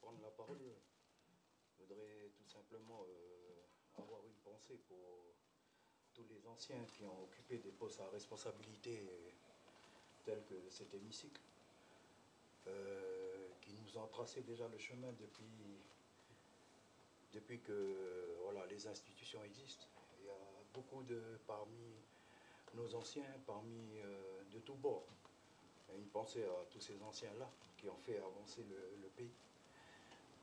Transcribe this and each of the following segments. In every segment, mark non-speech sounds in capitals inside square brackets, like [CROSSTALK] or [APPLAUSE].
prendre la parole, je voudrais tout simplement euh, avoir une pensée pour tous les anciens qui ont occupé des postes à responsabilité tels que cet hémicycle, euh, qui nous ont tracé déjà le chemin depuis, depuis que voilà, les institutions existent. Il y a beaucoup de parmi nos anciens, parmi euh, de tous bords. Une pensée à tous ces anciens-là qui ont fait avancer le, pays.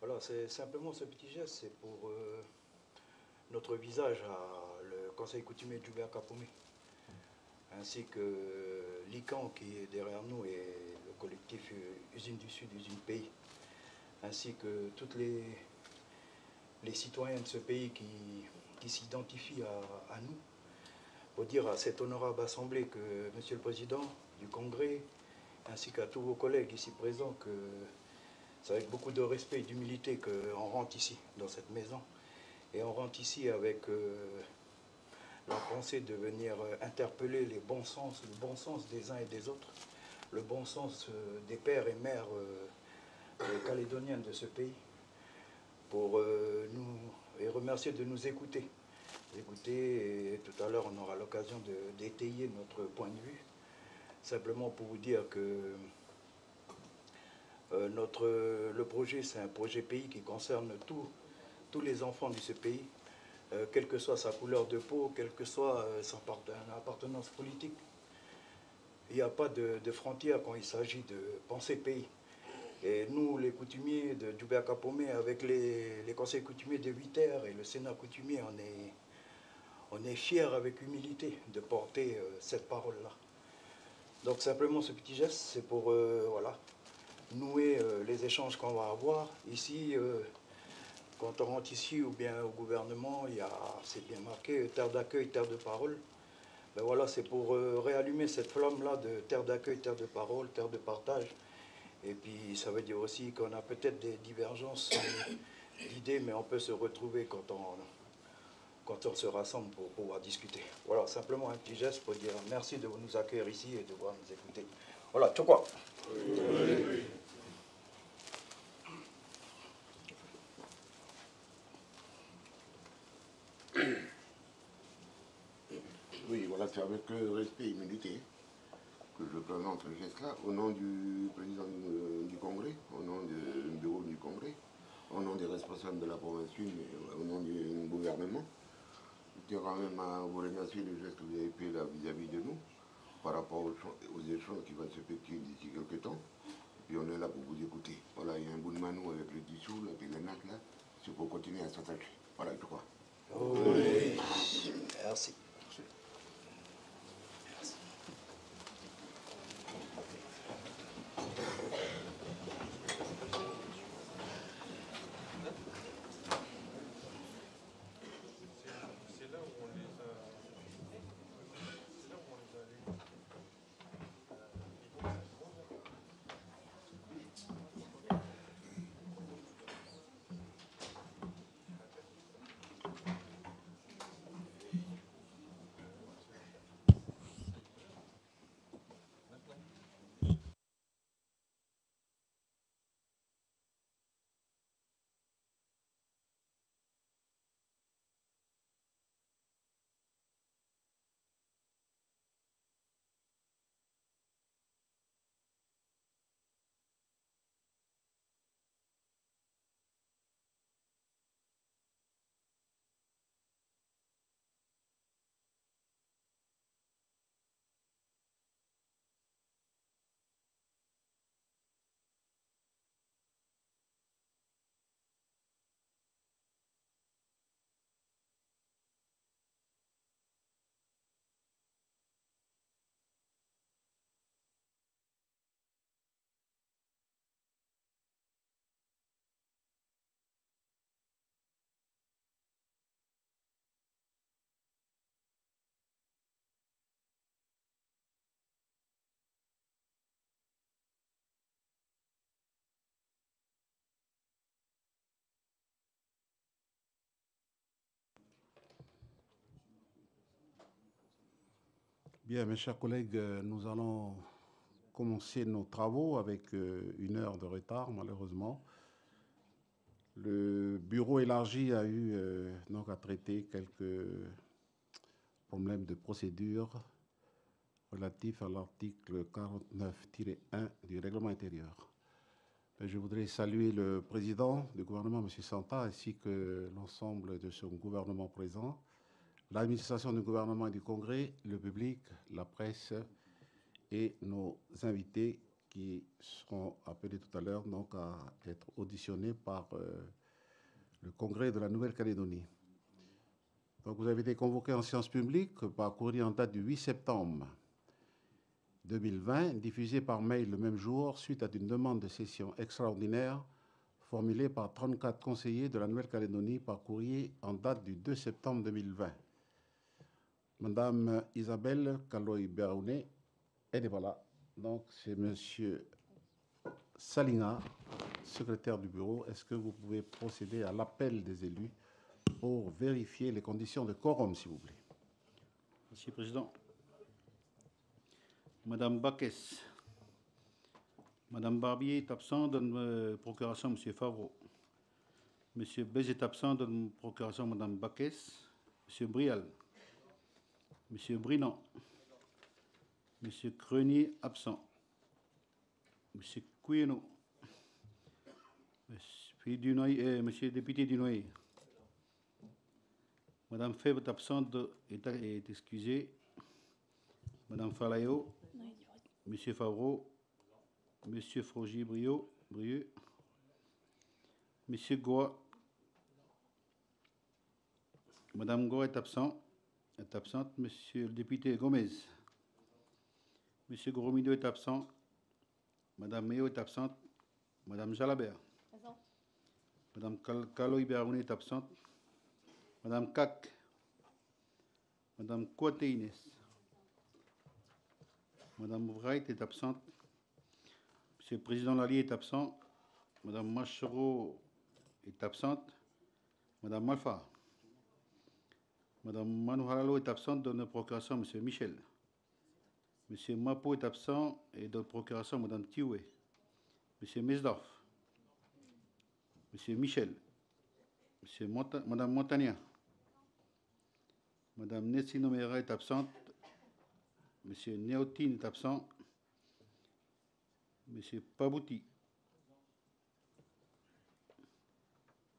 Voilà, c'est simplement ce petit geste, c'est pour euh, notre visage à le conseil coutumier de Joubert Kapoumé, ainsi que l'ICAN qui est derrière nous et le collectif Usine du Sud, Usine Pays, ainsi que toutes les, les citoyens de ce pays qui, qui s'identifient à, à, nous, pour dire à cette honorable assemblée que Monsieur le Président du Congrès, ainsi qu'à tous vos collègues ici présents, que c'est avec beaucoup de respect et d'humilité qu'on rentre ici, dans cette maison. Et on rentre ici avec euh, la pensée de venir euh, interpeller les bons sens, le bon sens des uns et des autres, le bon sens euh, des pères et mères calédoniennes de ce pays, pour nous et remercier de nous écouter. Écouter, et tout à l'heure on aura l'occasion d'étayer notre point de vue. Simplement pour vous dire que euh, notre, le projet, c'est un projet pays qui concerne tous les enfants de ce pays, euh, quelle que soit sa couleur de peau, quelle que soit euh, sa appartenance politique. Il n'y a pas de, frontières quand il s'agit de penser pays. Et nous, les coutumiers de Djoubert Kapomé, avec les, conseils coutumiers de 8 et le Sénat coutumier, on est, on est fiers avec humilité de porter cette parole-là. Donc simplement ce petit geste, c'est pour voilà, nouer euh, les échanges qu'on va avoir. Ici, euh, quand on rentre ici ou bien au gouvernement, c'est bien marqué, terre d'accueil, terre de parole. Ben voilà, c'est pour euh, réallumer cette flamme-là de terre d'accueil, terre de parole, terre de partage. Et puis ça veut dire aussi qu'on a peut-être des divergences [COUGHS] d'idées, mais on peut se retrouver quand on, quand on se rassemble pour pouvoir discuter. Voilà, simplement un petit geste pour dire merci de nous accueillir ici et de voir nous écouter. Voilà, tout quoi. Oui, voilà, c'est avec respect et humilité que je présente le geste-là, au nom du président du, Congrès, au nom du bureau du Congrès, au nom des responsables de la province au nom du gouvernement. Je tiens quand même à vous remercier le geste que vous avez fait vis-à-vis de nous, par rapport aux, échanges qui vont se faire d'ici quelques temps. Et puis on est là pour vous écouter. Voilà, il y a un bout de manou avec le dissous, avec les nattes là, c'est pour continuer à s'attaquer. Voilà, je crois. Oui. Merci. Bien, mes chers collègues, euh, nous allons commencer nos travaux avec euh, une heure de retard, malheureusement. Le bureau élargi a eu euh, donc à traiter quelques problèmes de procédure relatifs à l'article 49-1 du règlement intérieur. Je voudrais saluer le président du gouvernement, M. Santa, ainsi que l'ensemble de son gouvernement présent, l'administration du gouvernement et du Congrès, le public, la presse et nos invités qui seront appelés tout à l'heure donc à être auditionnés par euh, le Congrès de la Nouvelle-Calédonie. Donc vous avez été convoqué en séance publique par courrier en date du 8 septembre 2020, diffusé par mail le même jour suite à une demande de session extraordinaire formulée par 34 conseillers de la Nouvelle-Calédonie par courrier en date du 2 septembre 2020. Madame Isabelle Kaloy Berouné, elle est voilà. Donc, c'est Monsieur Salina, secrétaire du bureau. Est-ce que vous pouvez procéder à l'appel des élus pour vérifier les conditions de quorum, s'il vous plaît? Monsieur le Président. Madame Baquès. Madame Barbier est absente de la procuration Monsieur Favreau. Monsieur Bez est absent de la procuration Madame Baquès. Monsieur Brial. Monsieur Brinan. Monsieur Crenier, absent. Monsieur Couilleno. Monsieur, Dunoy, euh, Monsieur le député Dunoy. Madame Fèvre est absente, est, est excusée. Madame Falayo. Monsieur Favreau. Monsieur Frogier Brio, Brieux. Monsieur Goa. Madame Goa est absent. Est absente. Monsieur le député Gomez. Monsieur Goromido est absent. Madame Meo est absente. Madame Jalabert. Présente. Madame Kalo Iberoune est absente. Madame Kak. Madame Inès. Madame Wright est absente. Monsieur le Président Lali est absent. Madame Machero est absente. Madame Malfa. Madame Manouharalo est absente de notre procuration, Monsieur Michel. Monsieur Mapo est absent et de notre procuration, Madame Tioué. Monsieur Mesdorf. Monsieur Michel. Monsieur Monta Madame Montagna. Madame est absente. Monsieur Néotine est absent. Monsieur Pabouti.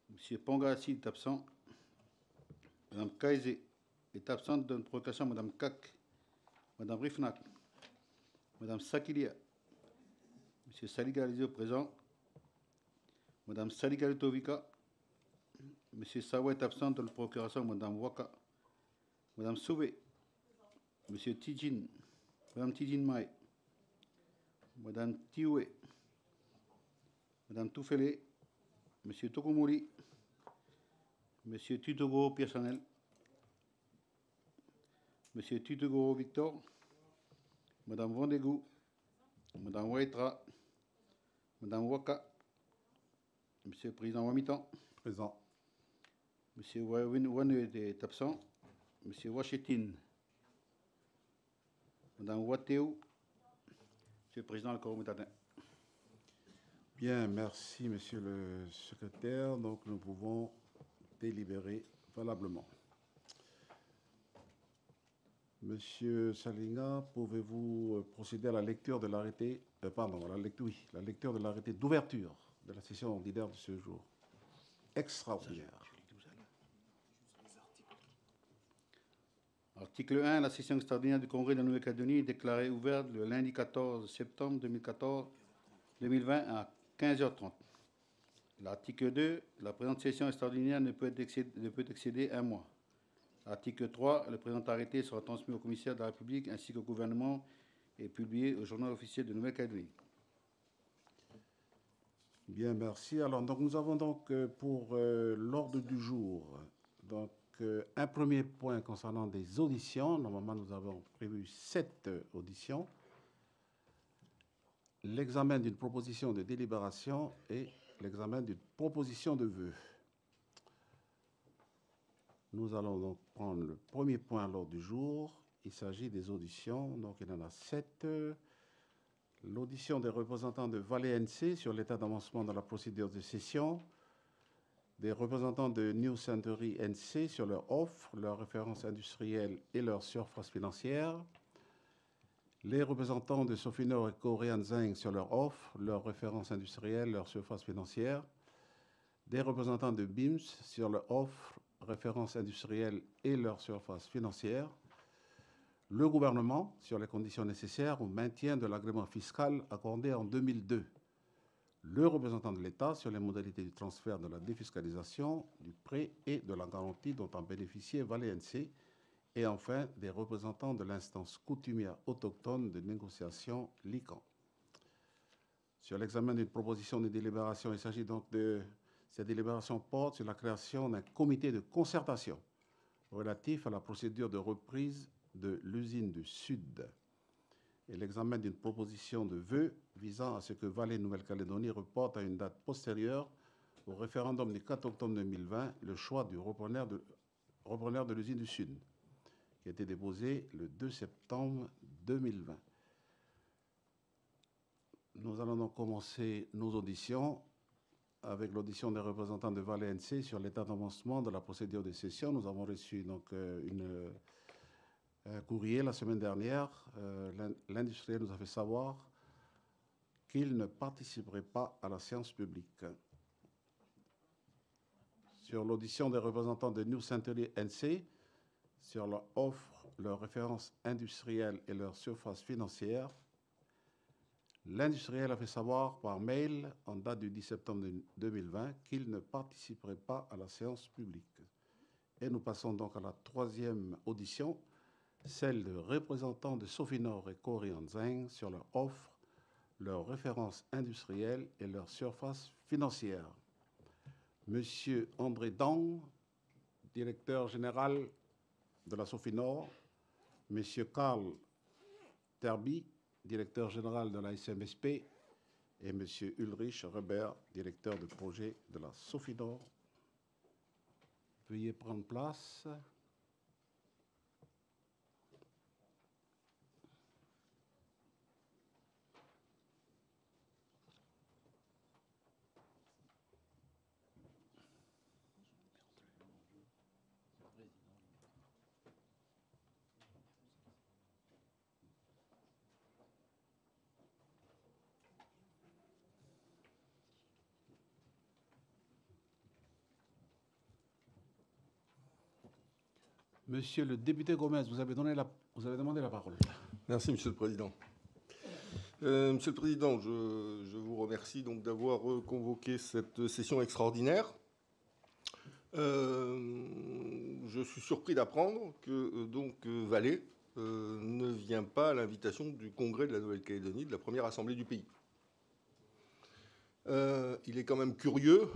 Monsieur Pongassi est absent. Madame Kaizé est absente de notre provocation. Madame Kak. Madame Rifnak. Madame Sakilia. Monsieur Saligalizio présent. Madame Saligalitovika. Monsieur Sawa est absent de la procuration. Madame Waka. Madame Souvé. Monsieur Tijin. Madame Tijin Mai. Madame Tioué. Madame Toufele. Monsieur Tokomori. Monsieur Tutogo personnel. Monsieur Tutogo Victor. Madame Vendégou. Madame Waitra. Madame Waka. Monsieur le Président Wamitan. Présent. Monsieur Wane est absent. Monsieur Wachetin. Madame Wateo. Monsieur le Président Corum Bien, merci, Monsieur le secrétaire. Donc, nous pouvons délibérer valablement. Monsieur Salinga, pouvez-vous procéder à la lecture de l'arrêté, euh, pardon, la lecture de l'arrêté d'ouverture de la session ordinaire de ce jour? Extraordinaire. Article 1. La session extraordinaire du Congrès de la Nouvelle-Calédonie est déclarée ouverte le lundi 14 septembre 2014, 2020 à 15h30. L'article 2. La présente session extraordinaire ne peut, excéder, un mois. Article 3. Le présent arrêté sera transmis au commissaire de la République ainsi qu'au gouvernement et publié au journal officiel de Nouvelle-Calédonie. Bien, merci. Alors, donc, nous avons donc euh, pour euh, l'ordre du jour donc, euh, un premier point concernant des auditions. Normalement, nous avons prévu sept auditions. L'examen d'une proposition de délibération et l'examen d'une proposition de vœux. Nous allons donc prendre le premier point à l'ordre du jour. Il s'agit des auditions. Donc, il y en a sept. L'audition des représentants de Valais NC sur l'état d'avancement dans la procédure de session. des représentants de New Century NC sur leur offre, leurs références industrielles et leur surface financière, les représentants de Sofinor et Korean Zeng sur leur offre, leurs références industrielles, leur surface financière, des représentants de BIMS sur leur offre, références industrielles et leur surface financière, le gouvernement sur les conditions nécessaires au maintien de l'agrément fiscal accordé en 2002, le représentant de l'État sur les modalités du transfert de la défiscalisation, du prêt et de la garantie dont en bénéficiait NC, et enfin des représentants de l'instance coutumière autochtone de négociation LICAN. Sur l'examen d'une proposition de délibération, il s'agit donc de. Cette délibération porte sur la création d'un comité de concertation relatif à la procédure de reprise de l'usine du Sud et l'examen d'une proposition de vœux visant à ce que Valais Nouvelle-Calédonie reporte à une date postérieure au référendum du 4 octobre 2020 le choix du repreneur de l'usine du Sud qui a été déposé le 2 septembre 2020. Nous allons donc commencer nos auditions avec l'audition des représentants de Valais NC sur l'état d'avancement de la procédure de session. Nous avons reçu donc euh, une, un courrier la semaine dernière. Euh, L'industriel nous a fait savoir qu'il ne participerait pas à la séance publique. Sur l'audition des représentants de New Century NC, sur leur offre, leurs références industrielles et leur surface financière, l'industriel a fait savoir par mail en date du 10 septembre 2020 qu'il ne participerait pas à la séance publique. Et nous passons donc à la troisième audition, celle de représentants de Sofinor et Korean Zeng sur leur offre, leurs références industrielles et leur surface financière. Monsieur André Dang, directeur général de la Sofinor, Monsieur Karl Terby, directeur général de la SMSP, et Monsieur Ulrich Reber, directeur de projet de la Sofinor. Veuillez prendre place. Monsieur le député Gomez, vous avez, demandé la parole. Merci, Monsieur le Président. Euh, Monsieur le Président, je, vous remercie donc d'avoir convoqué cette session extraordinaire. Euh, je suis surpris d'apprendre que euh, donc euh, ne vient pas à l'invitation du Congrès de la Nouvelle-Calédonie, de la première assemblée du pays. Il est quand même curieux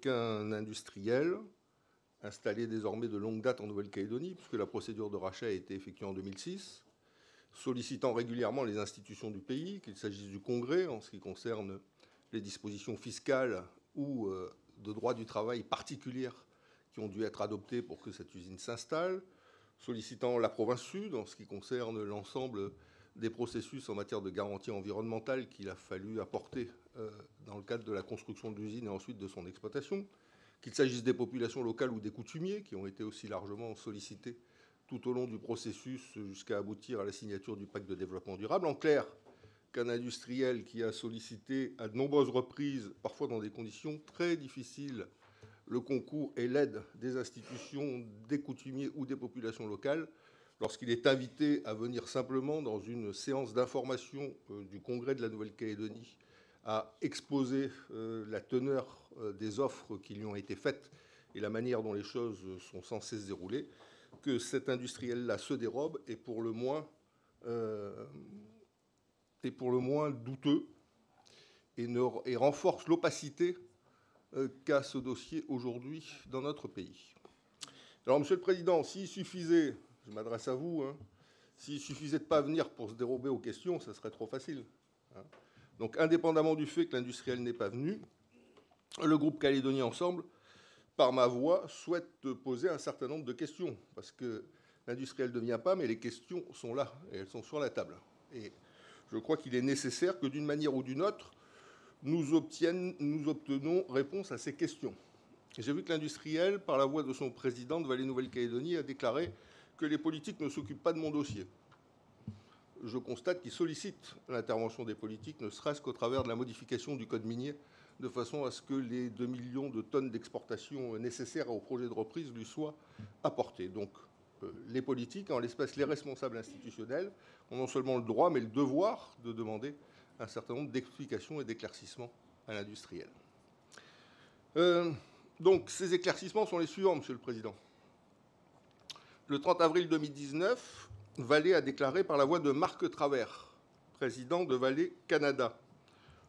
qu'un industriel installé désormais de longue date en Nouvelle-Calédonie, puisque la procédure de rachat a été effectuée en 2006, sollicitant régulièrement les institutions du pays, qu'il s'agisse du Congrès en ce qui concerne les dispositions fiscales ou euh, de droit du travail particulières qui ont dû être adoptées pour que cette usine s'installe, sollicitant la province sud en ce qui concerne l'ensemble des processus en matière de garantie environnementale qu'il a fallu apporter euh, dans le cadre de la construction de l'usine et ensuite de son exploitation, qu'il s'agisse des populations locales ou des coutumiers qui ont été aussi largement sollicités tout au long du processus jusqu'à aboutir à la signature du pacte de développement durable. En clair, qu'un industriel qui a sollicité à de nombreuses reprises, parfois dans des conditions très difficiles, le concours et l'aide des institutions, des coutumiers ou des populations locales, lorsqu'il est invité à venir simplement dans une séance d'information euh, du Congrès de la Nouvelle-Calédonie à exposer euh, la teneur euh, des offres qui lui ont été faites et la manière dont les choses sont censées se dérouler, que cet industriel-là se dérobe est pour le moins, euh, est pour le moins douteux et, renforce l'opacité euh, qu'a ce dossier aujourd'hui dans notre pays. Alors, Monsieur le Président, s'il suffisait, je m'adresse à vous, hein, s'il suffisait de ne pas venir pour se dérober aux questions, ça serait trop facile. Hein. Donc, indépendamment du fait que l'industriel n'est pas venu, le groupe Calédonie Ensemble, par ma voix, souhaite poser un certain nombre de questions, parce que l'industriel ne vient pas, mais les questions sont là, et elles sont sur la table. Et je crois qu'il est nécessaire que, d'une manière ou d'une autre, nous, obtienne, nous obtenons réponse à ces questions. J'ai vu que l'industriel, par la voix de son président de Vallée-Nouvelle-Calédonie, a déclaré que les politiques ne s'occupent pas de mon dossier. Je constate qu'il sollicite l'intervention des politiques, ne serait-ce qu'au travers de la modification du code minier, de façon à ce que les 2 millions de tonnes d'exportation nécessaires au projet de reprise lui soient apportées. Donc, euh, les politiques, en l'espèce les responsables institutionnels, ont non seulement le droit, mais le devoir de demander un certain nombre d'explications et d'éclaircissements à l'industriel. Euh, donc, ces éclaircissements sont les suivants, Monsieur le Président. Le 30 avril 2019, Vallée a déclaré par la voix de Marc Travers, président de Vallée Canada,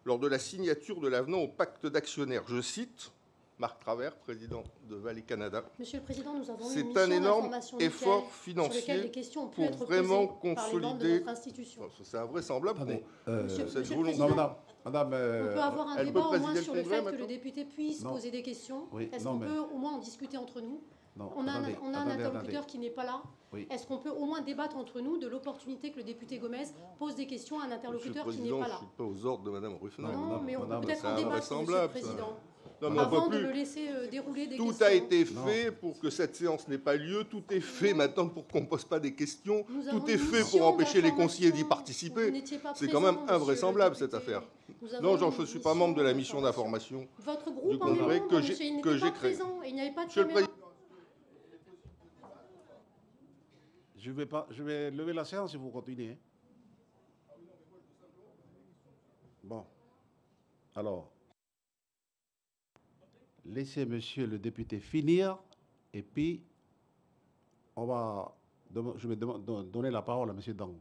lors de la signature de l'avenant au pacte d'actionnaires, je cite, Marc Travers, président de Vallée Canada. Monsieur le Président, nous avons C'est un énorme effort financier pour vraiment consolider. C'est invraisemblable. Attendez, euh, monsieur, cette volonté. Non, madame, madame euh, on peut avoir un débat au moins sur le, fait que le député puisse poser des questions. Est-ce qu'on peut au moins en discuter entre nous? On a, un, interlocuteur qui n'est pas là. Est-ce qu'on peut au moins débattre entre nous de l'opportunité que le député Gomez pose des questions à un interlocuteur qui n'est pas là Je ne suis pas aux ordres de Mme Ruffin. Non, mais on peut peut-être en débattre, Monsieur le Président. Non, mais Avant de le laisser euh, dérouler des tout questions. a été fait pour que cette séance n'ait pas lieu. Tout est fait maintenant pour qu'on ne pose pas des questions. tout est fait pour empêcher les conseillers d'y participer. C'est quand même invraisemblable cette affaire. Non, je ne suis pas membre de la mission d'information. Votre groupe en est que j'ai créé. Il n'y avait pas de caméra. Je vais, pas, je vais lever la séance et vous continuez. Bon. Alors, laissez monsieur le député finir et puis on va, je vais donner la parole à monsieur Dang.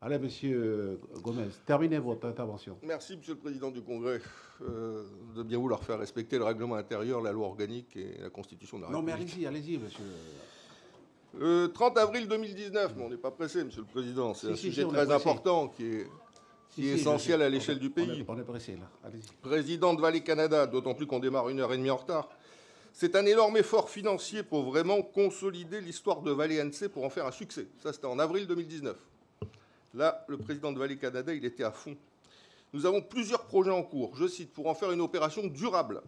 Allez, monsieur Gomez, terminez votre intervention. Merci, monsieur le président du Congrès, euh, de bien vouloir faire respecter le règlement intérieur, la loi organique et la constitution de la République. Non, mais allez-y, allez-y, monsieur. Le 30 avril 2019, mais on n'est pas pressé, monsieur le président, c'est un sujet très important qui est qui est essentiel à l'échelle du pays. On est pressé, là. Président de Vallée Canada, d'autant plus qu'on démarre une heure et demie en retard. C'est un énorme effort financier pour vraiment consolider l'histoire de Vallée NC pour en faire un succès. Ça, c'était en avril 2019. Là, le président de Vallée Canada, il était à fond. Nous avons plusieurs projets en cours, je cite, pour en faire une opération durable.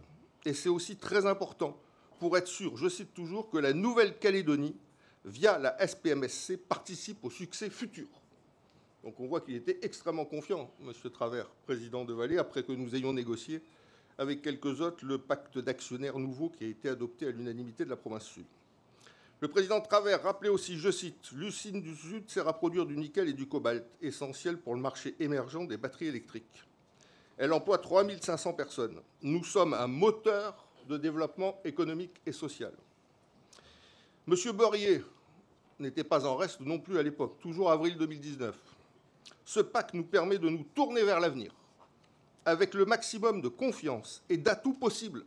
Et c'est aussi très important pour être sûr, je cite toujours, que la Nouvelle-Calédonie, via la SPMSC, participe au succès futur. Donc on voit qu'il était extrêmement confiant, M. Travers, président de Vallée, après que nous ayons négocié avec quelques autres le pacte d'actionnaires nouveau qui a été adopté à l'unanimité de la province sud. Le président Travers rappelait aussi, je cite, l'usine du Sud sert à produire du nickel et du cobalt, essentiel pour le marché émergent des batteries électriques. Elle emploie 3500 personnes. Nous sommes un moteur de développement économique et social. Monsieur Borrier n'était pas en reste non plus à l'époque, toujours avril 2019. Ce pacte nous permet de nous tourner vers l'avenir avec le maximum de confiance et d'atouts possibles.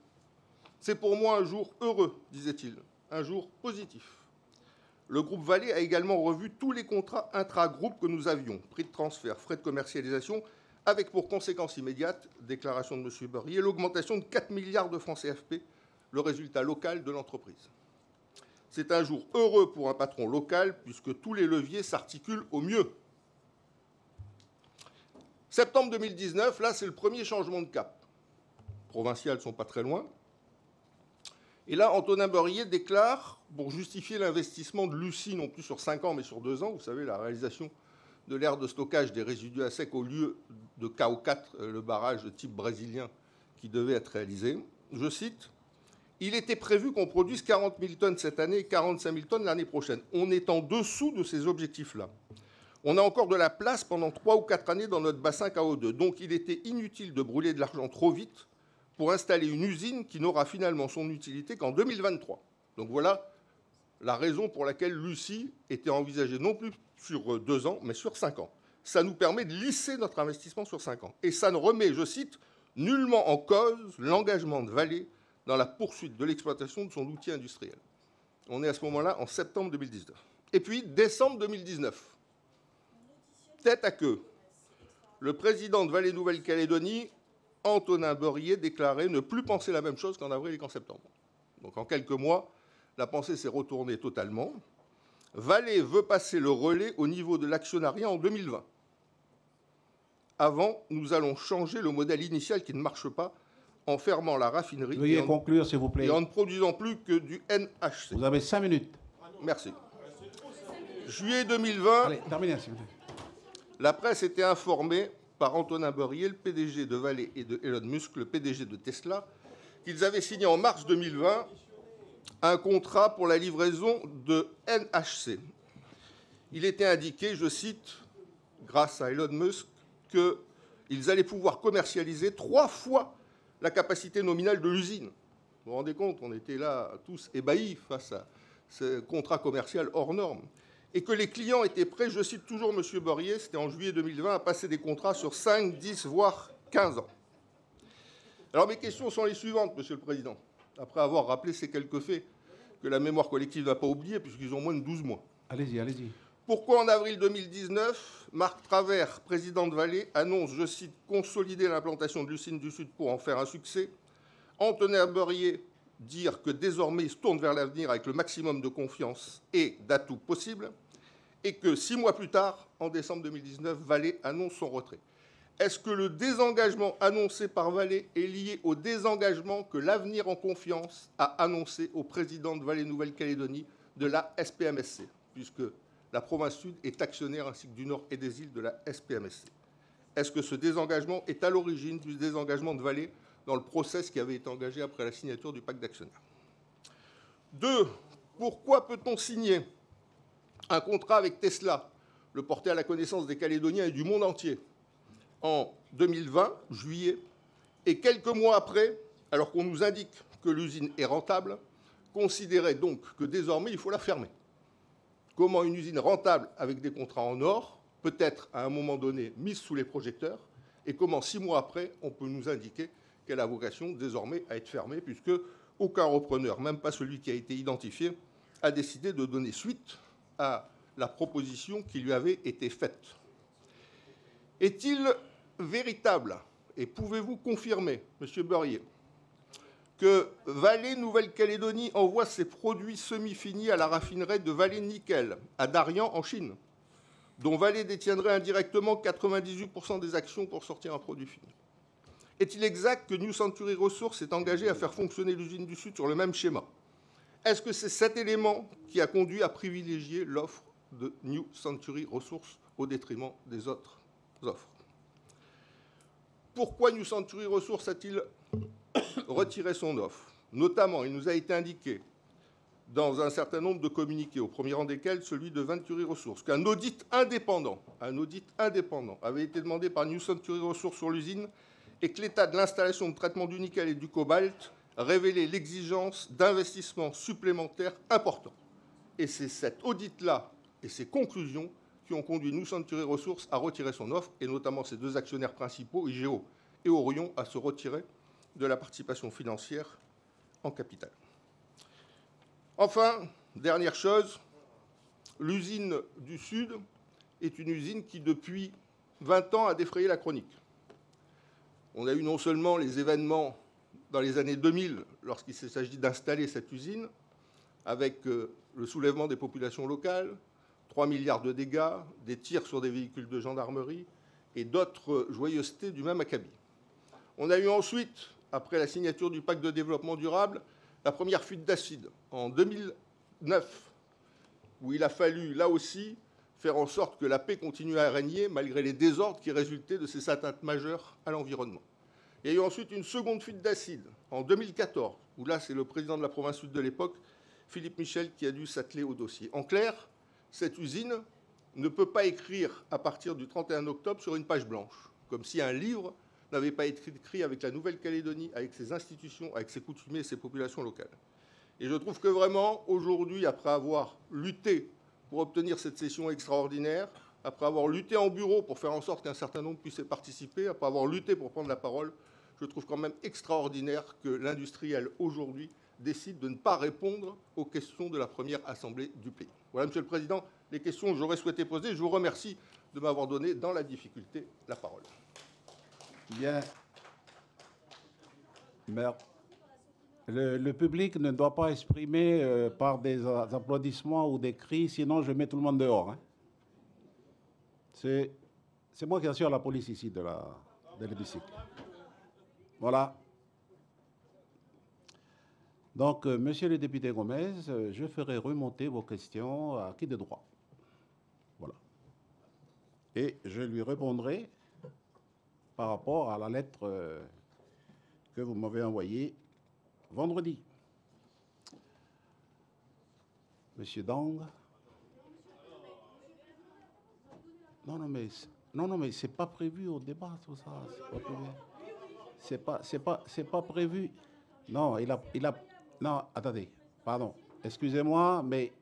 C'est pour moi un jour heureux, disait-il, un jour positif. Le groupe Vallée a également revu tous les contrats intra-groupes que nous avions, prix de transfert, frais de commercialisation, avec pour conséquence immédiate, déclaration de M. Barrier, l'augmentation de 4 milliards de francs CFP, le résultat local de l'entreprise. C'est un jour heureux pour un patron local, puisque tous les leviers s'articulent au mieux Septembre 2019, là, c'est le premier changement de cap. Provinciales ne sont pas très loin. Et là, Antonin Beurrier déclare, pour justifier l'investissement de Lucie, non plus sur 5 ans, mais sur 2 ans, vous savez, la réalisation de l'aire de stockage des résidus à sec au lieu de KO4, euh, le barrage de type brésilien qui devait être réalisé. Je cite Il était prévu qu'on produise 40 000 tonnes cette année et 45 000 tonnes l'année prochaine. On est en dessous de ces objectifs-là. On a encore de la place pendant trois ou quatre années dans notre bassin KO2. Donc il était inutile de brûler de l'argent trop vite pour installer une usine qui n'aura finalement son utilité qu'en 2023. Donc voilà la raison pour laquelle Lucie était envisagée non plus sur euh, deux ans, mais sur cinq ans. Ça nous permet de lisser notre investissement sur cinq ans. Et ça ne remet, je cite, nullement en cause l'engagement de Vallée dans la poursuite de l'exploitation de son outil industriel. On est à ce moment-là en septembre 2019. Et puis, décembre 2019, tête à queue. Le président de Vallée-Nouvelle-Calédonie, Antonin Beurrier, déclarait ne plus penser la même chose qu'en avril et qu'en septembre. Donc en quelques mois, la pensée s'est retournée totalement. Vallée veut passer le relais au niveau de l'actionnariat en 2020. Avant, nous allons changer le modèle initial qui ne marche pas en fermant la raffinerie. Veuillez en, conclure, s'il vous plaît. Et en ne produisant plus que du NHC. Vous avez cinq minutes. Merci. Juillet 2020. Allez, terminez, s'il vous plaît. La presse était informée par Antonin Beurrier, le PDG de Vallée et de Elon Musk, le PDG de Tesla, qu'ils avaient signé en mars 2020 un contrat pour la livraison de NHC. Il était indiqué, je cite, grâce à Elon Musk, qu'ils allaient pouvoir commercialiser trois fois la capacité nominale de l'usine. Vous vous rendez compte, on était là tous ébahis face à ce contrat commercial hors norme et que les clients étaient prêts, je cite toujours M. Borrier, c'était en juillet 2020, à passer des contrats sur 5, 10, voire 15 ans. Alors mes questions sont les suivantes, Monsieur le Président, après avoir rappelé ces quelques faits que la mémoire collective n'a pas oubliés, puisqu'ils ont moins de 12 mois. Allez-y, allez-y. Pourquoi en avril 2019, Marc Travers, président de Vallée, annonce, je cite, consolider l'implantation de l'usine du Sud pour en faire un succès Antonin Beurrier dire que désormais il se tourne vers l'avenir avec le maximum de confiance et d'atouts possibles et que six mois plus tard, en décembre 2019, Vallée annonce son retrait. Est-ce que le désengagement annoncé par Vallée est lié au désengagement que l'avenir en confiance a annoncé au président de Vallée Nouvelle-Calédonie de la SPMSC, puisque la province sud est actionnaire ainsi que du nord et des îles de la SPMSC Est-ce que ce désengagement est à l'origine du désengagement de Vallée dans le process qui avait été engagé après la signature du pacte d'actionnaires? Deux, pourquoi peut-on signer un contrat avec Tesla, le porter à la connaissance des Calédoniens et du monde entier, en 2020, juillet, et quelques mois après, alors qu'on nous indique que l'usine est rentable, considérer donc que désormais il faut la fermer? Comment une usine rentable avec des contrats en or peut être à un moment donné mise sous les projecteurs et comment six mois après on peut nous indiquer qu'elle a vocation désormais à être fermée puisque aucun repreneur, même pas celui qui a été identifié, a décidé de donner suite à la proposition qui lui avait été faite. Est-il véritable, et pouvez-vous confirmer, Monsieur Beurrier, que Vallée Nouvelle-Calédonie envoie ses produits semi-finis à la raffinerie de Vallée Nickel, à Darian, en Chine, dont Vallée détiendrait indirectement 98% des actions pour sortir un produit fini. Est-il exact que New Century Resources est engagé à faire fonctionner l'usine du Sud sur le même schéma? Est-ce que c'est cet élément qui a conduit à privilégier l'offre de New Century Resources au détriment des autres offres? Pourquoi New Century Resources a-t-il [COUGHS] retiré son offre? Notamment, il nous a été indiqué dans un certain nombre de communiqués, au premier rang desquels celui de Venturi Resources, qu'un audit indépendant, audit indépendant avait été demandé par New Century Resources sur l'usine et que l'état de l'installation de traitement du nickel et du cobalt révéler l'exigence d'investissements supplémentaires importants. Et c'est cet audit-là et ces conclusions qui ont conduit Nous Century Ressources à retirer son offre, et notamment ses deux actionnaires principaux, IGEO et Orion, à se retirer de la participation financière en capital. Enfin, dernière chose, l'usine du Sud est une usine qui, depuis 20 ans, a défrayé la chronique. On a eu non seulement les événements dans les années 2000, lorsqu'il s'agit d'installer cette usine, avec euh, le soulèvement des populations locales, 3 milliards de dégâts, des tirs sur des véhicules de gendarmerie et d'autres joyeusetés du même acabit. On a eu ensuite, après la signature du pacte de développement durable, la première fuite d'acide en 2009, où il a fallu, là aussi, faire en sorte que la paix continue à régner malgré les désordres qui résultaient de ces atteintes majeures à l'environnement. Il y a eu ensuite une seconde fuite d'acide en 2014, où là, c'est le président de la province sud de l'époque, Philippe Michel, qui a dû s'atteler au dossier. En clair, cette usine ne peut pas écrire à partir du 31 octobre sur une page blanche, comme si un livre n'avait pas été écrit avec la Nouvelle-Calédonie, avec ses institutions, avec ses coutumiers et ses populations locales. Et je trouve que vraiment, aujourd'hui, après avoir lutté pour obtenir cette session extraordinaire, après avoir lutté en bureau pour faire en sorte qu'un certain nombre puisse participer, après avoir lutté pour prendre la parole, je trouve quand même extraordinaire que l'industriel aujourd'hui décide de ne pas répondre aux questions de la première assemblée du pays. Voilà, Monsieur le Président, les questions que j'aurais souhaité poser. Je vous remercie de m'avoir donné, dans la difficulté, la parole. Bien. Le, le, public ne doit pas exprimer euh, par des applaudissements ou des cris, sinon je mets tout le monde dehors. Hein. C'est moi qui assure la police ici de l'hémicycle. Voilà. Donc, euh, monsieur le député Gomez, euh, je ferai remonter vos questions à qui de droit. Voilà. Et je lui répondrai par rapport à la lettre euh, que vous m'avez envoyée vendredi. Monsieur Dang. Non, non, mais non, non, mais c'est pas prévu au débat, tout ça. C'est pas C'est pas, c'est pas, prévu. Non, il a, il a. Non, attendez, pardon. Excusez-moi, mais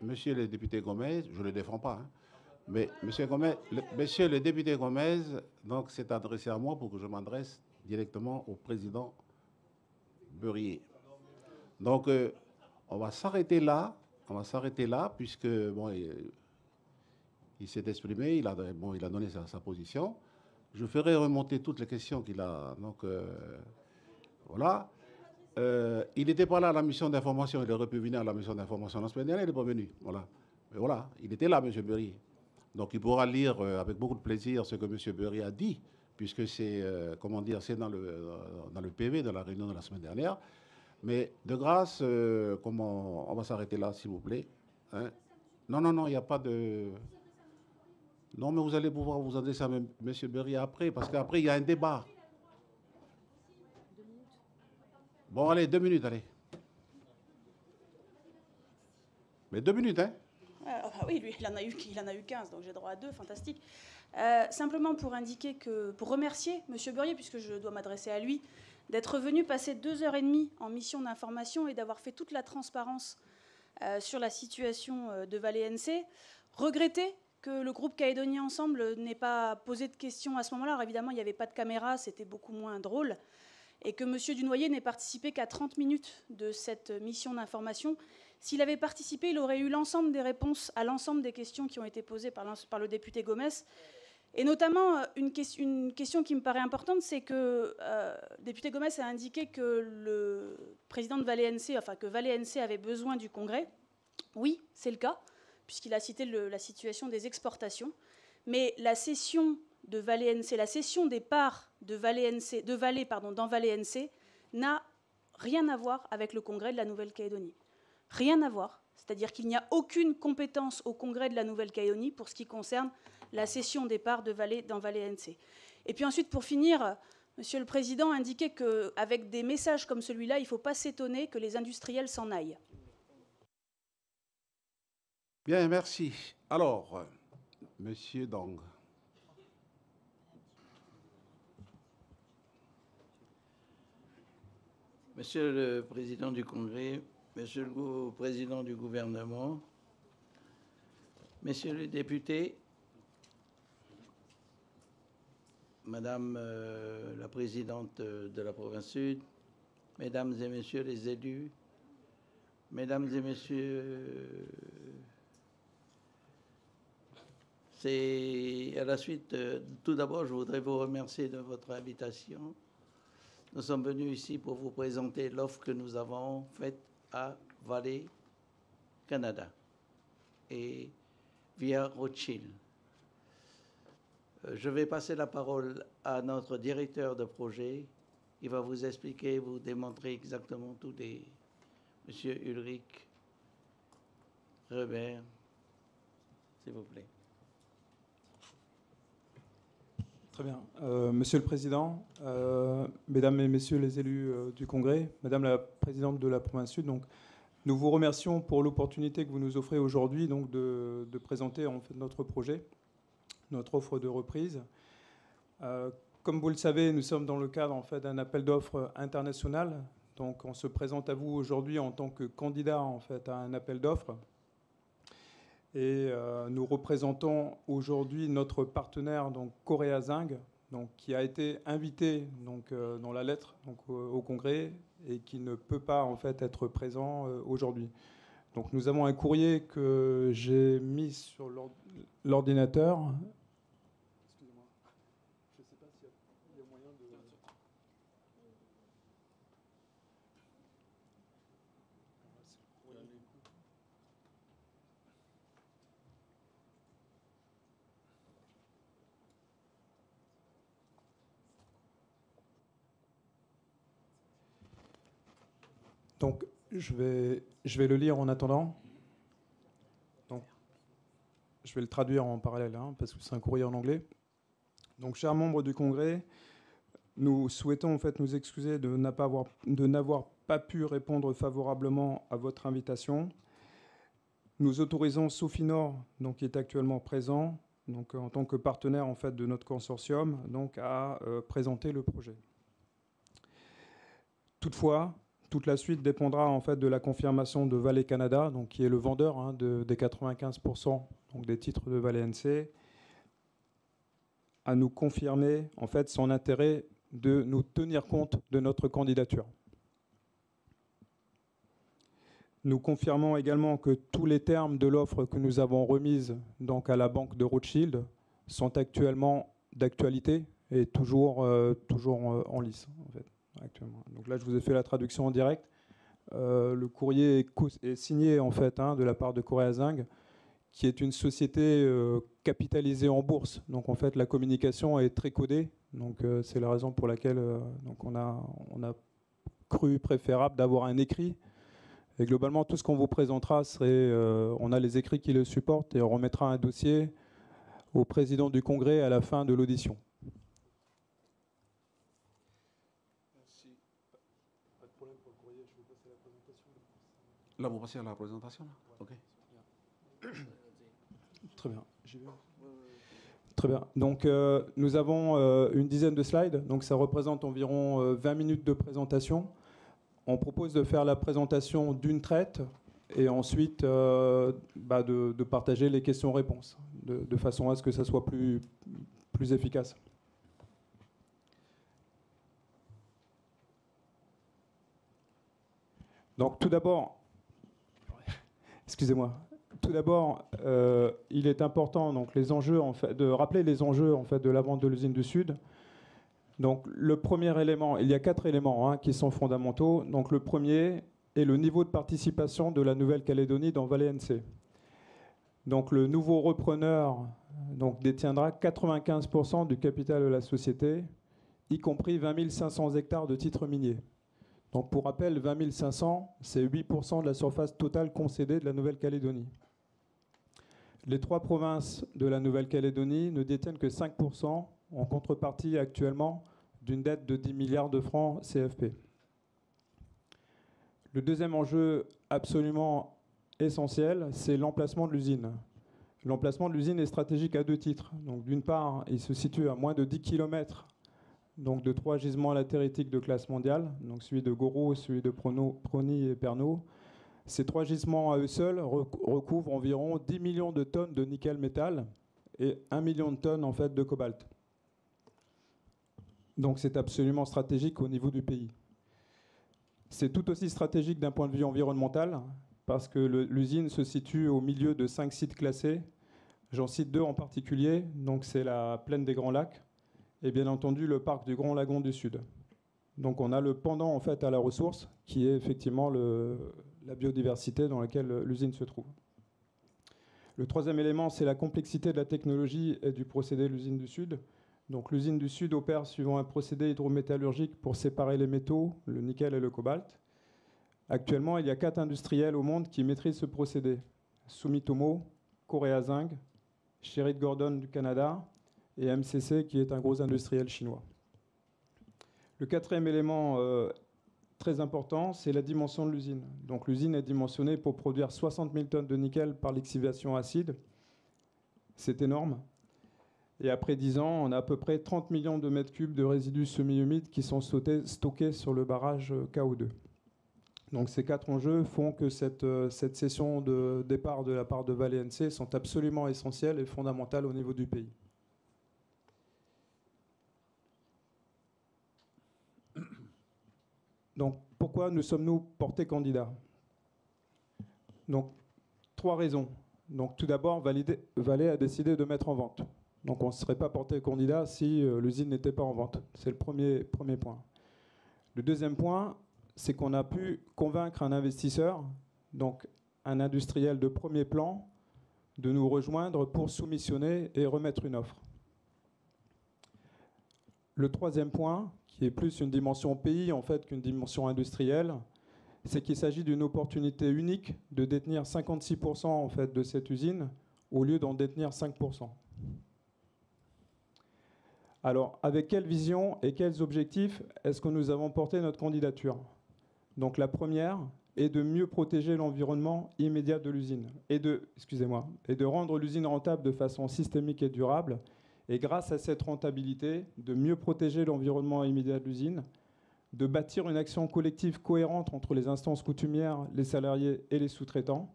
Monsieur le député Gomez, je ne le défends pas, hein, mais Monsieur Gomez, le, Monsieur le député Gomez, donc s'est adressé à moi pour que je m'adresse directement au président Beurrier. Donc, euh, on va s'arrêter là. On va s'arrêter là, puisque il s'est exprimé, il a, bon, il a donné sa, position. Je ferai remonter toutes les questions qu'il a. Donc, euh, voilà. Euh, il n'était pas là à la mission d'information, il aurait pu venir à la mission d'information la semaine dernière, il n'est pas venu. Voilà. Mais voilà, il était là, M. Berry. Donc il pourra lire euh, avec beaucoup de plaisir ce que M. Berry a dit, puisque c'est, comment dire, c'est dans le, dans le PV de la réunion de la semaine dernière. Mais de grâce, comment, on va s'arrêter là, s'il vous plaît. Hein. Non, non, non, il n'y a pas de. Non, mais vous allez pouvoir vous adresser à M. Berry après, parce qu'après, il y a un débat. Bon, allez, deux minutes, allez. Mais deux minutes, hein ah, ah oui, lui, il en, a eu, il en a eu 15, donc j'ai droit à deux, fantastique. Euh, simplement pour indiquer que, pour remercier M. Berrier, puisque je dois m'adresser à lui, d'être venu passer deux heures et demie en mission d'information et d'avoir fait toute la transparence euh, sur la situation euh, de Valais NC. Regretter que le groupe Calédonie Ensemble n'ait pas posé de questions à ce moment-là. Alors évidemment, il n'y avait pas de caméra, c'était beaucoup moins drôle. Et que M. Dunoyer n'ait participé qu'à 30 minutes de cette mission d'information. S'il avait participé, il aurait eu l'ensemble des réponses à l'ensemble des questions qui ont été posées par, le député Gomez. Et notamment, euh, une, question qui me paraît importante, c'est que euh, le député Gomez a indiqué que le président de Valais NC, enfin que avait besoin du Congrès. Oui, c'est le cas puisqu'il a cité la situation des exportations. Mais la cession de Valais NC, la cession des parts de Valais NC, dans Valais n'a rien à voir avec le Congrès de la Nouvelle-Calédonie. Rien à voir. C'est-à-dire qu'il n'y a aucune compétence au Congrès de la Nouvelle-Calédonie pour ce qui concerne la cession des parts de Valais dans Valais NC. Et puis ensuite, pour finir, Monsieur le Président indiquait qu'avec des messages comme celui-là, il ne faut pas s'étonner que les industriels s'en aillent. Bien, merci. Alors, Monsieur Dong. Monsieur le Président du Congrès, Monsieur le Président du gouvernement, Messieurs les députés, Madame euh, la Présidente de la province sud, Mesdames et Messieurs les élus, Mesdames et Messieurs C'est à la suite. Euh, tout d'abord, je voudrais vous remercier de votre invitation. Nous sommes venus ici pour vous présenter l'offre que nous avons faite à Valley Canada et via Rothschild. Euh, je vais passer la parole à notre directeur de projet. Il va vous expliquer, vous démontrer exactement tous les. Monsieur Ulrich Robert, s'il vous plaît. Euh, monsieur le Président, euh, Mesdames et Messieurs les élus euh, du Congrès, Madame la Présidente de la province Sud, nous vous remercions pour l'opportunité que vous nous offrez aujourd'hui de, présenter notre projet, notre offre de reprise. comme vous le savez, nous sommes dans le cadre d'un appel d'offres international. Donc on se présente à vous aujourd'hui en tant que candidat en fait, à un appel d'offres et euh, nous représentons aujourd'hui notre partenaire, donc Coréa Zing, donc, qui a été invité donc, euh, dans la lettre au, Congrès et qui ne peut pas en fait être présent euh, aujourd'hui. Donc nous avons un courrier que j'ai mis sur l'ordinateur Donc, je vais, je vais le lire en attendant. Donc, je vais le traduire en parallèle, hein, parce que c'est un courrier en anglais. Donc, chers membres du Congrès, nous souhaitons en fait nous excuser de n'avoir pas pu répondre favorablement à votre invitation. Nous autorisons Sofinor, donc qui est actuellement présent, donc en tant que partenaire en fait de notre consortium, donc à euh, présenter le projet. Toutefois, toute la suite dépendra en fait de la confirmation de Valley Canada, donc qui est le vendeur hein, des 95% donc des titres de Valley NC, à nous confirmer en fait son intérêt de nous tenir compte de notre candidature. Nous confirmons également que tous les termes de l'offre que nous avons remise donc à la banque de Rothschild sont actuellement d'actualité et toujours, euh, toujours euh, en lice. Donc là, je vous ai fait la traduction en direct. Euh, le courrier est, signé en fait hein, de la part de Coréa Zing, qui est une société capitalisée en bourse. Donc en fait, la communication est très codée. Donc c'est la raison pour laquelle donc on a, on a cru préférable d'avoir un écrit et globalement, tout ce qu'on vous présentera, serait, euh, on a les écrits qui le supportent et on remettra un dossier au président du Congrès à la fin de l'audition. Là, vous passez à la présentation Ok. [COUGHS] Très bien. Très bien. Donc, euh, nous avons euh, une dizaine de slides. Donc, ça représente environ 20 minutes de présentation on propose de faire la présentation d'une traite et ensuite euh, bah, de, partager les questions-réponses de, façon à ce que ça soit plus, plus efficace. Donc tout d'abord, excusez-moi, tout d'abord, euh, il est important donc les enjeux en fait, de rappeler les enjeux en fait de la vente de l'usine du Sud. Donc le premier élément, il y a quatre éléments hein, qui sont fondamentaux. Donc le premier est le niveau de participation de la Nouvelle-Calédonie dans Vallée NC. Donc le nouveau repreneur donc, détiendra 95% du capital de la société, y compris 20 500 hectares de titres miniers. Donc pour rappel, 20 500, c'est 8% de la surface totale concédée de la Nouvelle-Calédonie. Les trois provinces de la Nouvelle-Calédonie ne détiennent que 5% en contrepartie actuellement d'une dette de 10 milliards de francs CFP. Le deuxième enjeu absolument essentiel, c'est l'emplacement de l'usine. L'emplacement de l'usine est stratégique à deux titres. Donc, d'une part, il se situe à moins de 10 km donc de trois gisements latéritiques de classe mondiale, donc celui de Goro, celui de Prony et Pernod. Ces trois gisements à eux seuls recouvrent environ 10 millions de tonnes de nickel métal et 1 million de tonnes en fait de cobalt. Donc c'est absolument stratégique au niveau du pays. C'est tout aussi stratégique d'un point de vue environnemental, parce que l'usine se situe au milieu de cinq sites classés. J'en cite deux en particulier. Donc c'est la plaine des Grands Lacs et bien entendu le parc du Grand Lagon du Sud. Donc on a le pendant en fait à la ressource, qui est effectivement la biodiversité dans laquelle l'usine se trouve. Le troisième élément, c'est la complexité de la technologie et du procédé de l'usine du Sud. Donc l'usine du Sud opère suivant un procédé hydrométallurgique pour séparer les métaux, le nickel et le cobalt. Actuellement, il y a quatre industriels au monde qui maîtrisent ce procédé. Sumitomo, Korea Zinc, Sherritt Gordon du Canada et MCC qui est un gros industriel chinois. Le quatrième élément euh, très important, c'est la dimension de l'usine. Donc l'usine est dimensionnée pour produire 60 000 tonnes de nickel par lexivation acide. C'est énorme. Et après 10 ans, on a à peu près 30 millions de mètres cubes de résidus semi-humides qui sont stockés sur le barrage KO2. Donc ces quatre enjeux font que cette, euh, cette session de départ de la part de Vallée NC sont absolument essentielles et fondamentales au niveau du pays. Donc pourquoi nous sommes-nous portés candidats? Donc trois raisons. Donc tout d'abord, Vallée a décidé de mettre en vente. Donc on ne serait pas porté candidat si euh, l'usine n'était pas en vente. C'est le premier point. Le deuxième point, c'est qu'on a pu convaincre un investisseur, donc un industriel de premier plan, de nous rejoindre pour soumissionner et remettre une offre. Le troisième point, qui est plus une dimension pays en fait qu'une dimension industrielle, c'est qu'il s'agit d'une opportunité unique de détenir 56% en fait de cette usine au lieu d'en détenir 5%. Alors, avec quelle vision et quels objectifs est-ce que nous avons porté notre candidature? Donc, la première est de mieux protéger l'environnement immédiat de l'usine et de, excusez-moi, et de rendre l'usine rentable de façon systémique et durable. Et grâce à cette rentabilité, de mieux protéger l'environnement immédiat de l'usine, de bâtir une action collective cohérente entre les instances coutumières, les salariés et les sous-traitants,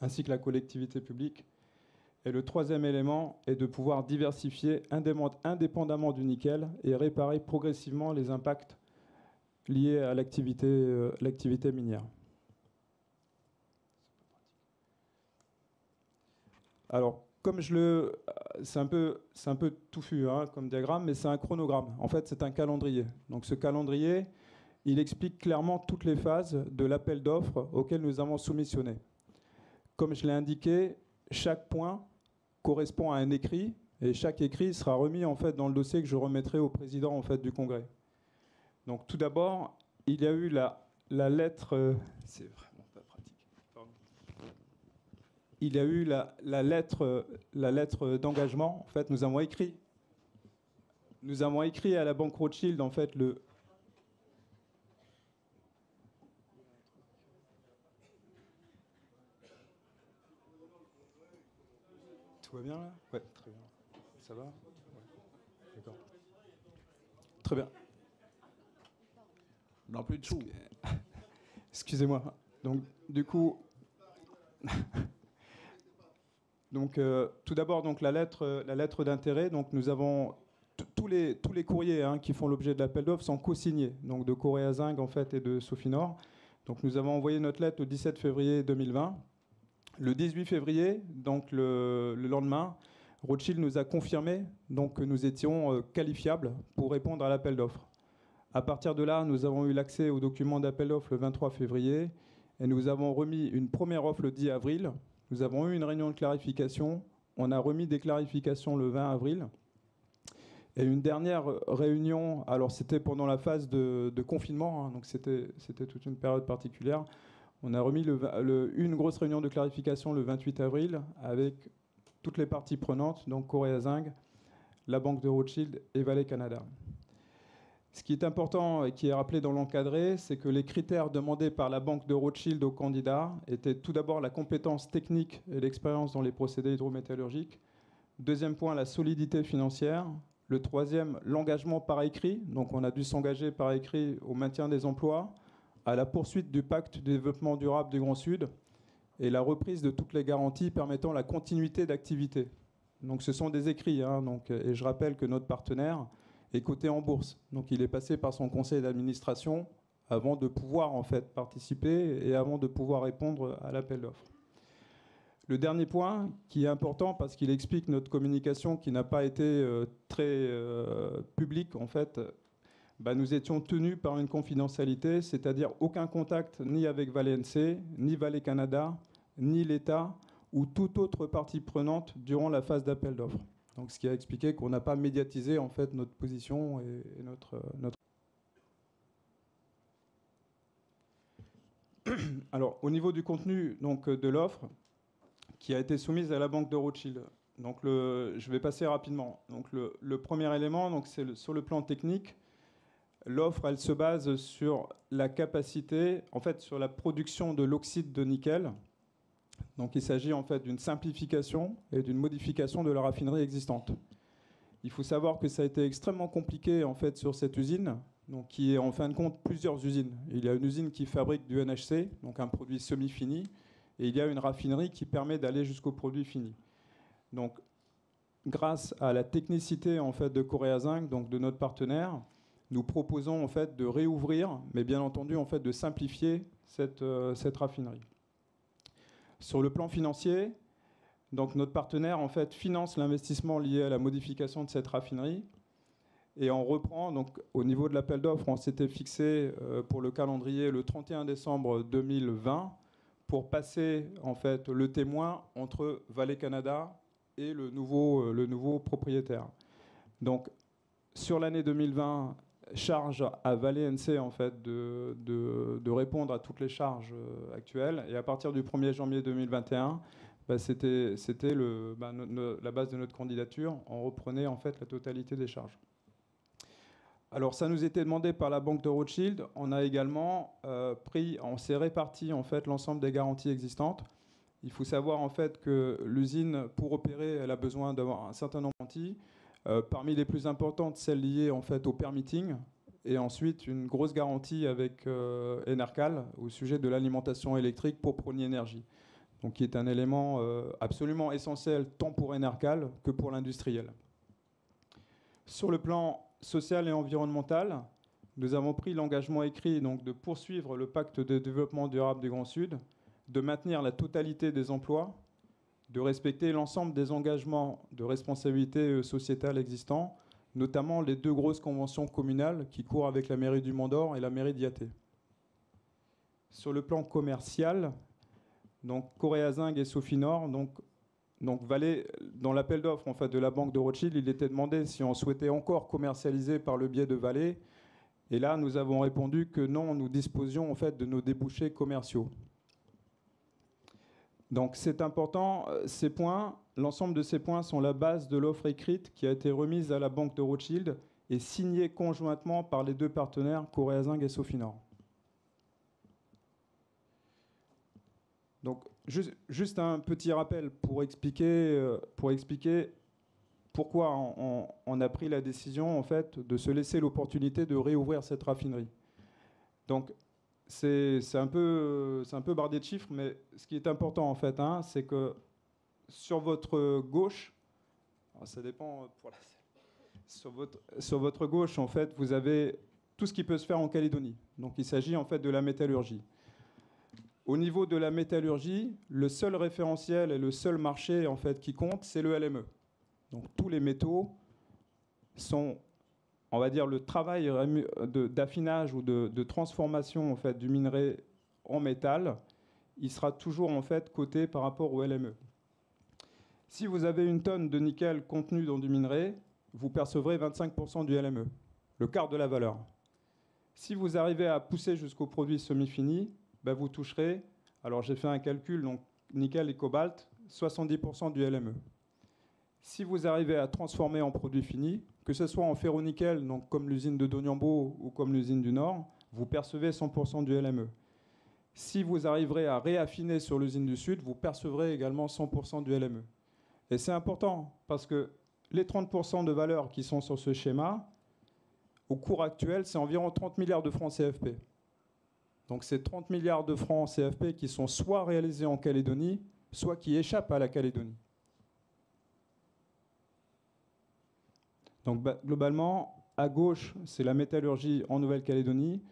ainsi que la collectivité publique, et le troisième élément est de pouvoir diversifier indépendamment du nickel et réparer progressivement les impacts liés à l'activité euh, minière. Alors, comme je le, c'est un peu, un peu touffu hein, comme diagramme, mais c'est un chronogramme. En fait, c'est un calendrier. Donc, ce calendrier, il explique clairement toutes les phases de l'appel d'offres auquel nous avons soumissionné. Comme je l'ai indiqué, chaque point correspond à un écrit et chaque écrit sera remis en fait dans le dossier que je remettrai au président en fait du congrès. Donc tout d'abord, il y a eu la, lettre euh, c'est pratique. Il y a eu la, la lettre la lettre d'engagement en fait, nous avons écrit nous avons écrit à la banque Rothschild en fait le Tout va bien là? Ouais, très bien. Ça va? D'accord. Très bien. Non, plus de sous. Excusez-moi. Donc, du coup. Donc, euh, tout d'abord, donc la lettre, la lettre d'intérêt. Donc, nous avons tous les, tous les courriers hein, qui font l'objet de l'appel d'offres sont co-signés, donc de Coréa Zing en fait et de Sofinor. Donc, nous avons envoyé notre lettre le 17 février 2020 le 18 février, donc le, lendemain, Rothschild nous a confirmé donc, que nous étions euh, qualifiables pour répondre à l'appel d'offres. À partir de là, nous avons eu l'accès aux documents d'appel d'offres le 23 février et nous avons remis une première offre le 10 avril. Nous avons eu une réunion de clarification. On a remis des clarifications le 20 avril. Et une dernière réunion, alors c'était pendant la phase de, confinement, hein, donc c'était toute une période particulière. On a remis une grosse réunion de clarification le 28 avril avec toutes les parties prenantes, donc Coréa Zing, la Banque de Rothschild et Valley Canada. Ce qui est important et qui est rappelé dans l'encadré, c'est que les critères demandés par la Banque de Rothschild aux candidats étaient tout d'abord la compétence technique et l'expérience dans les procédés hydrométallurgiques. Deuxième point, la solidité financière. Le troisième, l'engagement par écrit. Donc on a dû s'engager par écrit au maintien des emplois, à la poursuite du pacte de développement durable du Grand Sud et la reprise de toutes les garanties permettant la continuité d'activité. Donc ce sont des écrits, hein, donc, et je rappelle que notre partenaire est coté en bourse. Donc il est passé par son conseil d'administration avant de pouvoir en fait participer et avant de pouvoir répondre à l'appel d'offres. Le dernier point qui est important parce qu'il explique notre communication qui n'a pas été euh, très euh, publique en fait bah, nous étions tenus par une confidentialité, c'est-à-dire aucun contact ni avec NC, ni Valais Canada, ni l'État ou toute autre partie prenante durant la phase d'appel d'offres. Donc, ce qui a expliqué qu'on n'a pas médiatisé en fait notre position et, notre, notre. [COUGHS] Alors, au niveau du contenu donc, de l'offre, qui a été soumise à la banque de Rothschild. Donc, le, je vais passer rapidement. Donc, le, premier élément, c'est sur le plan technique. L'offre, elle se base sur la capacité, en fait, sur la production de l'oxyde de nickel. Donc, il s'agit en fait d'une simplification et d'une modification de la raffinerie existante. Il faut savoir que ça a été extrêmement compliqué en fait sur cette usine, qui est en fin de compte plusieurs usines. Il y a une usine qui fabrique du NHC, donc un produit semi-fini, et il y a une raffinerie qui permet d'aller jusqu'au produit fini. Donc, grâce à la technicité en fait de Coréa Zinc, donc de notre partenaire, nous proposons en fait de réouvrir, mais bien entendu en fait de simplifier cette, euh, cette raffinerie. Sur le plan financier, donc notre partenaire en fait finance l'investissement lié à la modification de cette raffinerie et on reprend donc au niveau de l'appel d'offres, on s'était fixé euh, pour le calendrier le 31 décembre 2020 pour passer en fait le témoin entre Vallée Canada et le nouveau, euh, le nouveau propriétaire. Donc sur l'année 2020, charge à Valais NC en fait de, de, répondre à toutes les charges actuelles. Et à partir du 1er janvier 2021, bah, c'était bah, la base de notre candidature. On reprenait en fait la totalité des charges. Alors ça nous était demandé par la banque de Rothschild. On a également euh, pris, on s'est réparti en fait l'ensemble des garanties existantes. Il faut savoir en fait que l'usine, pour opérer, elle a besoin d'avoir un certain nombre de garanties. Euh, parmi les plus importantes, celles liées en fait au permitting, et ensuite une grosse garantie avec euh, Enercal au sujet de l'alimentation électrique pour Prony Énergie, donc qui est un élément absolument essentiel tant pour Enercal que pour l'industriel. Sur le plan social et environnemental, nous avons pris l'engagement écrit donc, de poursuivre le pacte de développement durable du Grand Sud, de maintenir la totalité des emplois, de respecter l'ensemble des engagements de responsabilité euh, sociétale existants, notamment les deux grosses conventions communales qui courent avec la mairie du Mont-d'Or et la mairie d'Yaté. Sur le plan commercial, donc Coréazing et Sofinor donc, donc dans l'appel d'offres en fait, de la banque de Rothschild, il était demandé si on souhaitait encore commercialiser par le biais de Valais. Et là, nous avons répondu que non, nous disposions en fait de nos débouchés commerciaux. Donc c'est important, euh, ces points, l'ensemble de ces points sont la base de l'offre écrite qui a été remise à la banque de Rothschild et signée conjointement par les deux partenaires, Coréazing et Sofinor. Donc Juste, un petit rappel pour expliquer, euh, pour expliquer pourquoi on, a pris la décision en fait de se laisser l'opportunité de réouvrir cette raffinerie. Donc c'est un peu un peu bardé de chiffres, mais ce qui est important en fait, hein, c'est que sur votre gauche, ça dépend pour la sur votre, sur votre gauche en fait, vous avez tout ce qui peut se faire en Calédonie. Donc il s'agit en fait de la métallurgie. Au niveau de la métallurgie, le seul référentiel et le seul marché en fait qui compte, c'est le LME. Donc tous les métaux sont, on va dire, le travail d'affinage ou de, transformation en fait du minerai en métal, il sera toujours en fait coté par rapport au LME. Si vous avez une tonne de nickel contenue dans du minerai, vous percevrez 25% du LME, le quart de la valeur. Si vous arrivez à pousser jusqu'au produit semi-fini, ben, vous toucherez, alors j'ai fait un calcul, donc nickel et cobalt, 70% du LME. Si vous arrivez à transformer en produit fini, que ce soit en ferro-nickel, donc comme l'usine de Donyambo ou comme l'usine du Nord, vous percevez 100% du LME. Si vous arriverez à réaffiner sur l'usine du Sud, vous percevrez également 100% du LME. Et c'est important parce que les 30% de valeur qui sont sur ce schéma, au cours actuel, c'est environ 30 milliards de francs CFP. Donc c'est 30 milliards de francs CFP qui sont soit réalisés en Calédonie, soit qui échappent à la Calédonie. Donc bah, globalement, à gauche, c'est la métallurgie en Nouvelle-Calédonie.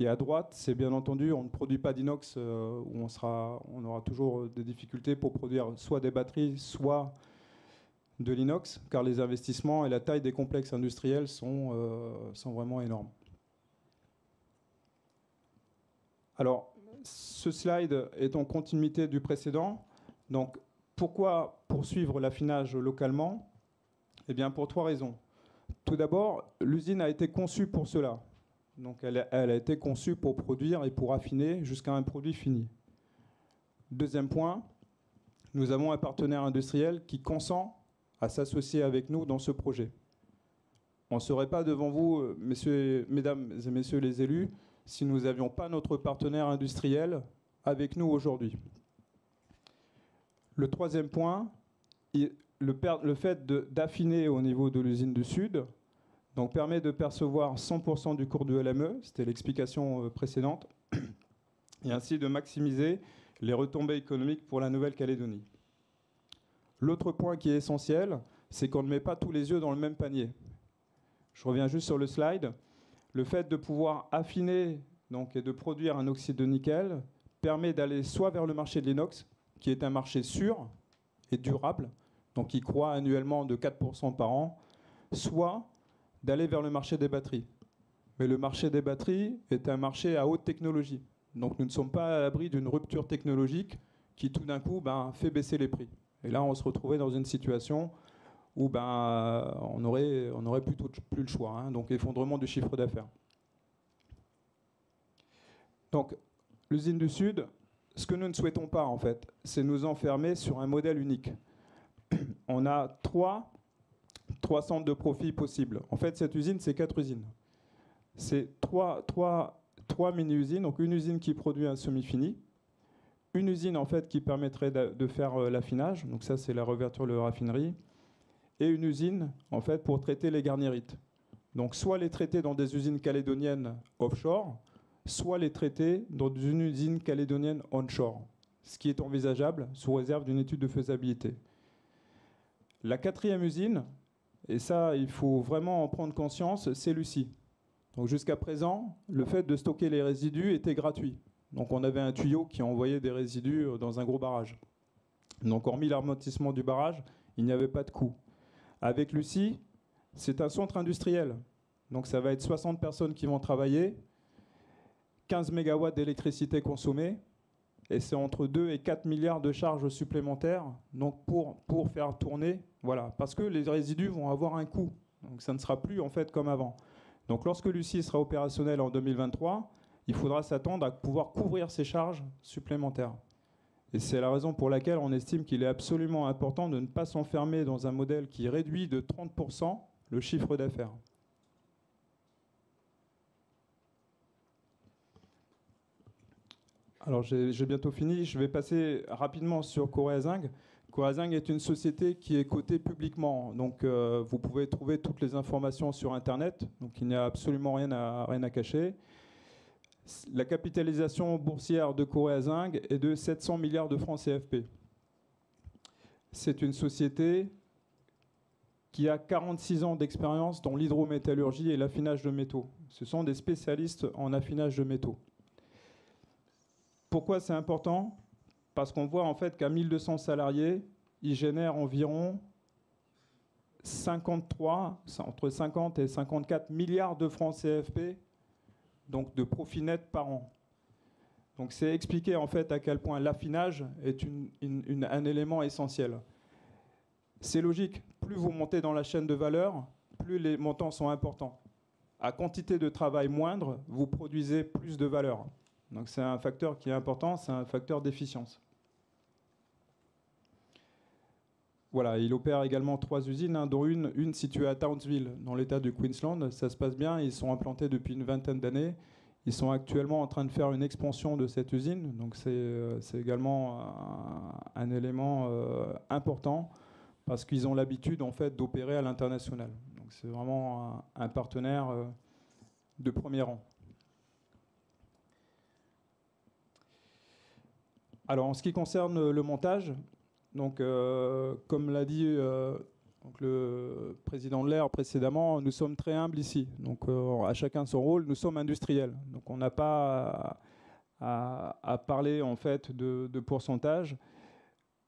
Et à droite, c'est bien entendu, on ne produit pas d'inox, euh, où on, sera, on aura toujours des difficultés pour produire soit des batteries, soit de l'inox, car les investissements et la taille des complexes industriels sont, euh, sont vraiment énormes. Alors, ce slide est en continuité du précédent. Donc, pourquoi poursuivre l'affinage localement? Eh bien, pour trois raisons. Tout d'abord, l'usine a été conçue pour cela. Donc, elle, a été conçue pour produire et pour affiner jusqu'à un produit fini. Deuxième point, nous avons un partenaire industriel qui consent à s'associer avec nous dans ce projet. On ne serait pas devant vous, euh, messieurs, mesdames et messieurs les élus, si nous n'avions pas notre partenaire industriel avec nous aujourd'hui. Le troisième point, le, fait d'affiner au niveau de l'usine du Sud permet de percevoir 100% du cours du LME, c'était l'explication euh, précédente, et ainsi de maximiser les retombées économiques pour la Nouvelle-Calédonie. L'autre point qui est essentiel, c'est qu'on ne met pas tous les yeux dans le même panier. Je reviens juste sur le slide le fait de pouvoir affiner donc, et de produire un oxyde de nickel permet d'aller soit vers le marché de l'inox, qui est un marché sûr et durable, donc qui croît annuellement de 4% par an, soit d'aller vers le marché des batteries. Mais le marché des batteries est un marché à haute technologie. Donc nous ne sommes pas à l'abri d'une rupture technologique qui tout d'un coup ben, fait baisser les prix. Et là, on se retrouvait dans une situation où ben, on n'aurait on aurait plutôt plus le choix. Hein. donc effondrement du chiffre d'affaires. Donc l'usine du Sud, ce que nous ne souhaitons pas, en fait, c'est nous enfermer sur un modèle unique. On a trois, centres de profit possibles. En fait, cette usine, c'est quatre usines. C'est trois, mini-usines, donc une usine qui produit un semi-fini, une usine en fait qui permettrait de, faire euh, l'affinage, donc ça c'est la réouverture de raffinerie, et une usine en fait pour traiter les garnérites. Donc soit les traiter dans des usines calédoniennes offshore, soit les traiter dans une usine calédonienne onshore, ce qui est envisageable sous réserve d'une étude de faisabilité. La quatrième usine, et ça il faut vraiment en prendre conscience, c'est Lucie. Donc jusqu'à présent, le fait de stocker les résidus était gratuit. Donc on avait un tuyau qui envoyait des résidus dans un gros barrage. Donc hormis l'amortissement du barrage, il n'y avait pas de coût. Avec Lucie, c'est un centre industriel. Donc ça va être 60 personnes qui vont travailler, 15 MW d'électricité consommée, et c'est entre 2 et 4 milliards de charges supplémentaires donc pour, pour faire tourner, voilà, parce que les résidus vont avoir un coût. Donc ça ne sera plus en fait comme avant. Donc lorsque Lucie sera opérationnelle en 2023, il faudra s'attendre à pouvoir couvrir ces charges supplémentaires. Et c'est la raison pour laquelle on estime qu'il est absolument important de ne pas s'enfermer dans un modèle qui réduit de 30% le chiffre d'affaires. Alors j'ai bientôt fini, je vais passer rapidement sur Corée Zinc. Corazing est une société qui est cotée publiquement, donc euh, vous pouvez trouver toutes les informations sur Internet, donc il n'y a absolument rien à, rien à cacher. La capitalisation boursière de Corée est de 700 milliards de francs CFP. C'est une société qui a 46 ans d'expérience dans l'hydrométallurgie et l'affinage de métaux. Ce sont des spécialistes en affinage de métaux. Pourquoi c'est important? Parce qu'on voit en fait qu'à 1200 salariés, ils génèrent environ 53, entre 50 et 54 milliards de francs CFP, donc de profit net par an. Donc c'est expliquer en fait à quel point l'affinage est un élément essentiel. C'est logique, plus vous montez dans la chaîne de valeur, plus les montants sont importants. À quantité de travail moindre, vous produisez plus de valeur. Donc c'est un facteur qui est important, c'est un facteur d'efficience. Voilà, il opère également trois usines, hein, dont une, située à Townsville, dans l'État du Queensland. Ça se passe bien, ils sont implantés depuis une vingtaine d'années. Ils sont actuellement en train de faire une expansion de cette usine, donc c'est euh, également un, élément euh, important parce qu'ils ont l'habitude en fait d'opérer à l'international. Donc c'est vraiment un, partenaire euh, de premier rang. Alors en ce qui concerne le montage, donc, euh, comme l'a dit euh, le président de l'air précédemment, nous sommes très humbles ici. Donc, euh, à chacun son rôle. Nous sommes industriels. Donc, on n'a pas à, parler en fait de, pourcentage.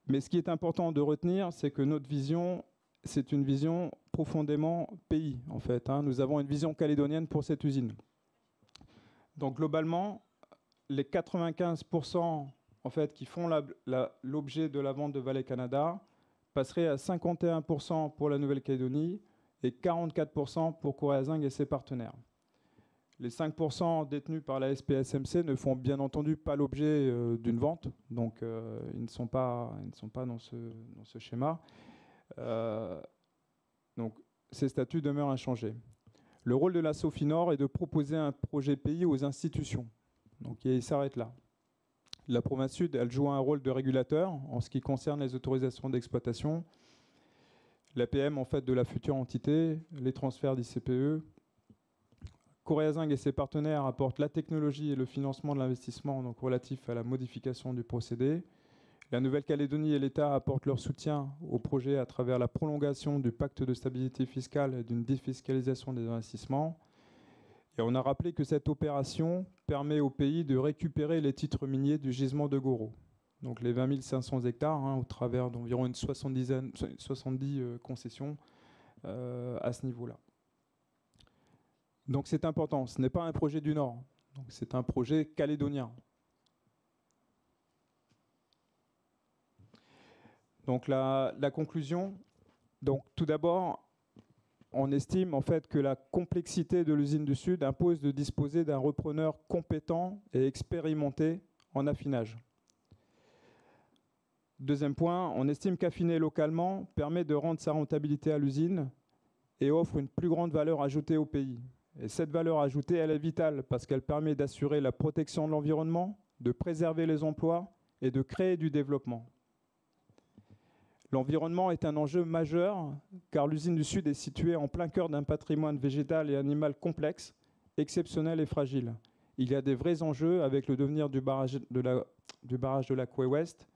Mais ce qui est important de retenir, c'est que notre vision, c'est une vision profondément pays, en fait. Hein. Nous avons une vision calédonienne pour cette usine. Donc, globalement, les 95% en fait, qui font l'objet de la vente de Valais Canada passeraient à 51% pour la Nouvelle-Calédonie et 44% pour Coréazing et ses partenaires. Les 5% détenus par la SPSMC ne font bien entendu pas l'objet euh, d'une vente, donc euh, ils, ne sont pas, ils ne sont pas dans ce, dans ce schéma. Euh, donc ces statuts demeurent inchangés. Le rôle de la Sofinor est de proposer un projet pays aux institutions. Donc il s'arrête là. La province sud, elle joue un rôle de régulateur en ce qui concerne les autorisations d'exploitation, l'APM en fait de la future entité, les transferts d'ICPE. Coréazing et ses partenaires apportent la technologie et le financement de l'investissement donc relatif à la modification du procédé. La Nouvelle-Calédonie et l'État apportent leur soutien au projet à travers la prolongation du pacte de stabilité fiscale et d'une défiscalisation des investissements. Et on a rappelé que cette opération permet au pays de récupérer les titres miniers du gisement de Goro. Donc les 20 500 hectares, hein, au travers d'environ une 70 euh, concessions euh, à ce niveau-là. Donc c'est important, ce n'est pas un projet du Nord, c'est un projet calédonien. Donc la, la conclusion, donc tout d'abord, on estime en fait que la complexité de l'usine du Sud impose de disposer d'un repreneur compétent et expérimenté en affinage. Deuxième point, on estime qu'affiner localement permet de rendre sa rentabilité à l'usine et offre une plus grande valeur ajoutée au pays. Et cette valeur ajoutée, elle est vitale parce qu'elle permet d'assurer la protection de l'environnement, de préserver les emplois et de créer du développement. L'environnement est un enjeu majeur car l'usine du Sud est située en plein cœur d'un patrimoine végétal et animal complexe, exceptionnel et fragile. Il y a des vrais enjeux avec le devenir du barrage de la, du barrage de la Ouest,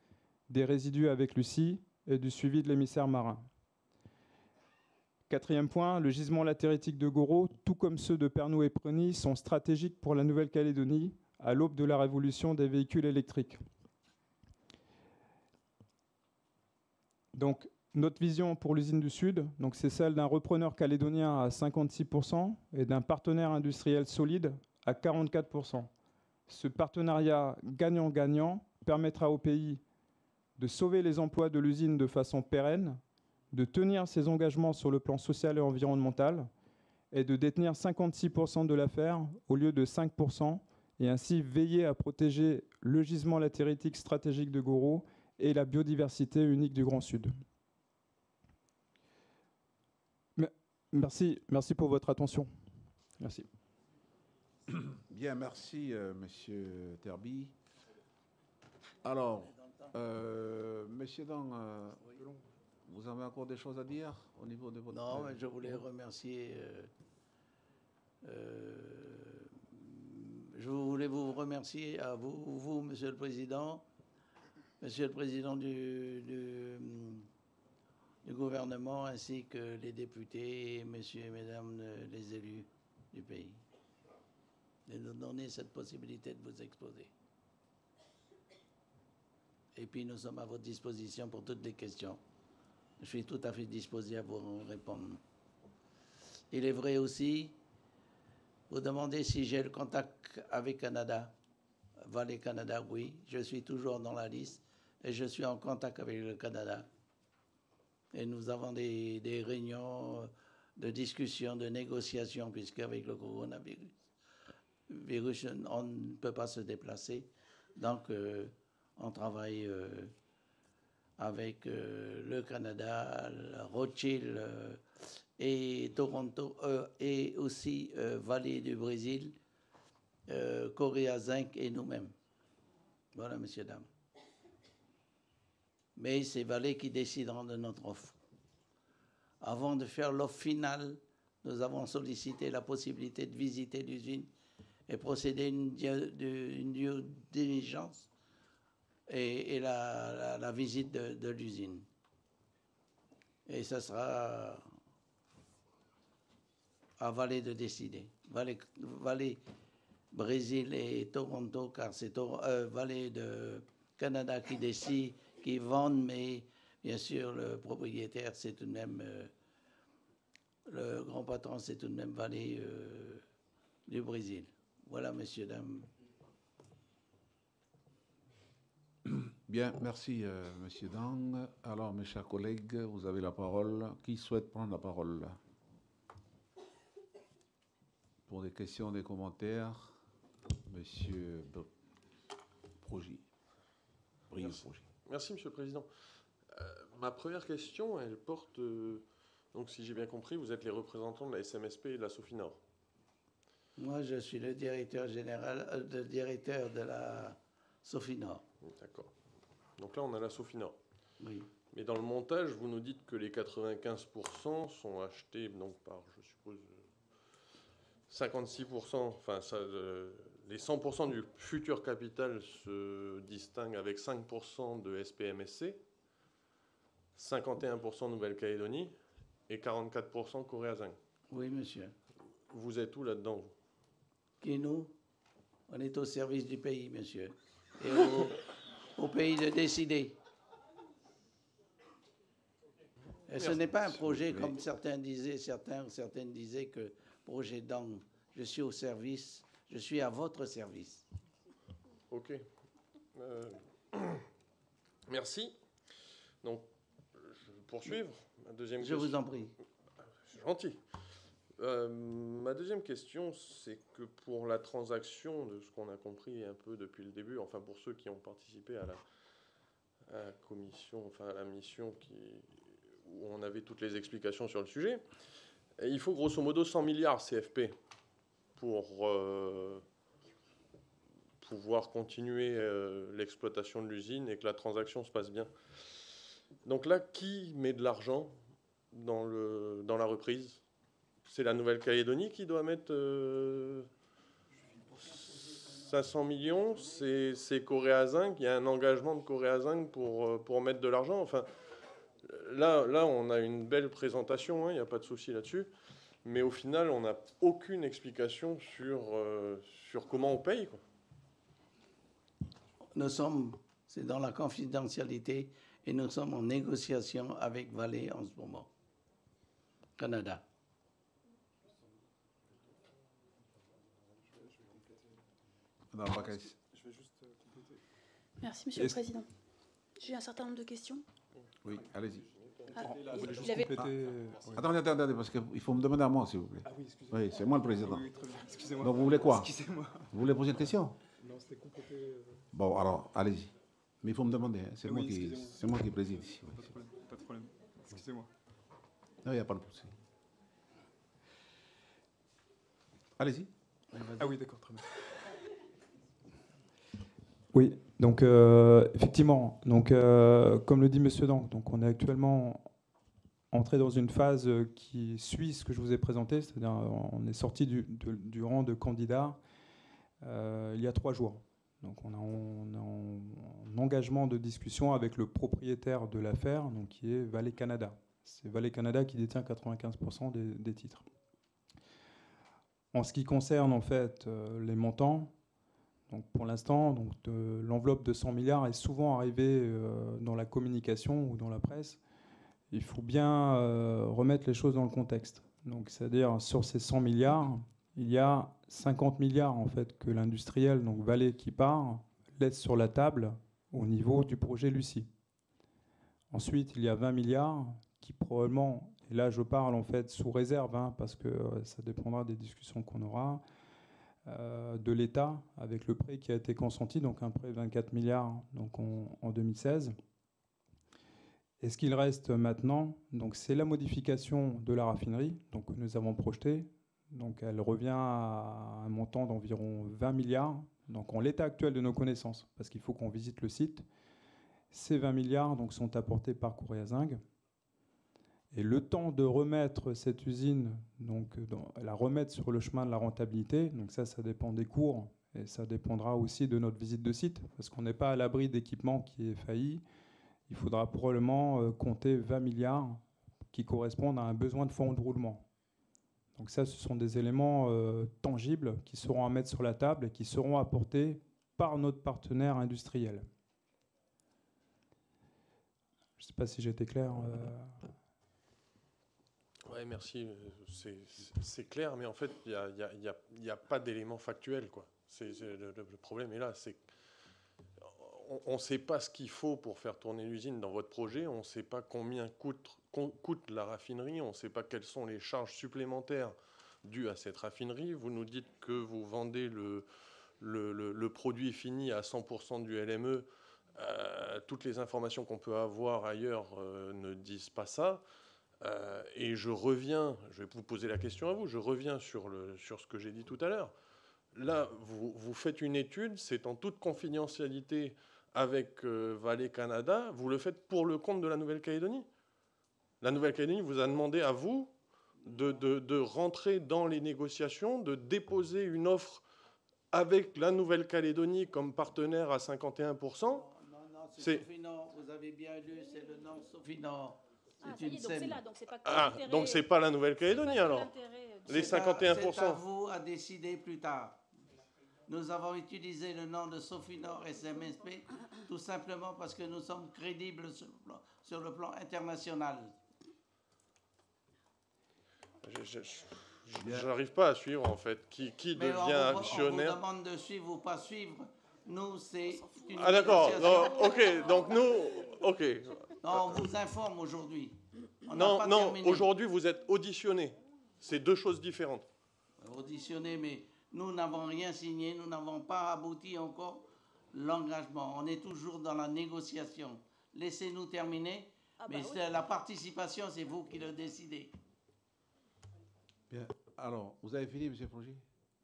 des résidus avec Lucie et du suivi de l'émissaire marin. Quatrième point, le gisement latéritique de Goro, tout comme ceux de Pernou et Preny, sont stratégiques pour la Nouvelle-Calédonie à l'aube de la révolution des véhicules électriques. Donc, notre vision pour l'usine du Sud, c'est celle d'un repreneur calédonien à 56% et d'un partenaire industriel solide à 44%. Ce partenariat gagnant-gagnant permettra au pays de sauver les emplois de l'usine de façon pérenne de tenir ses engagements sur le plan social et environnemental et de détenir 56% de l'affaire au lieu de 5% et ainsi veiller à protéger le gisement latéritique stratégique de Goro et la biodiversité unique du Grand Sud. Merci, merci pour votre attention. Merci. [COUGHS] Bien, merci, euh, Monsieur Terby. Alors, euh, Monsieur Dan, euh, vous avez encore des choses à dire au niveau de votre... Non, mais je voulais remercier... Euh, euh, je voulais vous remercier à vous, vous, Monsieur le Président, Monsieur le Président du, gouvernement, ainsi que les députés, Messieurs et Mesdames les élus du pays, de nous donner cette possibilité de vous exposer. Et puis nous sommes à votre disposition pour toutes les questions. Je suis tout à fait disposé à vous répondre. Il est vrai aussi, vous demandez si j'ai le contact avec Canada. Valais Canada, oui. Je suis toujours dans la liste et je suis en contact avec le Canada. Et nous avons des, réunions de discussion, de négociation, puisqu'avec le coronavirus, virus, on ne peut pas se déplacer. Donc, euh, on travaille. Euh, avec euh, le Canada, Rothschild euh, et Toronto, euh, et aussi Vallée du Brésil, Corée Zinc et nous-mêmes. Voilà, messieurs, dames. Mais c'est Vallée qui décideront de notre offre. Avant de faire l'offre finale, nous avons sollicité la possibilité de visiter l'usine et procéder à une, une diligence et, la, visite de, l'usine. Et ça sera à Vallée de décider. Vallée, Brésil et Toronto, car c'est euh, Vallée de Canada qui décide, qui vendent, mais bien sûr, le propriétaire, c'est tout de même. Euh, le grand patron, c'est tout de même Vallée euh, du Brésil. Voilà, messieurs, dames. Bien, merci, euh, Monsieur Dang. Alors, mes chers collègues, vous avez la parole. Qui souhaite prendre la parole? Pour des questions, des commentaires, Monsieur Progy. Merci. Merci. Monsieur le Président. Euh, ma première question, elle porte. Euh, donc, si j'ai bien compris, vous êtes les représentants de la SMSP et de la Sofinor. Moi, je suis le directeur général, le directeur de la Sofinor. D'accord. Donc là, on a la Sofinor. Oui. Mais dans le montage, vous nous dites que les 95% sont achetés donc par, je suppose, 56%, enfin, ça, euh, les 100% du futur capital se distinguent avec 5% de SPMSC, 51% Nouvelle-Calédonie et 44% Corée Oui, monsieur. Vous êtes où là-dedans, vous? Qui nous? On est au service du pays, monsieur et au, pays de décider. Et ce n'est pas un projet comme certains disaient, certains certaines disaient que projet d'angle. Je suis au service, je suis à votre service. Ok. Euh, [CLEARS THROAT] merci. Donc, je vais poursuivre. deuxième je vous en prie. c'est gentil. Euh, ma deuxième question, c'est que pour la transaction, de ce qu'on a compris un peu depuis le début, enfin pour ceux qui ont participé à la, commission, enfin à la mission qui, où on avait toutes les explications sur le sujet, il faut grosso modo 100 milliards CFP pour euh, pouvoir continuer euh, l'exploitation de l'usine et que la transaction se passe bien. Donc là, qui met de l'argent dans, le, dans la reprise? C'est la Nouvelle-Calédonie qui doit mettre 500 euh, millions? C'est Corée Zinc? Il y a un engagement de Corée Zinc pour, pour mettre de l'argent? Enfin, là, là, on a une belle présentation. Hein, il n'y a pas de souci là-dessus. Mais au final, on n'a aucune explication sur, euh, sur comment on paye. Nous sommes, c'est dans la confidentialité, et nous sommes en négociation avec Valais en ce moment, Canada. Je vais juste euh, compléter. Merci, Monsieur le Président. J'ai un certain nombre de questions. Oui, allez-y. Ah, il avait... ah. Attendez, attendez, attendez, parce qu'il faut me demander à moi, s'il vous plaît. Ah oui, excusez-moi. Oui, c'est moi le président. Oui. Excusez-moi. Donc vous voulez quoi? Excusez-moi. Vous voulez poser une question? Non, c'était complété. Euh, bon, alors, allez-y. Mais il faut me demander, hein. c'est moi, qui, moi qui préside ici. Pas de problème, pas de problème. Excusez-moi. Non, il n'y a pas de souci. Allez-y. Ah oui, d'accord, très bien. Oui, donc euh, effectivement, donc, euh, comme le dit Monsieur Dank, donc on est actuellement entré dans une phase qui suit ce que je vous ai présenté, c'est-à-dire on est sorti du, rang de candidat euh, il y a trois jours. Donc on a, un engagement de discussion avec le propriétaire de l'affaire, qui est Valley Canada. C'est Valley Canada qui détient 95% des, des, titres. En ce qui concerne en fait les montants, donc pour l'instant, l'enveloppe de 100 milliards est souvent arrivée euh, dans la communication ou dans la presse. Il faut bien euh, remettre les choses dans le contexte. Donc c'est-à-dire sur ces 100 milliards, il y a 50 milliards en fait que l'industriel, donc qui part, laisse sur la table au niveau du projet Lucie. Ensuite, il y a 20 milliards qui probablement, et là je parle en fait sous réserve, hein, parce que euh, ça dépendra des discussions qu'on aura, de l'État avec le prêt qui a été consenti, donc un prêt de 24 milliards donc en, 2016. Et ce qu'il reste maintenant, donc c'est la modification de la raffinerie, donc que nous avons projeté. Donc elle revient à un montant d'environ 20 milliards, donc en l'état actuel de nos connaissances, parce qu'il faut qu'on visite le site. Ces 20 milliards donc, sont apportés par Zinc. Et le temps de remettre cette usine, donc la remettre sur le chemin de la rentabilité, donc ça, ça dépend des cours et ça dépendra aussi de notre visite de site, parce qu'on n'est pas à l'abri d'équipements qui est failli. Il faudra probablement euh, compter 20 milliards qui correspondent à un besoin de fonds de roulement. Donc ça, ce sont des éléments euh, tangibles qui seront à mettre sur la table et qui seront apportés par notre partenaire industriel. Je ne sais pas si été clair. Euh, oui, merci. C'est clair, mais en fait, il n'y a, pas d'élément factuel. Quoi. le, problème est là. C'est on ne sait pas ce qu'il faut pour faire tourner l'usine dans votre projet. On ne sait pas combien coûte, la raffinerie. On ne sait pas quelles sont les charges supplémentaires dues à cette raffinerie. Vous nous dites que vous vendez le, le, produit fini à 100% du LME. Euh, toutes les informations qu'on peut avoir ailleurs euh, ne disent pas ça. Euh, et je reviens, je vais vous poser la question à vous, je reviens sur, le, sur ce que j'ai dit tout à l'heure. Là, vous, vous, faites une étude, c'est en toute confidentialité avec euh, Vallée Canada, vous le faites pour le compte de la Nouvelle-Calédonie. La Nouvelle-Calédonie vous a demandé à vous de, de, de, rentrer dans les négociations, de déposer une offre avec la Nouvelle-Calédonie comme partenaire à 51%. Non, non, c'est Sofinan, vous avez bien lu, c'est le nom Sofinan. Ah, donc c'est là, donc c'est pas Ah, donc c'est pas la Nouvelle-Calédonie alors Les 51%. C'est à vous à décider plus tard. Nous avons utilisé le nom de Sofinor SMSP tout simplement parce que nous sommes crédibles sur le plan, international. Je n'arrive pas à suivre en fait. Qui, qui devient actionnaire On vous demande de suivre ou pas suivre. Nous, c'est une. Ah d'accord. Ok. Donc nous, ok. Non, on vous informe aujourd'hui. non, non, aujourd'hui vous êtes auditionné. C'est deux choses différentes. Auditionné, mais nous n'avons rien signé, nous n'avons pas abouti encore l'engagement. On est toujours dans la négociation. Laissez-nous terminer. Ah bah mais la participation, c'est vous qui le décidez. Bien. Alors, vous avez fini, M. Frogy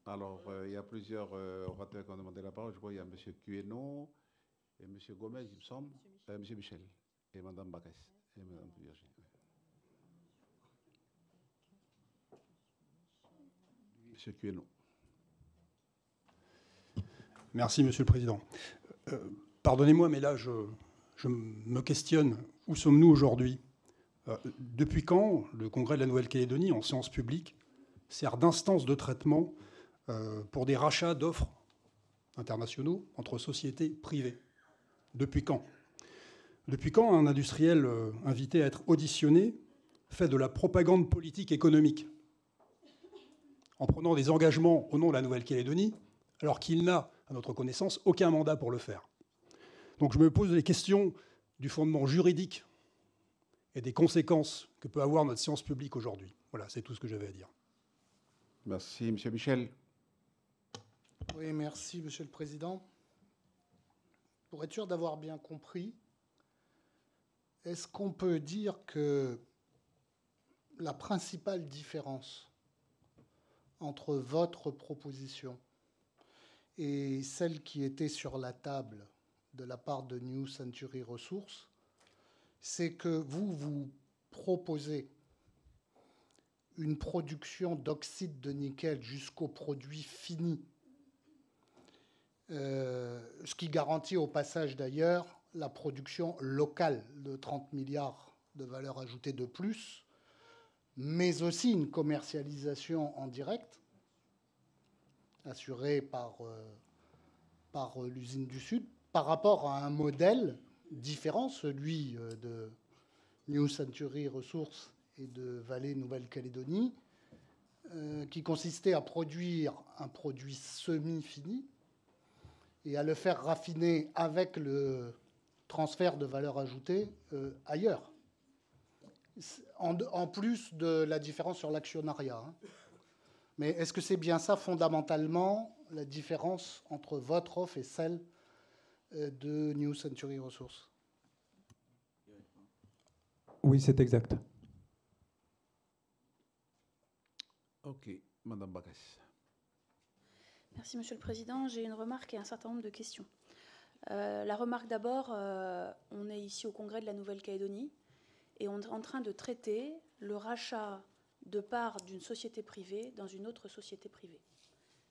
Alors, euh, il y a plusieurs euh, orateurs qui ont demandé la parole. Je crois qu'il y a M. Cueno et M. Gomez, il me semble, M. Euh, Michel et et Mme Virginie. M. Cueno. Merci, Monsieur le Président. Pardonnez-moi, mais là, je, me questionne. Où sommes-nous aujourd'hui? Depuis quand le Congrès de la Nouvelle-Calédonie, en séance publique, sert d'instance de traitement euh, pour des rachats d'offres internationaux entre sociétés privées? Depuis quand? Depuis quand un industriel euh, invité à être auditionné fait de la propagande politique économique? En prenant des engagements au nom de la Nouvelle-Calédonie, alors qu'il n'a, à notre connaissance, aucun mandat pour le faire. Donc je me pose les questions du fondement juridique et des conséquences que peut avoir notre séance publique aujourd'hui. Voilà, c'est tout ce que j'avais à dire. Merci, Monsieur Michel. Oui, merci, Monsieur le Président. Pour être sûr d'avoir bien compris, est-ce qu'on peut dire que la principale différence entre votre proposition et celle qui était sur la table de la part de New Century Resources, c'est que vous, vous proposez une production d'oxyde de nickel jusqu'au produit fini, euh, ce qui garantit au passage d'ailleurs la production locale de 30 milliards de valeur ajoutée de plus, mais aussi une commercialisation en direct assurée par, euh, euh, l'usine du Sud par rapport à un modèle différent, celui de New Century Resources et de Vallée Nouvelle-Calédonie, euh, qui consistait à produire un produit semi-fini et à le faire raffiner avec le transfert de valeur ajoutée euh, ailleurs. En, plus de la différence sur l'actionnariat. Hein. Mais est-ce que c'est bien ça fondamentalement la différence entre votre offre et celle euh, de New Century Resources? Oui, c'est exact. Ok, Madame Bagas. Merci, Monsieur le Président. J'ai une remarque et un certain nombre de questions. Euh, la remarque d'abord, euh, on est ici au Congrès de la Nouvelle-Calédonie et on est en train de traiter le rachat de parts d'une société privée dans une autre société privée.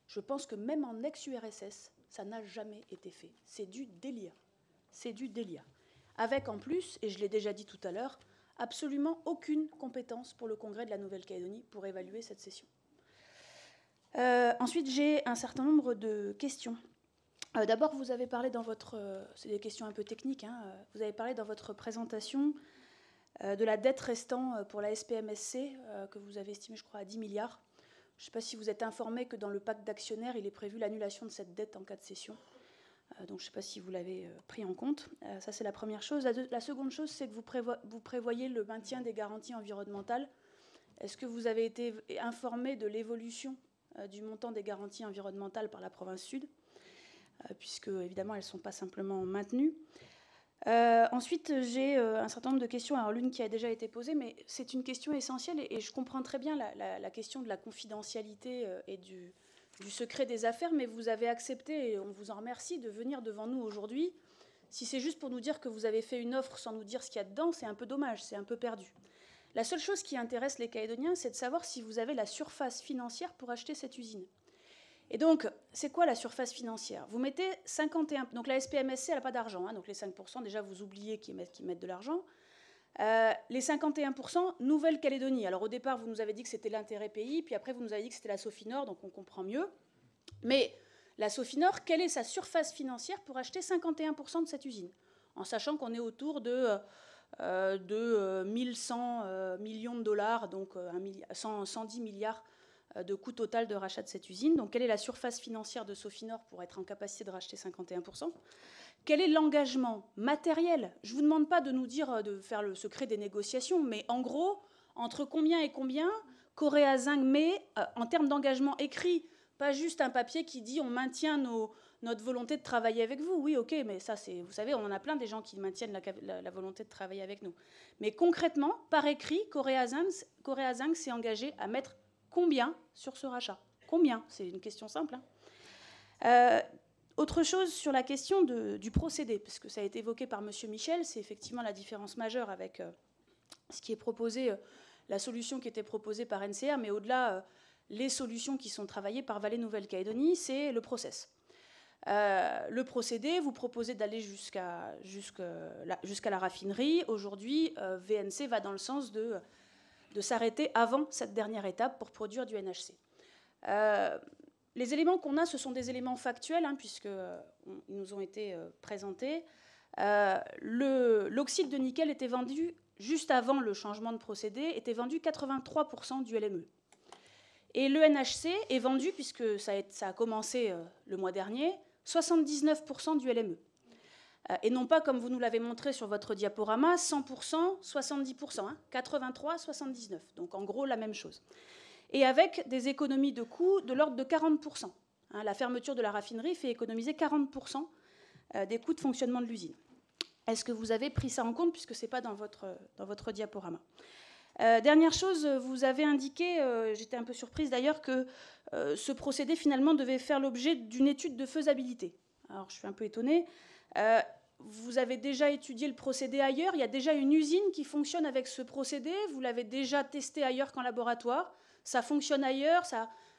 Je pense que même en ex-URSS, ça n'a jamais été fait. C'est du délire. C'est du délire. Avec en plus, et je l'ai déjà dit tout à l'heure, absolument aucune compétence pour le Congrès de la Nouvelle-Calédonie pour évaluer cette session. Euh, ensuite, j'ai un certain nombre de questions. Euh, d'abord, vous avez parlé dans votre... Euh, c'est des questions un peu techniques. Hein, vous avez parlé dans votre présentation de la dette restant pour la SPMSC, que vous avez estimée, je crois, à 10 milliards. Je ne sais pas si vous êtes informé que dans le pacte d'actionnaires, il est prévu l'annulation de cette dette en cas de cession. Euh, donc je ne sais pas si vous l'avez euh, pris en compte. Euh, ça, c'est la première chose. La, seconde chose, c'est que vous, prévoyez le maintien des garanties environnementales. Est-ce que vous avez été informé de l'évolution du montant des garanties environnementales par la province sud? Puisque, évidemment, elles ne sont pas simplement maintenues. ensuite, j'ai un certain nombre de questions. Alors, l'une qui a déjà été posée, mais c'est une question essentielle et, je comprends très bien la question de la confidentialité et du, du secret des affaires, mais vous avez accepté, et on vous en remercie, de venir devant nous aujourd'hui. Si c'est juste pour nous dire que vous avez fait une offre sans nous dire ce qu'il y a dedans, c'est un peu dommage, c'est un peu perdu. La seule chose qui intéresse les Calédoniens, c'est de savoir si vous avez la surface financière pour acheter cette usine. Et donc, c'est quoi la surface financière? Vous mettez 51... Donc la SPMSC, elle n'a pas d'argent, hein, donc les 5%, déjà vous oubliez qu'ils mettent, de l'argent. Euh, les 51%, Nouvelle-Calédonie. Alors au départ, vous nous avez dit que c'était l'intérêt pays, puis après, vous nous avez dit que c'était la Sofinor, donc on comprend mieux. Mais la Sofinor, quelle est sa surface financière pour acheter 51% de cette usine? En sachant qu'on est autour de, euh, de 1100 euh, millions de dollars, donc 110 milliards de coût total de rachat de cette usine. Donc, quelle est la surface financière de Sofinor pour être en capacité de racheter 51% Quel est l'engagement matériel? Je ne vous demande pas de nous dire de faire le secret des négociations, mais en gros, entre combien et combien Coréa Zinc met en termes d'engagement écrit, pas juste un papier qui dit on maintient notre volonté de travailler avec vous. Oui, ok, mais ça, c'est, vous savez, on en a plein des gens qui maintiennent la, volonté de travailler avec nous. Mais concrètement, par écrit, Coréa Zinc, s'est engagé à mettre combien sur ce rachat? Combien? C'est une question simple. Hein. Euh, autre chose sur la question du procédé, parce que ça a été évoqué par M. Michel, c'est effectivement la différence majeure avec euh, ce qui est proposé, euh, la solution qui était proposée par NCR, mais au-delà, les solutions qui sont travaillées par Vallée Nouvelle-Calédonie, c'est le process. Le procédé, vous proposez d'aller jusqu'à la, raffinerie. Aujourd'hui, VNC va dans le sens de, de s'arrêter avant cette dernière étape pour produire du NHC. Euh, les éléments qu'on a, ce sont des éléments factuels, hein, puisqu'ils nous ont été présentés. L'oxyde de nickel était vendu, juste avant le changement de procédé, était vendu 83% du LME. Et le NHC est vendu, puisque ça a commencé le mois dernier, 79% du LME. Euh, et non pas, comme vous nous l'avez montré sur votre diaporama, 100%, 70%, 83, 79. Donc en gros, la même chose. Et avec des économies de coûts de l'ordre de 40%. Hein, la fermeture de la raffinerie fait économiser 40% euh, des coûts de fonctionnement de l'usine. Est-ce que vous avez pris ça en compte, puisque ce n'est pas dans votre, diaporama? Euh, dernière chose, vous avez indiqué, j'étais un peu surprise d'ailleurs, que ce procédé finalement devait faire l'objet d'une étude de faisabilité. Alors je suis un peu étonnée. Euh, vous avez déjà étudié le procédé ailleurs? Il y a déjà une usine qui fonctionne avec ce procédé? Vous l'avez déjà testé ailleurs qu'en laboratoire? Ça fonctionne ailleurs?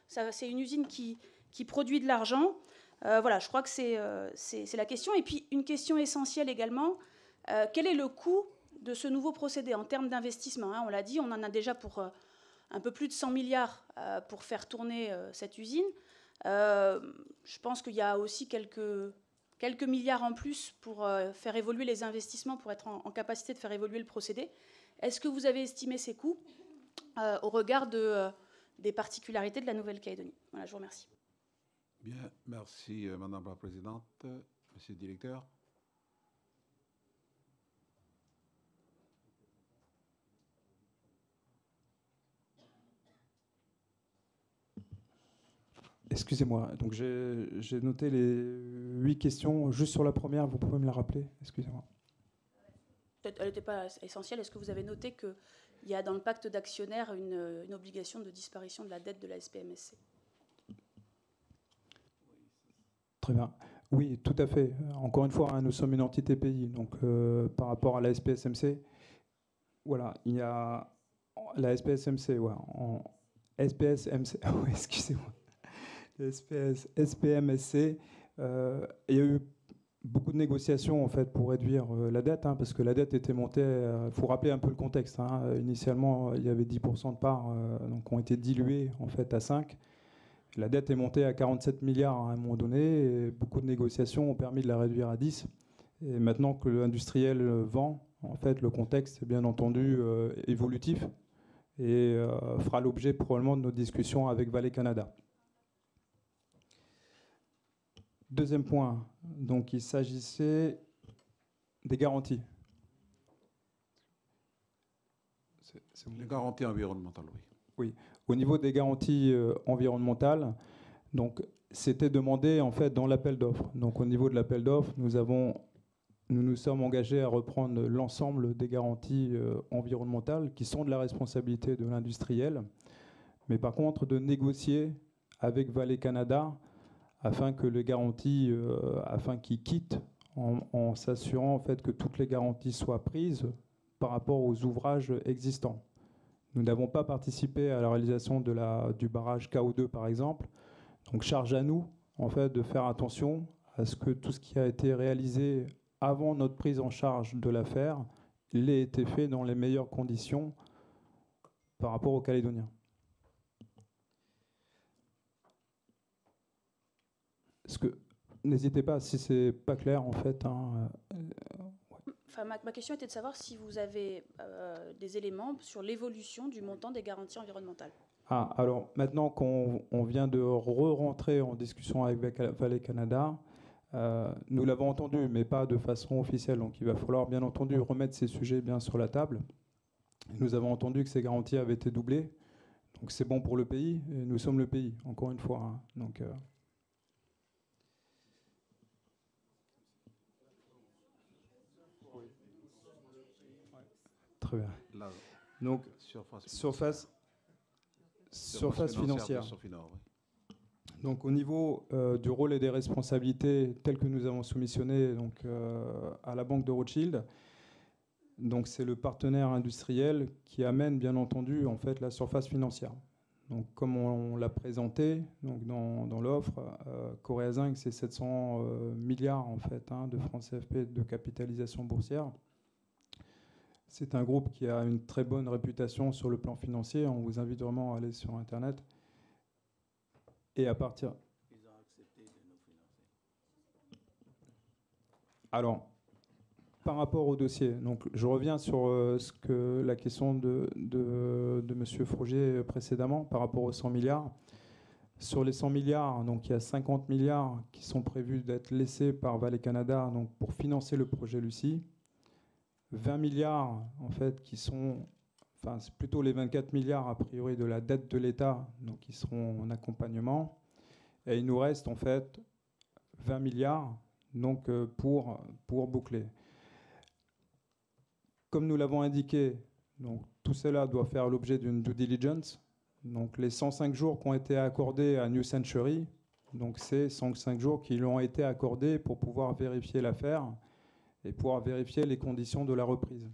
C'est une usine qui, produit de l'argent? Euh, Voilà, je crois que c'est la question. Et puis une question essentielle également quel est le coût de ce nouveau procédé en termes d'investissement hein? On l'a dit, on en a déjà pour un peu plus de 100 milliards euh, pour faire tourner euh, cette usine. Euh, je pense qu'il y a aussi quelques, quelques milliards en plus pour faire évoluer les investissements, pour être en, capacité de faire évoluer le procédé. Est-ce que vous avez estimé ces coûts au regard de, des particularités de la Nouvelle-Calédonie? Voilà, je vous remercie. Bien, merci Madame la Présidente, Monsieur le Directeur. Excusez-moi, donc j'ai noté les huit questions. Juste sur la première, vous pouvez me la rappeler? Excusez-moi. Elle n'était pas essentielle. Est-ce que vous avez noté qu'il y a dans le pacte d'actionnaires une, obligation de disparition de la dette de la SPMSC Très bien. Oui, tout à fait. Encore une fois, hein, nous sommes une entité pays. Donc, euh, par rapport à la SPSMC, voilà, il y a la SPSMC, ouais, en SPSMC, [LAUGHS] excusez-moi. SPMSC, euh, il y a eu beaucoup de négociations en fait pour réduire euh, la dette, hein, parce que la dette était montée. Il euh, faut rappeler un peu le contexte. Hein. initialement, il y avait 10% de parts, donc ont été diluées en fait à 5. La dette est montée à 47 milliards à un moment donné. Et beaucoup de négociations ont permis de la réduire à 10. Et maintenant que l'industriel vend, en fait, le contexte est bien entendu évolutif et fera l'objet probablement de nos discussions avec Valley Canada. Deuxième point, donc il s'agissait des garanties. Les garanties environnementales, oui. Oui, au niveau des garanties euh, environnementales, donc c'était demandé en fait dans l'appel d'offres. Donc au niveau de l'appel d'offres, nous avons nous nous sommes engagés à reprendre l'ensemble des garanties euh, environnementales qui sont de la responsabilité de l'industriel, mais par contre de négocier avec Valley Canada afin que les garanties, euh, afin qu'ils quittent en, s'assurant en fait que toutes les garanties soient prises par rapport aux ouvrages existants. Nous n'avons pas participé à la réalisation du barrage KO2 par exemple, donc charge à nous en fait de faire attention à ce que tout ce qui a été réalisé avant notre prise en charge de l'affaire l'ait été fait dans les meilleures conditions par rapport aux Calédoniens. Que n'hésitez pas si c'est pas clair en fait. Hein, euh, enfin, ma, question était de savoir si vous avez euh, des éléments sur l'évolution du montant des garanties environnementales. Ah, alors maintenant qu'on vient de re-rentrer en discussion avec Valley Canada, euh, nous l'avons entendu, mais pas de façon officielle. Donc il va falloir bien entendu remettre ces sujets bien sur la table. Nous avons entendu que ces garanties avaient été doublées. Donc c'est bon pour le pays, et nous sommes le pays, encore une fois. Hein. Donc, euh, Donc, surface, surface, surface financière. Donc, au niveau euh, du rôle et des responsabilités tels que nous avons soumissionnés donc, euh, à la Banque de Rothschild, donc c'est le partenaire industriel qui amène bien entendu en fait la surface financière. Donc comme on, l'a présenté donc dans, dans l'offre, euh, Coréa Zinc c'est 700 euh, milliards en fait hein, de francs CFP de capitalisation boursière. C'est un groupe qui a une très bonne réputation sur le plan financier. On vous invite vraiment à aller sur Internet. Et à partir. Ils ont accepté de nous. Alors, par rapport au dossier. Je reviens sur euh, ce que la question de, de, M. Froger précédemment par rapport aux 100 milliards. Sur les 100 milliards, donc il y a 50 milliards qui sont prévus d'être laissés par Valley Canada pour financer le projet Lucie. 20 milliards en fait qui sont, enfin c'est plutôt les 24 milliards a priori de la dette de l'État donc qui seront en accompagnement. Et il nous reste en fait 20 milliards donc euh, pour, pour boucler. Comme nous l'avons indiqué, donc, tout cela doit faire l'objet d'une due diligence. Donc, les 105 jours qui ont été accordés à New Century, donc c'est 105 jours qui lui ont été accordés pour pouvoir vérifier l'affaire et pouvoir vérifier les conditions de la reprise.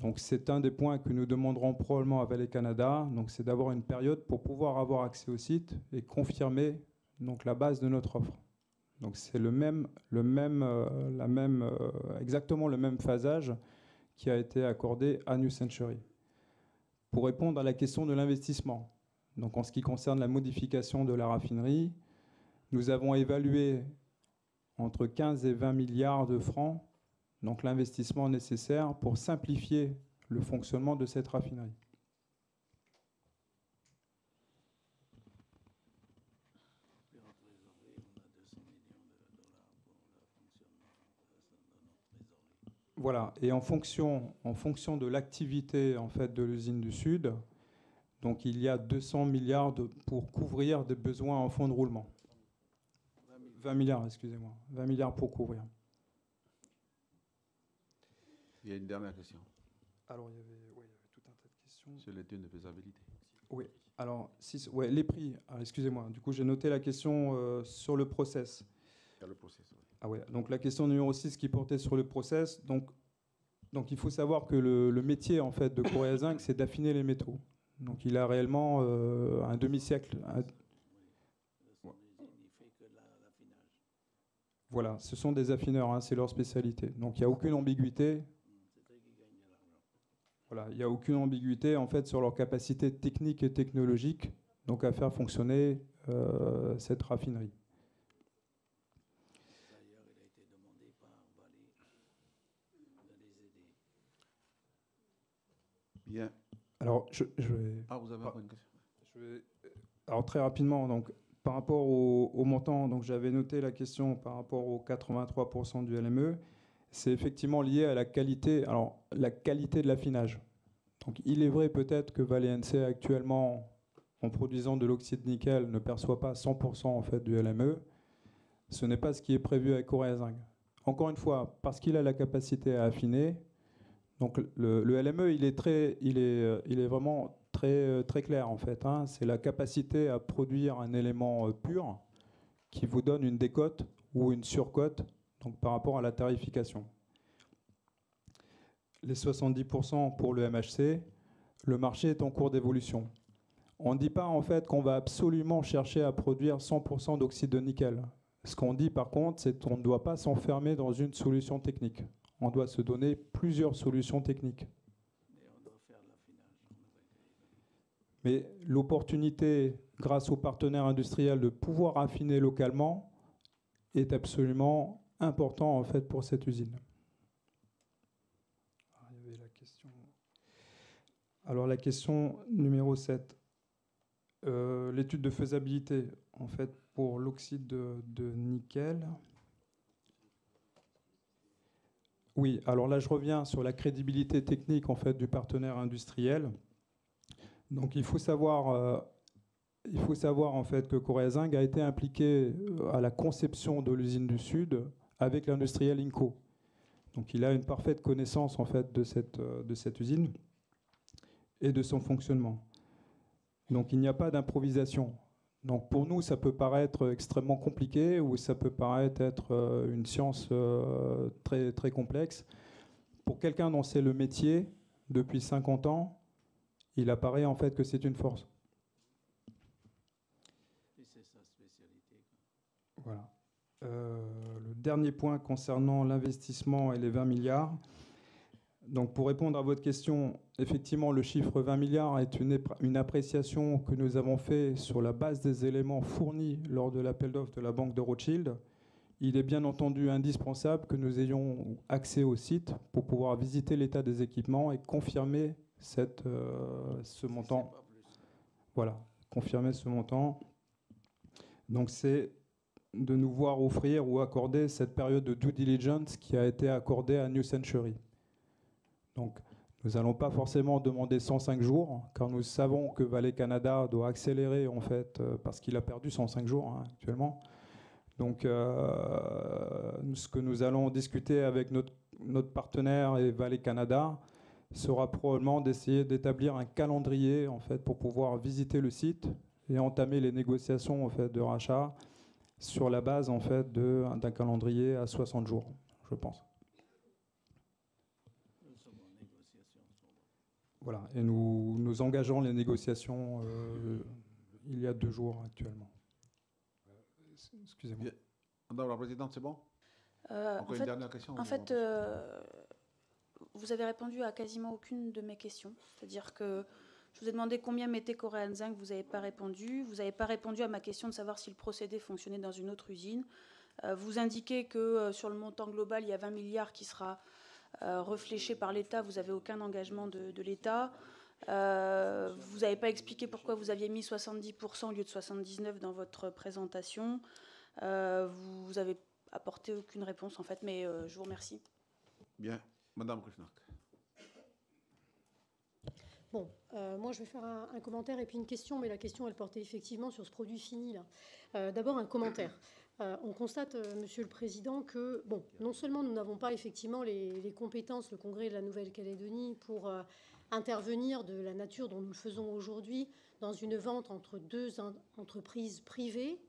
Donc c'est un des points que nous demanderons probablement à Valley Canada, donc c'est d'avoir une période pour pouvoir avoir accès au site et confirmer donc la base de notre offre. Donc c'est le même, le même, euh, la même, euh, exactement le même phasage qui a été accordé à New Century. Pour répondre à la question de l'investissement, donc en ce qui concerne la modification de la raffinerie, nous avons évalué entre 15 et 20 milliards de francs donc l'investissement nécessaire pour simplifier le fonctionnement de cette raffinerie. Voilà, et en fonction, en fonction de l'activité en fait de l'usine du Sud, donc il y a 200 milliards pour couvrir des besoins en fonds de roulement. 20 milliards, excusez-moi. 20 milliards pour couvrir. Il y a une dernière question. Alors, il y avait, tout un tas de questions. Sur l'étude de faisabilité. Oui, alors, si, ouais, les prix. Ah, excusez-moi, du coup, j'ai noté la question euh, sur le process. le process, oui. Ah ouais, donc la question numéro 6 qui portait sur le process. Donc, donc il faut savoir que le, métier en fait de Corée Zinc, c'est d'affiner les métaux. Donc il a réellement euh, un demi-siècle. Voilà, ce sont des affineurs, hein, c'est leur spécialité. Donc il n'y a aucune ambiguïté. Voilà, il n'y a aucune ambiguïté en fait sur leur capacité technique et technologique donc à faire fonctionner euh, cette raffinerie. Bien. Alors, je, vais. Ah, vous avez une question? Euh, Alors, très rapidement, donc, par rapport au, montant, donc j'avais noté la question par rapport aux 83% du LME. C'est effectivement lié à la qualité, alors la qualité de l'affinage. Donc, il est vrai peut-être que NC actuellement, en produisant de l'oxyde de nickel, ne perçoit pas 100% en fait du LME. Ce n'est pas ce qui est prévu avec Coréa Zinc. Encore une fois, parce qu'il a la capacité à affiner, donc le, LME, il est, très, il est, euh, il est vraiment très, euh, très clair en fait. Hein. C'est la capacité à produire un élément euh, pur qui vous donne une décote ou une surcote par rapport à la tarification. Les 70% pour le MHC, le marché est en cours d'évolution. On ne dit pas en fait qu'on va absolument chercher à produire 100% d'oxyde de nickel. Ce qu'on dit par contre, c'est qu'on ne doit pas s'enfermer dans une solution technique on doit se donner plusieurs solutions techniques. Mais l'opportunité, grâce aux partenaires industriels, de pouvoir affiner localement est absolument important en fait pour cette usine. Ah, Alors la question numéro 7. l'étude de faisabilité, en fait, pour l'oxyde de, nickel. Oui, alors là, je reviens sur la crédibilité technique en fait du partenaire industriel. Donc, il faut savoir, il faut savoir en fait que Corée Zinc a été impliqué à la conception de l'usine du Sud avec l'industriel Inco. Donc, il a une parfaite connaissance en fait de cette, de cette usine et de son fonctionnement. Donc il n'y a pas d'improvisation. Donc pour nous, ça peut paraître extrêmement compliqué ou ça peut paraître être euh, une science euh, très, très complexe. Pour quelqu'un dont c'est le métier depuis 50 ans, il apparaît en fait que c'est une force. c'est sa spécialité. Voilà. Euh, le dernier point concernant l'investissement et les 20 milliards. Donc pour répondre à votre question, effectivement, le chiffre 20 milliards est une, appréciation que nous avons fait sur la base des éléments fournis lors de l'appel d'offres de la Banque de Rothschild. Il est bien entendu indispensable que nous ayons accès au site pour pouvoir visiter l'état des équipements et confirmer cette, euh, ce montant. Voilà, confirmer ce montant. Donc c'est de nous voir offrir ou accorder cette période de due diligence qui a été accordée à New Century. Donc, nous n'allons pas forcément demander 105 jours, car nous savons que Valley Canada doit accélérer, en fait, euh, parce qu'il a perdu 105 jours hein, actuellement. Donc, euh, ce que nous allons discuter avec notre, notre partenaire et Valley Canada sera probablement d'essayer d'établir un calendrier, en fait, pour pouvoir visiter le site et entamer les négociations, en fait, de rachat sur la base, en fait, d'un calendrier à 60 jours, je pense. Voilà, et nous, nous engageons les négociations euh, il y a deux jours actuellement. Excusez-moi. Madame la Présidente, c'est bon? Euh, Encore une dernière question En fait, euh, vous avez répondu à quasiment aucune de mes questions. C'est-à-dire que je vous ai demandé combien mettait Korean Zinc, vous n'avez pas répondu. Vous n'avez pas répondu à ma question de savoir si le procédé fonctionnait dans une autre usine. vous indiquez que sur le montant global, il y a 20 milliards qui sera euh, réfléchi par l'État, vous n'avez aucun engagement de, l'État. Euh, vous n'avez pas expliqué pourquoi vous aviez mis 70% au lieu de 79% dans votre présentation. Euh, vous n'avez apporté aucune réponse en fait, mais je vous remercie. Bien, Madame Krishnak. Bon, moi je vais faire un, commentaire et puis une question, mais la question elle portait effectivement sur ce produit fini là. D'abord un commentaire. Euh, on constate, euh, Monsieur le Président, que non seulement nous n'avons pas effectivement les, compétences, le Congrès de la Nouvelle-Calédonie, pour euh, intervenir de la nature dont nous le faisons aujourd'hui dans une vente entre deux entreprises privées,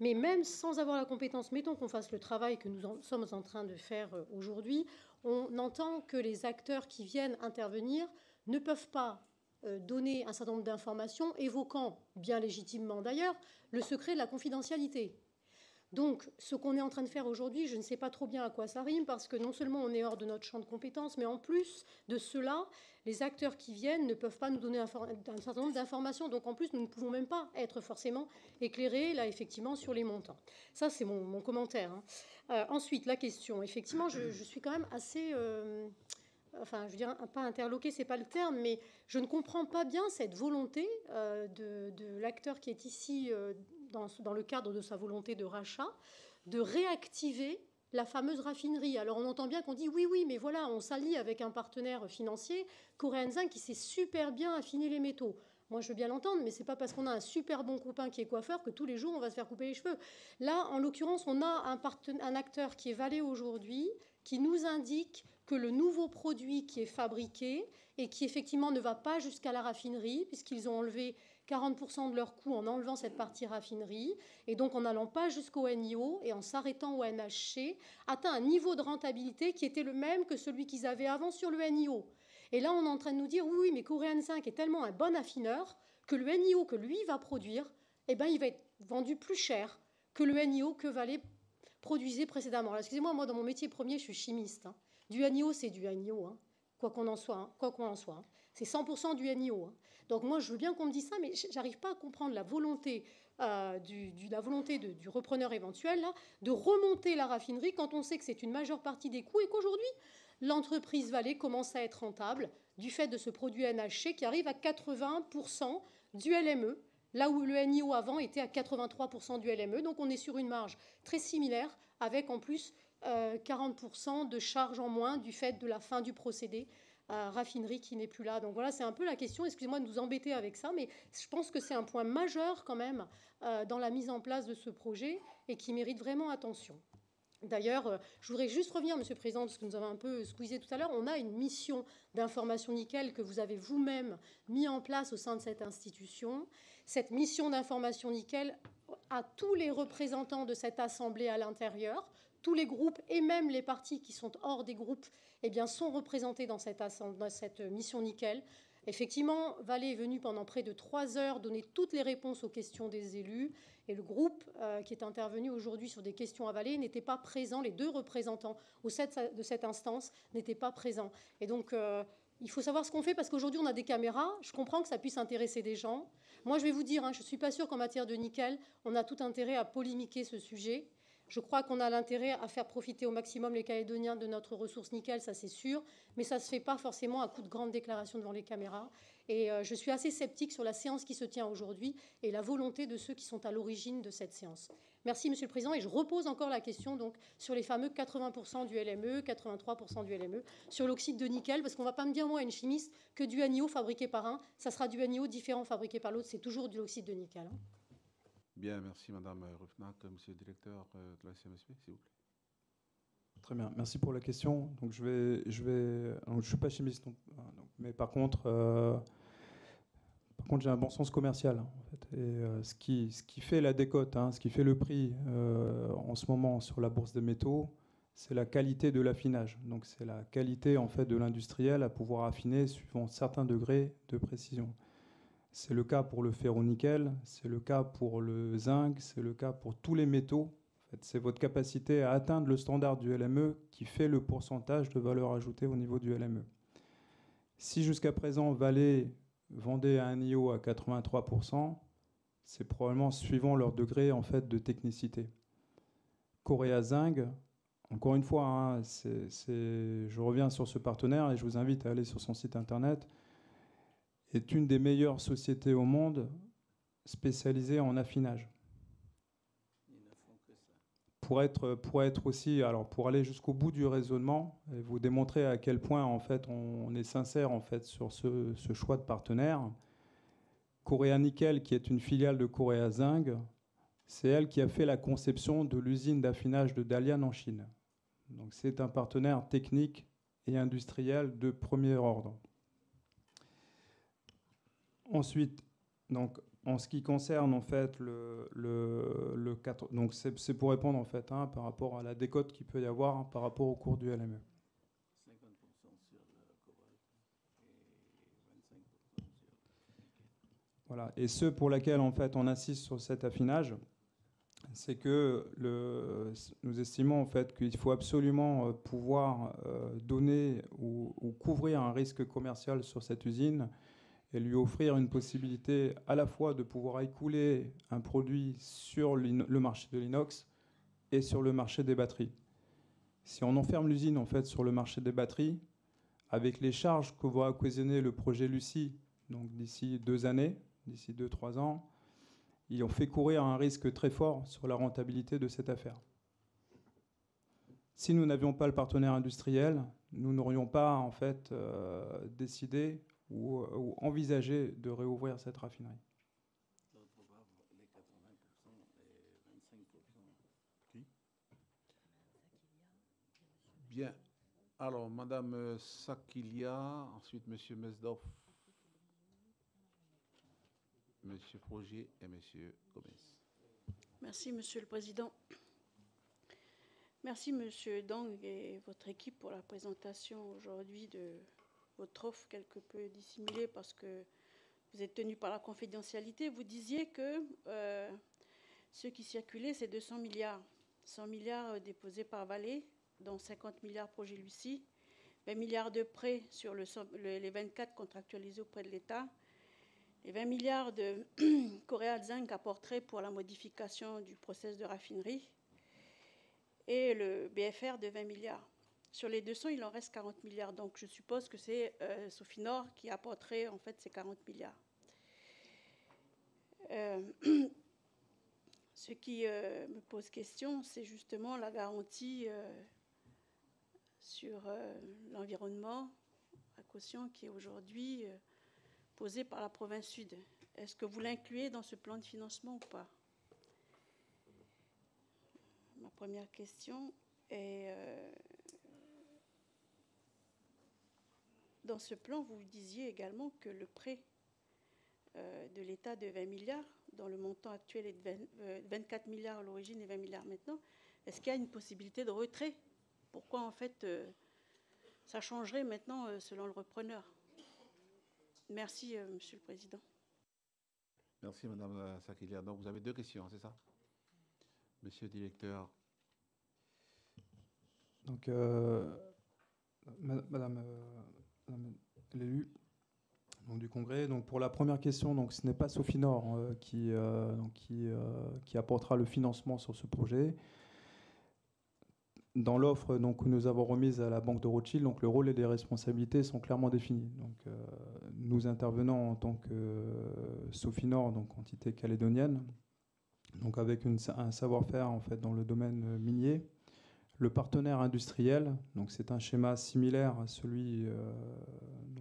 mais même sans avoir la compétence, mettons qu'on fasse le travail que nous sommes en train de faire aujourd'hui, on entend que les acteurs qui viennent intervenir ne peuvent pas donner un certain nombre d'informations évoquant, bien légitimement d'ailleurs, le secret de la confidentialité. Donc, ce qu'on est en train de faire aujourd'hui, je ne sais pas trop bien à quoi ça rime, parce que non seulement on est hors de notre champ de compétences, mais en plus de cela, les acteurs qui viennent ne peuvent pas nous donner un, certain nombre d'informations. Donc, en plus, nous ne pouvons même pas être forcément éclairés, là, effectivement, sur les montants. Ça, c'est mon, commentaire. Hein. Euh, ensuite, la question. Effectivement, je, suis quand même assez... Euh, enfin, je veux dire, pas interloqué, c'est pas le terme, mais je ne comprends pas bien cette volonté euh, de, l'acteur qui est ici dans, le cadre de sa volonté de rachat, de réactiver la fameuse raffinerie. Alors on entend bien qu'on dit oui, oui, mais voilà, on s'allie avec un partenaire financier, Korean Zinc, qui sait super bien affiner les métaux. Moi, je veux bien l'entendre, mais c'est pas parce qu'on a un super bon copain qui est coiffeur que tous les jours on va se faire couper les cheveux. Là, en l'occurrence, on a un, un acteur qui est valé aujourd'hui, qui nous indique que le nouveau produit qui est fabriqué et qui effectivement ne va pas jusqu'à la raffinerie, puisqu'ils ont enlevé 40% de leur coût en enlevant cette partie raffinerie, et donc en n'allant pas jusqu'au NIO et en s'arrêtant au NHC, atteint un niveau de rentabilité qui était le même que celui qu'ils avaient avant sur le NIO. Et là, on est en train de nous dire, oui, mais Coréan 5 est tellement un bon affineur que le NIO que lui va produire, eh ben, il va être vendu plus cher que le NIO que Valais produisait précédemment. Excusez-moi, moi, dans mon métier premier, je suis chimiste. Hein. Du NIO, c'est du NIO, hein. quoi qu'on en soit. Hein. quoi qu'on en soit. C'est 100% du NIO. Donc moi, je veux bien qu'on me dise ça, mais j'arrive pas à comprendre la volonté, euh, du, la volonté du repreneur éventuel de remonter la raffinerie quand on sait que c'est une majeure partie des coûts et qu'aujourd'hui, l'entreprise Vallée commence à être rentable du fait de ce produit NHC qui arrive à 80% du LME là où le NIO avant était à 83% du LME. Donc on est sur une marge très similaire, avec en plus 40% de charges en moins du fait de la fin du procédé raffinerie qui n'est plus là. Donc voilà, c'est un peu la question. Excusez-moi de nous embêter avec ça, mais je pense que c'est un point majeur quand même euh, dans la mise en place de ce projet et qui mérite vraiment attention. D'ailleurs, euh, je voudrais juste revenir, Monsieur le Président, parce que nous avons un peu squeezé tout à l'heure. On a une mission d'information nickel que vous avez vous-même mis en place au sein de cette institution. Cette mission d'information nickel a tous les représentants de cette assemblée à l'intérieur, tous les groupes et même les partis qui sont hors des groupes eh bien, sont représentés dans cette, mission nickel. Effectivement, Vallée est venu pendant près de trois heures donner toutes les réponses aux questions des élus. Et le groupe euh, qui est intervenu aujourd'hui sur des questions à Vallée n'était pas présent. Les deux représentants de cette instance n'étaient pas présents. Et donc, euh, il faut savoir ce qu'on fait parce qu'aujourd'hui, on a des caméras. Je comprends que ça puisse intéresser des gens. Moi, je vais vous dire, hein, je ne suis pas sûre qu'en matière de nickel, on a tout intérêt à polémiquer ce sujet. Je crois qu'on a l'intérêt à faire profiter au maximum les Calédoniens de notre ressource nickel, ça c'est sûr, mais ça ne se fait pas forcément à coup de grandes déclarations devant les caméras. Et euh, je suis assez sceptique sur la séance qui se tient aujourd'hui et la volonté de ceux qui sont à l'origine de cette séance. Merci, Monsieur le Président. Et je repose encore la question donc, sur les fameux 80% du LME, 83% du LME, sur l'oxyde de nickel, parce qu'on ne va pas me dire, moi, une chimiste, que du NIO fabriqué par un, ça sera du NIO différent fabriqué par l'autre, c'est toujours de l'oxyde de nickel. Hein. Bien, merci Madame Rufnat. Monsieur le directeur euh, de la CMSP, s'il vous plaît. Très bien, merci pour la question. Donc je vais, suis pas chimiste, hein, mais par contre, euh, par contre, j'ai un bon sens commercial. Hein. Et euh, ce qui, ce qui fait la décote, hein, ce qui fait le prix en ce moment sur la bourse des métaux, c'est la qualité de l'affinage. Donc c'est la qualité en fait de l'industriel à pouvoir affiner suivant certains degrés de précision. C'est le cas pour le ferro-nickel, c'est le cas pour le zinc, c'est le cas pour tous les métaux. En fait, c'est votre capacité à atteindre le standard du LME qui fait le pourcentage de valeur ajoutée au niveau du LME. Si jusqu'à présent Vallée vendait un IO à 83%, c'est probablement suivant leur degré en fait de technicité. Coréa Zinc, encore une fois, hein, je reviens sur ce partenaire et je vous invite à aller sur son site internet est une des meilleures sociétés au monde spécialisée en affinage. Pour être, pour être aussi, alors pour aller jusqu'au bout du raisonnement et vous démontrer à quel point en fait on est sincère en fait sur ce, choix de partenaire, Coréa Nickel, qui est une filiale de Coréa Zinc, c'est elle qui a fait la conception de l'usine d'affinage de Dalian en Chine. Donc c'est un partenaire technique et industriel de premier ordre. Ensuite, donc, en ce qui concerne en fait le, le, 4, donc c'est pour répondre en fait hein, par rapport à la décote qu'il peut y avoir hein, par rapport au cours du LME. Voilà. Et ce pour laquelle en fait on insiste sur cet affinage, c'est que le, nous estimons en fait qu'il faut absolument euh, pouvoir euh, donner ou, couvrir un risque commercial sur cette usine et lui offrir une possibilité à la fois de pouvoir écouler un produit sur le marché de l'inox et sur le marché des batteries. Si on enferme l'usine en fait sur le marché des batteries, avec les charges que va occasionner le projet Lucie, donc d'ici deux années, d'ici deux trois ans, il en fait courir un risque très fort sur la rentabilité de cette affaire. Si nous n'avions pas le partenaire industriel, nous n'aurions pas en fait euh, décidé euh, ou, envisager de réouvrir cette raffinerie. Bien. Alors, Madame Sakilia, ensuite Monsieur Mesdorf, Monsieur Projet et Monsieur Gomez. Merci, Monsieur le Président. Merci, Monsieur Dang et votre équipe pour la présentation aujourd'hui de votre offre quelque peu dissimulée parce que vous êtes tenu par la confidentialité, vous disiez que euh, ce qui circulait, c'est 200 milliards. 100 milliards déposés par Vallée, dont 50 milliards projet Lucie, 20 milliards de prêts sur le, les 24 contractualisés auprès de l'État, les 20 milliards de [CLEARS THROAT] Coréa Zinc apporteraient pour la modification du process de raffinerie et le BFR de 20 milliards. Sur les 200, il en reste 40 milliards. Donc je suppose que c'est euh, Sophie Nord qui apporterait en fait ces 40 milliards. [CLEARS THROAT] ce qui me pose question, c'est justement la garantie sur l'environnement à caution qui est aujourd'hui posée par la province sud. Est-ce que vous l'incluez dans ce plan de financement ou pas? Ma première question est Dans ce plan, vous disiez également que le prêt euh, de l'État de 20 milliards, dont le montant actuel est de 24 euh, milliards à l'origine et 20 milliards maintenant, est-ce qu'il y a une possibilité de retrait? Pourquoi en fait euh, ça changerait maintenant selon le repreneur? Merci, Monsieur le Président. Merci, Madame Sakilia. Donc, vous avez deux questions, c'est ça? Monsieur le directeur. Donc, Madame l'élu du Congrès. Donc pour la première question, donc ce n'est pas Sophie Nord euh, qui, euh, euh, qui, apportera le financement sur ce projet. Dans l'offre que nous avons remise à la Banque de Rothschild, donc, le rôle et les responsabilités sont clairement définis. Donc, nous intervenons en tant que Sophie Nord, donc entité calédonienne, donc avec un savoir-faire en fait, dans le domaine minier, le partenaire industriel, donc c'est un schéma similaire à celui euh,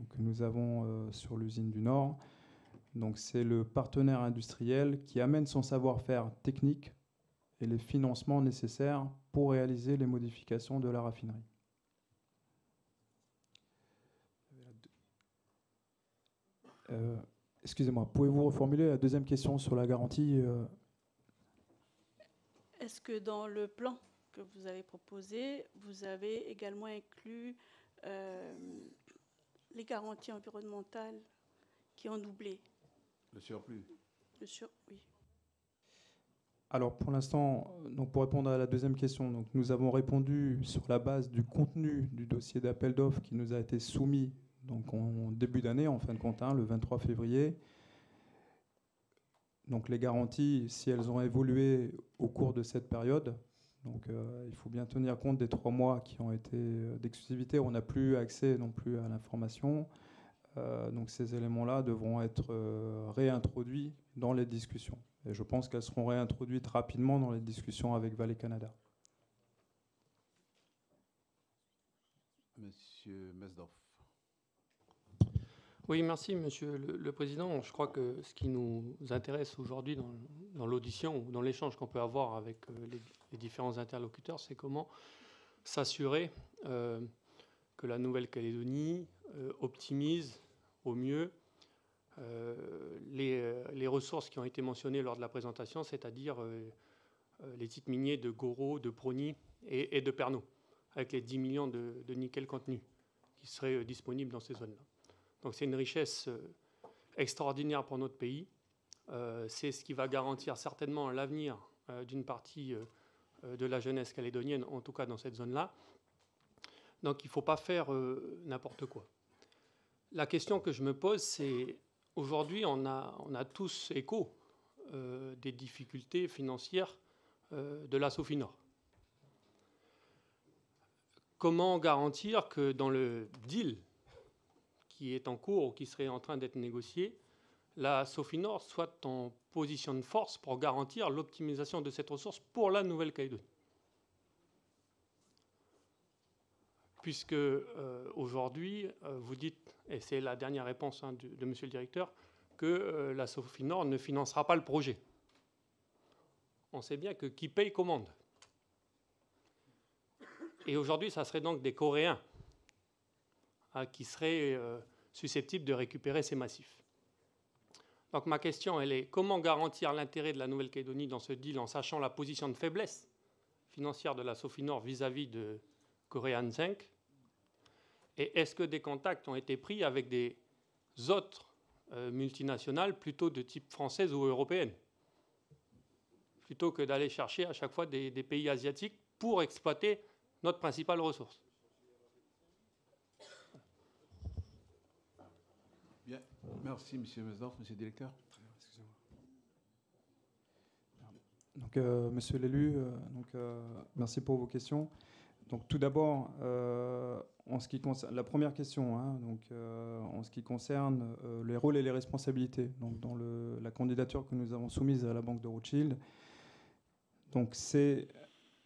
que nous avons euh, sur l'usine du Nord. Donc c'est le partenaire industriel qui amène son savoir-faire technique et les financements nécessaires pour réaliser les modifications de la raffinerie. Euh, excusez-moi, pouvez-vous reformuler la deuxième question sur la garantie Est-ce que dans le plan que vous avez proposé, vous avez également inclus euh, les garanties environnementales qui ont doublé. Le surplus Le sur, oui. Alors pour l'instant, donc pour répondre à la deuxième question, donc nous avons répondu sur la base du contenu du dossier d'appel d'offres qui nous a été soumis donc en début d'année, en fin de compte, hein, le 23 février. Donc les garanties, si elles ont évolué au cours de cette période, donc euh, il faut bien tenir compte des trois mois qui ont été euh, d'exclusivité. On n'a plus accès non plus à l'information. Euh, donc ces éléments-là devront être réintroduits dans les discussions. Et je pense qu'elles seront réintroduites rapidement dans les discussions avec Valley Canada. Monsieur Mesdorf. Oui, merci, Monsieur le, Président. Je crois que ce qui nous intéresse aujourd'hui dans, l'audition ou dans l'échange qu'on peut avoir avec euh, les, différents interlocuteurs, c'est comment s'assurer euh, que la Nouvelle-Calédonie euh, optimise au mieux les, ressources qui ont été mentionnées lors de la présentation, c'est-à-dire les titres miniers de Goro, de Prony et, de Pernod, avec les 10 millions de, nickel contenu qui seraient disponibles dans ces zones-là. Donc c'est une richesse extraordinaire pour notre pays. Euh, c'est ce qui va garantir certainement l'avenir euh, d'une partie de la jeunesse calédonienne, en tout cas dans cette zone-là. Donc il ne faut pas faire n'importe quoi. La question que je me pose, c'est aujourd'hui, on a, tous écho des difficultés financières de la Sophie Nord. Comment garantir que dans le deal qui est en cours ou qui serait en train d'être négocié, la Sophie Nord soit en position de force pour garantir l'optimisation de cette ressource pour la Nouvelle-Calédonie. Puisque euh, aujourd'hui, euh, vous dites, et c'est la dernière réponse hein, de, Monsieur le Directeur, que euh, la Sophie Nord ne financera pas le projet. On sait bien que qui paye commande. Et aujourd'hui, ça serait donc des Coréens hein, qui seraient susceptibles de récupérer ces massifs. Donc ma question, elle est comment garantir l'intérêt de la Nouvelle-Calédonie dans ce deal en sachant la position de faiblesse financière de la Sophie Nord vis-à-vis de Korean Zinc Et est-ce que des contacts ont été pris avec des autres euh, multinationales plutôt de type française ou européenne? Plutôt que d'aller chercher à chaque fois des pays asiatiques pour exploiter notre principale ressource. Merci, Monsieur Mesdorf. Monsieur le directeur. Donc, euh, monsieur l'élu, euh, donc, euh, merci pour vos questions. Donc tout d'abord, en ce qui concerne la première question, hein, donc, en ce qui concerne les rôles et les responsabilités, donc dans la candidature que nous avons soumise à la Banque de Rothschild, donc c'est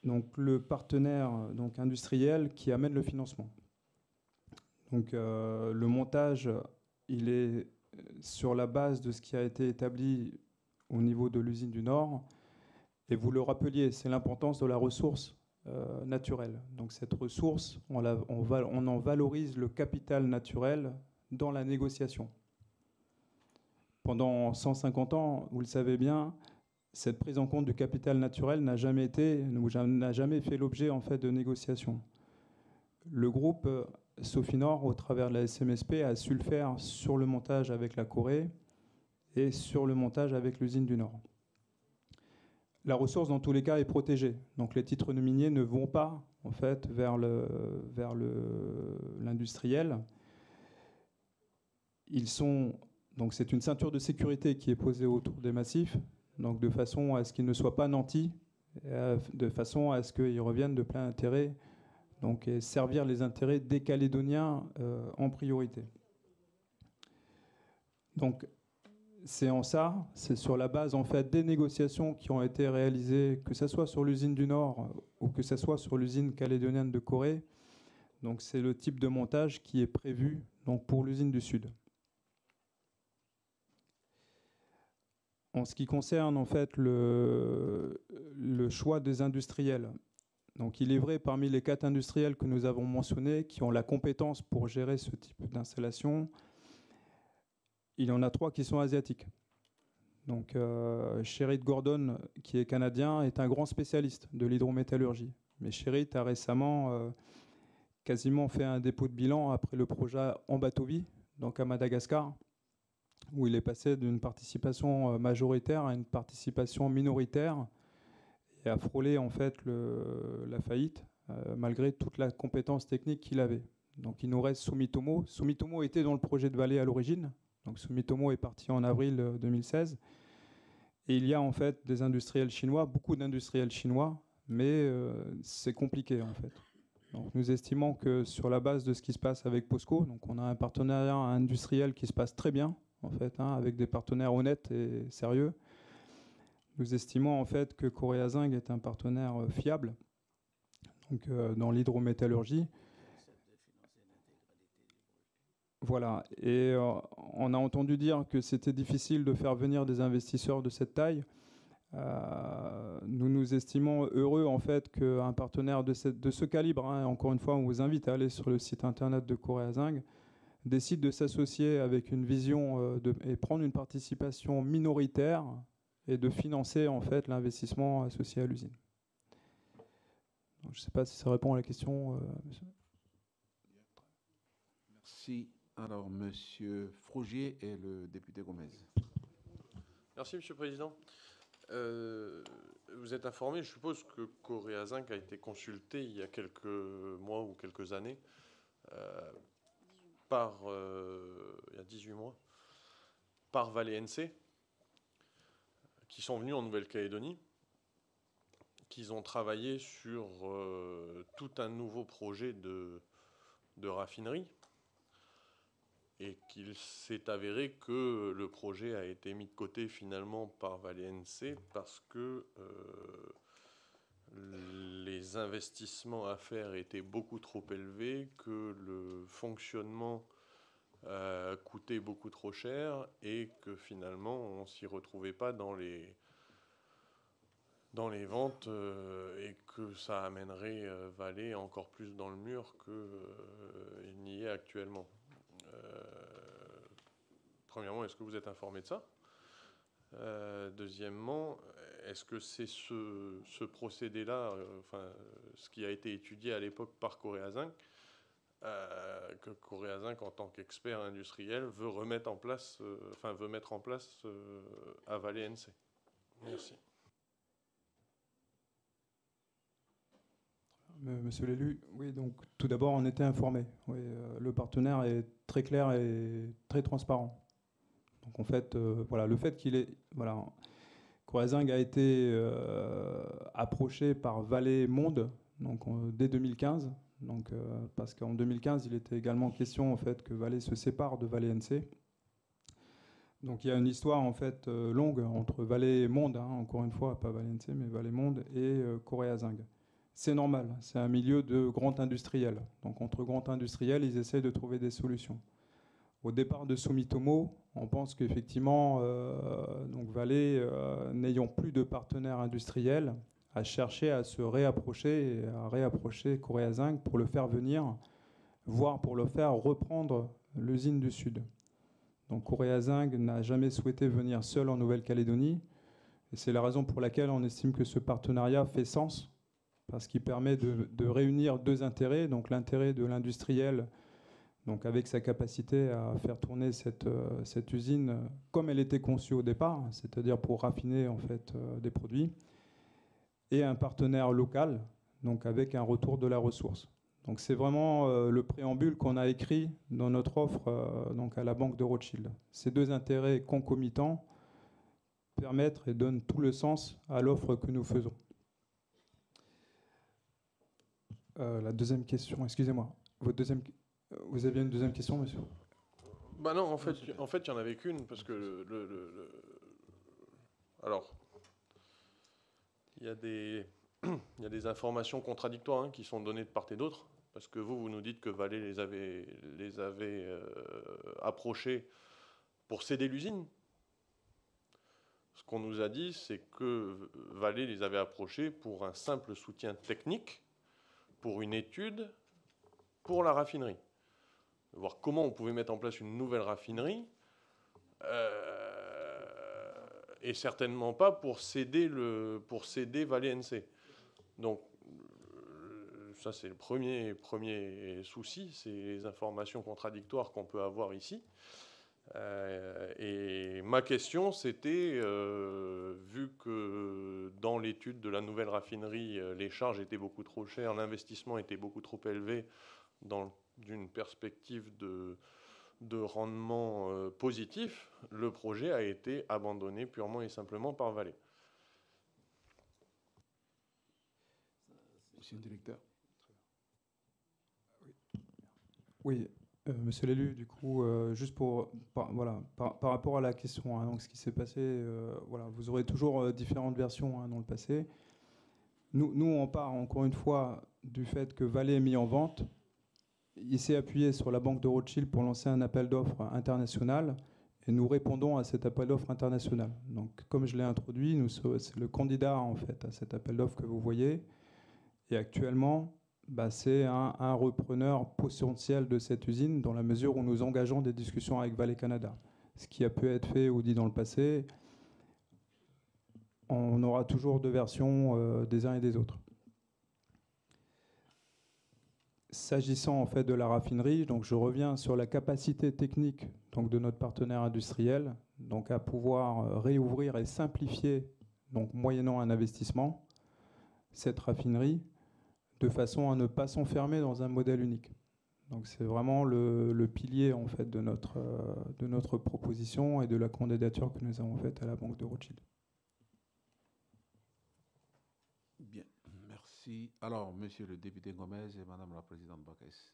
donc le partenaire donc industriel qui amène le financement. Donc le montage, il est sur la base de ce qui a été établi au niveau de l'usine du Nord. Et vous le rappeliez, c'est l'importance de la ressource euh, naturelle. Donc cette ressource, on, on, en valorise le capital naturel dans la négociation. Pendant 150 ans, vous le savez bien, cette prise en compte du capital naturel n'a jamais été, n'a jamais fait l'objet en fait de négociations. Le groupe Sofinor, au travers de la SMSP, a su le faire sur le montage avec la Corée et sur le montage avec l'usine du Nord. La ressource, dans tous les cas, est protégée. Donc les titres de miniers ne vont pas en fait vers l'industriel. Ils sont donc c'est une ceinture de sécurité qui est posée autour des massifs, donc de façon à ce qu'ils ne soient pas nantis, de façon à ce qu'ils reviennent de plein intérêt, donc et servir les intérêts des Calédoniens euh, en priorité. Donc c'est en ça, c'est sur la base en fait des négociations qui ont été réalisées, que ce soit sur l'usine du Nord ou que ce soit sur l'usine calédonienne de Corée. Donc c'est le type de montage qui est prévu donc pour l'usine du Sud. En ce qui concerne en fait le choix des industriels, donc il est vrai parmi les quatre industriels que nous avons mentionnés qui ont la compétence pour gérer ce type d'installation, il y en a trois qui sont asiatiques. Donc, euh, Gordon, qui est canadien, est un grand spécialiste de l'hydrométallurgie. Mais Sherit a récemment euh, quasiment fait un dépôt de bilan après le projet Ambatovi, donc à Madagascar, où il est passé d'une participation euh, majoritaire à une participation minoritaire et a frôlé en fait la faillite, euh, malgré toute la compétence technique qu'il avait. Donc il nous reste Sumitomo. Sumitomo était dans le projet de Vallée à l'origine, donc Sumitomo est parti en avril 2016. Euh, Et il y a en fait des industriels chinois, beaucoup d'industriels chinois, mais euh, c'est compliqué en fait. Donc nous estimons que sur la base de ce qui se passe avec POSCO, donc on a un partenariat industriel qui se passe très bien en fait, hein, avec des partenaires honnêtes et sérieux. Nous estimons en fait que Coréa Zinc est un partenaire euh, fiable donc, dans l'hydrométallurgie Voilà. Et euh, on a entendu dire que c'était difficile de faire venir des investisseurs de cette taille. Euh, nous nous estimons heureux en fait qu'un partenaire de, ce calibre, hein, encore une fois, on vous invite à aller sur le site internet de Coréa Zinc, décide de s'associer avec une vision euh, et prendre une participation minoritaire et de financer en fait l'investissement associé à l'usine. Je ne sais pas si ça répond à la question. Merci. Alors, Monsieur Frogier et le député Gomez. Merci, Monsieur le Président. Euh, vous êtes informé, je suppose que Coréa Zinc a été consulté il y a quelques mois ou quelques années euh, par, euh, il y a 18 mois, par Vallée NC, qui sont venus en Nouvelle-Calédonie, qu'ils ont travaillé sur tout un nouveau projet de, de raffinerie et qu'il s'est avéré que le projet a été mis de côté finalement par Valencia parce que euh, les investissements à faire étaient beaucoup trop élevés, que le fonctionnement euh, coûtait beaucoup trop cher et que finalement on s'y retrouvait pas dans les, dans les ventes euh, et que ça amènerait Valais encore plus dans le mur qu'il n'y est actuellement. Euh, premièrement, est-ce que vous êtes informé de ça? Euh, Deuxièmement, est-ce que c'est ce, procédé-là, euh, enfin, ce qui a été étudié à l'époque par Coréa Zinc, que Coréa Zinc, en tant qu'expert industriel, veut remettre en place, enfin, veut mettre en place à Valais NC Merci. Monsieur l'élu, oui, donc tout d'abord, on était informé. Oui, euh, le partenaire est très clair et très transparent. Donc en fait, euh, voilà, le fait qu'il est, voilà, Corézing a été euh, approché par Vallée Monde, donc dès 2015, donc, parce qu'en 2015, il était également question en fait que Valais se sépare de Valais NC. Donc il y a une histoire en fait longue entre Valais et Monde, hein, encore une fois, pas Valais NC, mais Valais Monde et Zinc. C'est normal, c'est un milieu de grand industriel. Donc entre grands industriels, ils essayent de trouver des solutions. Au départ de Sumitomo, on pense qu'effectivement, euh, donc Valais, euh, n'ayant plus de partenaires industriels, a cherché à se réapprocher et à réapprocher Korea Zinc pour le faire venir, voire pour le faire reprendre l'usine du Sud. Donc Korea Zinc n'a jamais souhaité venir seul en Nouvelle-Calédonie. Et c'est la raison pour laquelle on estime que ce partenariat fait sens, parce qu'il permet de, réunir deux intérêts, donc l'intérêt de l'industriel donc avec sa capacité à faire tourner cette, cette usine comme elle était conçue au départ, c'est-à-dire pour raffiner en fait euh, des produits, un partenaire local, donc avec un retour de la ressource. Donc c'est vraiment euh, le préambule qu'on a écrit dans notre offre donc à la banque de Rothschild. Ces deux intérêts concomitants permettent et donnent tout le sens à l'offre que nous faisons. la deuxième question, excusez-moi. Votre deuxième vous aviez une deuxième question, monsieur? Bah non, en fait, en fait, il y en avait qu'une parce que le, alors y il [CLEARS THROAT] y a des informations contradictoires hein, qui sont données de part et d'autre parce que vous vous nous dites que Valais les avait les avait euh, approchés pour céder l'usine. Ce qu'on nous a dit, c'est que Valais les avait approchés pour un simple soutien technique, pour une étude, pour la raffinerie voir comment on pouvait mettre en place une nouvelle raffinerie, euh, et certainement pas pour céder, le, pour céder NC. Donc, euh, ça, c'est le premier, premier souci, c'est les informations contradictoires qu'on peut avoir ici. Euh, et ma question, c'était, vu que dans l'étude de la nouvelle raffinerie, les charges étaient beaucoup trop chères, l'investissement était beaucoup trop élevé dans le d'une perspective de, de rendement euh, positif, le projet a été abandonné purement et simplement par Valais. Monsieur le directeur. Oui, euh, monsieur l'élu, du coup, euh, juste pour, par, voilà, par, rapport à la question, hein, donc ce qui s'est passé, voilà, vous aurez toujours différentes versions hein, dans le passé. Nous, nous, on part encore une fois du fait que Valais est mis en vente il s'est appuyé sur la banque de Rothschild pour lancer un appel d'offres international et nous répondons à cet appel d'offres international. Donc, comme je l'ai introduit, c'est le candidat en fait à cet appel d'offres que vous voyez. Et actuellement, bah, c'est un, repreneur potentiel de cette usine dans la mesure où nous engageons des discussions avec Valley Canada. Ce qui a pu être fait ou dit dans le passé, on aura toujours deux versions euh, des uns et des autres. S'agissant en fait de la raffinerie, donc je reviens sur la capacité technique donc de notre partenaire industriel, donc à pouvoir euh, réouvrir et simplifier, donc moyennant un investissement, cette raffinerie, de façon à ne pas s'enfermer dans un modèle unique. Donc c'est vraiment le, pilier en fait de notre, euh, de notre proposition et de la candidature que nous avons faite à la Banque de Rothschild. Bien. Alors, monsieur le député Gomez et madame la présidente Baques.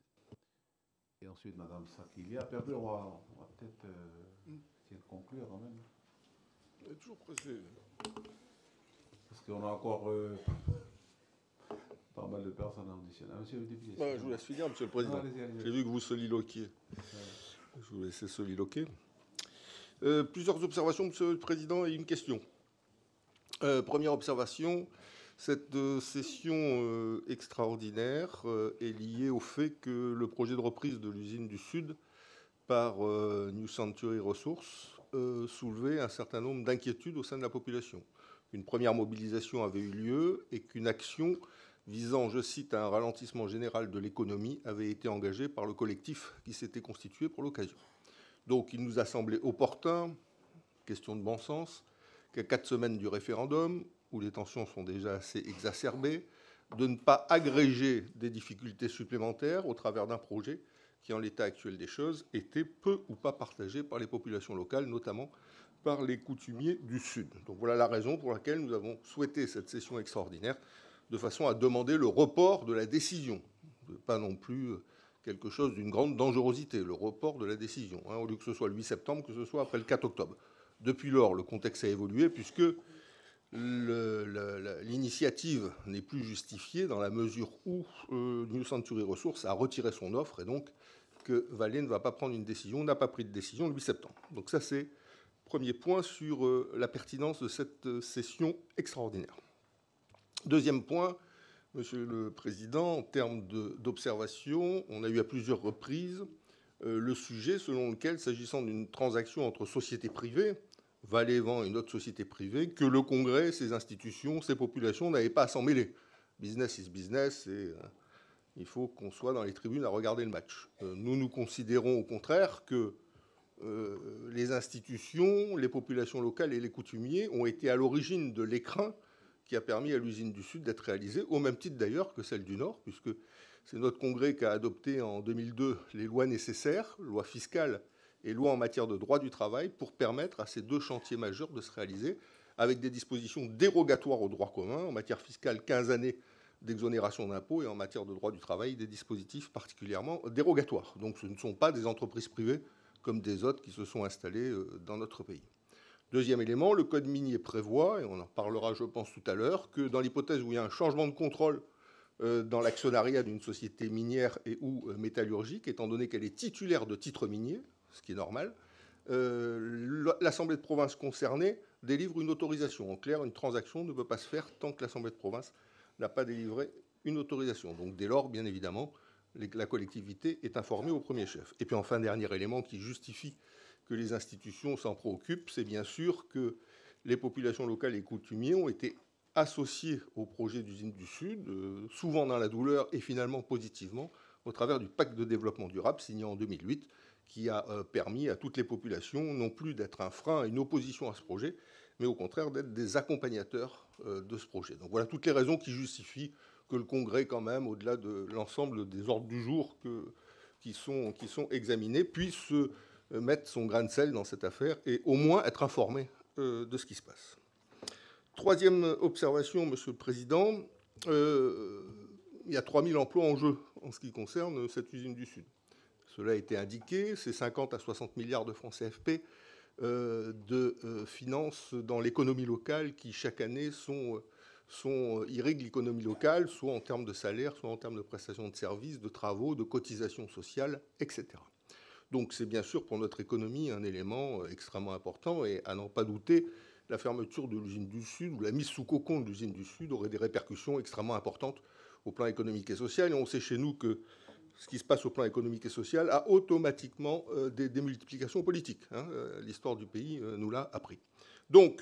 Et ensuite, madame Sakilia. Puis après, on va, peut-être euh, conclure quand même. est toujours pressé. Parce qu'on a encore euh, pas mal de personnes à auditionner. Monsieur le député. je vous laisse finir, monsieur le président. J'ai vu que vous soliloquiez. Je vous laisse soliloquer. Euh, plusieurs observations, monsieur le président, et une question. première observation, cette euh, session euh, extraordinaire euh, est liée au fait que le projet de reprise de l'usine du Sud par New Century Resources soulevait un certain nombre d'inquiétudes au sein de la population. Une première mobilisation avait eu lieu et qu'une action visant, je cite, un ralentissement général de l'économie avait été engagée par le collectif qui s'était constitué pour l'occasion. Donc il nous a semblé opportun, question de bon sens, qu'à quatre semaines du référendum, où les tensions sont déjà assez exacerbées, de ne pas agréger des difficultés supplémentaires au travers d'un projet qui, en l'état actuel des choses, était peu ou pas partagé par les populations locales, notamment par les coutumiers du Sud. Donc voilà la raison pour laquelle nous avons souhaité cette session extraordinaire de façon à demander le report de la décision. Pas non plus quelque chose d'une grande dangerosité, le report de la décision, hein, au lieu que ce soit le 8 septembre, que ce soit après le 4 octobre. Depuis lors, le contexte a évolué puisque l'initiative n'est plus justifiée dans la mesure où euh, New Century Resources a retiré son offre et donc que Vallée ne va pas prendre une décision, n'a pas pris de décision le 8 septembre. Donc ça, c'est premier point sur euh, la pertinence de cette euh, session extraordinaire. Deuxième point, Monsieur le Président, en termes d'observation, on a eu à plusieurs reprises le sujet selon lequel, s'agissant d'une transaction entre sociétés privées, Valais vend une autre société privée, que le Congrès, ses institutions, ses populations n'avaient pas à s'en mêler. Business is business, et euh, il faut qu'on soit dans les tribunes à regarder le match. Euh, nous, nous considérons au contraire que euh, les institutions, les populations locales et les coutumiers ont été à l'origine de l'écrin qui a permis à l'usine du Sud d'être réalisée, au même titre d'ailleurs que celle du Nord, puisque c'est notre Congrès qui a adopté en 2002 les lois nécessaires, loi fiscale et loi en matière de droit du travail pour permettre à ces deux chantiers majeurs de se réaliser avec des dispositions dérogatoires au droit commun en matière fiscale 15 années d'exonération d'impôts et en matière de droit du travail des dispositifs particulièrement dérogatoires. Donc ce ne sont pas des entreprises privées comme des autres qui se sont installées euh, dans notre pays. Deuxième élément, le code minier prévoit, et on en parlera je pense tout à l'heure, que dans l'hypothèse où il y a un changement de contrôle euh, dans l'actionnariat d'une société minière et ou euh, métallurgique, étant donné qu'elle est titulaire de titres miniers, ce qui est normal, euh, l'Assemblée de province concernée délivre une autorisation. En clair, une transaction ne peut pas se faire tant que l'Assemblée de province n'a pas délivré une autorisation. Donc dès lors, bien évidemment, la collectivité est informée au premier chef. Et puis enfin, dernier élément qui justifie que les institutions s'en préoccupent, c'est bien sûr que les populations locales et coutumiers ont été associés au projet d'usine du Sud, euh, souvent dans la douleur et finalement positivement, au travers du pacte de développement durable signé en 2008, qui a euh, permis à toutes les populations non plus d'être un frein, une opposition à ce projet, mais au contraire d'être des accompagnateurs euh, de ce projet. Donc voilà toutes les raisons qui justifient que le Congrès, quand même, au-delà de l'ensemble des ordres du jour qui, sont, examinés, puisse euh, mettre son grain de sel dans cette affaire et au moins être informé de ce qui se passe. Troisième observation, Monsieur le Président, il y a 3000 emplois en jeu en ce qui concerne cette usine du Sud. Cela a été indiqué, c'est 50 à 60 milliards de francs CFP euh, de euh, finances dans l'économie locale qui, chaque année, sont, sont, irriguent l'économie locale, soit en termes de salaire, soit en termes de prestations de services, de travaux, de cotisations sociales, etc. Donc c'est bien sûr pour notre économie un élément extrêmement important et à n'en pas douter, la fermeture de l'usine du Sud ou la mise sous cocon de l'usine du Sud aurait des répercussions extrêmement importantes au plan économique et social. Et on sait chez nous que ce qui se passe au plan économique et social a automatiquement euh, des démultiplications politiques. Hein. Euh, l'histoire du pays euh, nous l'a appris. Donc,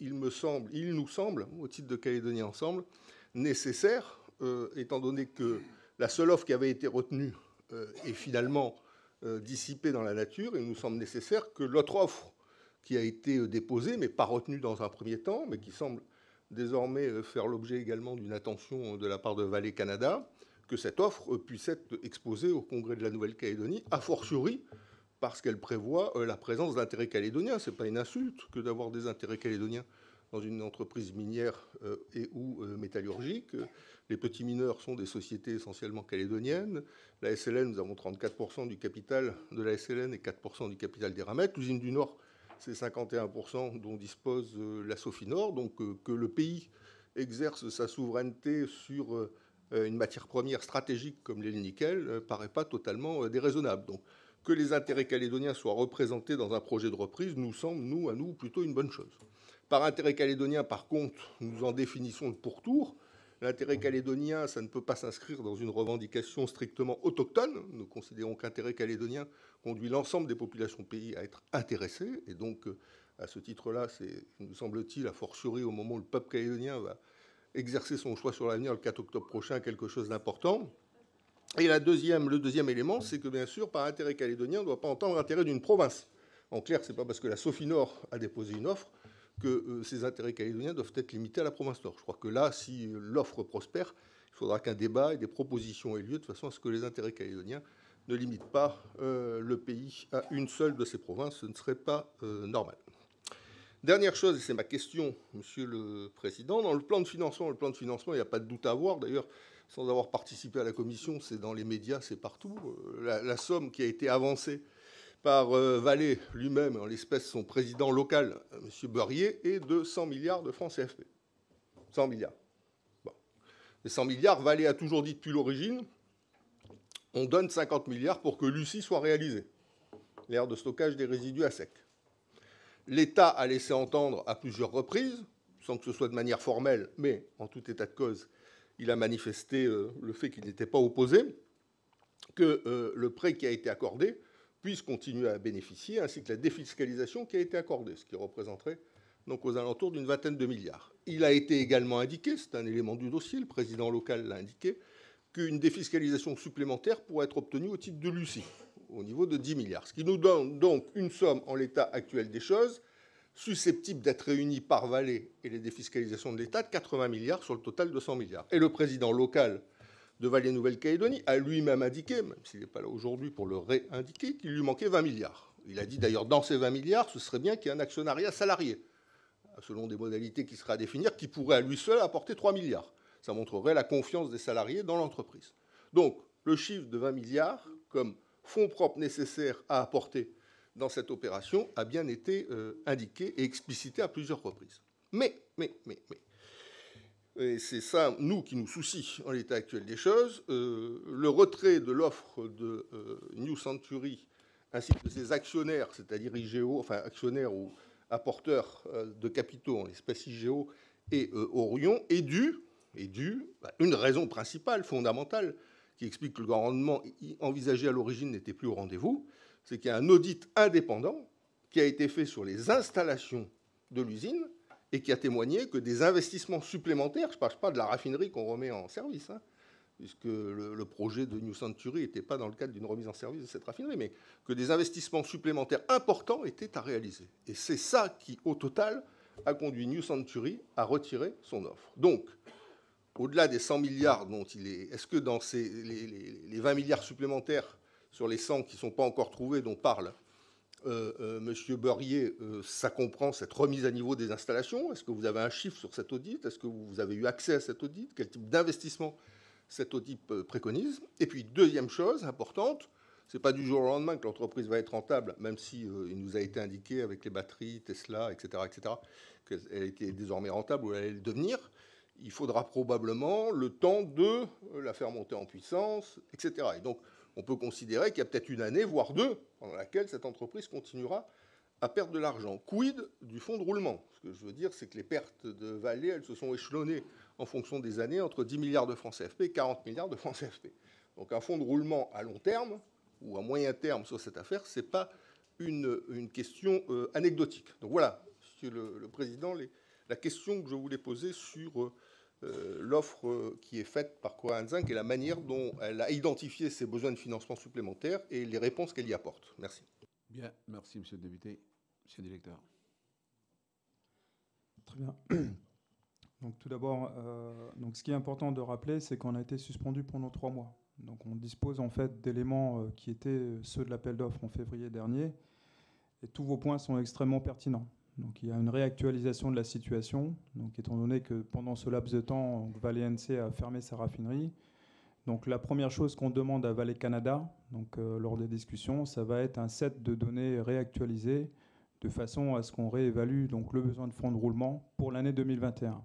il, me semble, il nous semble, au titre de Calédonie Ensemble, nécessaire, étant donné que la seule offre qui avait été retenue est finalement dissipée dans la nature, il nous semble nécessaire que l'autre offre qui a été déposée, mais pas retenue dans un premier temps, mais qui semble désormais faire l'objet également d'une attention de la part de Vallée Canada, que cette offre puisse être exposée au Congrès de la Nouvelle-Calédonie, a fortiori parce qu'elle prévoit euh, la présence d'intérêts calédoniens. Ce n'est pas une insulte que d'avoir des intérêts calédoniens dans une entreprise minière euh, et ou euh, métallurgique. Les petits mineurs sont des sociétés essentiellement calédoniennes. La SLN, nous avons 34% du capital de la SLN et 4% du capital des Ramettes. L'usine du Nord, c'est 51% dont dispose la Sophie Nord. Donc que le pays exerce sa souveraineté sur une matière première stratégique comme le nickel ne euh, paraît pas totalement euh, déraisonnable. Donc, que les intérêts calédoniens soient représentés dans un projet de reprise nous semble, nous, à nous, plutôt une bonne chose. Par intérêt calédonien, par contre, nous en définissons le pourtour. L'intérêt calédonien, ça ne peut pas s'inscrire dans une revendication strictement autochtone. Nous considérons qu'intérêt calédonien conduit l'ensemble des populations pays à être intéressées. Et donc, à ce titre-là, c'est, nous semble-t-il, a fortiori au moment où le peuple calédonien va exercer son choix sur l'avenir le 4 octobre prochain, quelque chose d'important. Et le deuxième élément, c'est que bien sûr, par intérêt calédonien, on ne doit pas entendre l'intérêt d'une province. En clair, ce n'est pas parce que la Sophie Nord a déposé une offre que euh, ces intérêts calédoniens doivent être limités à la province Nord. Je crois que là, si l'offre prospère, il faudra qu'un débat et des propositions aient lieu de façon à ce que les intérêts calédoniens ne limitent pas euh, le pays à une seule de ces provinces. Ce ne serait pas euh, normal. Dernière chose, et c'est ma question, Monsieur le Président, dans le plan de financement, le plan de financement, il n'y a pas de doute à avoir. D'ailleurs, sans avoir participé à la commission, c'est dans les médias, c'est partout. Euh, la, somme qui a été avancée par euh, Vallée lui-même, en l'espèce son président local, euh, M. Beurrier, est de 100 milliards de francs CFP. 100 milliards. Bon. Les 100 milliards, Vallée a toujours dit depuis l'origine, on donne 50 milliards pour que Lucie soit réalisée, l'aire de stockage des résidus à sec. L'État a laissé entendre à plusieurs reprises, sans que ce soit de manière formelle, mais en tout état de cause, il a manifesté euh, le fait qu'il n'était pas opposé, que euh, le prêt qui a été accordé puisse continuer à bénéficier, ainsi que la défiscalisation qui a été accordée, ce qui représenterait donc aux alentours d'une vingtaine de milliards. Il a été également indiqué, c'est un élément du dossier, le président local l'a indiqué, qu'une défiscalisation supplémentaire pourrait être obtenue au titre de Lucie au niveau de 10 milliards. Ce qui nous donne donc une somme en l'état actuel des choses susceptible d'être réunie par Valais et les défiscalisations de l'État de 80 milliards sur le total de 100 milliards. Et le président local de Valais-Nouvelle-Calédonie a lui-même indiqué, même s'il n'est pas là aujourd'hui pour le réindiquer, qu'il lui manquait 20 milliards. Il a dit d'ailleurs dans ces 20 milliards, ce serait bien qu'il y ait un actionnariat salarié, selon des modalités qui seraient à définir, qui pourrait à lui seul apporter 3 milliards. Ça montrerait la confiance des salariés dans l'entreprise. Donc, le chiffre de 20 milliards, comme fonds propres nécessaires à apporter dans cette opération a bien été euh, indiqué et explicité à plusieurs reprises. Mais, mais, mais, mais, et c'est ça, nous, qui nous soucie en l'état actuel des choses, euh, le retrait de l'offre de euh, New Century ainsi que ses actionnaires, c'est-à-dire IGO, enfin actionnaires ou apporteurs de capitaux en l'espèce IGO et Orion, est dû, est dû bah, une raison principale, fondamentale, qui explique que le rendement envisagé à l'origine n'était plus au rendez-vous, c'est qu'il y a un audit indépendant qui a été fait sur les installations de l'usine et qui a témoigné que des investissements supplémentaires, je ne parle pas de la raffinerie qu'on remet en service, hein, puisque le, projet de New Century n'était pas dans le cadre d'une remise en service de cette raffinerie, mais que des investissements supplémentaires importants étaient à réaliser. Et c'est ça qui, au total, a conduit New Century à retirer son offre. Donc, au-delà des 100 milliards dont il est, est-ce que dans ces, les, 20 milliards supplémentaires sur les 100 qui ne sont pas encore trouvés, dont parle euh, euh, M. Beurrier, euh, ça comprend cette remise à niveau des installations? Est-ce que vous avez un chiffre sur cet audit? Est-ce que vous avez eu accès à cet audit? Quel type d'investissement cet audit préconise? Et puis, deuxième chose importante, ce n'est pas du jour au lendemain que l'entreprise va être rentable, même si il nous a été indiqué avec les batteries, Tesla, etc., etc., qu'elle était désormais rentable ou elle allait le devenir il faudra probablement le temps de la faire monter en puissance, etc. Et donc, on peut considérer qu'il y a peut-être une année, voire deux, pendant laquelle cette entreprise continuera à perdre de l'argent. Quid du fonds de roulement? Ce que je veux dire, c'est que les pertes de Vallée, elles se sont échelonnées en fonction des années entre 10 milliards de francs CFP et 40 milliards de francs CFP. Donc un fonds de roulement à long terme ou à moyen terme sur cette affaire, ce n'est pas une, question euh, anecdotique. Donc voilà, Monsieur le, Président, la question que je voulais poser sur euh, l'offre qui est faite par Coréen Zinc et la manière dont elle a identifié ses besoins de financement supplémentaires et les réponses qu'elle y apporte. Merci. Bien, merci Monsieur le député. Monsieur le directeur. Très bien. [CLEARS THROAT] Donc tout d'abord, euh, donc ce qui est important de rappeler, c'est qu'on a été suspendu pendant trois mois. Donc on dispose en fait d'éléments euh, qui étaient ceux de l'appel d'offres en février dernier, et tous vos points sont extrêmement pertinents. Donc il y a une réactualisation de la situation, donc étant donné que pendant ce laps de temps, Valley NC a fermé sa raffinerie. Donc la première chose qu'on demande à Valley Canada, donc euh, lors des discussions, ça va être un set de données réactualisées de façon à ce qu'on réévalue donc le besoin de fonds de roulement pour l'année 2021.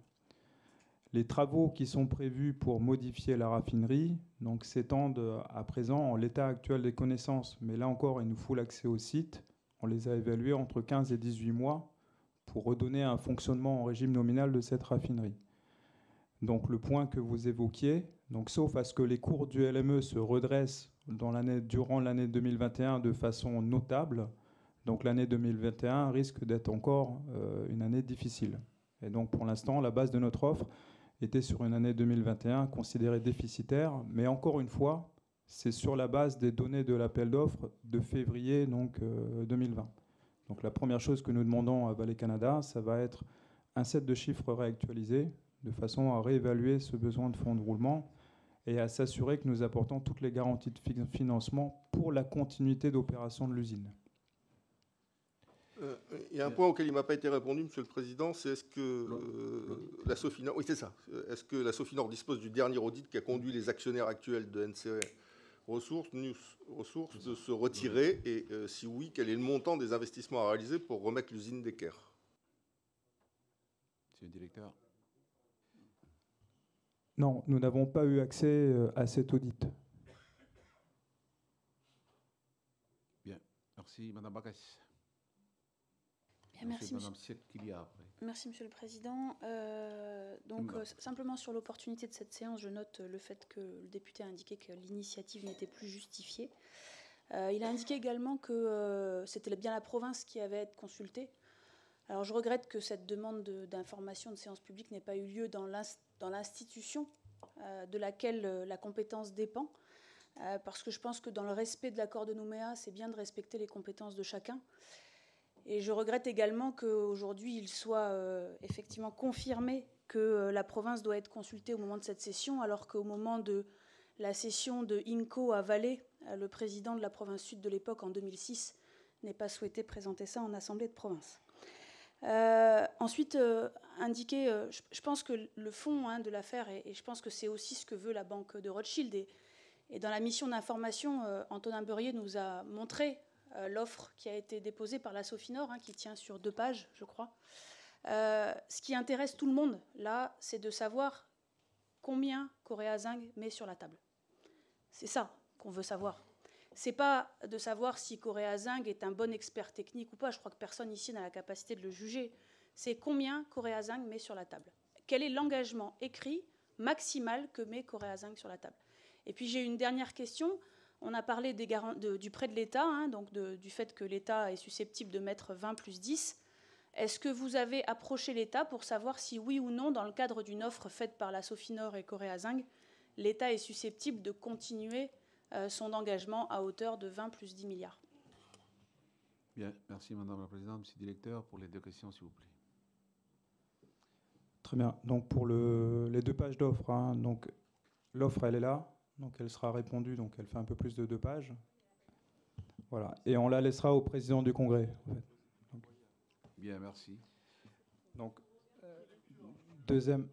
Les travaux qui sont prévus pour modifier la raffinerie donc s'étendent à présent en l'état actuel des connaissances, mais là encore, il nous faut l'accès au site. On les a évalués entre 15 et 18 mois pour redonner un fonctionnement en régime nominal de cette raffinerie. Donc le point que vous évoquiez, donc sauf à ce que les cours du LME se redressent durant l'année 2021 de façon notable, donc l'année 2021 risque d'être encore euh, une année difficile. Et donc pour l'instant, la base de notre offre était sur une année 2021 considérée déficitaire, mais encore une fois, c'est sur la base des données de l'appel d'offres de février donc, 2020. Euh, donc la première chose que nous demandons à Valley Canada, ça va être un set de chiffres réactualisés de façon à réévaluer ce besoin de fonds de roulement et à s'assurer que nous apportons toutes les garanties de financement pour la continuité d'opération de l'usine. Euh, il y a un point auquel il ne m'a pas été répondu, Monsieur le Président, c'est est-ce que euh, la Sofinor, oui c'est ça, est-ce que la Sofinor dispose du dernier audit qui a conduit les actionnaires actuels de NCE ressources, ressources de se retirer et euh, si oui, quel est le montant des investissements à réaliser pour remettre l'usine d'équerre? Monsieur le directeur. Non, nous n'avons pas eu accès à cet audit. Bien, merci Madame Bacas. Merci, monsieur. Monsieur le Président. Euh, donc, euh, simplement sur l'opportunité de cette séance, je note le fait que le député a indiqué que l'initiative n'était plus justifiée. Euh, il a indiqué également que c'était bien la province qui avait à être consultée. Alors, je regrette que cette demande d'information de, séance publique n'ait pas eu lieu dans l'institution de laquelle la compétence dépend, parce que je pense que dans le respect de l'accord de Nouméa, c'est bien de respecter les compétences de chacun. Et je regrette également qu'aujourd'hui, il soit euh, effectivement confirmé que euh, la province doit être consultée au moment de cette session, alors qu'au moment de la session de INCO à Valais, euh, le président de la province sud de l'époque, en 2006, n'est pas souhaité présenter ça en Assemblée de province. ensuite, indiquer, je, pense que le fond hein, de l'affaire, et, je pense que c'est aussi ce que veut la banque de Rothschild, et, dans la mission d'information, Antonin Beurier nous a montré l'offre qui a été déposée par la Sofinor, hein, qui tient sur deux pages, je crois. Euh, ce qui intéresse tout le monde, là, c'est de savoir combien Coréa Zing met sur la table. C'est ça qu'on veut savoir. C'est pas de savoir si Coréa Zing est un bon expert technique ou pas. Je crois que personne ici n'a la capacité de le juger. C'est combien Coréa Zing met sur la table. Quel est l'engagement écrit maximal que met Coréa Zing sur la table Et puis j'ai une dernière question. On a parlé du prêt de l'État, hein, donc du fait que l'État est susceptible de mettre 20 plus 10. Est-ce que vous avez approché l'État pour savoir si oui ou non, dans le cadre d'une offre faite par la Sofinor et Coréa Zing, l'État est susceptible de continuer euh, son engagement à hauteur de 20 plus 10 milliards? Bien, merci Madame la Présidente. Monsieur le directeur, pour les deux questions, s'il vous plaît. Très bien. Donc pour les deux pages d'offres, hein, donc l'offre elle est là, donc elle sera répondue, donc elle fait un peu plus de deux pages. Voilà. Et on la laissera au président du Congrès. Bien, merci. Donc, deuxième.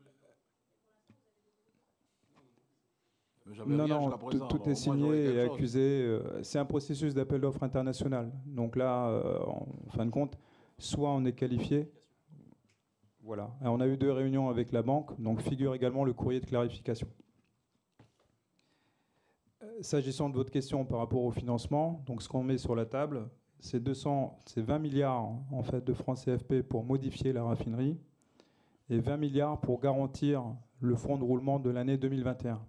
Non, non, tout, est signé et accusé. Euh, c'est un processus d'appel d'offres international. Donc là, euh, en fin de compte, soit on est qualifié, voilà. on a eu deux réunions avec la banque, donc figure également le courrier de clarification. S'agissant de votre question par rapport au financement, donc ce qu'on met sur la table, c'est 200, c'est 20 milliards en fait de francs CFP pour modifier la raffinerie et 20 milliards pour garantir le fonds de roulement de l'année 2021.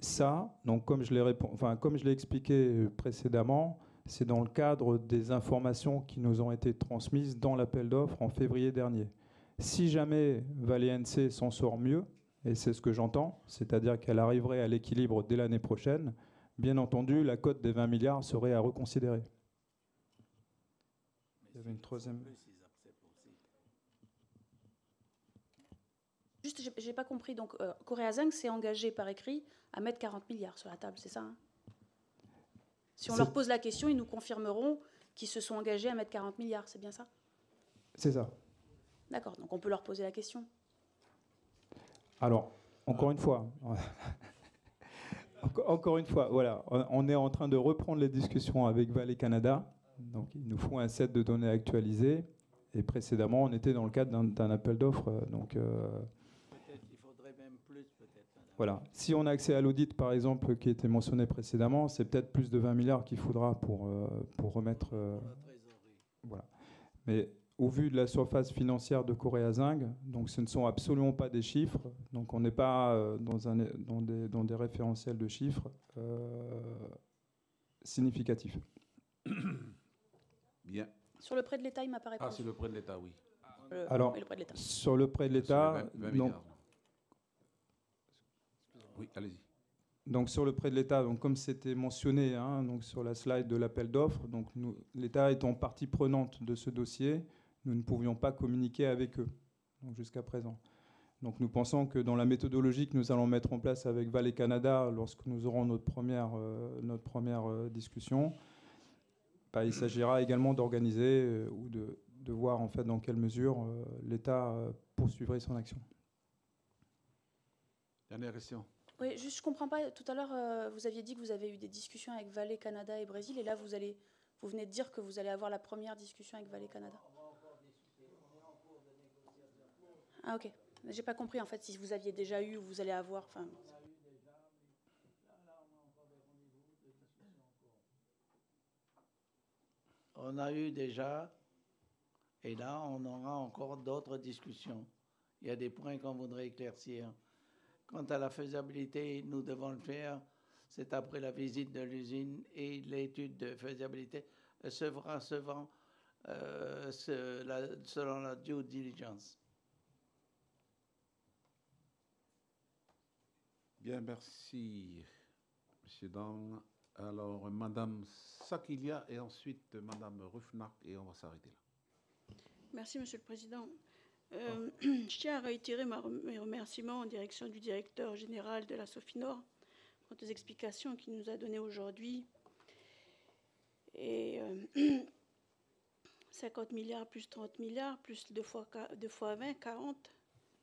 Ça, donc comme je l'ai expliqué précédemment, c'est dans le cadre des informations qui nous ont été transmises dans l'appel d'offres en février dernier. Si jamais Valais NC s'en sort mieux, et c'est ce que j'entends, c'est-à-dire qu'elle arriverait à l'équilibre dès l'année prochaine, bien entendu, la cote des 20 milliards serait à reconsidérer. Il y avait une troisième. Juste, j'ai pas compris. Donc, euh, Coréa Zing s'est engagé par écrit à mettre 40 milliards sur la table, c'est ça hein? Si on leur pose la question, ils nous confirmeront qu'ils se sont engagés à mettre 40 milliards, c'est bien ça? C'est ça. D'accord, donc on peut leur poser la question. Alors, encore une fois, [LAUGHS] encore une fois, voilà, on est en train de reprendre les discussions avec Valley Canada. Donc, il nous faut un set de données actualisées. Et précédemment, on était dans le cadre d'un appel d'offres. Donc, euh, il faudrait même plus, peut-être. Voilà. Si on a accès à l'audit, par exemple, qui était mentionné précédemment, c'est peut-être plus de 20 milliards qu'il faudra pour, euh, pour remettre. Euh, voilà. Mais au vu de la surface financière de Corée Zing, donc ce ne sont absolument pas des chiffres, donc on n'est pas euh, dans, un, dans, des, dans, des, référentiels de chiffres euh, significatifs. Bien. Sur le prêt de l'État, il m'a pas. Ah, sur le prêt de l'État, oui. Euh, Alors, sur le prêt de l'État, oui, allez-y. Donc sur le prêt de l'État, donc comme c'était mentionné hein, donc sur la slide de l'appel d'offres, donc l'État étant partie prenante de ce dossier, nous ne pouvions pas communiquer avec eux jusqu'à présent. Donc nous pensons que dans la méthodologie que nous allons mettre en place avec Valley Canada, lorsque nous aurons notre première, euh, notre première euh, discussion, bah, il s'agira également d'organiser ou de, de, voir en fait dans quelle mesure l'État poursuivrait son action. Dernière question. Oui, juste, je ne comprends pas. Tout à l'heure, vous aviez dit que vous avez eu des discussions avec Valais, Canada et Brésil, et là, vous, allez, vous venez de dire que vous allez avoir la première discussion avec Valais, Canada. Ah, ok. J'ai pas compris en fait si vous aviez déjà eu ou vous allez avoir. On a eu déjà, et là on aura encore d'autres discussions. Il y a des points qu'on voudrait éclaircir. Quant à la faisabilité, nous devons le faire. C'est après la visite de l'usine et l'étude de faisabilité se fera euh, selon la due diligence. Bien, merci, Monsieur Dang. Alors, Madame Sakilia et ensuite Madame Rufnak, et on va s'arrêter là. Merci, Monsieur le Président. Euh, [CLEARS THROAT] je tiens à réitérer mes remerciements en direction du directeur général de la Sofinor pour les explications qu'il nous a données aujourd'hui. Et 50 euh, [CLEARS THROAT] milliards plus 30 milliards, plus 2 fois, 2 fois 20, 40,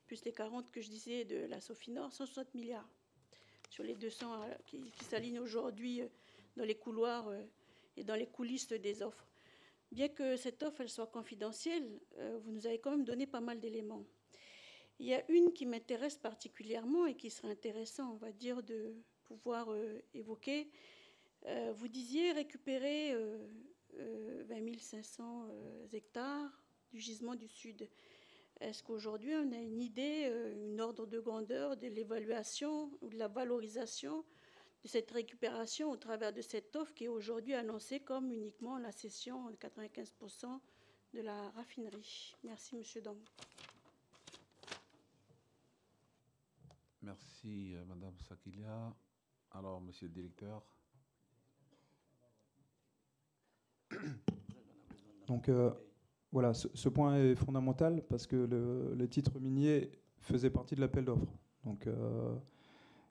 plus les 40 que je disais de la Sofinor, 160 milliards sur les 200 euh, qui, s'alignent aujourd'hui euh, dans les couloirs euh, et dans les coulisses des offres. Bien que cette offre elle soit confidentielle, vous nous avez quand même donné pas mal d'éléments. Il y a une qui m'intéresse particulièrement et qui serait intéressant, on va dire, de pouvoir évoquer. vous disiez récupérer 20 500 hectares du gisement du Sud. Est-ce qu'aujourd'hui, on a une idée, euh, une ordre de grandeur de l'évaluation ou de la valorisation de cette récupération au travers de cette offre qui est aujourd'hui annoncée comme uniquement la cession de 95% de la raffinerie? Merci, Monsieur Dom. Merci, euh, Madame Sakilia. Alors, Monsieur le directeur. Donc, euh, voilà, ce, point est fondamental parce que le, les titres miniers faisaient partie de l'appel d'offres. Donc, euh,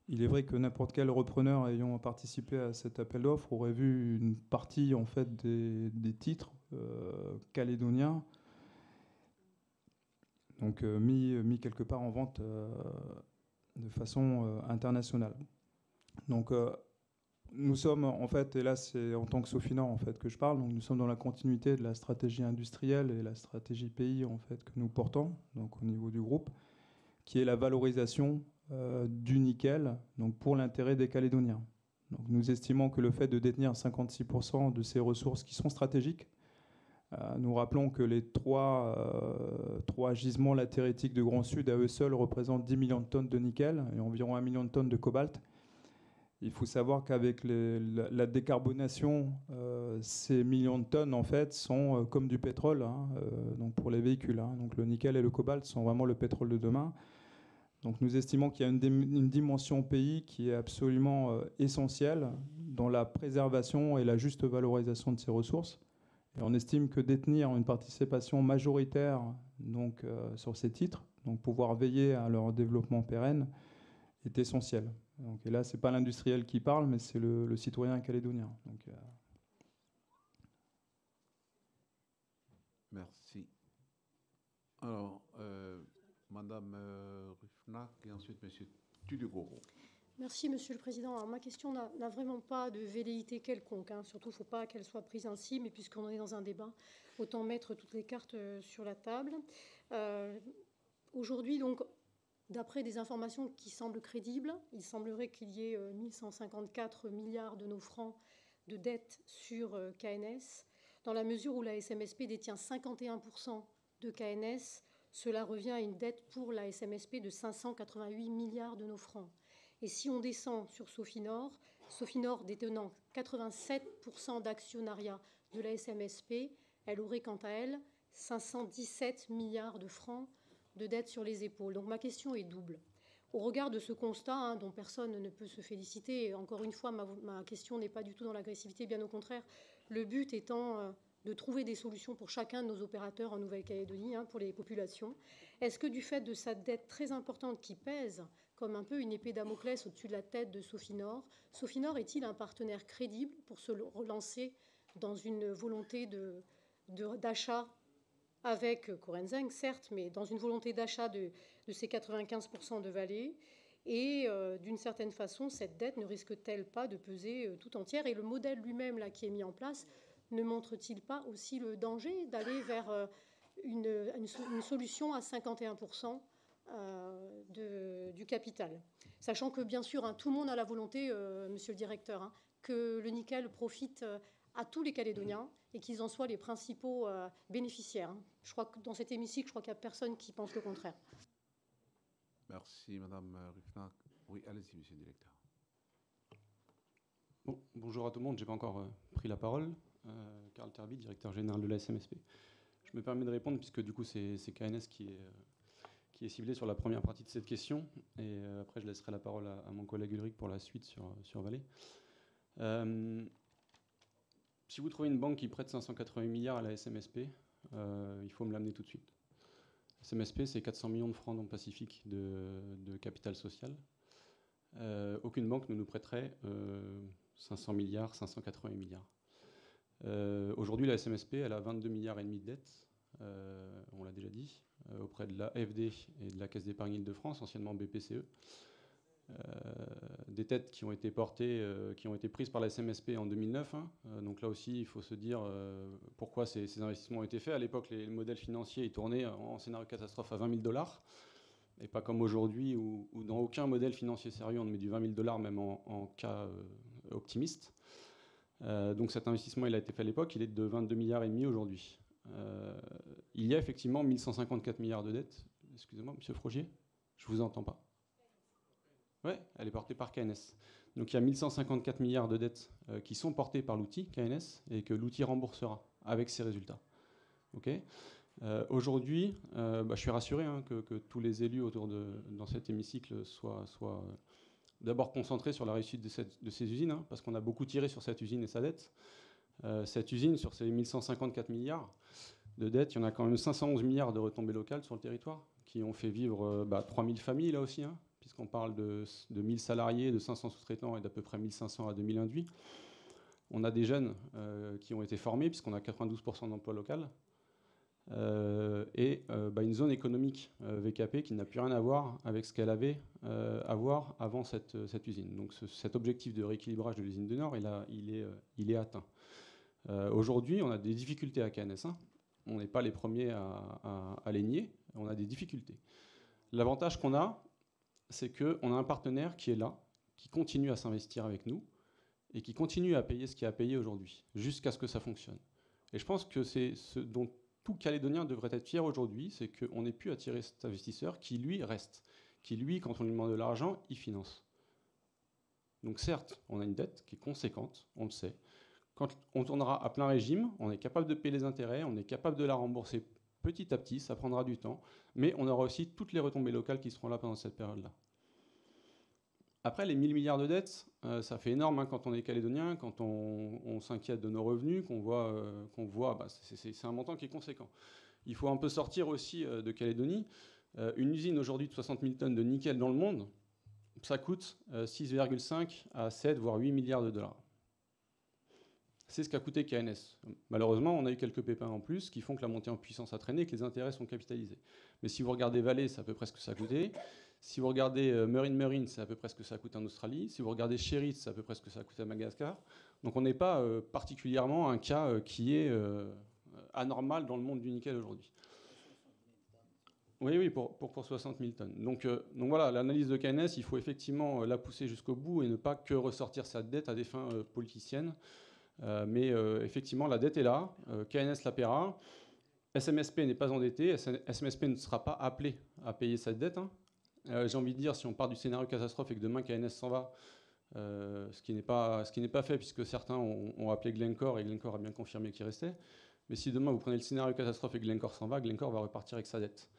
il est vrai que n'importe quel repreneur ayant participé à cet appel d'offres aurait vu une partie en fait des, titres euh, calédoniens donc euh, mis, mis, quelque part en vente de façon internationale. Donc nous sommes en fait, et là c'est en tant que Sofinor en fait que je parle, donc nous sommes dans la continuité de la stratégie industrielle et la stratégie pays en fait que nous portons, donc au niveau du groupe, qui est la valorisation euh, du nickel, donc pour l'intérêt des Calédoniens. Donc nous estimons que le fait de détenir 56% de ces ressources qui sont stratégiques, euh, nous rappelons que les trois, euh, trois gisements latéritiques de Grand Sud à eux seuls représentent 10 millions de tonnes de nickel et environ 1 million de tonnes de cobalt il faut savoir qu'avec la, décarbonation, euh, ces millions de tonnes en fait sont euh, comme du pétrole, hein, euh, donc pour les véhicules. Hein. le nickel et le cobalt sont vraiment le pétrole de demain. Donc nous estimons qu'il y a une, dimension pays qui est absolument essentielle dans la préservation et la juste valorisation de ces ressources. Et on estime que détenir une participation majoritaire donc, sur ces titres, donc pouvoir veiller à leur développement pérenne, est essentiel. Donc, et là, ce n'est pas l'industriel qui parle, mais c'est le, citoyen calédonien. Donc, euh, Merci. Alors, euh, Madame euh, Rufnac et ensuite Monsieur Tudugoro. Merci, Monsieur le Président. Alors, ma question n'a vraiment pas de velléité quelconque. Hein. Surtout, il ne faut pas qu'elle soit prise ainsi, mais puisqu'on est dans un débat, autant mettre toutes les cartes sur la table. Aujourd'hui, donc, D'après des informations qui semblent crédibles, il semblerait qu'il y ait 1154 euh, milliards de nos francs de dettes sur euh, KNS. Dans la mesure où la SMSP détient 51% de KNS, cela revient à une dette pour la SMSP de 588 milliards de nos francs. Et si on descend sur Sofinor, Sofinor détenant 87% d'actionnariat de la SMSP, elle aurait quant à elle 517 milliards de francs de dette sur les épaules. Donc ma question est double. Au regard de ce constat, hein, dont personne ne peut se féliciter, encore une fois, ma, question n'est pas du tout dans l'agressivité, bien au contraire, le but étant euh, de trouver des solutions pour chacun de nos opérateurs en Nouvelle-Calédonie, hein, pour les populations. Est-ce que du fait de sa dette très importante qui pèse comme un peu une épée Damoclès au-dessus de la tête de Sofinor, Sofinor est-il un partenaire crédible pour se relancer dans une volonté d'achat de, avec Corenzing, certes, mais dans une volonté d'achat de, ces 95% de vallées. Et euh, d'une certaine façon, cette dette ne risque-t-elle pas de peser euh, tout entière? Et le modèle lui-même là qui est mis en place ne montre-t-il pas aussi le danger d'aller vers euh, une, solution à 51% de, du capital? Sachant que bien sûr, hein, tout le monde a la volonté, Monsieur le Directeur, hein, que le nickel profite à tous les Calédoniens et qu'ils en soient les principaux euh, bénéficiaires. Hein. Je crois que dans cet hémicycle, je crois qu'il n'y a personne qui pense le contraire. Merci, Madame Ruffnac. Oui, allez-y, Monsieur le Directeur. bonjour à tout le monde. Je n'ai pas encore euh, pris la parole. Euh, Karl Terby, directeur général de la SMSP. Je me permets de répondre puisque du coup, c'est KNS qui est, qui est ciblé sur la première partie de cette question. Et après, je laisserai la parole à, mon collègue Ulrich pour la suite sur, sur Valais. Si vous trouvez une banque qui prête 580 milliards à la SMSP, euh, il faut me l'amener tout de suite. SMSP, c'est 400 millions de francs dans le Pacifique de, capital social. Euh, aucune banque ne nous prêterait 500 euh, milliards, 580 milliards. Aujourd'hui, la SMSP, elle a 22 milliards et demi de dettes, on l'a déjà dit, auprès de la FD et de la Caisse d'épargne Île-de-France, anciennement BPCE. Euh, des têtes qui ont été portées, euh, qui ont été prises par la SMSP en 2009. Hein. Euh, donc là aussi, il faut se dire pourquoi ces, investissements ont été faits. À l'époque, les, modèles financiers tournaient en scénario catastrophe à 20 000 dollars, et pas comme aujourd'hui où, dans aucun modèle financier sérieux on met du 20 000 dollars, même en, cas optimiste. donc cet investissement, il a été fait à l'époque, il est de 22 milliards et demi aujourd'hui. il y a effectivement 1154 milliards de dettes. Excusez-moi, Monsieur Frogier, je vous entends pas. Oui, elle est portée par KNS. Donc il y a 1154 milliards de dettes euh, qui sont portées par l'outil KNS et que l'outil remboursera avec ses résultats. Ok? Euh, Aujourd'hui, euh, bah, je suis rassuré hein, que, tous les élus autour de dans cet hémicycle soient, soient d'abord concentrés sur la réussite de, ces usines, hein, parce qu'on a beaucoup tiré sur cette usine et sa dette. cette usine, sur ces 1154 milliards de dettes, il y en a quand même 511 milliards de retombées locales sur le territoire, qui ont fait vivre bah, 3000 familles là aussi, hein, puisqu'on parle de, de, 1000 salariés, de 500 sous-traitants et d'à peu près 1500 à 2000 induits. On a des jeunes euh, qui ont été formés, puisqu'on a 92% d'emploi local, euh, et euh, bah, une zone économique VKP qui n'a plus rien à voir avec ce qu'elle avait à voir avant cette, usine. Donc cet objectif de rééquilibrage de l'usine du Nord, il, est, atteint. Aujourd'hui, on a des difficultés à KNS. Hein. On n'est pas les premiers à, à, à les nier, on a des difficultés. L'avantage qu'on a, c'est qu'on a un partenaire qui est là, qui continue à s'investir avec nous et qui continue à payer ce qu'il a payé aujourd'hui, jusqu'à ce que ça fonctionne. Et je pense que c'est ce dont tout Calédonien devrait être fier aujourd'hui, c'est qu'on ait pu attirer cet investisseur qui, lui, reste, qui, lui, quand on lui demande de l'argent, il finance. Donc certes, on a une dette qui est conséquente, on le sait. Quand on tournera à plein régime, on est capable de payer les intérêts, on est capable de la rembourser petit à petit, ça prendra du temps, mais on aura aussi toutes les retombées locales qui seront là pendant cette période-là. Après, les 1000 milliards de dettes, euh, ça fait énorme hein, quand on est calédonien, quand on, s'inquiète de nos revenus, qu'on voit, euh, qu'on voit bah, c'est un montant qui est conséquent. Il faut un peu sortir aussi euh, de Calédonie. une usine aujourd'hui de 60 000 tonnes de nickel dans le monde, ça coûte 6,5 à 7, voire 8 milliards de dollars. C'est ce qu'a coûté KNS. Malheureusement, on a eu quelques pépins en plus qui font que la montée en puissance a traîné et que les intérêts sont capitalisés. Mais si vous regardez Vallée, c'est à peu près ce que ça a coûté. Si vous regardez euh, Marine Marine, c'est à peu près ce que ça coûte en Australie. Si vous regardez Sherry, c'est à peu près ce que ça coûte à Madagascar. Donc on n'est pas euh, particulièrement un cas euh, qui est anormal dans le monde du nickel aujourd'hui. Oui, oui, pour, pour, 60 000 tonnes. Donc, donc voilà, l'analyse de KNS, il faut effectivement la pousser jusqu'au bout et ne pas que ressortir sa dette à des fins politiciennes. Mais effectivement, la dette est là. KNS la paiera. SMSP n'est pas endetté. SMSP ne sera pas appelé à payer cette dette. Hein. Euh, j'ai envie de dire, si on part du scénario catastrophe et que demain KNS s'en va, euh, ce qui n'est pas, pas, fait, puisque certains ont, appelé Glencore et Glencore a bien confirmé qu'il restait. Mais si demain vous prenez le scénario catastrophe et Glencore s'en va, Glencore va repartir avec sa dette.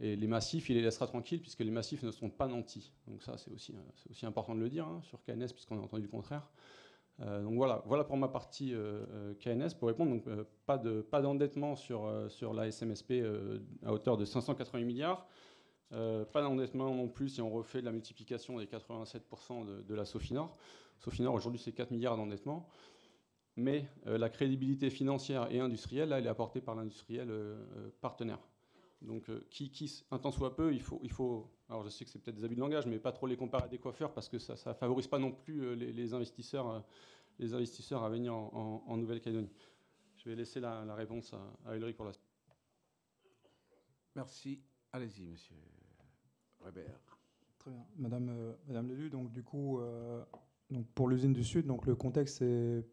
Et les massifs, il les laissera tranquilles puisque les massifs ne seront pas nantis. Donc ça, c'est aussi, aussi important de le dire hein, sur KNS puisqu'on a entendu le contraire. Euh, donc voilà, voilà pour ma partie KNS. Pour répondre, pas, de, d'endettement sur, la SMSP à hauteur de 580 milliards. Euh, pas d'endettement non plus si on refait la multiplication des 87% de, la Sofinor. Sofinor aujourd'hui c'est 4 milliards d'endettement. mais la crédibilité financière et industrielle, là, elle est apportée par l'industriel partenaire. Donc, qui, qui, un temps soit peu, il faut, il faut. Alors, je sais que c'est peut-être des abus de langage, mais pas trop les comparer à des coiffeurs parce que ça ne favorise pas non plus les, investisseurs, les investisseurs à venir en, Nouvelle-Calédonie. Je vais laisser la, réponse à, à Ulrich pour la Merci. Allez-y, monsieur Weber. Très bien. Madame, euh, Madame l'élu, donc du coup, euh, donc pour l'usine du Sud, donc le contexte est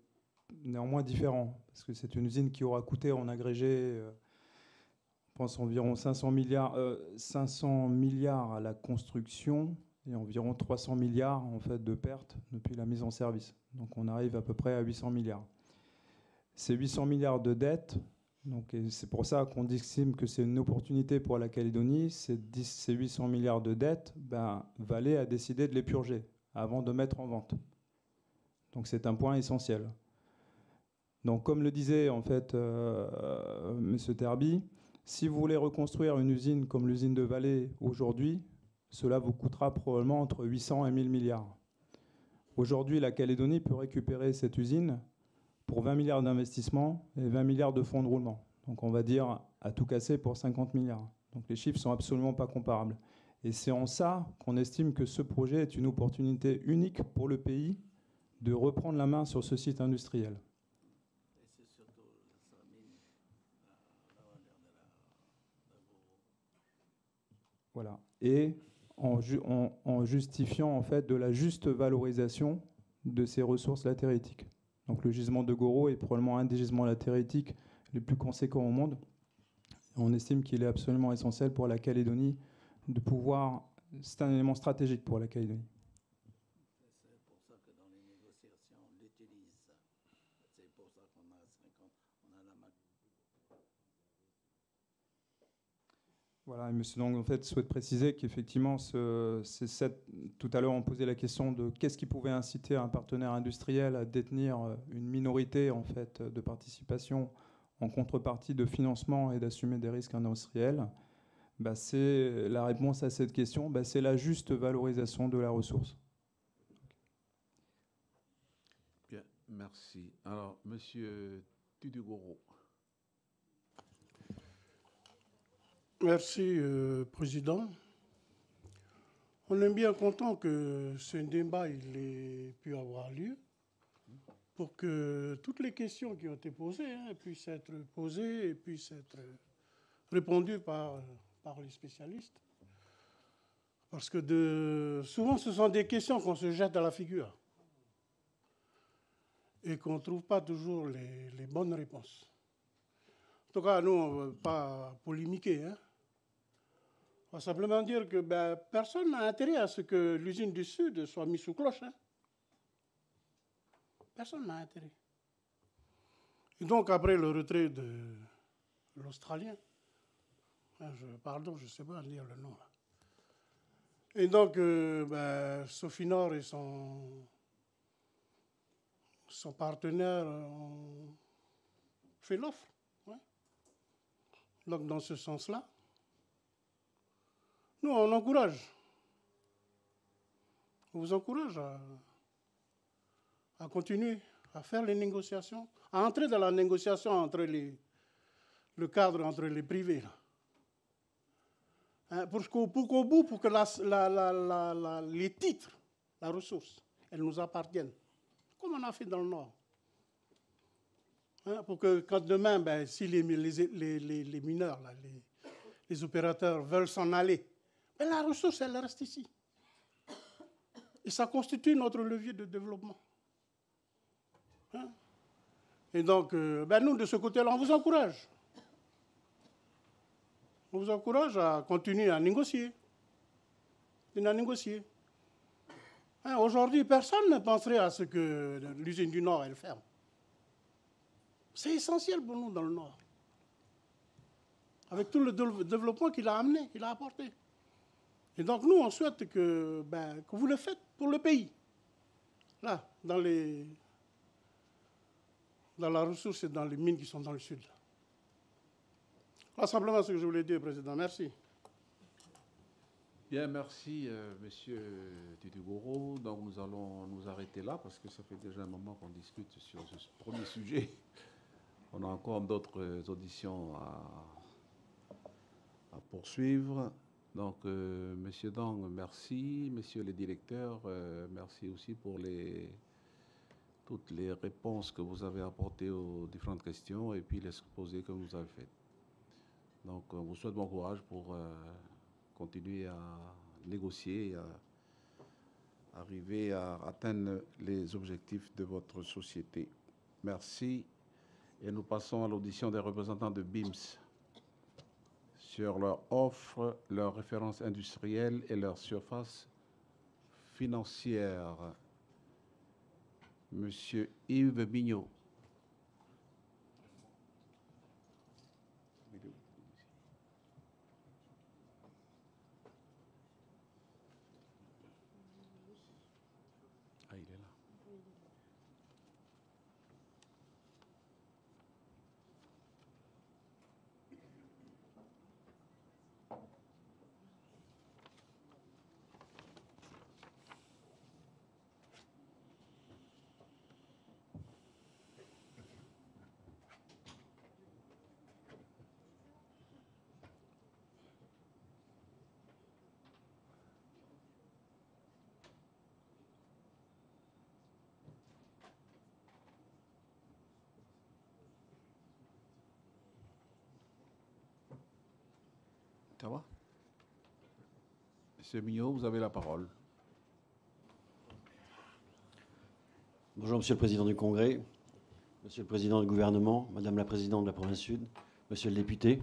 néanmoins différent, parce que c'est une usine qui aura coûté en agrégé, euh, pense, environ 500 milliards, 500 milliards à la construction et environ 300 milliards en fait de pertes depuis la mise en service. Donc on arrive à peu près à 800 milliards. Ces 800 milliards de dettes, c'est pour ça qu'on estime que c'est une opportunité pour la Calédonie. Ces, 800 milliards de dettes, ben, Valais a décidé de les purger avant de mettre en vente. Donc c'est un point essentiel. Donc comme le disait en fait euh, M. Terby, si vous voulez reconstruire une usine comme l'usine de Valais aujourd'hui, cela vous coûtera probablement entre 800 et 1000 milliards. Aujourd'hui, la Calédonie peut récupérer cette usine pour 20 milliards d'investissements et 20 milliards de fonds de roulement. Donc on va dire à tout casser pour 50 milliards. Donc les chiffres sont absolument pas comparables. Et c'est en ça qu'on estime que ce projet est une opportunité unique pour le pays de reprendre la main sur ce site industriel. Et en, en, justifiant en fait de la juste valorisation de ces ressources latéritiques. Donc le gisement de Goro est probablement un des gisements latéritiques les plus conséquents au monde. On estime qu'il est absolument essentiel pour la Calédonie de pouvoir. C'est un élément stratégique pour la Calédonie. Voilà, et monsieur donc en fait souhaite préciser qu'effectivement, tout à l'heure on posait la question de qu'est-ce qui pouvait inciter un partenaire industriel à détenir euh, une minorité en fait de participation en contrepartie de financement et d'assumer des risques industriels. Bah, c'est la réponse à cette question, bah, c'est la juste valorisation de la ressource. Bien, merci. Alors, monsieur Tudugoro. Merci, euh, Président. On est bien content que ce débat ait pu avoir lieu pour que toutes les questions qui ont été posées hein, puissent être posées et puissent être répondues par, les spécialistes. Parce que de, souvent, ce sont des questions qu'on se jette à la figure et qu'on ne trouve pas toujours les, les, bonnes réponses. En tout cas, nous, on ne veut pas polémiquer. Hein. Simplement dire que ben, personne n'a intérêt à ce que l'usine du Sud soit mise sous cloche. Hein. Personne n'a intérêt. Et donc, après le retrait de l'Australien, hein, pardon, je ne sais pas lire le nom. Là. Et donc, euh, ben, Sophie Nord et son, son partenaire ont fait l'offre. Donc, dans ce sens-là, nous, on encourage. On vous encourage à, continuer à faire les négociations, à entrer dans la négociation entre les, le cadre entre les privés. Hein, pour qu'au bout, pour que les titres, la ressource, elles nous appartiennent, comme on a fait dans le Nord. Hein, pour que quand demain, ben, si les mineurs, les opérateurs veulent s'en aller, mais la ressource, elle reste ici. Et ça constitue notre levier de développement. Hein? Et donc, euh, ben nous, de ce côté-là, on vous encourage. On vous encourage à continuer à négocier. Négocier. Hein, aujourd'hui, personne ne penserait à ce que l'usine du Nord, elle ferme. C'est essentiel pour nous dans le Nord. Avec tout le développement qu'il a amené, qu'il a apporté. Et donc nous, on souhaite que, ben, que vous le faites pour le pays. Là, dans, les, la ressource et dans les mines qui sont dans le sud. Là, simplement ce que je voulais dire, Président. Merci. Bien, merci, euh, monsieur Titugoro. Donc, nous allons nous arrêter là parce que ça fait déjà un moment qu'on discute sur ce premier [LAUGHS] sujet. On a encore d'autres auditions à, poursuivre. Donc, euh, monsieur Dang, merci. Messieurs les directeurs, euh, merci aussi pour toutes les réponses que vous avez apportées aux différentes questions et puis l'exposé que vous avez fait. Donc, on vous souhaite bon courage pour continuer à négocier et à arriver à atteindre les objectifs de votre société. Merci. Et nous passons à l'audition des représentants de BIMS sur leur offre, leurs références industrielles et leur surface financière. Monsieur Yves Bignot. Ça va Monsieur Mignot, vous avez la parole. Bonjour, Monsieur le Président du Congrès, Monsieur le Président du gouvernement, Madame la Présidente de la province Sud, Monsieur le député,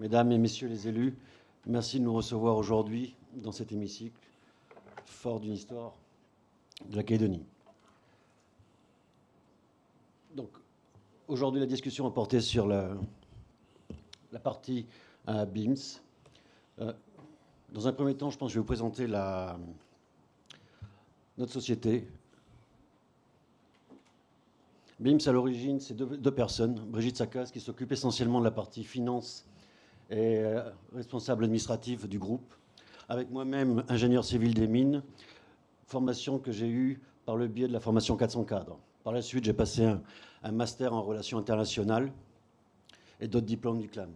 Mesdames et Messieurs les élus, merci de nous recevoir aujourd'hui dans cet hémicycle fort d'une histoire de la Calédonie. Donc, aujourd'hui, la discussion a porté sur la, partie à BIMS. Euh, dans un premier temps, je pense que je vais vous présenter notre société. BIMS, à l'origine, c'est deux, personnes. Brigitte Sakas, qui s'occupe essentiellement de la partie finance et euh, responsable administrative du groupe. Avec moi-même, ingénieur civil des mines, formation que j'ai eue par le biais de la formation 400 cadres. Par la suite, j'ai passé un, un master en relations internationales et d'autres diplômes du CLAM.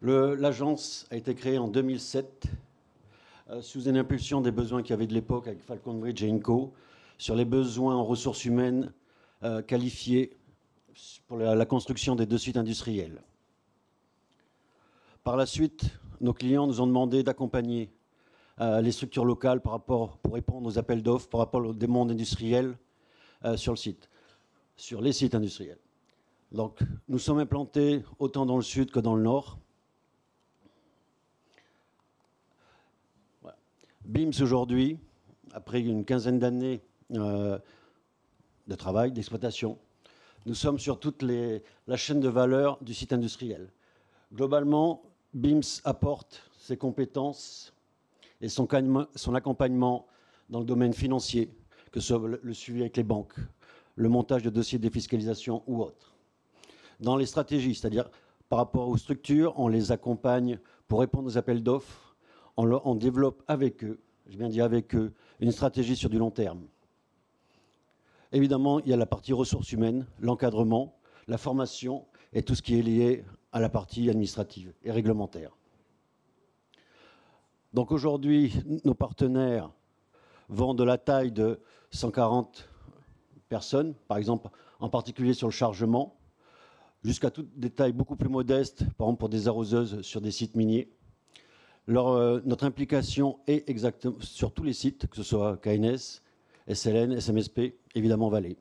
L'agence a été créée en 2007 euh, sous une impulsion des besoins qu'il y avait de l'époque avec Falcon Bridge et Inco sur les besoins en ressources humaines euh, qualifiées pour la, construction des deux sites industriels. Par la suite, nos clients nous ont demandé d'accompagner euh, les structures locales par rapport, pour répondre aux appels d'offres par rapport aux demandes industrielles sur le site, sur les sites industriels. Donc, nous sommes implantés autant dans le sud que dans le nord. BIMS aujourd'hui, après une quinzaine d'années euh, de travail, d'exploitation, nous sommes sur toute la chaîne de valeur du site industriel. Globalement, BIMS apporte ses compétences et son, accompagnement dans le domaine financier, que ce soit le suivi avec les banques, le montage de dossiers de défiscalisation ou autre. Dans les stratégies, c'est-à-dire par rapport aux structures, on les accompagne pour répondre aux appels d'offres on, développe avec eux, je viens dire avec eux, une stratégie sur du long terme. Évidemment, il y a la partie ressources humaines, l'encadrement, la formation et tout ce qui est lié à la partie administrative et réglementaire. Donc aujourd'hui, nos partenaires vont de la taille de 140 personnes, par exemple, en particulier sur le chargement, jusqu'à des tailles beaucoup plus modestes, par exemple pour des arroseuses sur des sites miniers. Euh, notre implication est exactement sur tous les sites, que ce soit KNS, SLN, SMSP, évidemment Valais.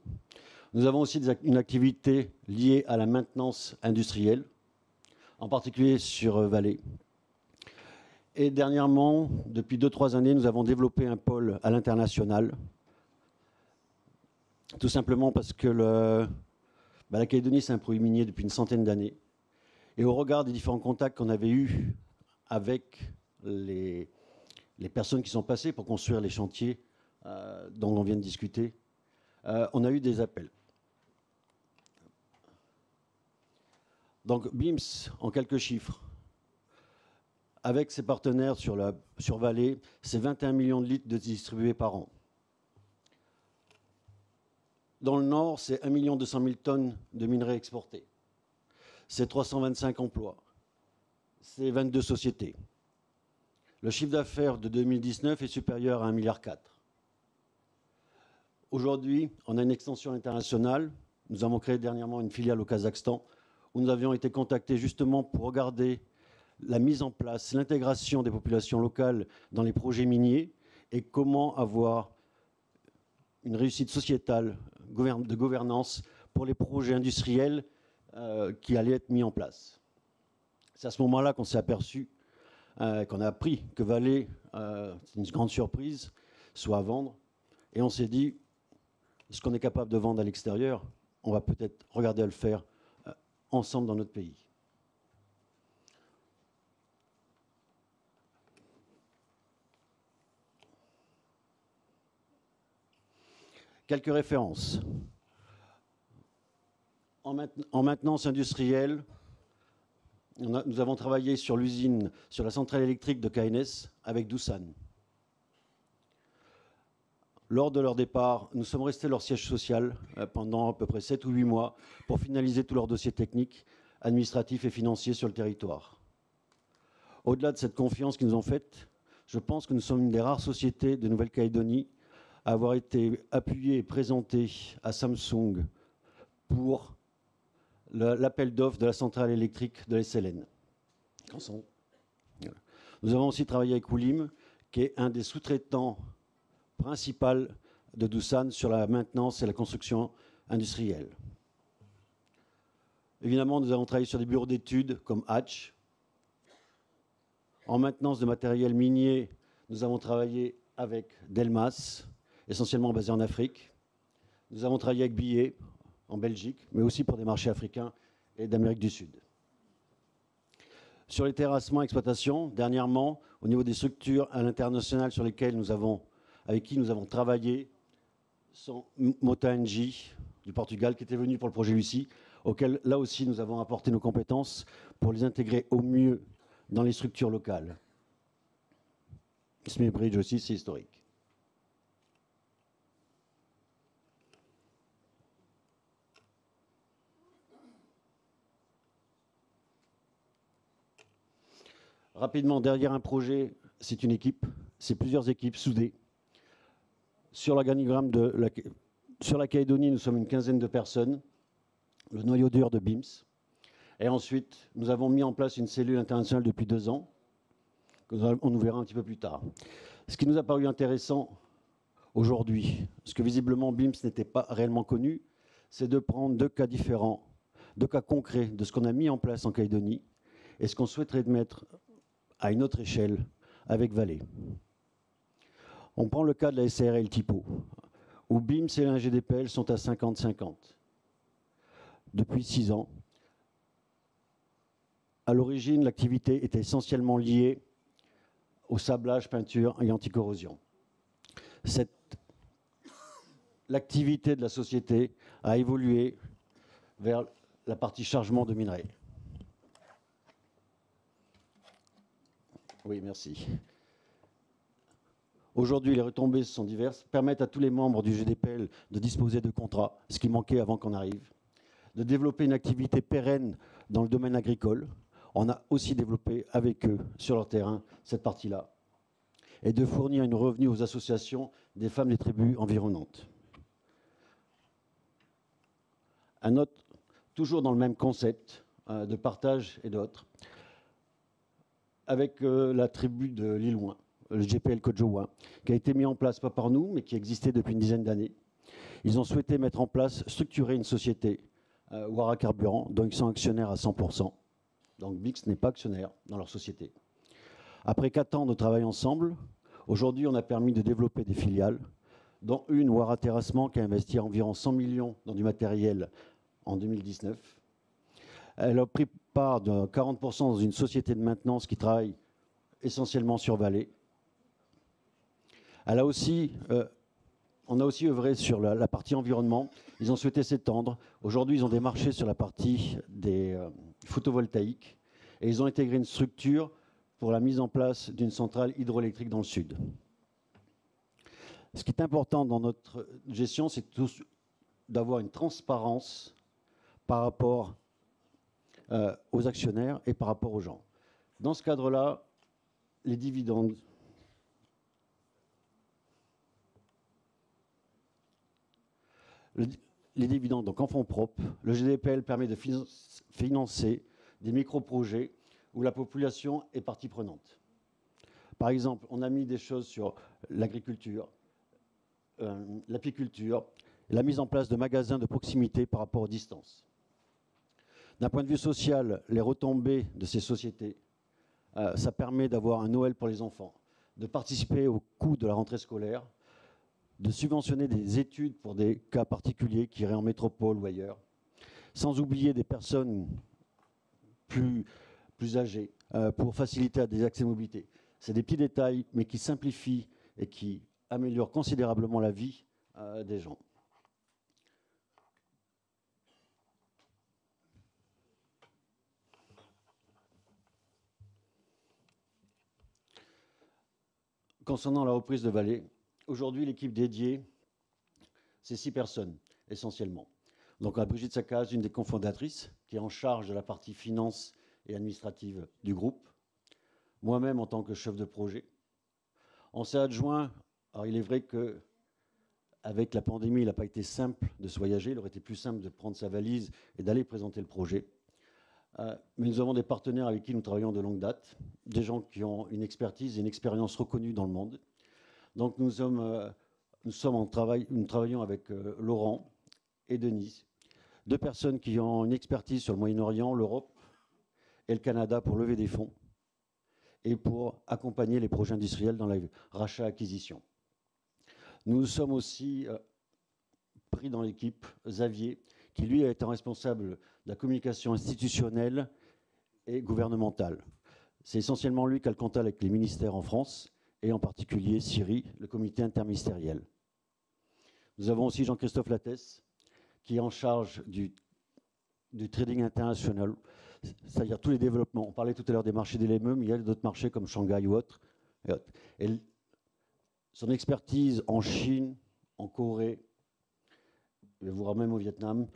Nous avons aussi une activité liée à la maintenance industrielle, en particulier sur euh, Valais. Et dernièrement, depuis 2-3 années, nous avons développé un pôle à l'international, tout simplement parce que bah, la Calédonie, c'est un produit minier depuis une centaine d'années. Et au regard des différents contacts qu'on avait eus avec les, personnes qui sont passées pour construire les chantiers euh, dont on vient de discuter, euh, on a eu des appels. Donc BIMS, en quelques chiffres, avec ses partenaires sur, la, sur Vallée, c'est 21 millions de litres de distribués par an. Dans le nord, c'est 1 200 000 tonnes de minerais exportés. C'est 325 emplois. C'est 22 sociétés. Le chiffre d'affaires de 2019 est supérieur à 1,4 milliard. Aujourd'hui, on a une extension internationale. Nous avons créé dernièrement une filiale au Kazakhstan où nous avions été contactés justement pour regarder la mise en place, l'intégration des populations locales dans les projets miniers et comment avoir une réussite sociétale de gouvernance pour les projets industriels euh, qui allaient être mis en place. C'est à ce moment-là qu'on s'est aperçu, euh, qu'on a appris que Valais, euh, c'est une grande surprise, soit à vendre. Et on s'est dit, ce qu'on est capable de vendre à l'extérieur, on va peut-être regarder à le faire ensemble dans notre pays. Quelques références. En, maintenance industrielle, nous avons travaillé sur l'usine, sur la centrale électrique de KNS avec Doussan. Lors de leur départ, nous sommes restés leur siège social euh, pendant à peu près 7 ou 8 mois pour finaliser tous leurs dossiers techniques, administratifs et financiers sur le territoire. Au-delà de cette confiance qu'ils nous ont faite, je pense que nous sommes une des rares sociétés de Nouvelle-Calédonie avoir été appuyé et présenté à Samsung pour l'appel d'offres de la centrale électrique de l'SLN. Nous avons aussi travaillé avec Oulim, qui est un des sous-traitants principaux de Doosan sur la maintenance et la construction industrielle. Évidemment, nous avons travaillé sur des bureaux d'études comme Hatch. En maintenance de matériel minier, nous avons travaillé avec Delmas essentiellement basé en Afrique. Nous avons travaillé avec Billet en Belgique, mais aussi pour des marchés africains et d'Amérique du Sud. Sur les terrassements exploitation, dernièrement, au niveau des structures à l'international sur lesquelles nous avons, avec qui nous avons travaillé, sont Mota du Portugal qui était venu pour le projet Lucie, auquel là aussi nous avons apporté nos compétences pour les intégrer au mieux dans les structures locales. Smith Bridge aussi, c'est historique. Rapidement, derrière un projet, c'est une équipe, c'est plusieurs équipes soudées. Sur l'organigramme de la, sur la Calédonie, nous sommes une quinzaine de personnes, le noyau dur de BIMS. Et ensuite, nous avons mis en place une cellule internationale depuis deux ans, on nous verra un petit peu plus tard. Ce qui nous a paru intéressant aujourd'hui, ce que visiblement BIMS n'était pas réellement connu, c'est de prendre deux cas différents, deux cas concrets de ce qu'on a mis en place en Calédonie et ce qu'on souhaiterait mettre à une autre échelle avec Valais. On prend le cas de la SRL Typo, où BIMS et l'ingdpl sont à 50-50 depuis six ans. À l'origine, l'activité était essentiellement liée au sablage, peinture et anticorrosion. L'activité de la société a évolué vers la partie chargement de minerais. Oui, merci. Aujourd'hui, les retombées sont diverses, permettent à tous les membres du GDPL de disposer de contrats, ce qui manquait avant qu'on arrive, de développer une activité pérenne dans le domaine agricole. On a aussi développé avec eux, sur leur terrain, cette partie-là, et de fournir une revenu aux associations des femmes des tribus environnantes. Un autre, toujours dans le même concept euh, de partage et d'autres, avec euh, la tribu de l'Ilouin, le GPL Kojowa, qui a été mis en place pas par nous, mais qui existait depuis une dizaine d'années. Ils ont souhaité mettre en place, structurer une société, euh, Wara Carburant, dont ils sont actionnaires à 100%. Donc Bix n'est pas actionnaire dans leur société. Après quatre ans de travail ensemble, aujourd'hui on a permis de développer des filiales, dont une Wara Terrassement qui a investi environ 100 millions dans du matériel en 2019 elle a pris de 40% dans une société de maintenance qui travaille essentiellement sur Valais. Aussi, euh, on a aussi œuvré sur la, partie environnement. Ils ont souhaité s'étendre. Aujourd'hui, ils ont démarché sur la partie des euh, photovoltaïques et ils ont intégré une structure pour la mise en place d'une centrale hydroélectrique dans le sud. Ce qui est important dans notre gestion, c'est d'avoir une transparence par rapport euh, aux actionnaires et par rapport aux gens. Dans ce cadre-là, les dividendes les dividendes donc en fonds propres, le GDPL permet de financer des micro-projets où la population est partie prenante. Par exemple, on a mis des choses sur l'agriculture, euh, l'apiculture, la mise en place de magasins de proximité par rapport aux distances. D'un point de vue social, les retombées de ces sociétés, euh, ça permet d'avoir un Noël pour les enfants, de participer au coût de la rentrée scolaire, de subventionner des études pour des cas particuliers qui iraient en métropole ou ailleurs, sans oublier des personnes plus, âgées euh, pour faciliter des accès mobilité. C'est des petits détails, mais qui simplifient et qui améliorent considérablement la vie euh, des gens. Concernant la reprise de vallée, Aujourd'hui, l'équipe dédiée, c'est six personnes, essentiellement. Donc, on Brigitte Sakaz, une des cofondatrices, qui est en charge de la partie finance et administrative du groupe. Moi-même, en tant que chef de projet. On s'est adjoint. Alors, il est vrai que avec la pandémie, il n'a pas été simple de se voyager. Il aurait été plus simple de prendre sa valise et d'aller présenter le projet. Euh, mais nous avons des partenaires avec qui nous travaillons de longue date, des gens qui ont une expertise et une expérience reconnue dans le monde, donc nous sommes, euh, nous sommes en travail, nous travaillons avec euh, Laurent et Denise, deux personnes qui ont une expertise sur le Moyen-Orient, l'Europe et le Canada pour lever des fonds et pour accompagner les projets industriels dans la rachat-acquisition. Nous sommes aussi pris dans l'équipe Xavier, qui lui a été responsable de la communication institutionnelle et gouvernementale. C'est essentiellement lui qui a le contact avec les ministères en France et en particulier Syrie, le comité interministériel. Nous avons aussi Jean-Christophe Lattès, qui est en charge du, trading international, c'est-à-dire tous les développements. On parlait tout à l'heure des marchés des mais il y a d'autres marchés comme Shanghai ou autres. Son expertise en Chine, en Corée, voire même au Vietnam,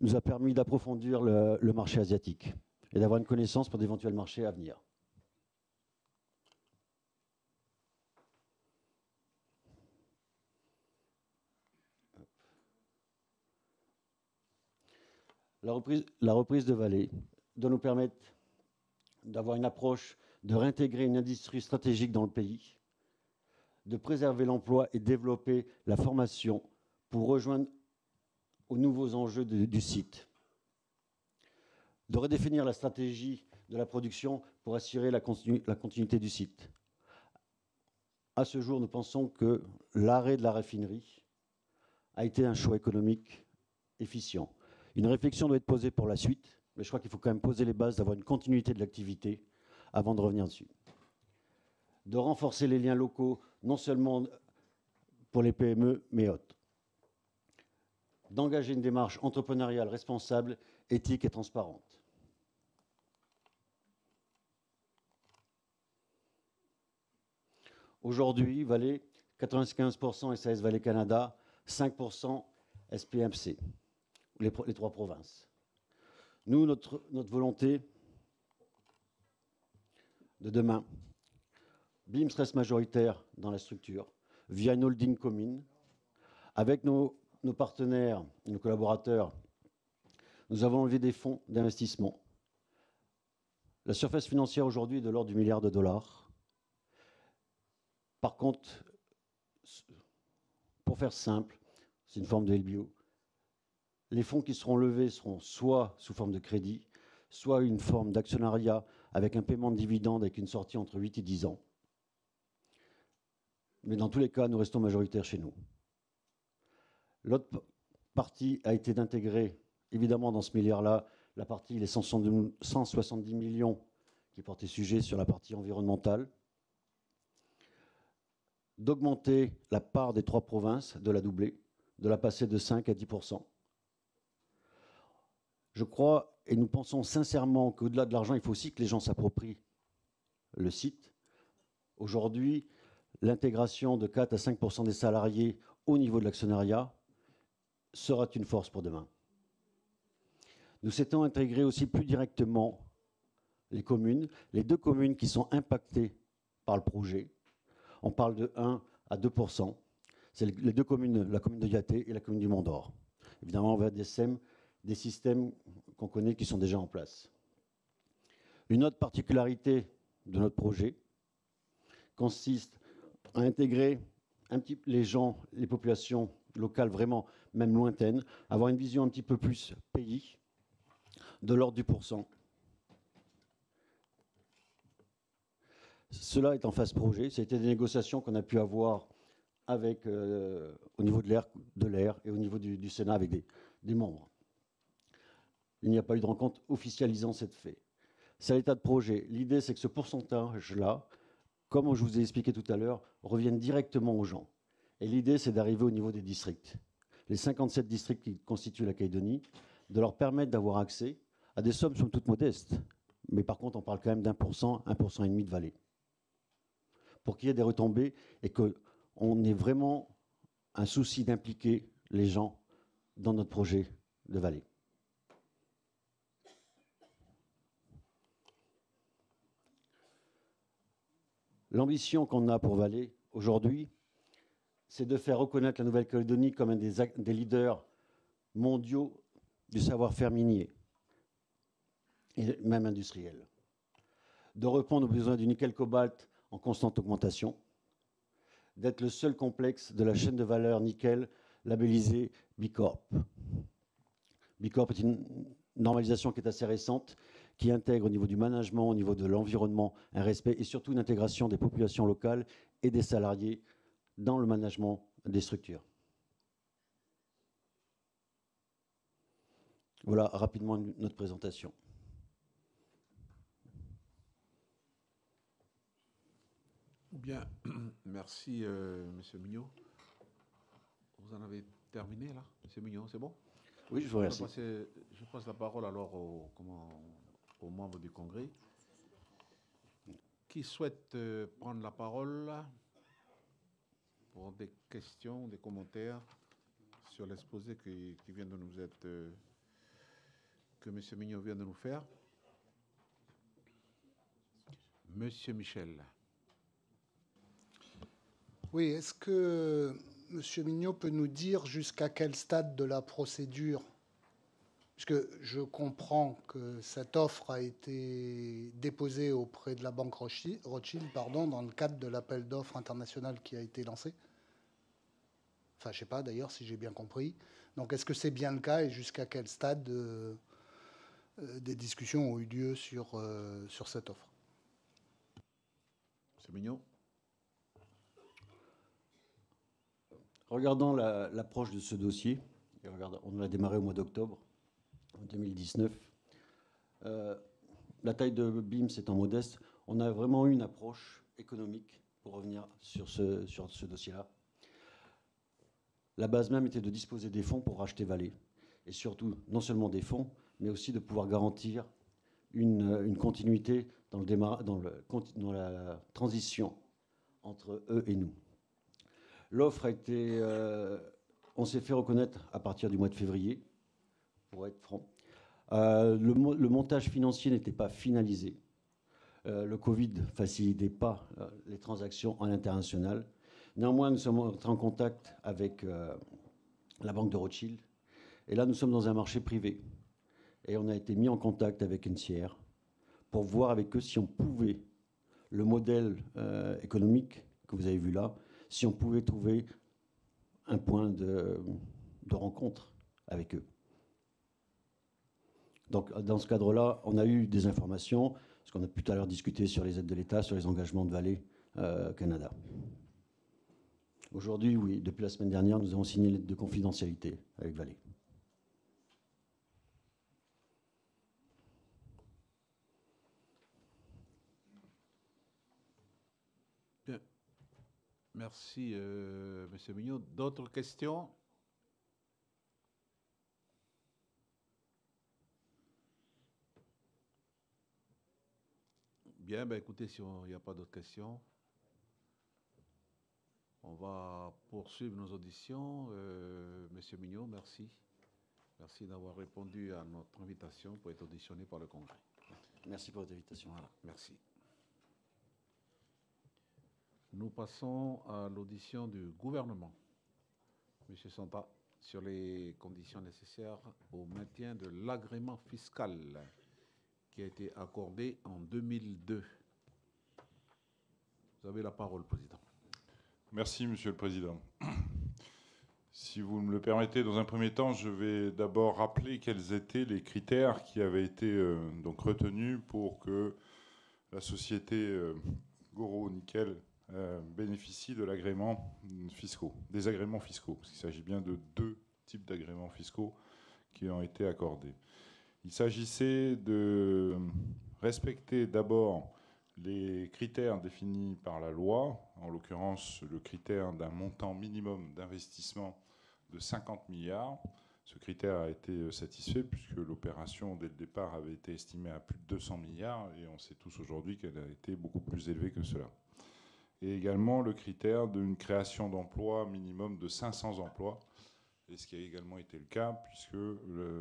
nous a permis d'approfondir le marché asiatique et d'avoir une connaissance pour d'éventuels marchés à venir. La reprise, de vallée doit nous permettre d'avoir une approche de réintégrer une industrie stratégique dans le pays, de préserver l'emploi et développer la formation pour rejoindre aux nouveaux enjeux du site, de redéfinir la stratégie de la production pour assurer la, la continuité du site. À ce jour, nous pensons que l'arrêt de la raffinerie a été un choix économique efficient. Une réflexion doit être posée pour la suite, mais je crois qu'il faut quand même poser les bases d'avoir une continuité de l'activité avant de revenir dessus. De renforcer les liens locaux, non seulement pour les PME, mais autres. D'engager une démarche entrepreneuriale responsable, éthique et transparente. Aujourd'hui, Valais, 95% SAS Valais Canada, 5% SPMC les, trois provinces. Nous, notre, notre volonté de demain, BIMS reste majoritaire dans la structure via une holding commune. Avec nos, nos partenaires, nos collaborateurs, nous avons enlevé des fonds d'investissement. La surface financière aujourd'hui est de l'ordre du milliard de dollars. Par contre, pour faire simple, c'est une forme de LBO les fonds qui seront levés seront soit sous forme de crédit, soit une forme d'actionnariat avec un paiement de dividendes avec une sortie entre 8 et 10 ans. Mais dans tous les cas, nous restons majoritaires chez nous. L'autre partie a été d'intégrer, évidemment, dans ce milliard-là, la partie, les 170 millions qui portaient sujet sur la partie environnementale, d'augmenter la part des trois provinces, de la doubler, de la passer de 5 à 10% je crois et nous pensons sincèrement qu'au-delà de l'argent, il faut aussi que les gens s'approprient le site. Aujourd'hui, l'intégration de 4 à 5% des salariés au niveau de l'actionnariat sera une force pour demain. Nous souhaitons intégrer aussi plus directement les communes, les deux communes qui sont impactées par le projet. On parle de 1 à 2% C'est les deux communes, la commune de Yaté et la commune du Mont d'Or. Évidemment, on va des SEM, des systèmes qu'on connaît qui sont déjà en place. Une autre particularité de notre projet consiste à intégrer un petit, les gens, les populations locales vraiment, même lointaines, avoir une vision un petit peu plus pays, de l'ordre du pourcent. Cela est en phase projet. C'était des négociations qu'on a pu avoir euh, au niveau de l'air, et au niveau du, Sénat avec des, des membres. Il n'y a pas eu de rencontre officialisant cette fait. C'est l'état de projet. L'idée, c'est que ce pourcentage-là, comme je vous ai expliqué tout à l'heure, revienne directement aux gens. Et l'idée, c'est d'arriver au niveau des districts. Les 57 districts qui constituent la Calédonie, de leur permettre d'avoir accès à des sommes sont toutes modestes. Mais par contre, on parle quand même d'un pour cent, un pour cent et demi de vallée. Pour qu'il y ait des retombées et qu'on ait vraiment un souci d'impliquer les gens dans notre projet de vallée. L'ambition qu'on a pour Valais aujourd'hui, c'est de faire reconnaître la Nouvelle-Calédonie comme un des, leaders mondiaux du savoir-faire minier et même industriel. De répondre aux besoins du nickel-cobalt en constante augmentation, d'être le seul complexe de la chaîne de valeur nickel labellisé Bicorp. Bicorp est une normalisation qui est assez récente, qui intègre au niveau du management, au niveau de l'environnement, un respect et surtout une intégration des populations locales et des salariés dans le management des structures. Voilà rapidement notre présentation. Bien, [CLEARS THROAT] merci euh, Monsieur Mignot. Vous en avez terminé là, Monsieur Mignot, c'est bon? Oui, je vous remercie. Je passe, la parole alors comment, aux membres du Congrès. Qui souhaite euh, prendre la parole? Pour des questions, des commentaires sur l'exposé qui, vient de nous être euh, que M. Mignot vient de nous faire. Monsieur Michel. Oui, est-ce que M. Mignot peut nous dire jusqu'à quel stade de la procédure puisque je comprends que cette offre a été déposée auprès de la banque Rothschild pardon, dans le cadre de l'appel d'offres international qui a été lancé. Enfin, je ne sais pas d'ailleurs si j'ai bien compris. Donc, est-ce que c'est bien le cas et jusqu'à quel stade euh, euh, des discussions ont eu lieu sur, euh, sur cette offre? C'est mignon. Regardant l'approche de ce dossier, on a démarré au mois d'octobre en 2019. Euh, la taille de BIM, c'est en modeste. On a vraiment eu une approche économique pour revenir sur ce, sur ce dossier-là. La base même était de disposer des fonds pour racheter Valais. Et surtout, non seulement des fonds, mais aussi de pouvoir garantir une, une continuité dans, le le, dans la transition entre eux et nous. L'offre a été. Euh, on s'est fait reconnaître à partir du mois de février pour être franc. Euh, le, montage financier n'était pas finalisé. Euh, le Covid ne facilitait pas euh, les transactions en international. Néanmoins, nous sommes entrés en contact avec la banque de Rothschild. Et là, nous sommes dans un marché privé. Et on a été mis en contact avec tiers pour voir avec eux si on pouvait, le modèle économique que vous avez vu là, si on pouvait trouver un point de rencontre avec eux. Donc, dans ce cadre-là, on a eu des informations, ce qu'on a pu tout à l'heure discuter sur les aides de l'État, sur les engagements de Vallée euh, Canada. Aujourd'hui, oui, depuis la semaine dernière, nous avons signé une lettre de confidentialité avec Vallée. Bien. Merci, euh, M. Mignot. D'autres questions? Bien, ben écoutez, si il n'y a pas d'autres questions, on va poursuivre nos auditions. Euh, Monsieur Mignot, merci. Merci d'avoir répondu à notre invitation pour être auditionné par le Congrès. Merci pour votre invitation. Voilà, merci. Nous passons à l'audition du gouvernement. Monsieur Santa, sur les conditions nécessaires au maintien de l'agrément fiscal qui a été accordé en 2002. Vous avez la parole, Président. Merci, Monsieur le Président. Si vous me le permettez, dans un premier temps, je vais d'abord rappeler quels étaient les critères qui avaient été euh, donc retenus pour que la société euh, Goro Nickel euh, bénéficie de l'agrément fiscaux, des agréments fiscaux, parce qu'il s'agit bien de deux types d'agréments fiscaux qui ont été accordés. Il s'agissait de respecter d'abord les critères définis par la loi, en l'occurrence le critère d'un montant minimum d'investissement de 50 milliards. Ce critère a été satisfait puisque l'opération, dès le départ, avait été estimée à plus de 200 milliards et on sait tous aujourd'hui qu'elle a été beaucoup plus élevée que cela. Et également le critère d'une création d'emplois minimum de 500 emplois, et ce qui a également été le cas puisque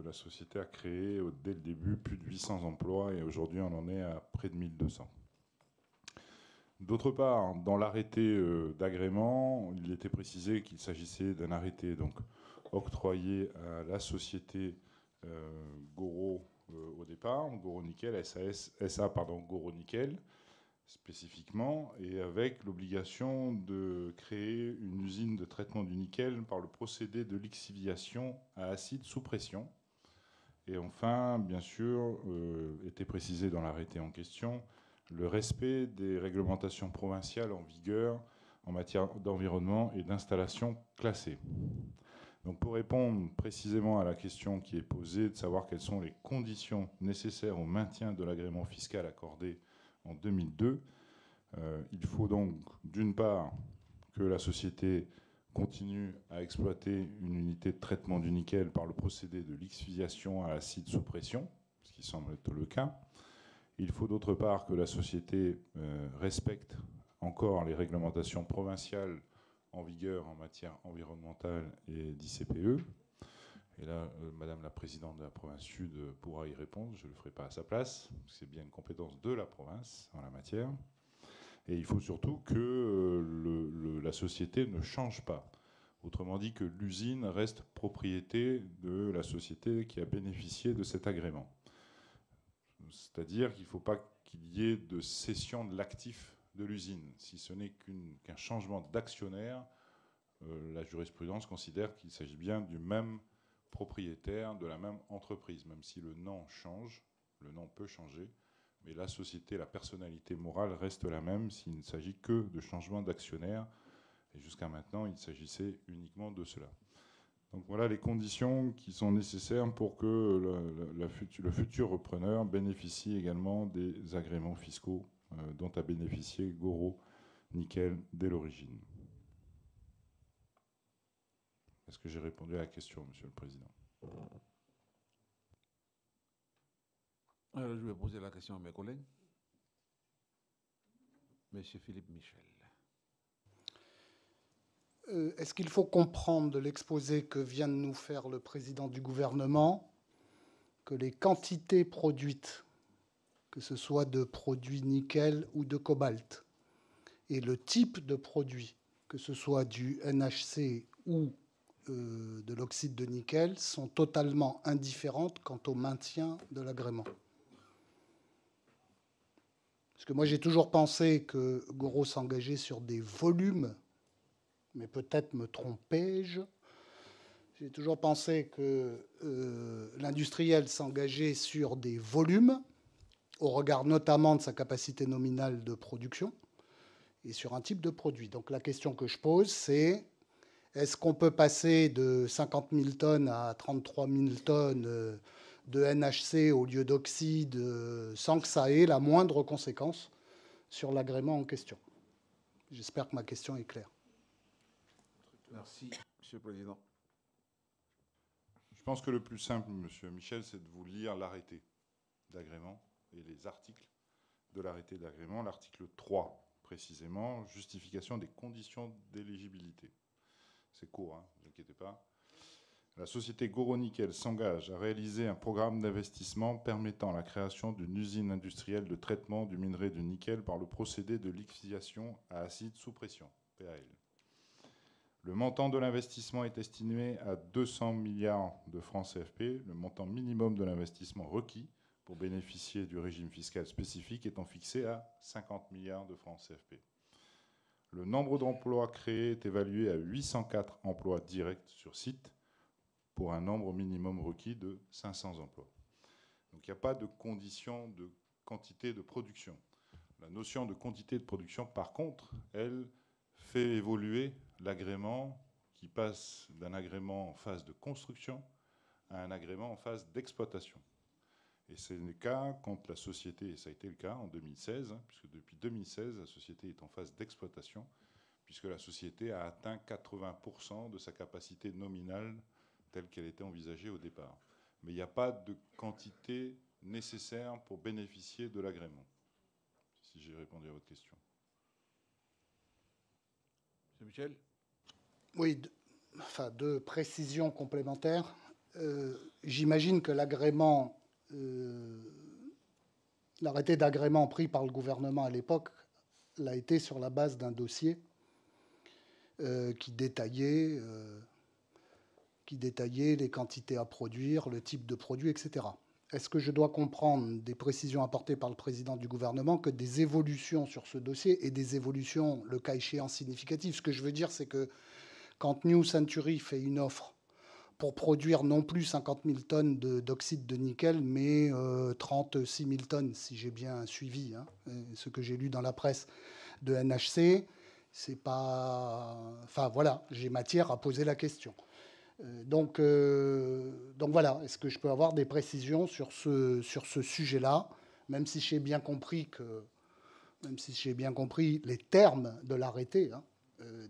la société a créé dès le début plus de 800 emplois et aujourd'hui on en est à près de 1200. D'autre part, dans l'arrêté euh, d'agrément, il était précisé qu'il s'agissait d'un arrêté donc octroyé à la société euh, Goro euh, au départ, Goro Nickel, SAS, SA pardon, Goro Nickel spécifiquement, et avec l'obligation de créer une usine de traitement du nickel par le procédé de lixiviation à acide sous pression. Et enfin, bien sûr, était précisé dans l'arrêté en question le respect des réglementations provinciales en vigueur en matière d'environnement et d'installation classée. Donc pour répondre précisément à la question qui est posée de savoir quelles sont les conditions nécessaires au maintien de l'agrément fiscal accordé en 2002, euh, il faut donc d'une part que la société continue à exploiter une unité de traitement du nickel par le procédé de lixiviation à acide sous pression, ce qui semble être le cas, il faut d'autre part que la société euh, respecte encore les réglementations provinciales en vigueur en matière environnementale et d'ICPE. Et là, euh, Madame la Présidente de la province Sud pourra y répondre. Je ne le ferai pas à sa place. C'est bien une compétence de la province en la matière. Et il faut surtout que euh, la société ne change pas. Autrement dit, que l'usine reste propriété de la société qui a bénéficié de cet agrément. C'est-à-dire qu'il ne faut pas qu'il y ait de cession de l'actif de l'usine. Si ce n'est qu'un changement d'actionnaire, euh, la jurisprudence considère qu'il s'agit bien du même propriétaire de la même entreprise, même si le nom change, le nom peut changer, mais la société, la personnalité morale reste la même s'il ne s'agit que de changement d'actionnaire. Et jusqu'à maintenant, il s'agissait uniquement de cela. Voilà les conditions qui sont nécessaires pour que le, futur, repreneur bénéficie également des agréments fiscaux euh, dont a bénéficié Goro Nickel dès l'origine. Est-ce que j'ai répondu à la question, Monsieur le Président? Alors, je vais poser la question à mes collègues. Monsieur Philippe Michel. Euh, est-ce qu'il faut comprendre de l'exposé que vient de nous faire le président du gouvernement que les quantités produites, que ce soit de produits nickel ou de cobalt, et le type de produit, que ce soit du NHC ou euh, de l'oxyde de nickel, sont totalement indifférentes quant au maintien de l'agrément? Parce que moi j'ai toujours pensé que Goro s'engageait sur des volumes mais peut-être me trompais-je. J'ai toujours pensé que euh, l'industriel s'engageait sur des volumes, au regard notamment de sa capacité nominale de production, et sur un type de produit. Donc la question que je pose, c'est est-ce qu'on peut passer de 50 000 tonnes à 33 000 tonnes euh, de NHC au lieu d'oxyde euh, sans que ça ait la moindre conséquence sur l'agrément en question? J'espère que ma question est claire. Merci, Monsieur le Président. Je pense que le plus simple, Monsieur Michel, c'est de vous lire l'arrêté d'agrément et les articles de l'arrêté d'agrément, l'article 3 précisément, justification des conditions d'éligibilité. C'est court, hein, vous inquiétez pas. La société Goro Nickel s'engage à réaliser un programme d'investissement permettant la création d'une usine industrielle de traitement du minerai de nickel par le procédé de liquéfiation à acide sous pression, PAL. Le montant de l'investissement est estimé à 200 milliards de francs CFP. Le montant minimum de l'investissement requis pour bénéficier du régime fiscal spécifique étant fixé à 50 milliards de francs CFP. Le nombre d'emplois créés est évalué à 804 emplois directs sur site pour un nombre minimum requis de 500 emplois. Donc il n'y a pas de condition de quantité de production. La notion de quantité de production, par contre, elle fait évoluer l'agrément qui passe d'un agrément en phase de construction à un agrément en phase d'exploitation. Et c'est le cas quand la société, et ça a été le cas en 2016, hein, puisque depuis 2016, la société est en phase d'exploitation, puisque la société a atteint 80% de sa capacité nominale telle qu'elle était envisagée au départ. Mais il n'y a pas de quantité nécessaire pour bénéficier de l'agrément, si j'ai répondu à votre question. Monsieur Michel? Oui, enfin, deux précisions complémentaires. Euh, j'imagine que l'agrément, euh, l'arrêté d'agrément pris par le gouvernement à l'époque l'a été sur la base d'un dossier euh, qui détaillait qui détaillait les quantités à produire, le type de produit, etc. Est-ce que je dois comprendre des précisions apportées par le président du gouvernement que des évolutions sur ce dossier et des évolutions, le cas échéant, significatives? Ce que je veux dire, c'est que quand New Century fait une offre pour produire non plus 50 000 tonnes d'oxyde de, nickel, mais 36 euh, 000 tonnes, si j'ai bien suivi hein, ce que j'ai lu dans la presse de NHC, c'est pas. Enfin voilà, j'ai matière à poser la question. Euh, donc, euh, donc voilà, est-ce que je peux avoir des précisions sur ce, sur ce sujet-là, même si j'ai bien compris que, même si j'ai bien compris les termes de l'arrêté hein,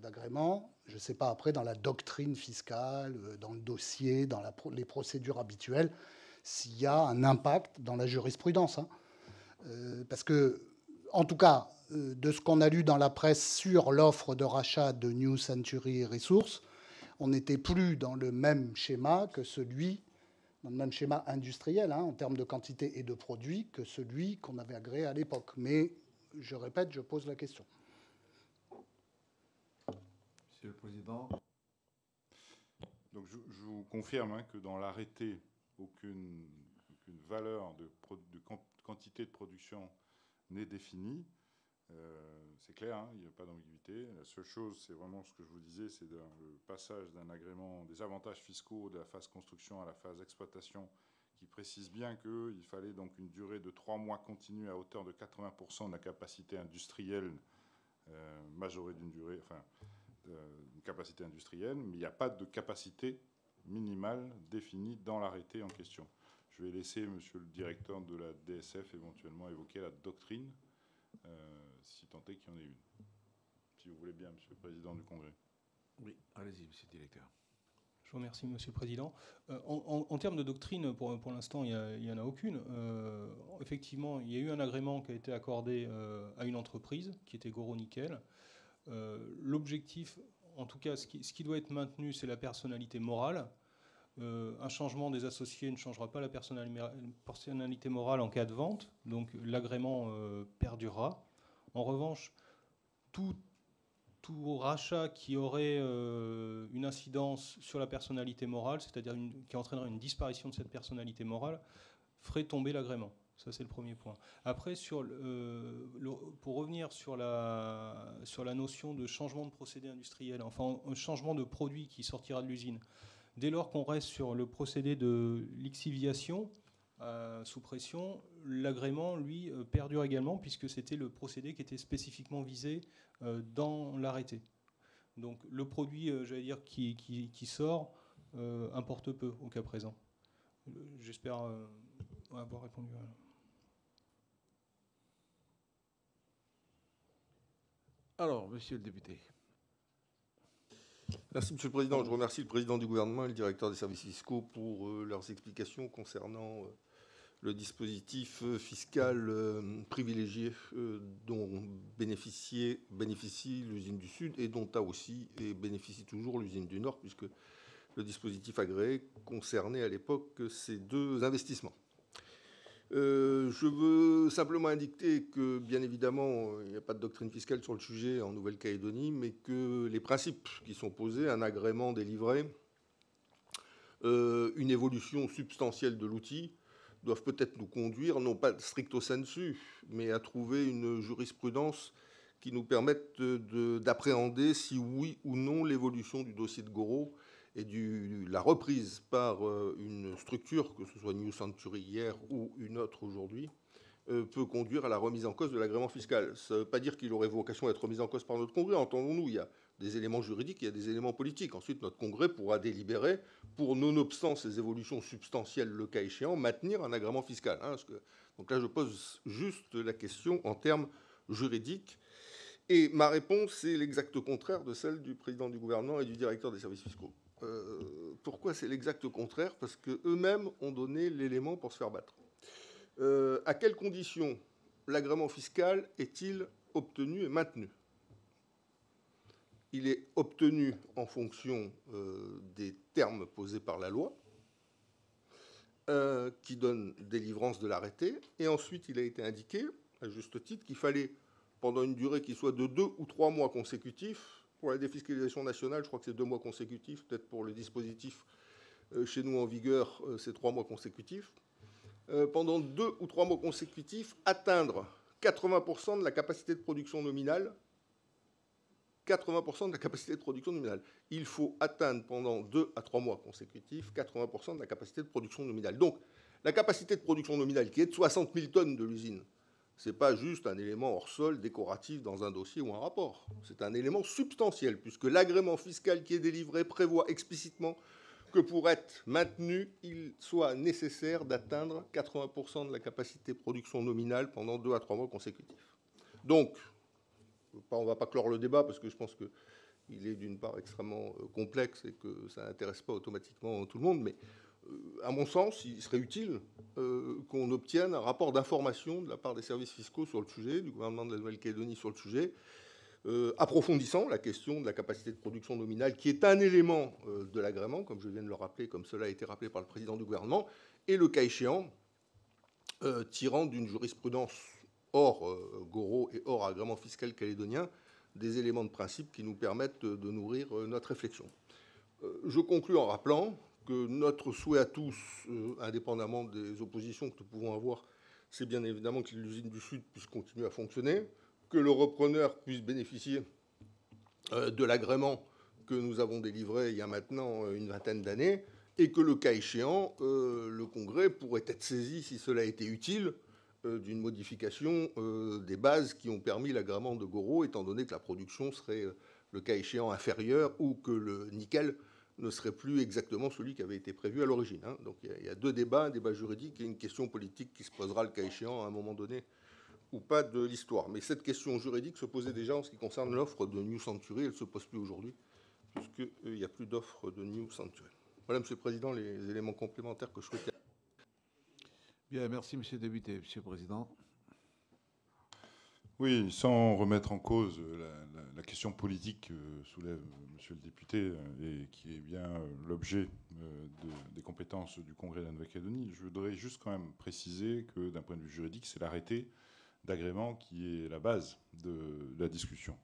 d'agrément, je ne sais pas après dans la doctrine fiscale, dans le dossier, dans les procédures habituelles, s'il y a un impact dans la jurisprudence. Hein. parce que, en tout cas, de ce qu'on a lu dans la presse sur l'offre de rachat de New Century Resources, on n'était plus dans le même schéma que celui, dans le même schéma industriel hein, en termes de quantité et de produits que celui qu'on avait agréé à l'époque. Mais je répète, je pose la question. Le Président. Donc je, vous confirme hein, que dans l'arrêté, aucune, valeur de, quantité de production n'est définie. Euh, c'est clair, hein, il n'y a pas d'ambiguïté. La seule chose, c'est vraiment ce que je vous disais, c'est le passage d'un agrément, des avantages fiscaux de la phase construction à la phase exploitation, qui précise bien qu'il fallait donc une durée de trois mois continue à hauteur de 80% de la capacité industrielle euh, majorée d'une durée, une capacité industrielle, mais il n'y a pas de capacité minimale définie dans l'arrêté en question. Je vais laisser Monsieur le directeur de la DSF éventuellement évoquer la doctrine. Euh, si tant est qu'il y en ait une. Si vous voulez bien, Monsieur le Président du Congrès. Oui, allez-y, Monsieur le Directeur. Je vous remercie, Monsieur le Président. Euh, en, termes de doctrine, pour, pour l'instant, il n'y en a aucune. Euh, effectivement, il y a eu un agrément qui a été accordé euh, à une entreprise, qui était Goro Nickel. L'objectif, en tout cas, ce qui, doit être maintenu, c'est la personnalité morale. un changement des associés ne changera pas la personnalité morale en cas de vente, donc l'agrément perdurera. En revanche, tout, rachat qui aurait euh, une incidence sur la personnalité morale, c'est-à-dire qui entraînerait une disparition de cette personnalité morale, ferait tomber l'agrément. Ça, c'est le premier point. Après, euh, pour revenir sur la, sur la notion de changement de procédé industriel, enfin, un changement de produit qui sortira de l'usine, dès lors qu'on reste sur le procédé de lixiviation, euh, sous pression, l'agrément, lui, euh, perdure également, puisque c'était le procédé qui était spécifiquement visé dans l'arrêté. Donc le produit, j'allais dire, qui, qui, sort, importe peu au cas présent. J'espère avoir répondu à... Alors, monsieur le député. Merci, Monsieur le Président. Je remercie le Président du gouvernement et le directeur des services fiscaux pour leurs explications concernant le dispositif fiscal privilégié dont bénéficie l'usine du Sud et dont a aussi et bénéficie toujours l'usine du Nord, puisque le dispositif agréé concernait à l'époque ces deux investissements. Euh, je veux simplement indiquer que, bien évidemment, il n'y a pas de doctrine fiscale sur le sujet en Nouvelle-Calédonie, mais que les principes qui sont posés, un agrément délivré, euh, une évolution substantielle de l'outil, doivent peut-être nous conduire, non pas stricto sensu, mais à trouver une jurisprudence qui nous permette d'appréhender si oui ou non l'évolution du dossier de Goro et du, la reprise par euh, une structure, que ce soit New Century hier ou une autre aujourd'hui, euh, peut conduire à la remise en cause de l'agrément fiscal. Ça ne veut pas dire qu'il aurait vocation à être remis en cause par notre Congrès, entendons-nous. Il y a des éléments juridiques, il y a des éléments politiques. Ensuite, notre Congrès pourra délibérer pour, nonobstant ces évolutions substantielles, le cas échéant, maintenir un agrément fiscal. Hein, donc là, je pose juste la question en termes juridiques. Et ma réponse est l'exact contraire de celle du président du gouvernement et du directeur des services fiscaux. Euh, pourquoi c'est l'exact contraire? Parce qu'eux-mêmes ont donné l'élément pour se faire battre. Euh, à quelles conditions l'agrément fiscal est-il obtenu et maintenu? Il est obtenu en fonction euh, des termes posés par la loi, qui donne délivrance de l'arrêté, et ensuite il a été indiqué, à juste titre, qu'il fallait, pendant une durée qui soit de deux ou trois mois consécutifs, pour la défiscalisation nationale, je crois que c'est deux mois consécutifs. Peut-être pour le dispositif euh, chez nous en vigueur, euh, c'est trois mois consécutifs. Euh, pendant deux ou trois mois consécutifs, atteindre 80% de la capacité de production nominale. 80% de la capacité de production nominale. Il faut atteindre pendant deux à trois mois consécutifs 80% de la capacité de production nominale. Donc, la capacité de production nominale qui est de 60 000 tonnes de l'usine, ce n'est pas juste un élément hors sol décoratif dans un dossier ou un rapport. C'est un élément substantiel, puisque l'agrément fiscal qui est délivré prévoit explicitement que pour être maintenu, il soit nécessaire d'atteindre 80% de la capacité de production nominale pendant deux à trois mois consécutifs. Donc, on ne va pas clore le débat parce que je pense qu'il est d'une part extrêmement euh, complexe et que ça n'intéresse pas automatiquement tout le monde, mais à mon sens, il serait utile euh, qu'on obtienne un rapport d'information de la part des services fiscaux sur le sujet, du gouvernement de la Nouvelle-Calédonie sur le sujet, euh, approfondissant la question de la capacité de production nominale, qui est un élément euh, de l'agrément, comme je viens de le rappeler, comme cela a été rappelé par le président du gouvernement, et le cas échéant, tirant d'une jurisprudence hors Goro et hors agrément fiscal calédonien, des éléments de principe qui nous permettent de nourrir notre réflexion. je conclus en rappelant que notre souhait à tous, euh, indépendamment des oppositions que nous pouvons avoir, c'est bien évidemment que l'usine du Sud puisse continuer à fonctionner, que le repreneur puisse bénéficier euh, de l'agrément que nous avons délivré il y a maintenant euh, une vingtaine d'années, et que le cas échéant, le Congrès pourrait être saisi, si cela était utile, d'une modification des bases qui ont permis l'agrément de Goro, étant donné que la production serait, le cas échéant, inférieure ou que le nickel ne serait plus exactement celui qui avait été prévu à l'origine. Hein. Donc il y, a deux débats, un débat juridique et une question politique qui se posera le cas échéant à un moment donné ou pas de l'histoire. Mais cette question juridique se posait déjà en ce qui concerne l'offre de New Century, elle ne se pose plus aujourd'hui, puisqu'il euh, n'y a plus d'offre de New Century. Voilà, Monsieur le Président, les éléments complémentaires que je souhaitais. Bien, merci Monsieur le député. Monsieur le Président. Oui, sans remettre en cause la, question politique que soulève Monsieur le député euh, et qui est bien euh, l'objet euh, des compétences du Congrès de la Nouvelle-Calédonie, je voudrais juste quand même préciser que d'un point de vue juridique, c'est l'arrêté d'agrément qui est la base de la discussion.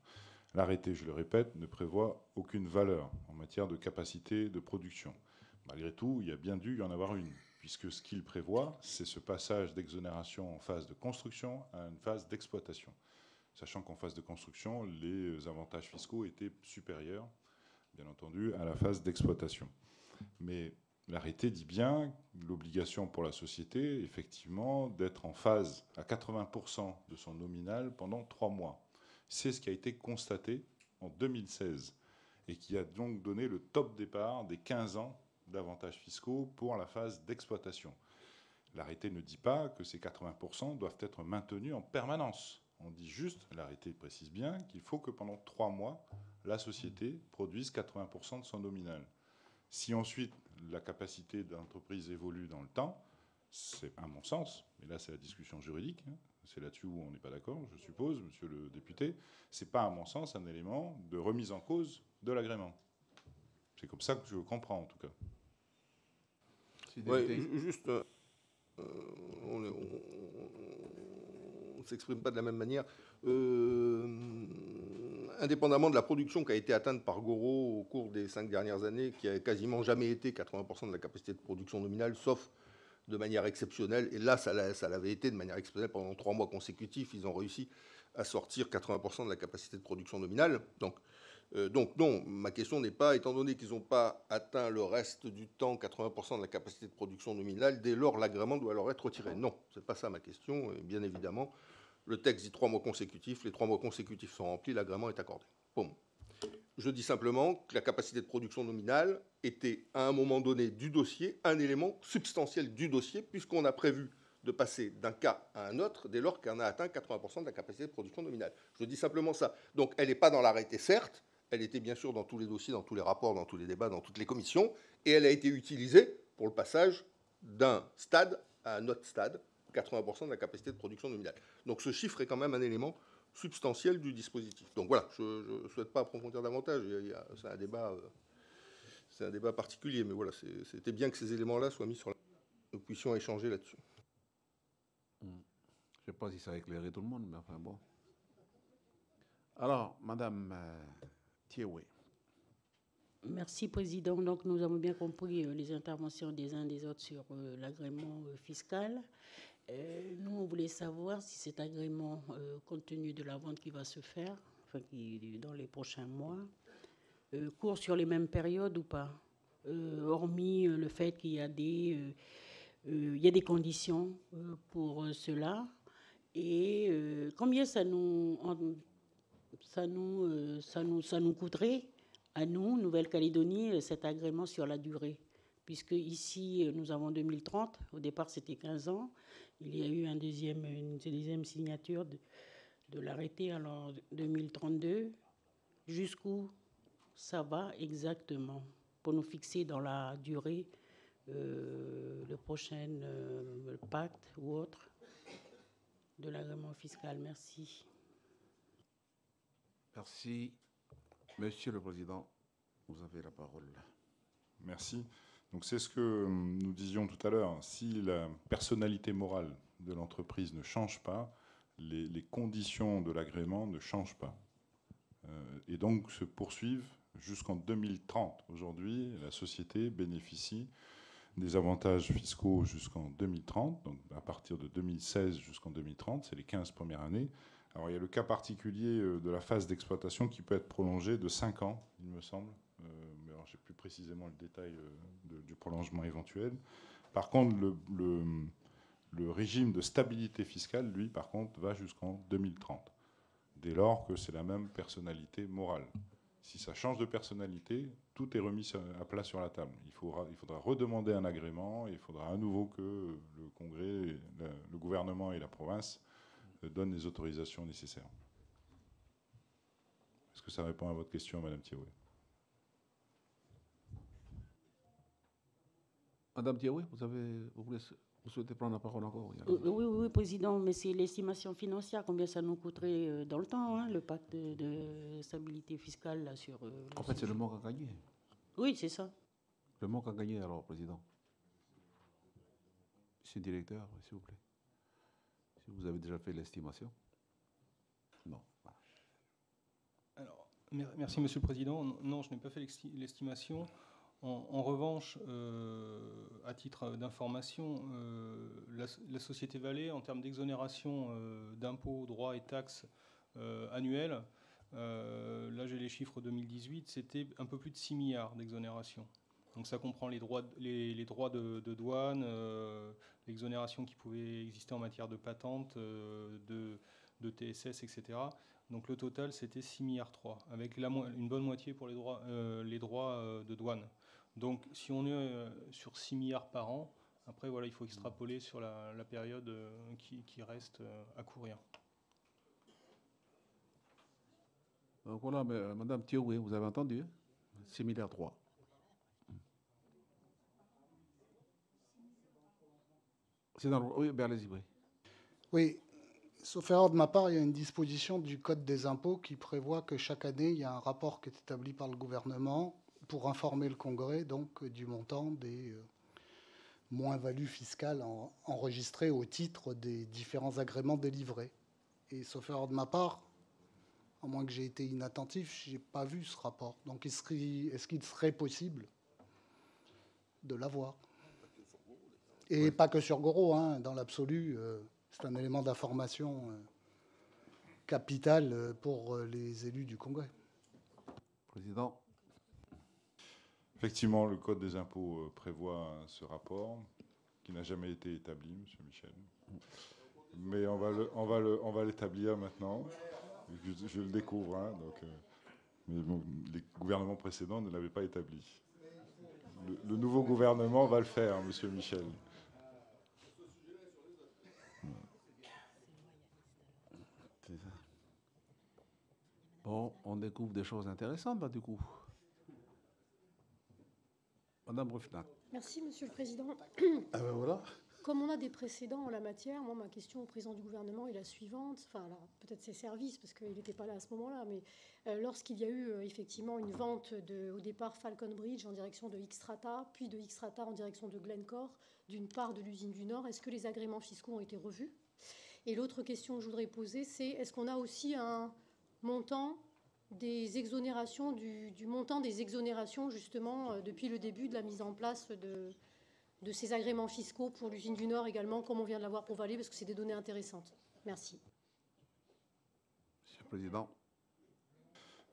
L'arrêté, je le répète, ne prévoit aucune valeur en matière de capacité de production. Malgré tout, il y a bien dû y en avoir une puisque ce qu'il prévoit, c'est ce passage d'exonération en phase de construction à une phase d'exploitation. Sachant qu'en phase de construction, les avantages fiscaux étaient supérieurs, bien entendu, à la phase d'exploitation. Mais l'arrêté dit bien l'obligation pour la société, effectivement, d'être en phase à 80% de son nominal pendant trois mois. C'est ce qui a été constaté en 2016 et qui a donc donné le top départ des 15 ans d'avantages fiscaux pour la phase d'exploitation. L'arrêté ne dit pas que ces 80% doivent être maintenus en permanence. On dit juste, l'arrêté précise bien, qu'il faut que pendant trois mois, la société produise 80% de son nominal. Si ensuite la capacité de l'entreprise évolue dans le temps, c'est à mon sens, mais là c'est la discussion juridique, hein, c'est là-dessus où on n'est pas d'accord, je suppose, monsieur le député, c'est pas à mon sens un élément de remise en cause de l'agrément. C'est comme ça que je comprends en tout cas. Juste, euh, on ne s'exprime pas de la même manière. Euh, indépendamment de la production qui a été atteinte par Goro au cours des cinq dernières années, qui a quasiment jamais été 80% de la capacité de production nominale, sauf de manière exceptionnelle. Et là, ça l'avait été de manière exceptionnelle pendant trois mois consécutifs. Ils ont réussi à sortir 80% de la capacité de production nominale. Donc, euh, donc non, ma question n'est pas, étant donné qu'ils n'ont pas atteint le reste du temps 80% de la capacité de production nominale, dès lors l'agrément doit leur être retiré. Non, ce n'est pas ça ma question. bien évidemment, le texte dit trois mois consécutifs, les trois mois consécutifs sont remplis, l'agrément est accordé. Je dis simplement que la capacité de production nominale était, à un moment donné du dossier, un élément substantiel du dossier, puisqu'on a prévu de passer d'un cas à un autre dès lors qu'on a atteint 80% de la capacité de production nominale. Je dis simplement ça. Donc elle n'est pas dans l'arrêté, certes, elle était bien sûr dans tous les dossiers, dans tous les rapports, dans tous les débats, dans toutes les commissions, et elle a été utilisée pour le passage d'un stade à un autre stade, 80% de la capacité de production nominale. Donc ce chiffre est quand même un élément substantiel du dispositif. Donc voilà, je ne souhaite pas approfondir davantage, c'est un débat... Euh, un débat particulier, mais voilà, c'était bien que ces éléments-là soient mis sur la... Nous puissions échanger là-dessus. Hmm. Je ne sais pas si ça a éclairé tout le monde, mais enfin bon. Alors, Madame euh, Merci, Président. Donc, nous avons bien compris euh, les interventions des uns des autres sur l'agrément fiscal. Euh, nous, on voulait savoir si cet agrément, euh, compte tenu de la vente qui va se faire, enfin, qui, dans les prochains mois, euh, court sur les mêmes périodes ou pas, hormis le fait qu'il y a des, y a des conditions pour cela. Et combien ça nous, ça nous, ça nous, ça nous coûterait à nous, Nouvelle-Calédonie, cet agrément sur la durée puisque ici, nous avons 2030, au départ c'était 15 ans, il y a eu un deuxième, une deuxième signature de, de l'arrêté alors 2032. Jusqu'où ça va exactement pour nous fixer dans la durée euh, le prochain euh, pacte ou autre de l'agrément fiscal? Merci. Merci. Monsieur le Président, vous avez la parole. Merci. Donc c'est ce que euh, nous disions tout à l'heure. Si la personnalité morale de l'entreprise ne change pas, les, conditions de l'agrément ne changent pas. Euh, et donc se poursuivent jusqu'en 2030. Aujourd'hui, la société bénéficie des avantages fiscaux jusqu'en 2030, donc à partir de 2016 jusqu'en 2030, c'est les 15 premières années. Alors il y a le cas particulier euh, de la phase d'exploitation qui peut être prolongée de 5 ans, il me semble, je plus précisément le détail euh, du prolongement éventuel. Par contre, le, régime de stabilité fiscale, lui, par contre, va jusqu'en 2030, dès lors que c'est la même personnalité morale. Si ça change de personnalité, tout est remis à plat sur la table. Il faudra, il faudra redemander un agrément il faudra à nouveau que le Congrès, le, gouvernement et la province euh, donnent les autorisations nécessaires. Est-ce que ça répond à votre question, Madame Thierry? Madame Diaoui, vous, avez, vous, souhaitez prendre la parole encore oui, oui, oui, Président, mais c'est l'estimation financière, combien ça nous coûterait euh, dans le temps, hein, le pacte de, stabilité fiscale là, sur... Euh, en fait, c'est le manque à gagner. Oui, c'est ça. Le manque à gagner, alors, Président. Monsieur le directeur, s'il vous plaît. Vous avez déjà fait l'estimation? Non. Merci, Monsieur le Président. Non, je n'ai pas fait l'estimation. En, revanche, euh, à titre d'information, euh, la, Société Vallée, en termes d'exonération euh, d'impôts, droits et taxes annuels, là j'ai les chiffres 2018, c'était un peu plus de 6 milliards d'exonération. Donc ça comprend les droits, les, droits de, douane, l'exonération qui pouvait exister en matière de patente, de, de, TSS, etc. Donc le total c'était 6 milliards 3, avec une bonne moitié pour les droits, les droits de douane. Donc si on est euh, sur 6 milliards par an, après voilà, il faut extrapoler sur la, période euh, qui, reste euh, à courir. Donc voilà, Madame Thierry, vous avez entendu 6 hein? milliards 3. Oui, allez-y, oui. Oui, sauf erreur de ma part, il y a une disposition du Code des impôts qui prévoit que chaque année, il y a un rapport qui est établi par le gouvernement pour informer le Congrès donc du montant des euh, moins-values fiscales enregistrées au titre des différents agréments délivrés. Et sauf erreur de ma part, à moins que j'ai été inattentif, je n'ai pas vu ce rapport. Donc est-ce qu'il serait possible de l'avoir? Et pas que sur Goro, hein, dans l'absolu, euh, c'est un élément d'information euh, capital euh, pour les élus du Congrès. Président. Effectivement, le Code des impôts prévoit ce rapport qui n'a jamais été établi, Monsieur Michel. Mais on va, le, on va, le, on va l'établir maintenant. Je, le découvre, hein, donc, mais les gouvernements précédents ne l'avaient pas établi. Le, nouveau gouvernement va le faire, Monsieur Michel. Bon, on découvre des choses intéressantes, bah, du coup. Madame Ruffnac. Merci, Monsieur le Président. Ah ben voilà. Comme on a des précédents en la matière, moi, ma question au président du gouvernement est la suivante. Enfin, peut-être ses services, parce qu'il n'était pas là à ce moment-là, mais euh, lorsqu'il y a eu euh, effectivement une vente de, au départ Falcon Bridge en direction de Xtrata, puis de Xtrata en direction de Glencore, d'une part de l'usine du Nord, est-ce que les agréments fiscaux ont été revus? Et l'autre question que je voudrais poser, c'est est-ce qu'on a aussi un montant des exonérations, du, du montant des exonérations justement euh, depuis le début de la mise en place de de ces agréments fiscaux pour l'usine du Nord également, comme on vient de l'avoir pour Valais, parce que c'est des données intéressantes. Merci. Monsieur le Président.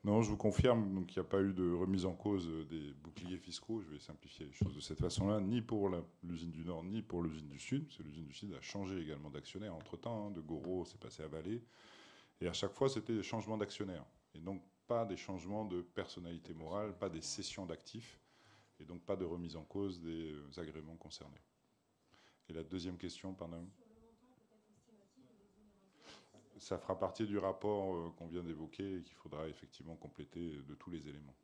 Non, je vous confirme qu'il n'y a pas eu de remise en cause des boucliers fiscaux. Je vais simplifier les choses de cette façon-là, ni pour l'usine du Nord, ni pour l'usine du Sud, parce que l'usine du Sud a changé également d'actionnaire entre-temps. Hein. de Goro, c'est passé à Valais. Et à chaque fois, c'était des changements d'actionnaire. Et donc, pas des changements de personnalité morale, pas des cessions d'actifs et donc pas de remise en cause des euh, agréments concernés. Et la deuxième question, pardon Ça fera partie du rapport euh, qu'on vient d'évoquer et qu'il faudra effectivement compléter de tous les éléments.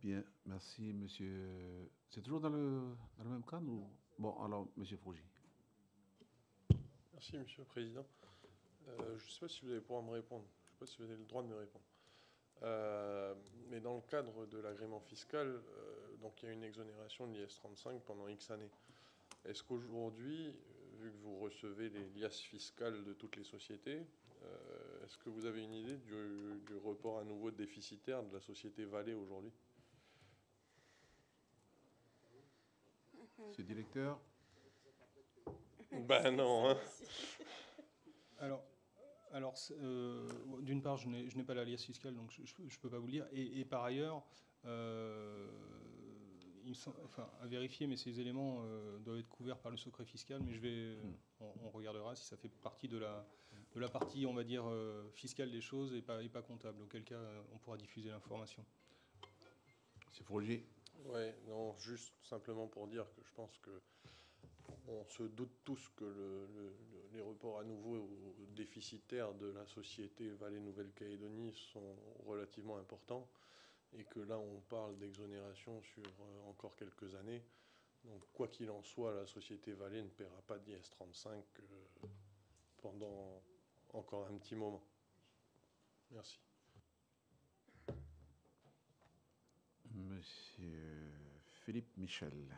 Bien, merci, monsieur. C'est toujours dans le, dans le même cadre ou... Bon, alors, monsieur Frougy. Merci, monsieur le président. Euh, je ne sais pas si vous allez pouvoir me répondre. Je ne sais pas si vous avez le droit de me répondre. Euh, mais dans le cadre de l'agrément fiscal, euh, donc il y a une exonération de l'IS 35 pendant X années. Est-ce qu'aujourd'hui, vu que vous recevez les liasses fiscales de toutes les sociétés, est-ce que vous avez une idée du, report à nouveau déficitaire de la société Valais aujourd'hui? Monsieur le directeur? Ben non. Hein. [LAUGHS] Alors, alors, euh, d'une part, je n'ai pas l'alias fiscal, donc je ne peux pas vous le dire. Et, par ailleurs, euh, enfin, à vérifier, mais ces éléments euh, doivent être couverts par le secret fiscal, mais je vais, hmm. on, regardera si ça fait partie de la, de la partie, on va dire, fiscale des choses et pas, et pas comptable, auquel cas on pourra diffuser l'information. C'est Frogier Oui, non, juste simplement pour dire que je pense que on se doute tous que les reports à nouveau déficitaires de la société Valais-Nouvelle-Calédonie sont relativement importants et que là on parle d'exonération sur euh, encore quelques années. Donc quoi qu'il en soit, la société Valais ne paiera pas d'IS 35 euh, pendant encore un petit moment. Merci. Monsieur Philippe Michel.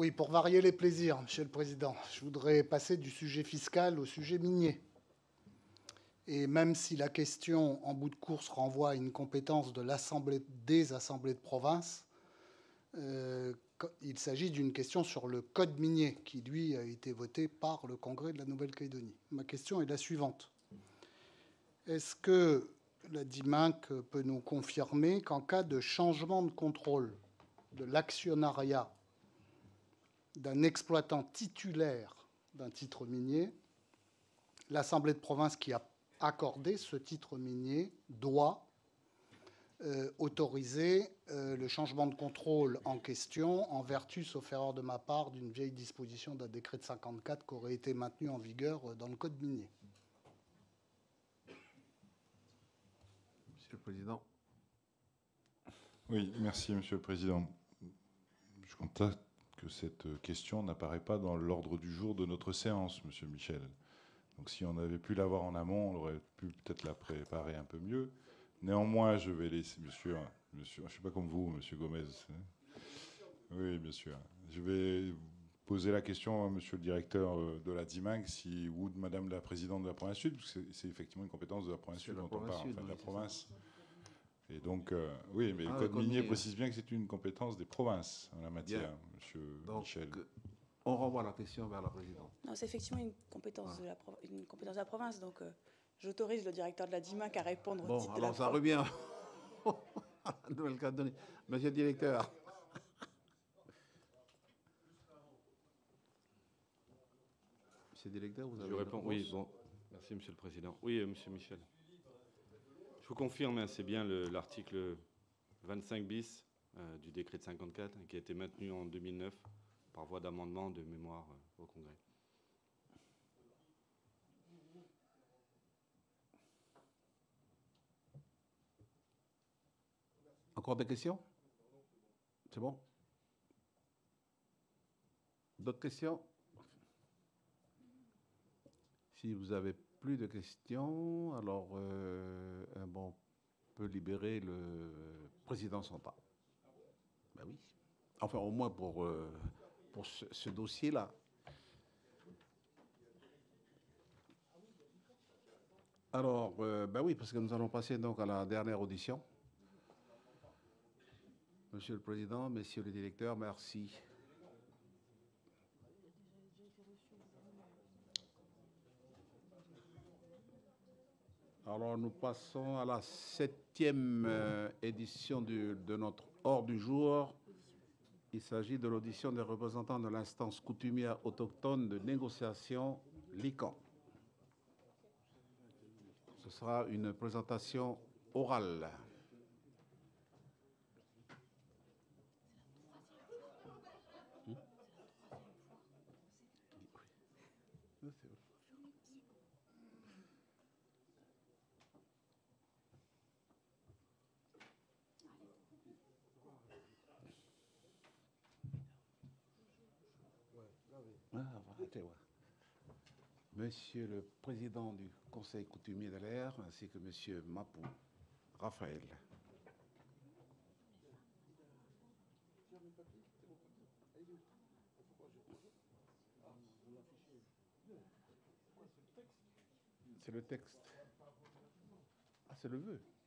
Oui, pour varier les plaisirs, Monsieur le Président, je voudrais passer du sujet fiscal au sujet minier. Et même si la question en bout de course renvoie à une compétence de l'Assemblée des assemblées de province, euh, il s'agit d'une question sur le code minier qui, lui, a été voté par le Congrès de la Nouvelle-Calédonie. Ma question est la suivante. Est-ce que la DIMAC peut nous confirmer qu'en cas de changement de contrôle de l'actionnariat d'un exploitant titulaire d'un titre minier, l'Assemblée de province qui a accordé ce titre minier doit euh, autoriser euh, le changement de contrôle en question en vertu, sauf erreur de ma part, d'une vieille disposition d'un décret de 54 qui aurait été maintenu en vigueur euh, dans le Code minier. Monsieur le Président. Oui, merci Monsieur le Président. Je constate que cette question n'apparaît pas dans l'ordre du jour de notre séance, Monsieur Michel. Donc si on avait pu l'avoir en amont, on aurait pu peut-être la préparer un peu mieux. Néanmoins, je vais laisser, monsieur, monsieur je ne suis pas comme vous, monsieur Gomez. Oui, bien sûr. Je vais poser la question à monsieur le directeur euh, de la DIMAG si, ou de madame la présidente de la province sud, parce que c'est effectivement une compétence de la province sud dont on parle, de la province. Et donc, euh, oui, mais le ah, code minier précise bien que c'est une compétence des provinces en la matière, monsieur Michel. On renvoie la question vers la présidente. Non, c'est effectivement une compétence, de la, une compétence de la province, donc euh, j'autorise le directeur de la DIMAC à répondre bon, alors de la ça revient [LAUGHS] à la Nouvelle-Calédonie. Monsieur le directeur. [LAUGHS] Monsieur le directeur, vous avez Je réponds, oui, bon. Merci, Monsieur le Président. Oui, euh, Monsieur Michel. Vous confirme, hein, c'est bien l'article 25 bis euh, du décret de 54 qui a été maintenu en 2009 par voie d'amendement de mémoire euh, au Congrès. Encore des questions? C'est bon? D'autres questions? Si vous avez plus de questions, alors euh, bon, on peut libérer le président Santa. Ben oui. Enfin, au moins pour, euh, pour ce, dossier-là. Alors, euh, ben oui, parce que nous allons passer donc à la dernière audition. Monsieur le Président, Messieurs les directeurs, merci. Alors nous passons à la septième euh, édition de notre ordre du jour. Il s'agit de l'audition des représentants de l'instance coutumière autochtone de négociation LICAN. Ce sera une présentation orale. Monsieur le Président du Conseil coutumier de l'air, ainsi que Monsieur Mapou, Raphaël. C'est le texte. Ah, c'est le vœu.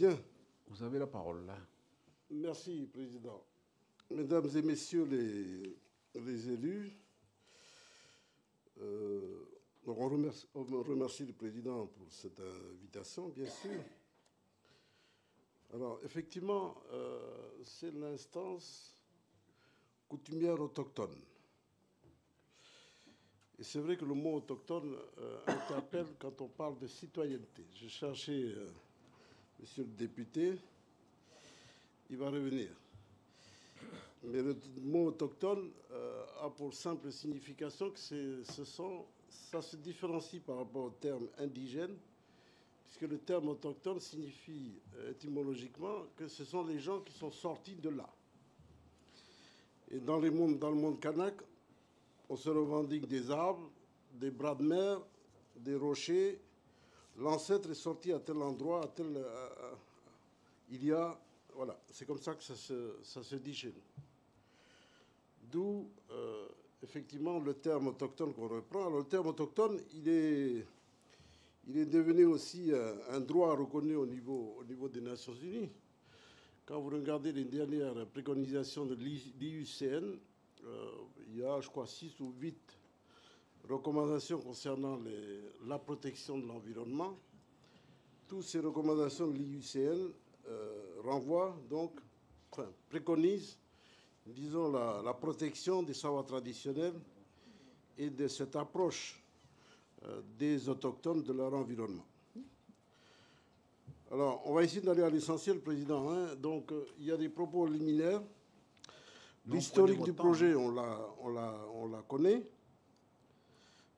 Bien. Vous avez la parole. Là. Merci, Président. Mesdames et Messieurs les, les élus, euh, on, remercie, remercie, le Président pour cette invitation, bien sûr. Alors, effectivement, euh, c'est l'instance coutumière autochtone. Et c'est vrai que le mot autochtone euh, interpelle quand on parle de citoyenneté. J'ai cherché, euh, monsieur le député, il va revenir. Mais le mot autochtone euh, a pour simple signification que ça se différencie par rapport au terme indigène, puisque le terme autochtone signifie étymologiquement que ce sont les gens qui sont sortis de là. Et dans, les mondes, dans le monde kanak, on se revendique des arbres, des bras de mer, des rochers. L'ancêtre est sorti à tel endroit, à tel. Euh, euh, il y a. Voilà, c'est comme ça que ça se, dit chez. D'où, euh, effectivement, le terme autochtone qu'on reprend. Alors, le terme autochtone, il est, devenu aussi un droit reconnu au niveau, au niveau des Nations Unies. Quand vous regardez les dernières préconisations de l'IUCN, il y a, je crois, six ou huit recommandations concernant la protection de l'environnement. Toutes ces recommandations de l'IUCN renvoient donc, préconisent, disons, la, protection des savoirs traditionnels et de cette approche des autochtones de leur environnement. Alors, on va essayer d'aller à l'essentiel, Président. Hein. Donc, il y a des propos liminaires. L'historique du projet, on la, on la connaît.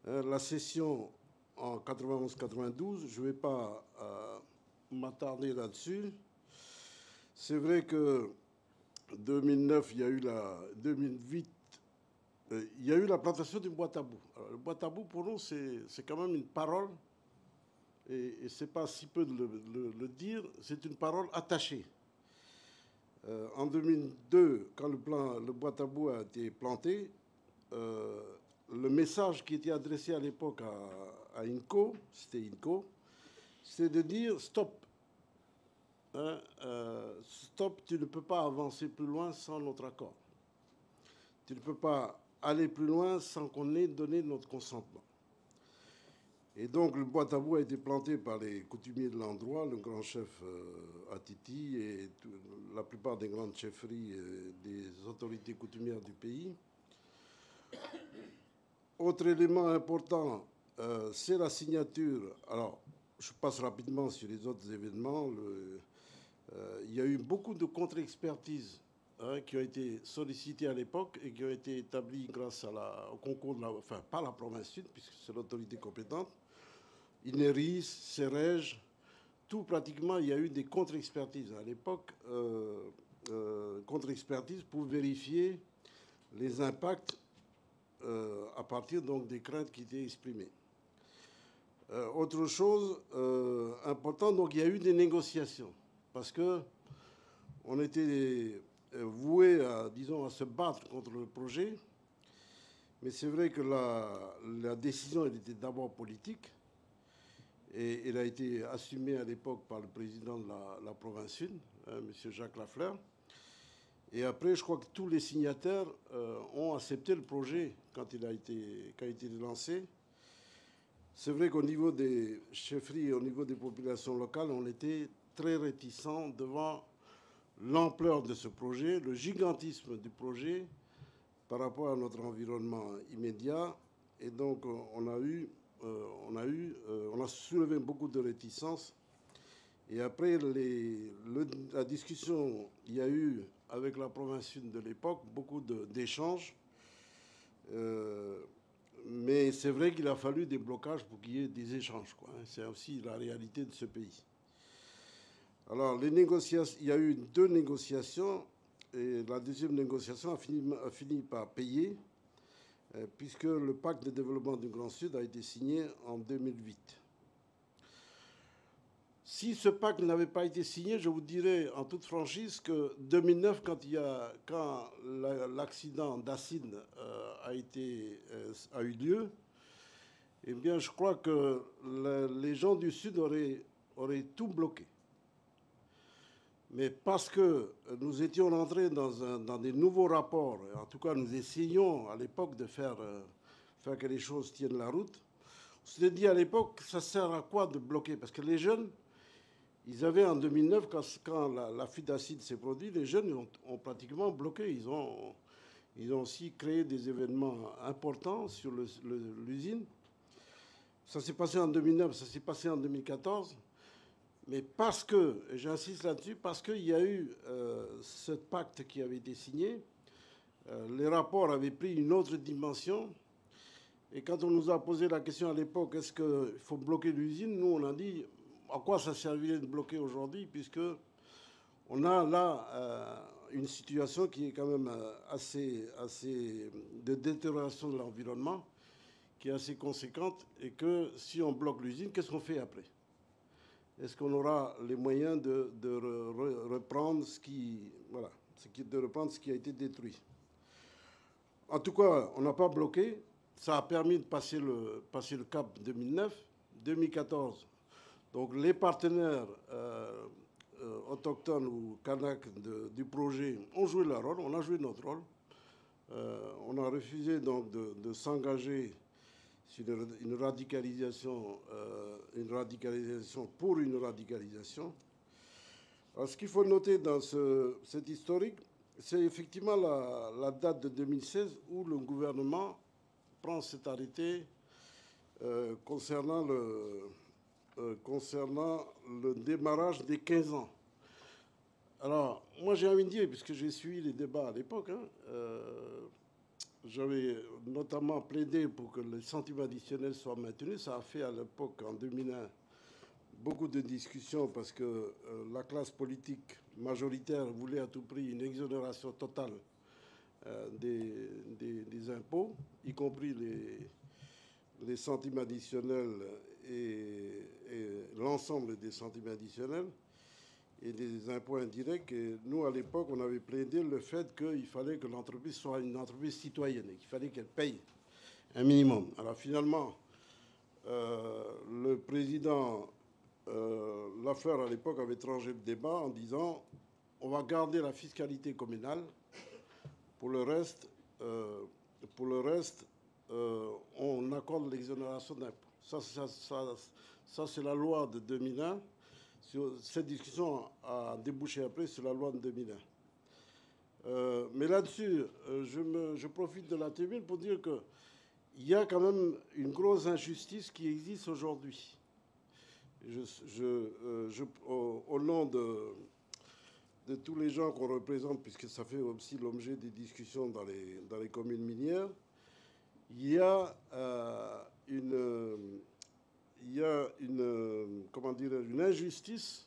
Euh, la session en 91-92, je ne vais pas euh, m'attarder là-dessus. C'est vrai que 2009, il y a eu la 2008, euh, il y a eu la plantation du bois tabou. le bois tabou, pour nous, c'est quand même une parole, et, et c'est pas si peu de le, dire, c'est une parole attachée. En 2002, quand le, plan, le bois tabou a été planté, le message qui était adressé à l'époque à, INCO, c'était INCO, c'est de dire stop. Hein, euh, stop, tu ne peux pas avancer plus loin sans notre accord. Tu ne peux pas aller plus loin sans qu'on ait donné notre consentement. Et donc le bois tabou a été planté par les coutumiers de l'endroit, le grand chef euh, Atiti et la plupart des grandes chefferies euh, des autorités coutumières du pays. Autre élément important, euh, c'est la signature. Alors, je passe rapidement sur les autres événements. Il y a eu beaucoup de contre-expertises hein, qui ont été sollicitées à l'époque et qui ont été établies grâce au concours, de la, enfin, pas la province sud, puisque c'est l'autorité compétente. INERIS, CEREJ, tout pratiquement, il y a eu des contre-expertises. À l'époque, euh, contre-expertises pour vérifier les impacts euh, à partir donc des craintes qui étaient exprimées. Euh, autre chose euh, importante, donc il y a eu des négociations parce que on était voué à, disons, à se battre contre le projet, mais c'est vrai que la, décision était d'abord politique et elle a été assumée à l'époque par le président de la, province sud, hein, M. Jacques Lafleur. Et après, je crois que tous les signataires euh, ont accepté le projet quand il a été, quand il a été lancé. C'est vrai qu'au niveau des chefferies au niveau des populations locales, on était très réticents devant l'ampleur de ce projet, le gigantisme du projet par rapport à notre environnement immédiat. Et donc, on a eu, euh, on a eu, euh, on a soulevé beaucoup de réticences. Et après la discussion, il y a eu avec la province sud de l'époque, beaucoup d'échanges. Euh, mais c'est vrai qu'il a fallu des blocages pour qu'il y ait des échanges. Hein. C'est aussi la réalité de ce pays. Alors, les il y a eu deux négociations, et la deuxième négociation a fini, par payer, puisque le pacte de développement du Grand Sud a été signé en 2008. Si ce pacte n'avait pas été signé, je vous dirais en toute franchise que 2009, quand, il a, quand l'accident d'Assine euh, euh, a eu lieu, eh bien, je crois que les gens du Sud auraient tout bloqué. Mais parce que nous étions rentrés dans, des nouveaux rapports, en tout cas nous essayons à l'époque de faire, euh, faire que les choses tiennent la route, on s'est dit à l'époque, ça sert à quoi de bloquer? Parce que les jeunes, ils avaient en 2009, quand, la, fuite d'acide s'est produite, les jeunes ont, pratiquement bloqué. Ils ont, ils ont aussi créé des événements importants sur l'usine. Ça s'est passé en 2009, ça s'est passé en 2014. Mais parce que, j'insiste là-dessus, parce qu'il y a eu euh, ce pacte qui avait été signé, euh, les rapports avaient pris une autre dimension. Et quand on nous a posé la question à l'époque, est-ce qu'il faut bloquer l'usine, nous on a dit, à quoi ça servirait de bloquer aujourd'hui, puisque on a là euh, une situation qui est quand même assez, assez de détérioration de l'environnement, qui est assez conséquente, et que si on bloque l'usine, qu'est-ce qu'on fait après? Est-ce qu'on aura les moyens de, reprendre ce qui, voilà, de reprendre ce qui a été détruit? En tout cas, on n'a pas bloqué. Ça a permis de passer le, passer le cap 2009. 2014, donc les partenaires euh, euh, autochtones ou Kanak du projet ont joué leur rôle, on a joué notre rôle. Euh, on a refusé donc de, s'engager C'est une, radicalisation, une radicalisation pour une radicalisation. Alors, ce qu'il faut noter dans ce, cet historique, c'est effectivement la, date de 2016 où le gouvernement prend cet arrêté euh, concernant, le, euh, concernant le démarrage des 15 ans. Alors, moi j'ai envie de dire, puisque j'ai suivi les débats à l'époque, hein, euh, j'avais notamment plaidé pour que les sentiments additionnels soient maintenus. Ça a fait à l'époque, en 2001, beaucoup de discussions parce que la classe politique majoritaire voulait à tout prix une exonération totale euh, des, des, impôts, y compris les, les centimes additionnels et, l'ensemble des centimes additionnels et des impôts indirects. Et nous, à l'époque, on avait plaidé le fait qu'il fallait que l'entreprise soit une entreprise citoyenne et qu'il fallait qu'elle paye un minimum. Alors finalement, euh, le président euh, à l'époque avait tranché le débat en disant on va garder la fiscalité communale. Pour le reste, euh, pour le reste euh, on accorde l'exonération d'impôts. Ça, c'est la loi de 2001. Cette discussion a débouché après sur la loi de 2001. mais là-dessus, je, je, profite de la tribune pour dire qu'il y a quand même une grosse injustice qui existe aujourd'hui euh, au, nom de, tous les gens qu'on représente, puisque ça fait aussi l'objet des discussions dans les, communes minières, il y a euh, une, il y a une, comment dire, une injustice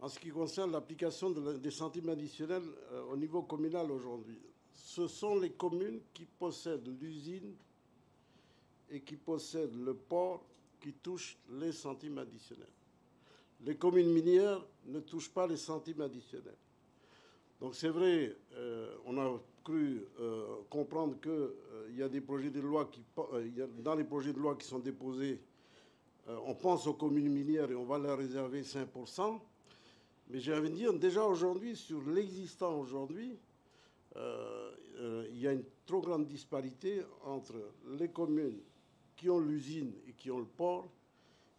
en ce qui concerne l'application des centimes additionnels euh, au niveau communal aujourd'hui. Ce sont les communes qui possèdent l'usine et qui possèdent le port qui touchent les centimes additionnels. Les communes minières ne touchent pas les centimes additionnels. Donc c'est vrai, euh, on a cru euh, comprendre qu'il euh, y a des projets de loi qui, dans les projets de loi qui sont déposés, on pense aux communes minières et on va leur réserver 5%. Mais j'ai envie de dire, déjà aujourd'hui, sur l'existant aujourd'hui, il y a une trop grande disparité entre les communes qui ont l'usine et qui ont le port,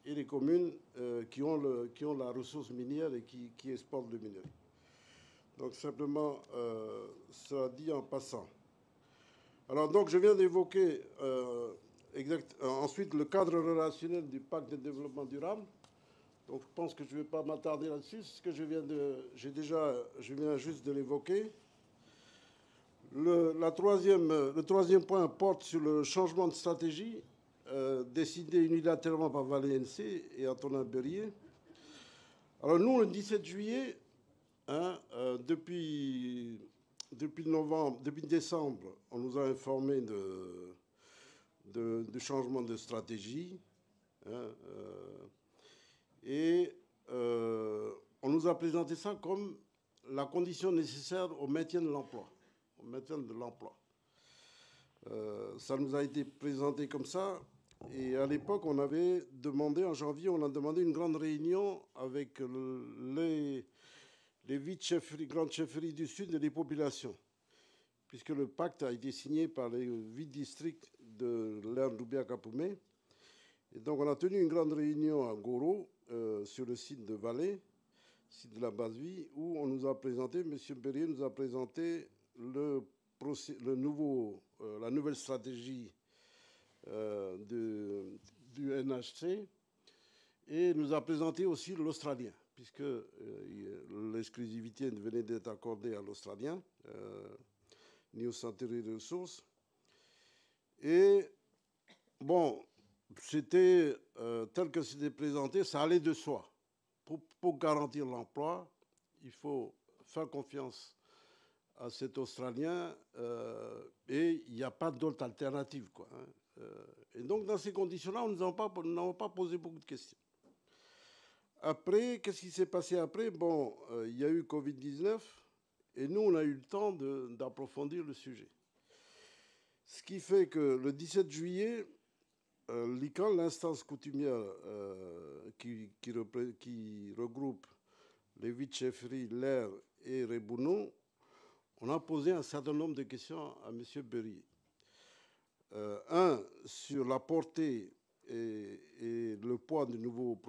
et les communes euh, qui, ont la ressource minière et qui, qui exportent le minerai. Donc simplement, euh, ça dit en passant. Alors donc je viens d'évoquer euh, exact, ensuite le cadre relationnel du pacte de développement durable. Donc je pense que je ne vais pas m'attarder là-dessus, ce que je viens de, j'ai déjà, je viens juste de l'évoquer. Le, troisième, le troisième point porte sur le changement de stratégie euh, décidé unilatéralement par Valais NC et Antonin Berrier. Alors nous, le 17 juillet, hein, euh, depuis, depuis, novembre, depuis décembre, on nous a informé de, de, changement de stratégie. Hein, euh, et on nous a présenté ça comme la condition nécessaire au maintien de l'emploi. Au maintien de l'emploi. ça nous a été présenté comme ça. Et à l'époque, on avait demandé, en janvier, on a demandé une grande réunion avec les, les huit chefferies, grandes chefferies du Sud et les populations, puisque le pacte a été signé par les huit districts de l'aire Doubia-Capoumé. Et donc, on a tenu une grande réunion à Goro, euh, sur le site de Valais, site de la base vie, où on nous a présenté, M. Berrier nous a présenté le, nouveau, euh, la nouvelle stratégie euh, du NHC et nous a présenté aussi l'Australien, puisque l'exclusivité venait d'être accordée à l'Australien, New Century Resources. Et bon, c'était euh, tel que c'était présenté, ça allait de soi. Pour, garantir l'emploi, il faut faire confiance à cet Australien et il n'y a pas d'autre alternative. Quoi, hein. Euh, et donc, dans ces conditions-là, nous n'avons pas, posé beaucoup de questions. Après, qu'est-ce qui s'est passé après? Bon, euh, il y a eu Covid-19 et nous, on a eu le temps d'approfondir le sujet. Ce qui fait que le 17 juillet, euh, l'ICAN, l'instance coutumière euh, qui, regroupe les huit chefferies, l'air et Rebounon, on a posé un certain nombre de questions à M. Berrier. un, sur la portée et, le poids du nouveau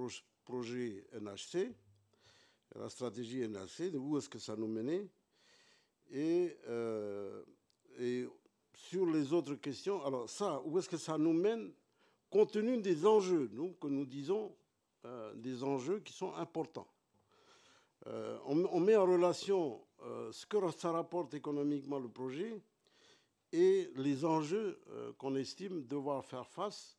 projet NHC, la stratégie NHC, où est-ce que ça nous menait, et, et sur les autres questions, alors ça, où est-ce que ça nous mène compte tenu des enjeux, nous, que nous disons, euh, des enjeux qui sont importants. Euh, on, met en relation euh, ce que ça rapporte économiquement le projet et les enjeux qu'on estime devoir faire face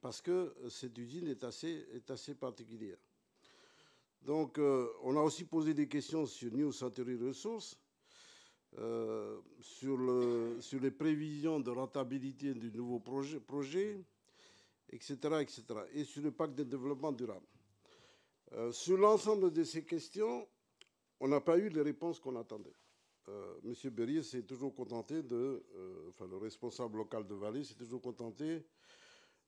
parce que cette usine est assez, est assez particulière. Donc, on a aussi posé des questions sur New Century Resources, sur, le, sur, les prévisions de rentabilité du nouveau projet, etc., etc., et sur le pacte de développement durable. Euh, sur l'ensemble de ces questions, on n'a pas eu les réponses qu'on attendait. Euh, Monsieur Berrier s'est toujours contenté de, euh, enfin le responsable local de Valais s'est toujours contenté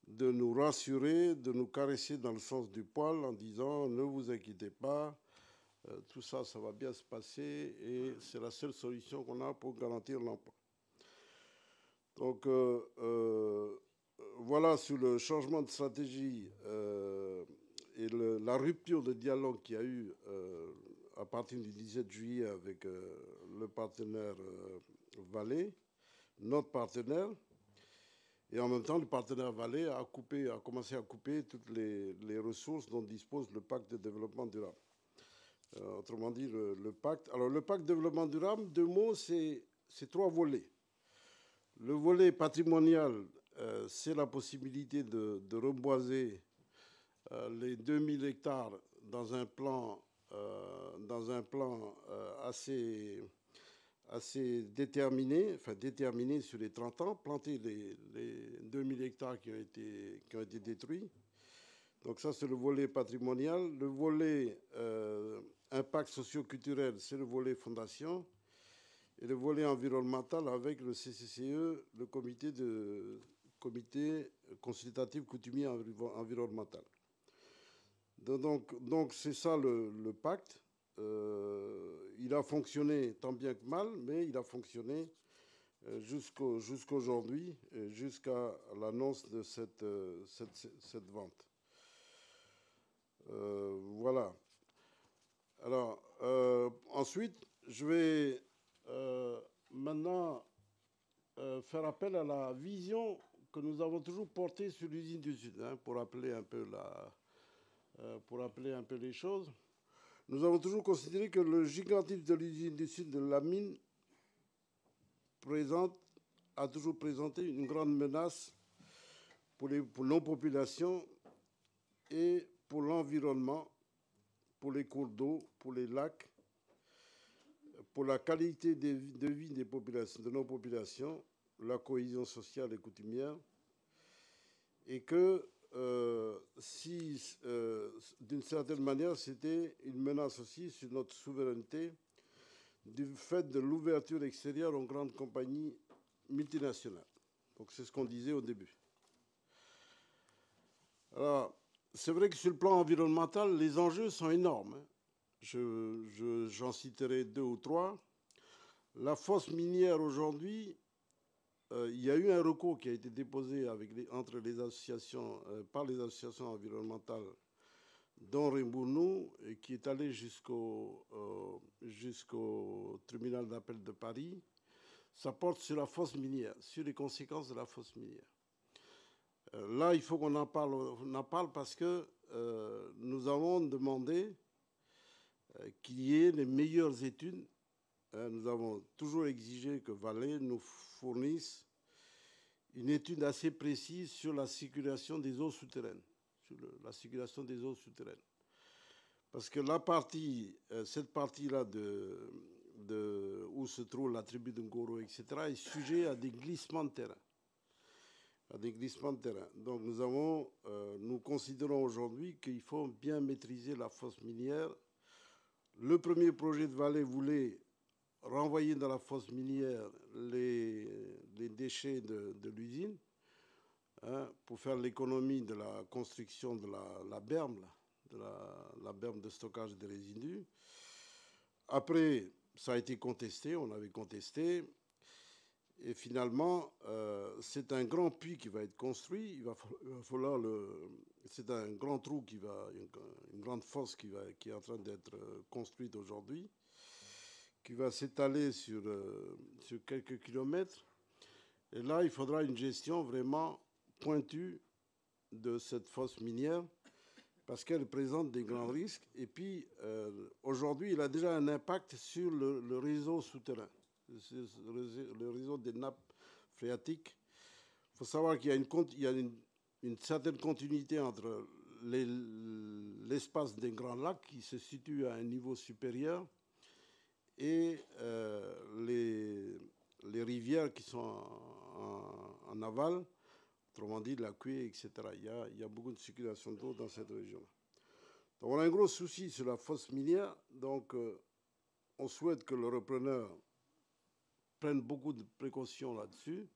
de nous rassurer, de nous caresser dans le sens du poil en disant ne vous inquiétez pas, tout ça, ça va bien se passer et c'est la seule solution qu'on a pour garantir l'emploi. Donc, voilà sur le changement de stratégie euh, et la rupture de dialogue qu'il y a eu euh, à partir du 17 juillet avec euh, le partenaire Valais, notre partenaire. Et en même temps, le partenaire Valais a commencé à couper toutes les, ressources dont dispose le pacte de développement durable. Autrement dit, le, pacte. Alors, le pacte développement durable, deux mots, c'est trois volets. Le volet patrimonial euh, c'est la possibilité de, reboiser euh, les 2000 hectares dans un plan, euh, dans un plan assez, assez déterminé, enfin déterminé sur les 30 ans, planter les, les 2000 hectares qui ont été, qui ont été détruits. Donc ça, c'est le volet patrimonial. Le volet impact socio-culturel, c'est le volet fondation. Et le volet environnemental avec le CCCE, le comité consultatif coutumier environnemental. Donc, c'est ça le, pacte. Euh, il a fonctionné tant bien que mal, mais il a fonctionné euh, jusqu'aujourd'hui, jusqu'à l'annonce de cette, euh, vente. voilà. Alors, ensuite, je vais maintenant faire appel à la vision que nous avons toujours porté sur l'usine du Sud, hein, pour, rappeler un peu la, euh, pour rappeler un peu les choses. Nous avons toujours considéré que le gigantisme de l'usine du Sud de la mine présente, a toujours présenté une grande menace pour nos populations et pour l'environnement, pour les cours d'eau, pour les lacs, pour la qualité de vie des populations, de nos populations la cohésion sociale et coutumière, et que euh, si, euh, d'une certaine manière, c'était une menace aussi sur notre souveraineté du fait de l'ouverture extérieure aux grandes compagnies multinationales. Donc c'est ce qu'on disait au début. Alors, c'est vrai que sur le plan environnemental, les enjeux sont énormes. Hein. J'en citerai deux ou trois. La fosse minière aujourd'hui euh, il y a eu un recours qui a été déposé entre les associations, euh, par les associations environnementales dont Rimbournou, et qui est allé jusqu'au euh, jusqu'au tribunal d'appel de Paris. Ça porte sur la fosse minière, sur les conséquences de la fosse minière. Là, il faut qu'on en parle, parce que nous avons demandé qu'il y ait les meilleures études nous avons toujours exigé que Valais nous fournisse une étude assez précise sur la circulation des eaux souterraines, sur la circulation des eaux souterraines. Parce que euh, cette partie-là où se trouve la tribu de Ngoro, etc., est sujet à des glissements de terrain. Des glissements de terrain. Donc nous avons, euh, nous considérons aujourd'hui qu'il faut bien maîtriser la fosse minière. Le premier projet de Valais voulait renvoyer dans la fosse minière les, déchets de, de l'usine hein, pour faire l'économie de la construction de la, la berme, de la, la, berme de stockage des résidus. Après, ça a été contesté, on avait contesté. Et finalement, euh, c'est un grand puits qui va être construit. Il va, falloir le. C'est un grand trou qui va, une, grande fosse qui est en train d'être euh, construite aujourd'hui, qui va s'étaler sur, euh, sur quelques kilomètres. Et là, il faudra une gestion vraiment pointue de cette fosse minière parce qu'elle présente des grands risques. Et puis, aujourd'hui, il a déjà un impact sur le réseau souterrain le réseau des nappes phréatiques. Il faut savoir qu'il y a une, certaine continuité entre l'espace des grands lacs qui se situe à un niveau supérieur et euh, les, les, rivières qui sont en, aval, autrement dit la cuée, etc. Il y, a, il y a beaucoup de circulation d'eau dans cette région-là. Donc on a un gros souci sur la fosse minière, donc euh, on souhaite que le repreneur prennent beaucoup de précautions là-dessus.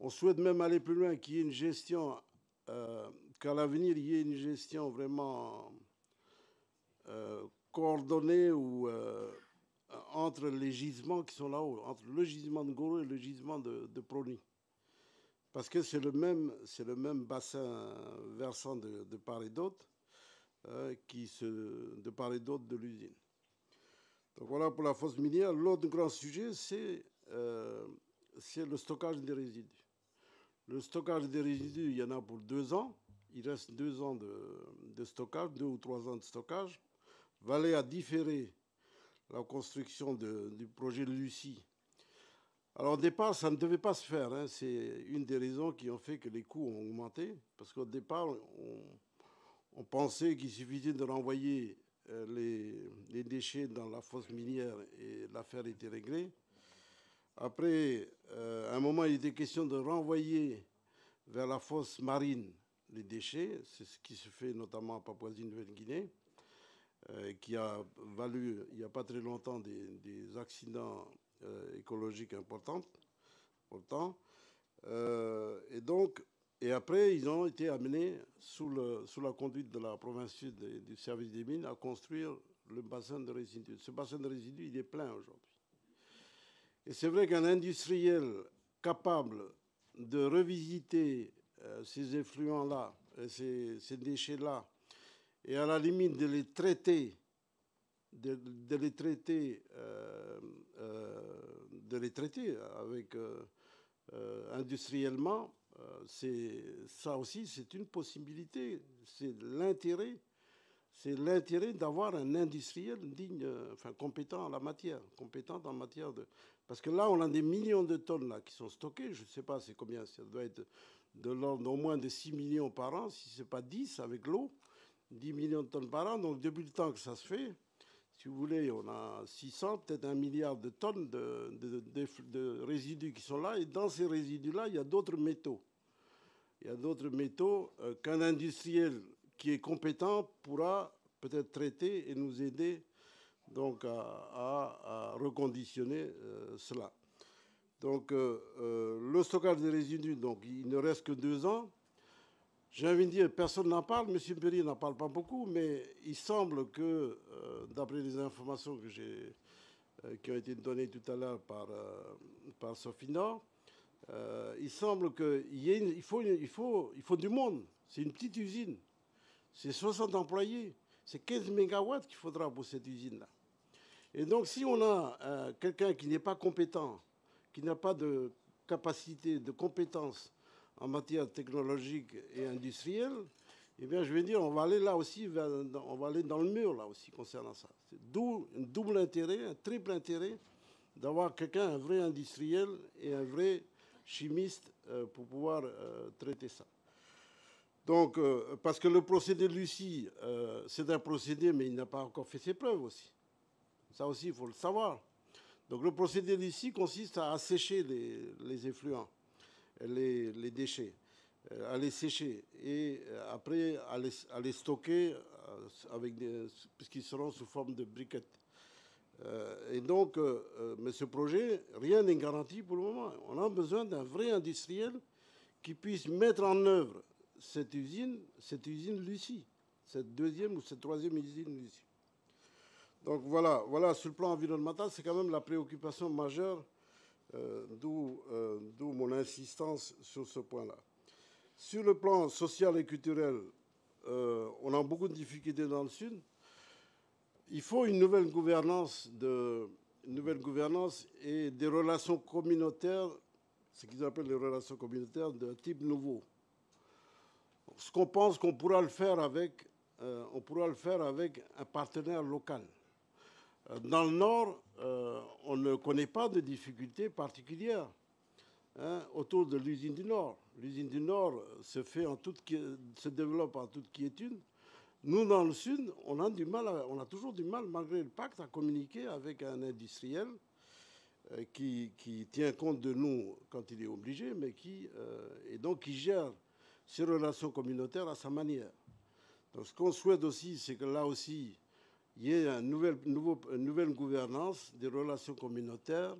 On souhaite même aller plus loin, qu'il y ait une gestion, euh, qu'à l'avenir, il y ait une gestion vraiment euh, coordonnée ou euh, entre les gisements qui sont là-haut, entre le gisement de Goro et le gisement de, Prony. Parce que c'est le même, le même bassin versant de, de part et d'autre, de part et d'autre de l'usine. Donc voilà pour la fosse minière. L'autre grand sujet, euh, c'est le stockage des résidus. Le stockage des résidus, il y en a pour deux ans. Il reste deux ans de, stockage, deux ou trois ans de stockage. Valais a différé la construction du projet de Lucie. Alors au départ, ça ne devait pas se faire. Hein. C'est une des raisons qui ont fait que les coûts ont augmenté. Parce qu'au départ, on, on pensait qu'il suffisait de renvoyer euh, les, déchets dans la fosse minière et l'affaire était réglée. Après, euh, à un moment, il était question de renvoyer vers la fosse marine les déchets. C'est ce qui se fait notamment à Papouasie-Nouvelle-Guinée, euh, qui a valu, il n'y a pas très longtemps, des, accidents écologiques importants. et donc, et après, ils ont été amenés, sous, la conduite de la province sud du service des mines, à construire le bassin de résidus. Ce bassin de résidus, il est plein aujourd'hui. Et c'est vrai qu'un industriel capable de revisiter euh, ces effluents-là, ces, déchets-là, et à la limite de les traiter, de, les traiter, euh, euh, de les traiter avec industriellement, ça aussi, c'est une possibilité. C'est l'intérêt, c'est l'intérêt d'avoir un industriel digne, euh, enfin compétent en la matière, compétent en matière de. Parce que là, on a des millions de tonnes là qui sont stockées. Je ne sais pas, c'est combien. Ça doit être de l'ordre d'au moins de 6 millions par an, si ce n'est pas 10 avec l'eau. 10 millions de tonnes par an. Donc, depuis le temps que ça se fait, si vous voulez, on a 600, peut-être un milliard de tonnes de, résidus qui sont là. Et dans ces résidus-là, il y a d'autres métaux. Il y a d'autres métaux euh, qu'un industriel qui est compétent pourra peut-être traiter et nous aider donc à, reconditionner euh, cela. Donc euh, le stockage des résidus, donc il ne reste que deux ans. J'ai envie de dire, personne n'en parle, M. Perry n'en parle pas beaucoup, mais il semble que, d'après les informations qui ont été données tout à l'heure par, par Sophie Nord, il semble qu'il il faut, il, faut, il faut du monde. C'est une petite usine. C'est 60 employés. C'est 15 mégawatts qu'il faudra pour cette usine-là. Et donc, si on a quelqu'un qui n'est pas compétent, qui n'a pas de capacité, de compétence en matière technologique et industrielle, eh bien, je vais dire, on va aller là aussi, on va aller dans le mur là aussi concernant ça. D'où un double intérêt, un triple intérêt d'avoir quelqu'un, un vrai industriel et un vrai chimiste euh, pour pouvoir euh, traiter ça. Donc, euh, parce que le procédé de Lucie, c'est un procédé, mais il n'a pas encore fait ses preuves aussi. Ça aussi, il faut le savoir. Donc, le procédé de Lucie consiste à assécher les, effluents les, déchets, à les sécher et après à les, stocker puisqu'ils seront sous forme de briquettes. Et donc, mais ce projet, rien n'est garanti pour le moment. On a besoin d'un vrai industriel qui puisse mettre en œuvre cette usine, cette usine Lucie, cette deuxième ou cette troisième usine Lucie. Donc voilà, voilà, sur le plan environnemental, c'est quand même la préoccupation majeure D'où mon insistance sur ce point-là. Sur le plan social et culturel, on a beaucoup de difficultés dans le Sud. Il faut une nouvelle gouvernance, de, et des relations communautaires, ce qu'ils appellent les relations communautaires de type nouveau. Ce qu'on pense qu'on pourra le faire avec, euh, on pourra le faire avec un partenaire local. Euh, dans le Nord, euh, on ne connaît pas de difficultés particulières hein, autour de l'usine du Nord. L'usine du Nord se développe en toute quiétude. Nous, dans le Sud, on a, toujours du mal, malgré le pacte, à communiquer avec un industriel euh, qui, tient compte de nous quand il est obligé, mais qui, euh, et donc qui gère ses relations communautaires à sa manière. Donc, ce qu'on souhaite aussi, c'est que là aussi, il y ait une nouvelle gouvernance des relations communautaires,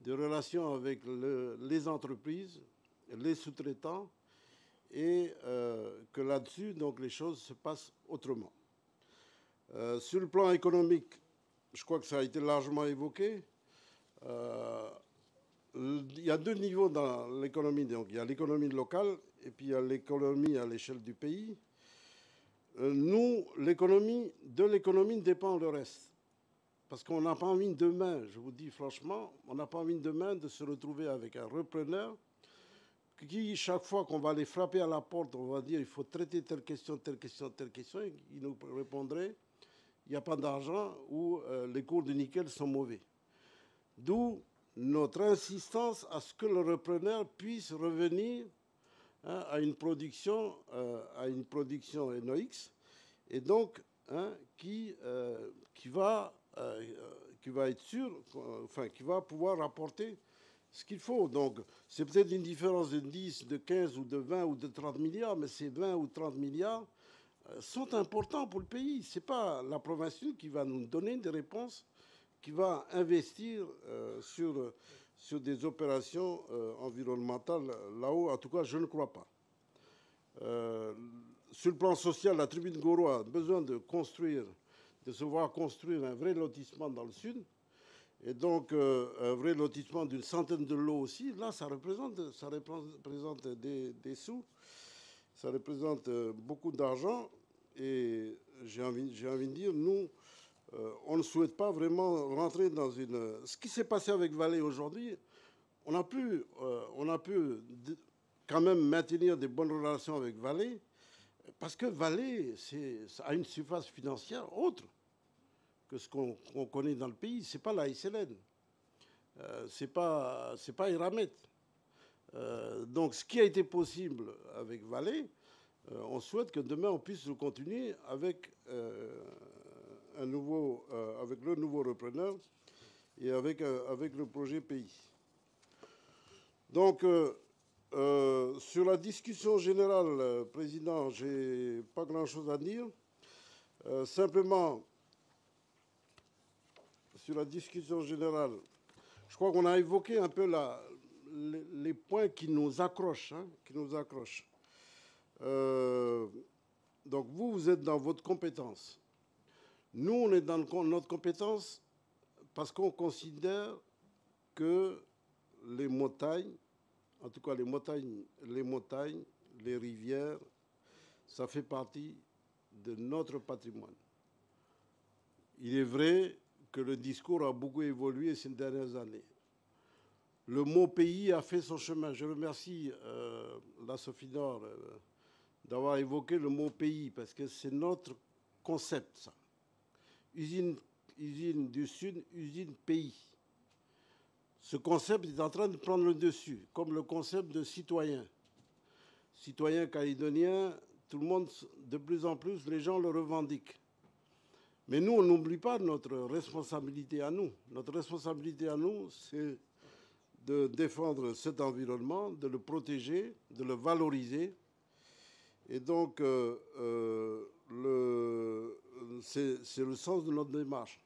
des relations avec les entreprises, les sous-traitants, et euh, que là-dessus, donc, les choses se passent autrement. Euh, sur le plan économique, je crois que ça a été largement évoqué. Euh, il y a deux niveaux dans l'économie. Donc, il y a l'économie locale et puis il y a l'économie à l'échelle du pays. nous, l'économie, de l'économie dépend le reste. Parce qu'on n'a pas envie demain, je vous dis franchement, on n'a pas envie demain de se retrouver avec un repreneur qui, chaque fois qu'on va les frapper à la porte, on va dire il faut traiter telle question, telle question, telle question, ils nous répondraient il n'y a pas d'argent ou euh, les cours de nickel sont mauvais. D'où notre insistance à ce que le repreneur puisse revenir hein, à une production, euh, à une production NOx, et donc hein, qui, euh, qui, va, qui va être sûr, enfin qui va pouvoir rapporter ce qu'il faut. Donc, c'est peut-être une différence de 10, de 15 ou de 20 ou de 30 milliards, mais ces 20 ou 30 milliards euh, sont importants pour le pays. Ce n'est pas la province qui va nous donner des réponses, qui va investir euh, sur, des opérations euh, environnementales là-haut. En tout cas, je ne crois pas. sur le plan social, la tribune Goro a besoin de construire, de se voir construire un vrai lotissement dans le sud et donc euh, un vrai lotissement d'une centaine de lots aussi, là, ça représente, ça représente des, sous, ça représente euh, beaucoup d'argent. Et j'ai envie, de dire, nous, euh, on ne souhaite pas vraiment rentrer dans une... Ce qui s'est passé avec Valais aujourd'hui, on a pu, on a pu quand même maintenir des bonnes relations avec Valais, parce que Valais a une surface financière autre que ce qu'on connaît dans le pays. Ce n'est pas la SLN. Euh, ce n'est pas, pas Eramet. Euh, donc ce qui a été possible avec Valais, euh, on souhaite que demain on puisse le continuer avec, un nouveau, avec le nouveau repreneur et avec, avec le projet pays. Donc, sur la discussion générale, Président, je n'ai pas grand-chose à dire. simplement, sur la discussion générale, je crois qu'on a évoqué un peu les, points qui nous accrochent. Hein, qui nous accrochent. Euh, donc vous, vous êtes dans votre compétence. Nous, on est dans notre compétence parce qu'on considère que les montagnes, en tout cas les montagnes, les montagnes, les rivières, ça fait partie de notre patrimoine. Il est vrai que le discours a beaucoup évolué ces dernières années. Le mot pays a fait son chemin. Je remercie euh, la Sophie Nord euh, d'avoir évoqué le mot pays parce que c'est notre concept. Usine, usine du Sud, usine pays. Ce concept est en train de prendre le dessus, comme le concept de citoyen. Citoyen calédonien, tout le monde, de plus en plus, les gens le revendiquent. Mais nous, on n'oublie pas notre responsabilité à nous. Notre responsabilité à nous, c'est de défendre cet environnement, de le protéger, de le valoriser. Et donc, euh, euh, c'est le sens de notre démarche.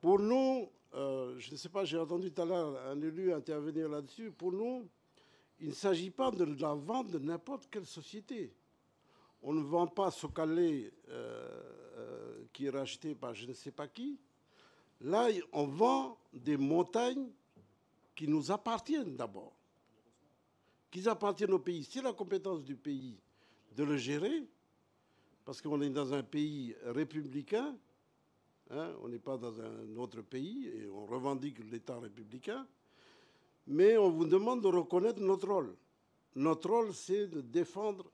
Pour nous, euh, je ne sais pas, j'ai entendu tout à l'heure un élu intervenir là-dessus. Pour nous, il ne s'agit pas de la vente de n'importe quelle société. On ne vend pas Socalé euh, qui est racheté par je ne sais pas qui. Là, on vend des montagnes qui nous appartiennent d'abord, qu'ils appartiennent au pays. C'est la compétence du pays de le gérer, parce qu'on est dans un pays républicain, hein, on n'est pas dans un autre pays, et on revendique l'État républicain, mais on vous demande de reconnaître notre rôle. Notre rôle, c'est de défendre,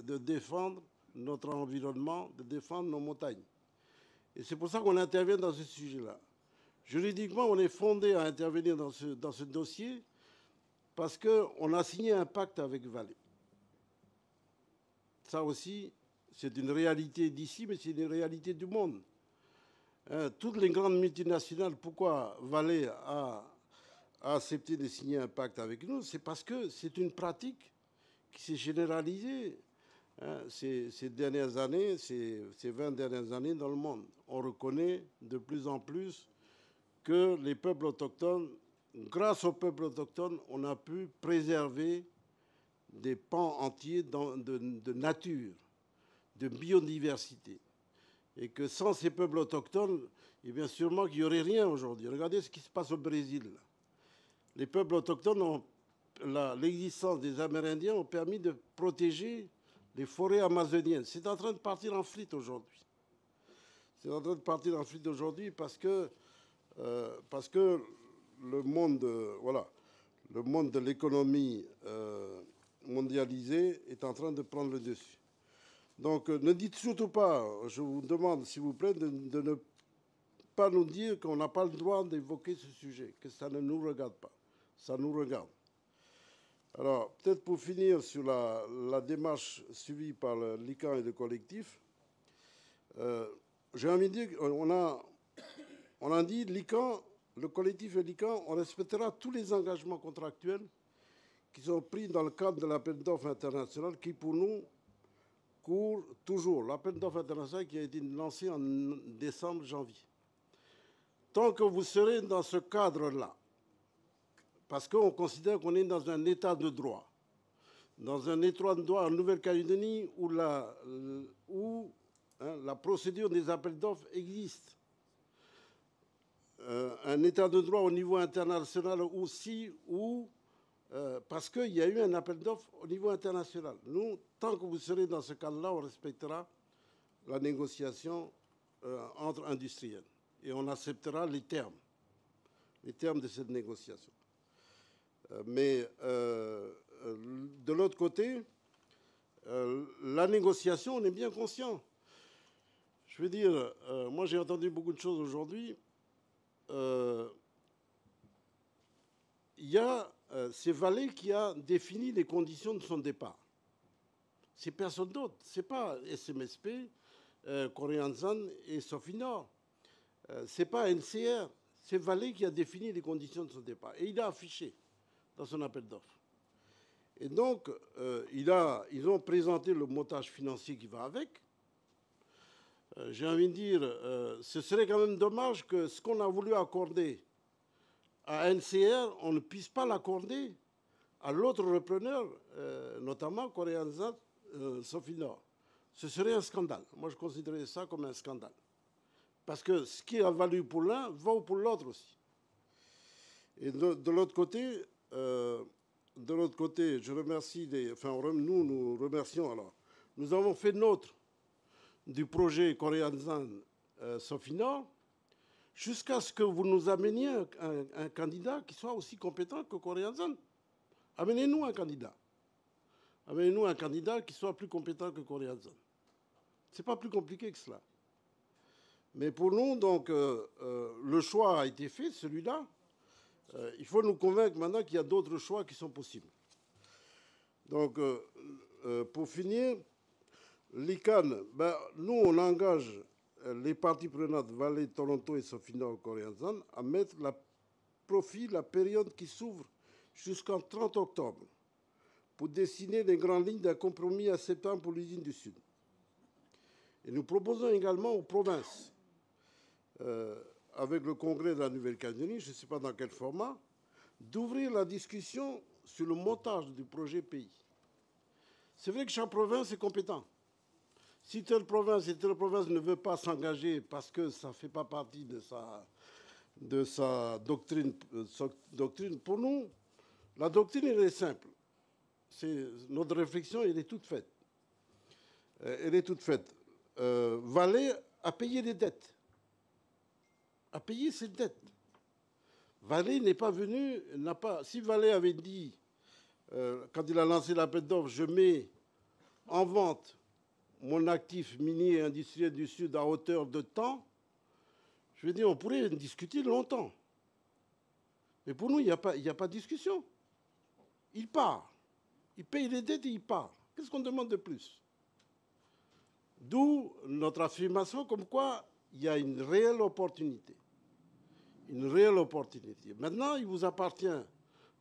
de défendre notre environnement, de défendre nos montagnes. Et c'est pour ça qu'on intervient dans ce sujet-là. Juridiquement, on est fondé à intervenir dans ce, dans ce dossier parce qu'on a signé un pacte avec Valais. Ça aussi, c'est une réalité d'ici, mais c'est une réalité du monde. Hein, toutes les grandes multinationales, pourquoi Valais a, accepté de signer un pacte avec nous? C'est parce que c'est une pratique qui s'est généralisée hein, ces, dernières années, ces, ces 20 dernières années dans le monde. On reconnaît de plus en plus que les peuples autochtones, grâce aux peuples autochtones, on a pu préserver des pans entiers de, nature, de biodiversité. Et que sans ces peuples autochtones, eh bien sûrement qu'il n'y aurait rien aujourd'hui. Regardez ce qui se passe au Brésil. Les peuples autochtones l'existence des Amérindiens ont permis de protéger les forêts amazoniennes. C'est en train de partir en frite aujourd'hui. C'est en train de partir en frite aujourd'hui parce que euh, parce que le monde, voilà, le monde de l'économie euh, mondialisée est en train de prendre le dessus. Donc euh, ne dites surtout pas, je vous demande s'il vous plaît de, ne pas nous dire qu'on n'a pas le droit d'évoquer ce sujet, que ça ne nous regarde pas. Ça nous regarde. Alors, peut-être pour finir sur la, démarche suivie par l'ICAN et le collectif, j'ai envie de dire qu'on a, on a dit, l'ICAN, le collectif et l'ICAN, on respectera tous les engagements contractuels qui sont pris dans le cadre de l'appel d'offres international qui, pour nous, court toujours. L'appel d'offres international qui a été lancé en décembre, janvier. Tant que vous serez dans ce cadre-là, parce qu'on considère qu'on est dans un état de droit, dans un état de droit en Nouvelle-Calédonie où, la, où hein, procédure des appels d'offres existe euh, un état de droit au niveau international aussi, ou euh, parce qu'il y a eu un appel d'offres au niveau international. Nous, tant que vous serez dans ce cadre-là, on respectera la négociation euh, entre industriels et on acceptera les termes, les termes de cette négociation. Mais de l'autre côté, la négociation, on est bien conscient. Je veux dire, moi j'ai entendu beaucoup de choses aujourd'hui. Euh, il y a euh, c'est Vallée qui a défini les conditions de son départ. C'est personne d'autre. C'est pas SMSP, euh, et Sofinor. Euh, c'est pas NCR. C'est Vallée qui a défini les conditions de son départ. Et il a affiché dans son appel d'offres. Et donc, a, ils ont présenté le montage financier qui va avec. Euh, j'ai envie de dire, euh, ce serait quand même dommage que ce qu'on a voulu accorder à NCR, on ne puisse pas l'accorder à l'autre repreneur, euh, notamment Coréanzat, Sofinor. Ce serait un scandale. Moi, je considérais ça comme un scandale. Parce que ce qui a valu pour l'un vaut pour l'autre aussi. Et de, l'autre côté, de l'autre côté, nous, nous remercions alors. Nous avons fait notre du projet Koreanzan euh, Sofina jusqu'à ce que vous nous ameniez un, candidat qui soit aussi compétent que Koreanzan. Amenez-nous un candidat. Amenez-nous un candidat qui soit plus compétent que Koreanzan. Ce n'est pas plus compliqué que cela. Mais pour nous, donc, euh, euh, le choix a été fait, celui-là. Il faut nous convaincre maintenant qu'il y a d'autres choix qui sont possibles. Donc, pour finir, L'ICAN, ben, nous, on engage euh, les parties prenantes, Valais, Toronto et Sofina Koreanzan, à mettre à profit la période qui s'ouvre jusqu'en 30 octobre pour dessiner les grandes lignes d'un compromis acceptable pour l'usine du Sud. Et nous proposons également aux provinces, euh, avec le congrès de la Nouvelle-Calédonie, je ne sais pas dans quel format, d'ouvrir la discussion sur le montage du projet pays. C'est vrai que chaque province est compétente. Si telle province et telle province ne veut pas s'engager parce que ça ne fait pas partie de sa, sa doctrine. Pour nous, la doctrine, elle est simple. Notre réflexion, elle est toute faite. Elle est toute faite. Euh, Valais a payé des dettes. A payé ses dettes. Vallée n'est pas venu, n'a pas. Si Vallée avait dit, euh, quand il a lancé l'appel d'offres, je mets en vente mon actif minier et industriel du Sud à hauteur de temps, je veux dire, on pourrait discuter longtemps. Mais pour nous, il n'y a, a pas de discussion. Il part. Il paye les dettes et il part. Qu'est-ce qu'on demande de plus? D'où notre affirmation comme quoi il y a une réelle opportunité une réelle opportunité. Maintenant, il vous appartient,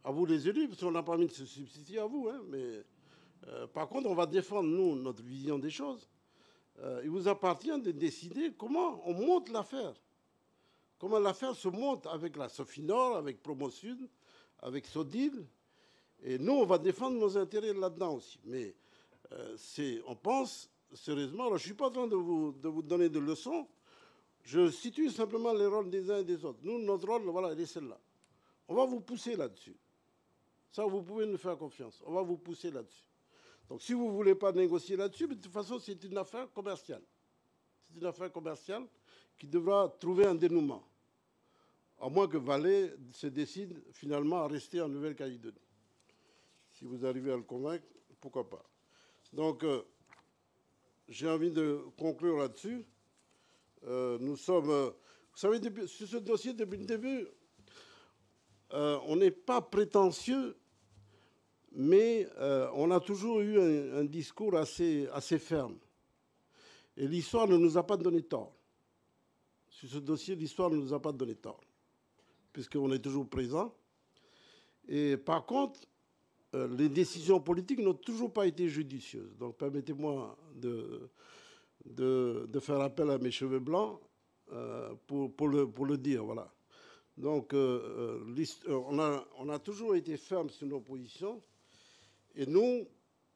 à vous les élus, parce qu'on n'a pas mis de se substituer à vous, hein, mais euh, par contre, on va défendre, nous, notre vision des choses. Euh, il vous appartient de décider comment on monte l'affaire. Comment l'affaire se monte avec la Sofinor, avec Promosud, avec Sodil. Et nous, on va défendre nos intérêts là-dedans aussi. Mais euh, on pense sérieusement, alors je ne suis pas en train de vous, de vous donner des leçons, je situe simplement les rôles des uns et des autres. Nous, notre rôle, voilà, il est celle-là. On va vous pousser là-dessus. Ça, vous pouvez nous faire confiance. On va vous pousser là-dessus. Donc, si vous ne voulez pas négocier là-dessus, de toute façon, c'est une affaire commerciale. C'est une affaire commerciale qui devra trouver un dénouement. À moins que Valais se décide finalement à rester en Nouvelle-Calédonie. Si vous arrivez à le convaincre, pourquoi pas. Donc, euh, j'ai envie de conclure là-dessus. Euh, nous sommes. Euh, vous savez, sur ce dossier, depuis le début, euh, on n'est pas prétentieux, mais on a toujours eu un, discours assez, assez ferme. Et l'histoire ne nous a pas donné tort. Sur ce dossier, l'histoire ne nous a pas donné tort, puisqu'on est toujours présent. Et par contre, les décisions politiques n'ont toujours pas été judicieuses. Donc permettez-moi de, de, faire appel à mes cheveux blancs euh, pour, le, pour le dire. Voilà. Donc, euh, euh, on, a, on a toujours été ferme sur nos positions. Et nous,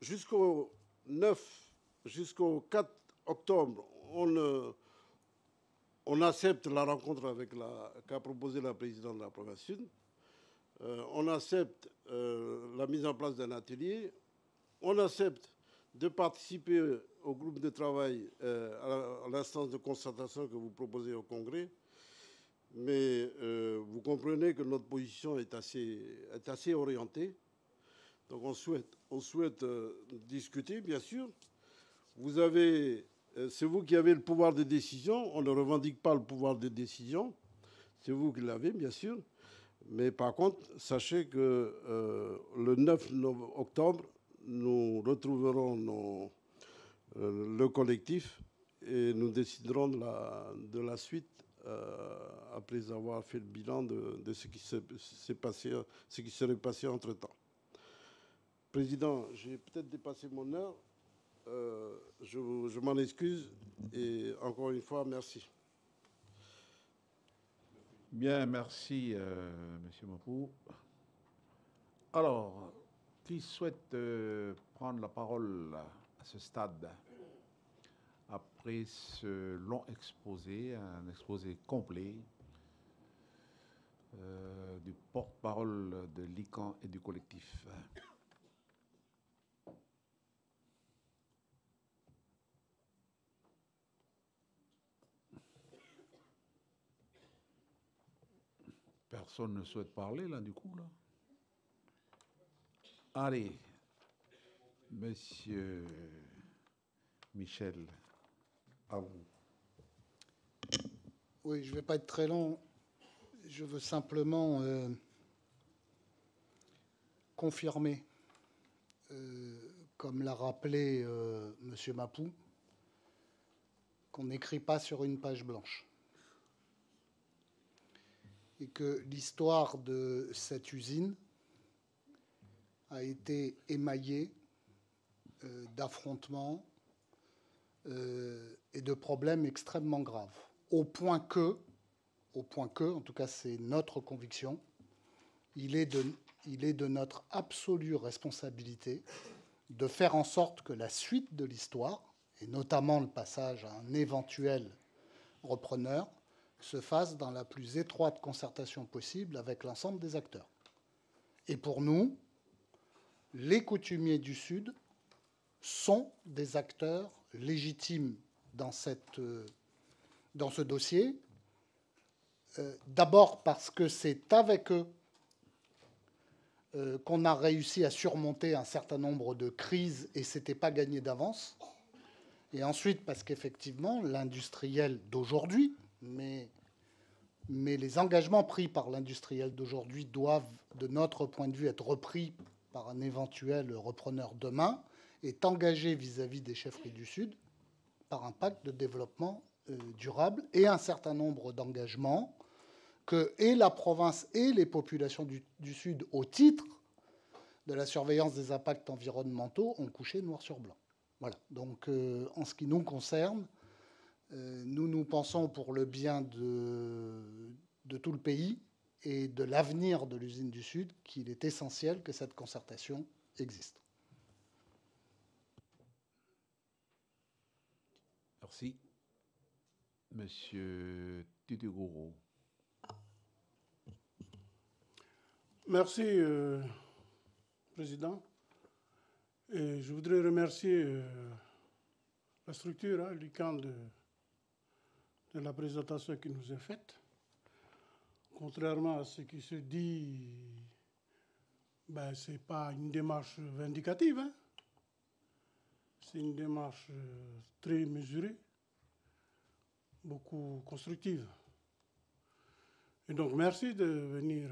jusqu'au 9, jusqu'au 4 octobre, on, on accepte la rencontre avec la, qu'a proposé la présidente de la province sud. on accepte la mise en place d'un atelier. On accepte de participer au groupe de travail, euh, à l'instance de concertation que vous proposez au Congrès. Mais euh, vous comprenez que notre position est assez, est assez orientée. Donc on souhaite, on souhaite euh, discuter, bien sûr. Vous avez, c'est vous qui avez le pouvoir de décision. On ne revendique pas le pouvoir de décision. C'est vous qui l'avez, bien sûr. Mais par contre, sachez que le 9 octobre, nous retrouverons nos, le collectif et nous déciderons de la, de la suite euh, après avoir fait le bilan de, de ce qui s'est passé, ce qui serait passé entre temps. Président, j'ai peut-être dépassé mon heure. Euh, je, je m'en excuse et encore une fois, merci. Bien, merci, euh, Monsieur Mopou. Alors, qui souhaite prendre la parole à ce stade? Après ce long exposé, un exposé complet euh, du porte-parole de l'ICAN et du collectif. Personne ne souhaite parler là du coup là. Allez, Monsieur Michel. Oui, je ne vais pas être très long. Je veux simplement euh, confirmer, euh, comme l'a rappelé euh, M. Mapou, qu'on n'écrit pas sur une page blanche. Et que l'histoire de cette usine a été émaillée d'affrontements, euh, et de problèmes extrêmement graves. Au point que, au point que, en tout cas c'est notre conviction, il est, de, il est de notre absolue responsabilité de faire en sorte que la suite de l'histoire, et notamment le passage à un éventuel repreneur, se fasse dans la plus étroite concertation possible avec l'ensemble des acteurs. Et pour nous, les coutumiers du Sud sont des acteurs légitimes dans, cette, euh, dans ce dossier. Euh, d'abord parce que c'est avec eux euh, qu'on a réussi à surmonter un certain nombre de crises et ce n'était pas gagné d'avance. Et ensuite parce qu'effectivement, l'industriel d'aujourd'hui, mais, mais les engagements pris par l'industriel d'aujourd'hui doivent, de notre point de vue, être repris par un éventuel repreneur demain, est engagé vis-à-vis des chefferies du Sud par un pacte de développement euh, durable et un certain nombre d'engagements que et la province et les populations du, Sud, au titre de la surveillance des impacts environnementaux, ont couché noir sur blanc. Voilà. Donc, euh, en ce qui nous concerne, euh, nous nous pensons pour le bien de tout le pays et de l'avenir de l'usine du Sud qu'il est essentiel que cette concertation existe. Merci. Monsieur Tidugoro. Merci, euh, Président. Et je voudrais remercier euh, la structure, hein, l'ICAN, de, de la présentation qui nous est faite. Contrairement à ce qui se dit, ben, ce n'est pas une démarche vindicative. Hein. C'est une démarche euh, très mesurée, beaucoup constructive. Et donc, merci de venir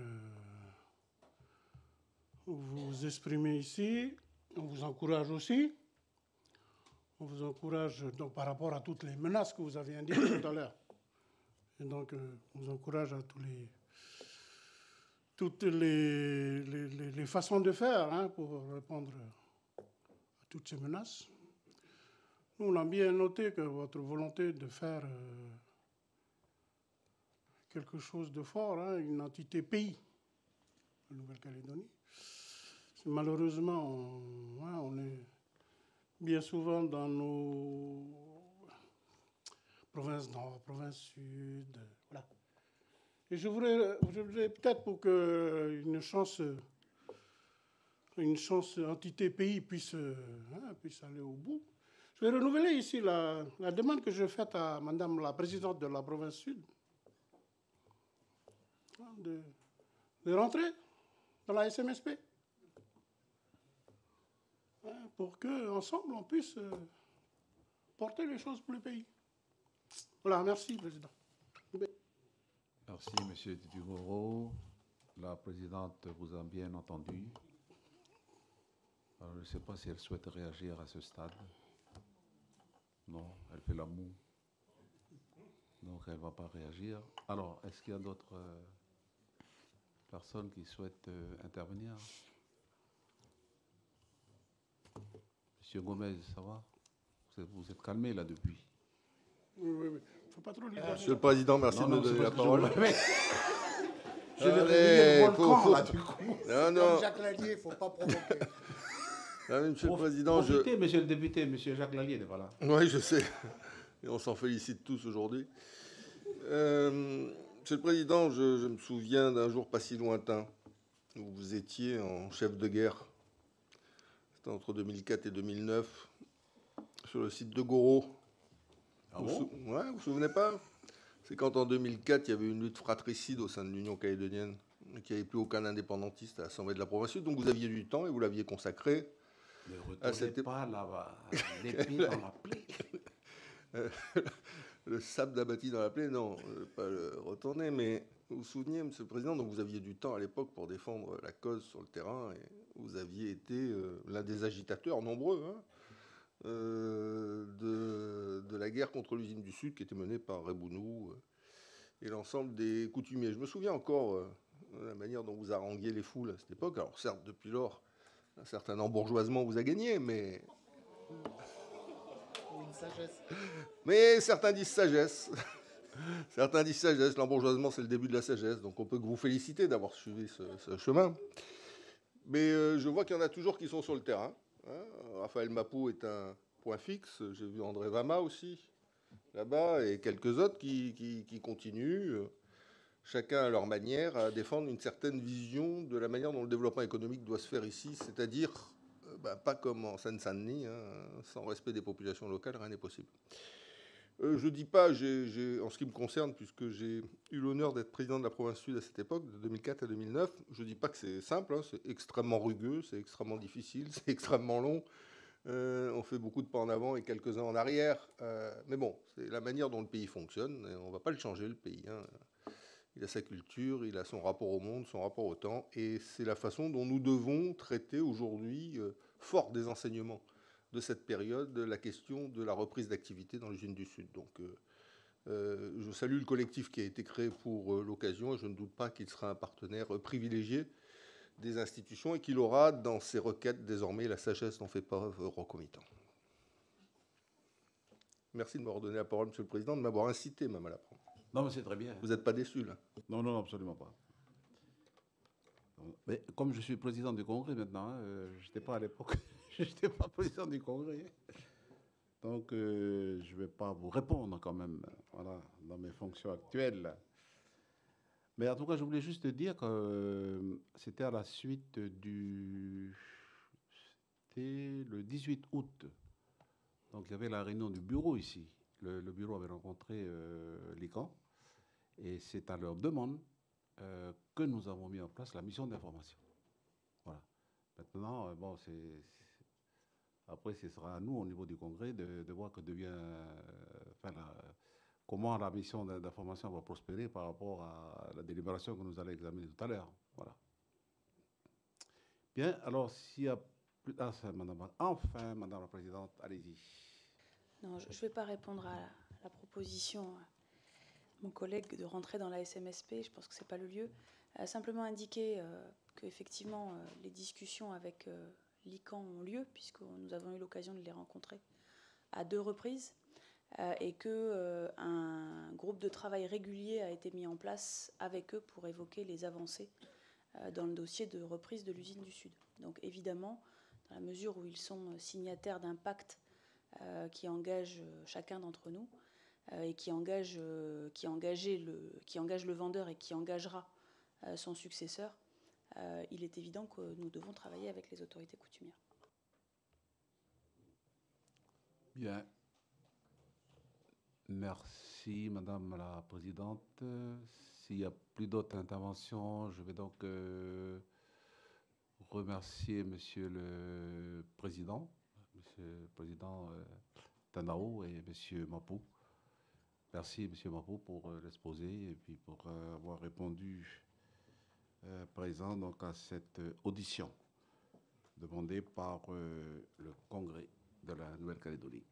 vous exprimer ici. On vous encourage aussi. On vous encourage donc, par rapport à toutes les menaces que vous avez indiquées tout à l'heure. Et donc, euh, on vous encourage à tous les, toutes les, les, façons de faire hein, pour répondre à toutes ces menaces. Nous, on a bien noté que votre volonté de faire euh, quelque chose de fort, hein, une entité pays, la Nouvelle-Calédonie, Malheureusement, on, est bien souvent dans nos provinces nord, provinces sud. Voilà. Et je voudrais, peut-être pour qu'une chance, une chance entité pays puisse, hein, puisse aller au bout, je vais renouveler ici la, demande que je fais à Madame la présidente de la province sud hein, de, rentrer dans la SMSP. Hein, pour qu'ensemble, on puisse euh, porter les choses pour le pays. Voilà, merci, Président. Merci, Monsieur Dugoro. La présidente vous a bien entendu. je ne sais pas si elle souhaite réagir à ce stade. Non, elle fait la moue. Donc, elle ne va pas réagir. Alors, est-ce qu'il y a d'autres euh, personnes qui souhaitent euh, intervenir? Monsieur Gomez, ça va? Vous êtes, calmé là depuis Oui, oui, oui. Faut pas trop lui Monsieur le Président, merci de me donner la parole. [LAUGHS] Je vais le volcan, là, du coup. Non, non. Jacques Lallier, il ne faut pas provoquer. Ah, monsieur le Président, je... monsieur le député, monsieur Jacques Lallier n'est pas là. Oui, je sais. Et on s'en félicite tous aujourd'hui. Euh, monsieur le Président, je, je me souviens d'un jour pas si lointain où vous étiez en chef de guerre c'était entre 2004 et 2009, sur le site de Goro. Ah vous vous vous souvenez pas? C'est quand en 2004, il y avait une lutte fratricide au sein de l'Union calédonienne, qu'il n'y avait plus aucun indépendantiste à l'Assemblée de la province sud, donc vous aviez du temps et vous l'aviez consacré. Ne retournez pas là-bas, [LAUGHS] l'épée dans la plaie. [LAUGHS] le sable d'abattis dans la plaie, non, pas le retourner, mais vous vous souvenez, Monsieur le Président, donc vous aviez du temps à l'époque pour défendre la cause sur le terrain et vous aviez été euh, l'un des agitateurs nombreux hein, euh, de, la guerre contre l'usine du Sud qui était menée par Rebounou euh, et l'ensemble des coutumiers. Je me souviens encore de la manière dont vous haranguiez les foules à cette époque. Alors certes, depuis lors, un certain embourgeoisement vous a gagné, mais... Mais certains disent sagesse. [LAUGHS] Certains disent sagesse. L'embourgeoisement, c'est le début de la sagesse. Donc on peut que vous féliciter d'avoir suivi ce chemin. Mais euh, je vois qu'il y en a toujours qui sont sur le terrain. Hein. Raphaël Mapou est un point fixe. J'ai vu André Vama aussi, là-bas et quelques autres qui, continuent, chacun à leur manière, à défendre une certaine vision de la manière dont le développement économique doit se faire ici, c'est-à-dire euh, bah, pas comme en Seine-Saint-Denis, hein, sans respect des populations locales, rien n'est possible. Euh, je ne dis pas, en ce qui me concerne, puisque j'ai eu l'honneur d'être président de la province sud à cette époque, de 2004 à 2009, je ne dis pas que c'est simple, hein, c'est extrêmement rugueux, c'est extrêmement difficile, [LAUGHS] c'est extrêmement long. Euh, on fait beaucoup de pas en avant et quelques-uns en arrière. Mais bon, c'est la manière dont le pays fonctionne. Et on ne va pas le changer, le pays. Hein. Il a sa culture, il a son rapport au monde, son rapport au temps. Et c'est la façon dont nous devons traiter aujourd'hui, fort des enseignements de cette période la question de la reprise d'activité dans l'usine du Sud. Donc, euh, euh, je salue le collectif qui a été créé pour euh, l'occasion et je ne doute pas qu'il sera un partenaire privilégié des institutions et qu'il aura dans ses requêtes désormais la sagesse dont fait preuve Rocomitant. Merci de m'avoir donné la parole, Monsieur le Président, de m'avoir incité même à la prendre. Non, mais c'est très bien. Vous n'êtes pas déçu, là? Non, non, absolument pas. Mais comme je suis président du Congrès maintenant, hein, je n'étais pas à l'époque. [LAUGHS] je n'étais pas président du Congrès. Donc, euh, je ne vais pas vous répondre quand même, voilà, dans mes fonctions actuelles. Mais en tout cas, je voulais juste dire que euh, c'était à la suite du. C'était le 18 août. Donc, il y avait la réunion du bureau ici. Le, bureau avait rencontré euh, camps Et c'est à leur demande euh, que nous avons mis en place la mission d'information. Voilà. Maintenant, bon, c'est après, ce sera à nous, au niveau du Congrès, de, voir que devient, euh, comment la mission d'information va prospérer par rapport à la délibération que nous allons examiner tout à l'heure. Voilà. Bien, alors, s'il y a plus. Ah, madame, enfin, Madame la Présidente, allez-y. Non, je ne vais pas répondre à la, proposition de mon collègue de rentrer dans la SMSP. Je pense que ce n'est pas le lieu. Euh, simplement indiquer euh, qu'effectivement, les discussions avec l'ICAN ont lieu, puisque nous avons eu l'occasion de les rencontrer à deux reprises, euh, et que euh, un groupe de travail régulier a été mis en place avec eux pour évoquer les avancées euh, dans le dossier de reprise de l'usine du Sud. Donc évidemment, dans la mesure où ils sont signataires d'un pacte qui engage chacun d'entre nous et qui engage, qui, le, qui engage le vendeur et qui engagera son successeur, euh, il est évident que nous devons travailler avec les autorités coutumières. Bien. Merci, Madame la Présidente. S'il n'y a plus d'autres interventions, je vais donc euh, remercier Monsieur le Président, Monsieur le Président euh, Tanao et Monsieur Mapou. Merci, Monsieur Mapou, pour l'exposé et puis pour avoir répondu euh, présent donc, à cette euh, audition demandée par euh, le Congrès de la Nouvelle-Calédonie.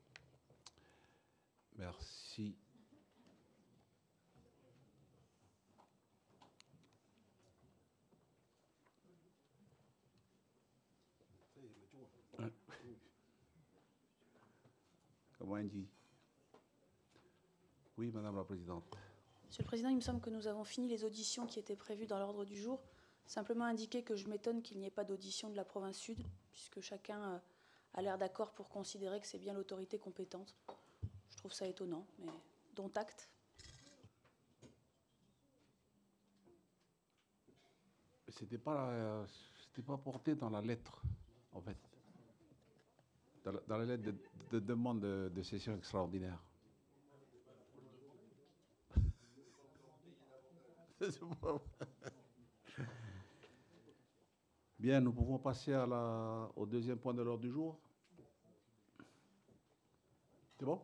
Merci. Comment dit? Oui, Madame la Présidente. Monsieur le Président, il me semble que nous avons fini les auditions qui étaient prévues dans l'ordre du jour. Simplement indiquer que je m'étonne qu'il n'y ait pas d'audition de la province sud, puisque chacun euh, a l'air d'accord pour considérer que c'est bien l'autorité compétente. Je trouve ça étonnant, mais dont acte. C'était pas, euh, pas porté dans la lettre, en fait. Dans la, lettre de, demande de session extraordinaire. [LAUGHS] Bien, nous pouvons passer au deuxième point de l'ordre du jour. C'est bon?